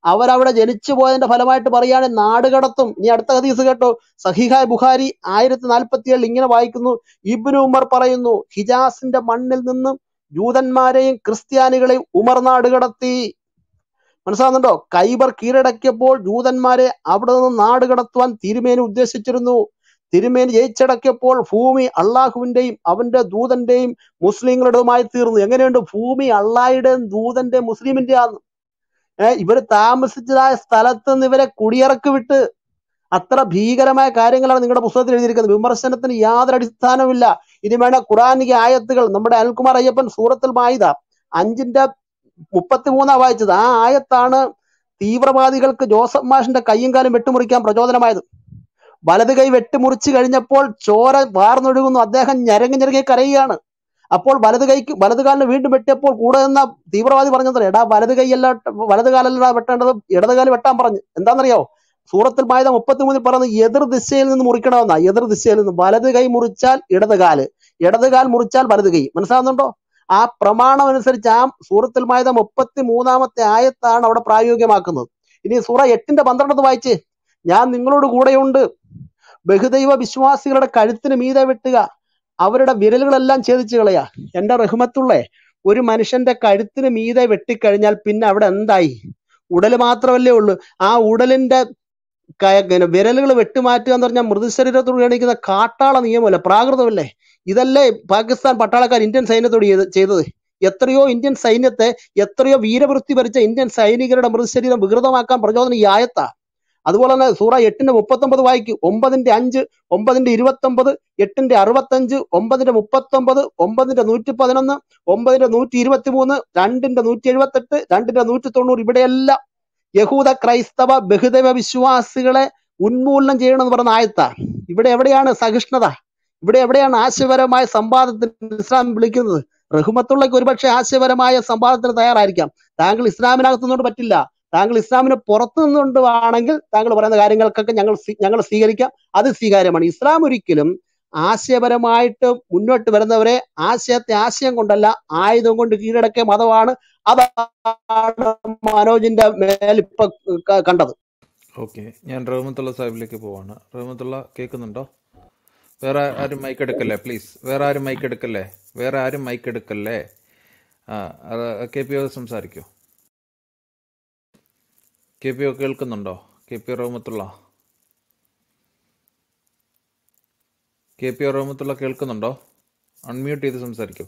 അവരവിടെ ജനിച്ചു പോയതിന്റെ ഫലമായിട്ട് പറയുകയാണ് നാടുകടത്തും ഇനി അടുത്ത ഹദീസ് കേട്ടോ. സഹിഹായ് ബുഖാരി ആയിരത്തി നാൽപ്പത്തി ഏഴിൽ ഇങ്ങനെ വായിക്കുന്നു. ഇബ്നു ഉമർ പറയുന്നു ഹിജാസിന്റെ മണ്ണിൽ നിന്നും ജൂതന്മാരെയും ക്രിസ്ത്യാനികളെയും ഉമർ നാടുകടത്തി മനസ്സിലാകുന്നുണ്ടോ കൈബർ കീഴടക്കിയപ്പോൾ ജൂതന്മാരെ അവിടെ നിന്ന് നാട് കടത്തുവാൻ തിരുമേനി ഉദ്ദേശിച്ചിരുന്നു. തിരുമേനി ജയിച്ചടക്കിയപ്പോൾ ഭൂമി അള്ളാഹുവിന്റെയും അവന്റെ ദൂതന്റെയും മുസ്ലിങ്ങളുടേതുമായി തീർന്നു. എങ്ങനെയുണ്ട്? ഭൂമി അള്ളാഹിയുടെയും ദൂതന്റെ മുസ്ലിമിന്റെ ആന്ന് ഇവർ താമസിച്ചതായ സ്ഥലത്ത് നിന്ന് ഇവരെ കുടിയിറക്കി വിട്ട് അത്ര ഭീകരമായ കാര്യങ്ങളാണ് നിങ്ങളുടെ പുസ്തകത്തിൽ എഴുതിയിരിക്കുന്നത്. വിമർശനത്തിന് യാതൊരു അടിസ്ഥാനവുമില്ല. ഇനി വേണ ഖുറാനിക ആയത്തുകൾ നമ്മുടെ അനിൽകുമാർ അയ്യപ്പൻ സൂറത്തിൽ മായിത അഞ്ചിന്റെ മുപ്പത്തിമൂന്നാ വായിച്ചത്. ആ ആയത്താണ് തീവ്രവാദികൾക്ക് ജോസഫ് മാഷിന്റെ കയ്യും കാലും വെട്ടിമുറിക്കാൻ പ്രചോദനമായത്. വലത് കൈ വെട്ടിമുറിച്ചു കഴിഞ്ഞപ്പോൾ ചോര വാർന്നൊഴുകുന്നു. അദ്ദേഹം ഞരങ്ങി ഞരങ്ങി കരയുകയാണ്. അപ്പോൾ വലത് കൈക്ക് വലത് കാലിന് വീണ്ടും വെട്ടിയപ്പോൾ കൂടെ നിന്ന തീവ്രവാദി പറഞ്ഞത് എടാ വലത് കൈയല്ല വലത് കാലല്ല വെട്ടേണ്ടത് ഇടത് കാൽ വെട്ടാൻ പറഞ്ഞു. എന്താണെന്നറിയോ സൂറത്തിൽ മായത മുപ്പത്തിമൂന്നിൽ പറയുന്നത് എതിർ ദിശയിൽ നിന്ന് മുറിക്കണമെന്ന. എതിർ ദിശയിൽ നിന്ന്. വലത് കൈ മുറിച്ചാൽ ഇടത് കാൽ ഇടത് കാൽ മുറിച്ചാൽ വലത് കൈ. മനസ്സിലാവുന്നുണ്ടോ? ആ പ്രമാണം അനുസരിച്ച് ആ സൂറത്തിൽ മായത മുപ്പത്തി മൂന്നാമത്തെ ആയത്താണ് അവിടെ പ്രായോഗികമാക്കുന്നത്. ഇനി സൂറ എട്ടിന്റെ പന്ത്രണ്ടത് വായിച്ച് ഞാൻ നിങ്ങളോട് കൂടെയുണ്ട്. ബഹുദൈവ വിശ്വാസികളുടെ കഴുത്തിന് മീതെ വെട്ടുക. അവരുടെ വിരലുകളെല്ലാം ഛേദിച്ചു കളയാ. എന്റെ റഹ്മത്തുള്ളേ ഒരു മനുഷ്യന്റെ കഴുത്തിന് മീതെ വെട്ടിക്കഴിഞ്ഞാൽ പിന്നെ അവിടെ എന്തായി? ഉടൽ മാത്രമല്ലേ ഉള്ളൂ. ആ ഉടലിന്റെ വിരലുകൾ വെട്ടിമാറ്റുക എന്ന് പറഞ്ഞാൽ മൃതശരീരത്തോട് കാണിക്കുന്ന കാട്ടാള നിയമമല്ല പ്രാകൃതമല്ലേ? ഇതല്ലേ പാകിസ്ഥാൻ പട്ടാളക്കാർ ഇന്ത്യൻ സൈന്യത്തോട് ചെയ്തത്. എത്രയോ ഇന്ത്യൻ സൈന്യത്തെ എത്രയോ വീരവൃത്തി ഭരിച്ച ഇന്ത്യൻ സൈനികരുടെ മൃതശരീരം വികൃതമാക്കാൻ പ്രചോദനം ഈ ആയത്താ. അതുപോലെ തന്നെ സൂറ എട്ടിന്റെ മുപ്പത്തൊമ്പത് വായിക്കും. ഒമ്പതിന്റെ അഞ്ച് ഒമ്പതിന്റെ ഇരുപത്തൊമ്പത് എട്ടിന്റെ അറുപത്തഞ്ച് ഒമ്പതിന്റെ മുപ്പത്തൊമ്പത് ഒമ്പതിന്റെ നൂറ്റി പതിനൊന്ന് ഒമ്പതിന്റെ നൂറ്റി ഇരുപത്തി മൂന്ന് രണ്ടിന്റെ നൂറ്റി എഴുപത്തെട്ട് രണ്ടിന്റെ നൂറ്റി തൊണ്ണൂറ് ഇവിടെയെല്ലാം യഹൂദ ക്രൈസ്തവ ബഹുദൈവ വിശ്വാസികളെ ഉന്മൂലനം ചെയ്യണമെന്ന് പറഞ്ഞ ആയത്ത. ഇവിടെ എവിടെയാണ് സഹിഷ്ണുത? ഇവിടെ എവിടെയാണ് ആശയപരമായ സംവാദത്തിന് ഇസ്ലാം വിളിക്കുന്നത്? റഹ്മത്തുള്ളക്ക് ഒരുപക്ഷെ ആശയപരമായ സംവാദത്തിന് തയ്യാറായിരിക്കാം. താങ്കൾ ഇസ്ലാമിനകത്തുനിന്നോട് പറ്റില്ല. താങ്കൾ ഇസ്ലാമിന് പുറത്തു നിന്നുകൊണ്ട് ആണെങ്കിൽ താങ്കൾ പറയുന്ന കാര്യങ്ങൾക്കൊക്കെ ഞങ്ങൾ ഞങ്ങൾ സ്വീകരിക്കാം. അത് സ്വീകാര്യമാണ്. ഇസ്ലാം ഒരിക്കലും ആശയപരമായിട്ട് മുന്നോട്ട് വരുന്നവരെ ആശയത്തെ ആശയം കൊണ്ടല്ല ആയുധം കൊണ്ട് കീഴടക്കിയ മതമാണ്. അതാണ് മനോജിന്റെ മേലിപ്പ കണ്ടത്. ഓക്കെ. ഞാൻ റഹ്മത്തുള്ള സാഹിബിലേക്ക് പോവാണ്. റഹ്മത്തുള്ള കേൾക്കുന്നുണ്ടോ? വേറെ ആരും മൈക്ക് എടുക്കല്ലേ? പ്ലീസ് വേറെ ആരും മൈക്ക് എടുക്കല്ലേ? വേറെ ആരും മൈക്ക് എടുക്കല്ലേ? കെ പി സംസാരിക്കൂ. കെ പി ഒ കേൾക്കുന്നുണ്ടോ? K P Rahmathulla? K P Rahmathulla കേൾക്കുന്നുണ്ടോ? അൺമ്യൂട്ട് ചെയ്ത് സംസാരിക്കൂ.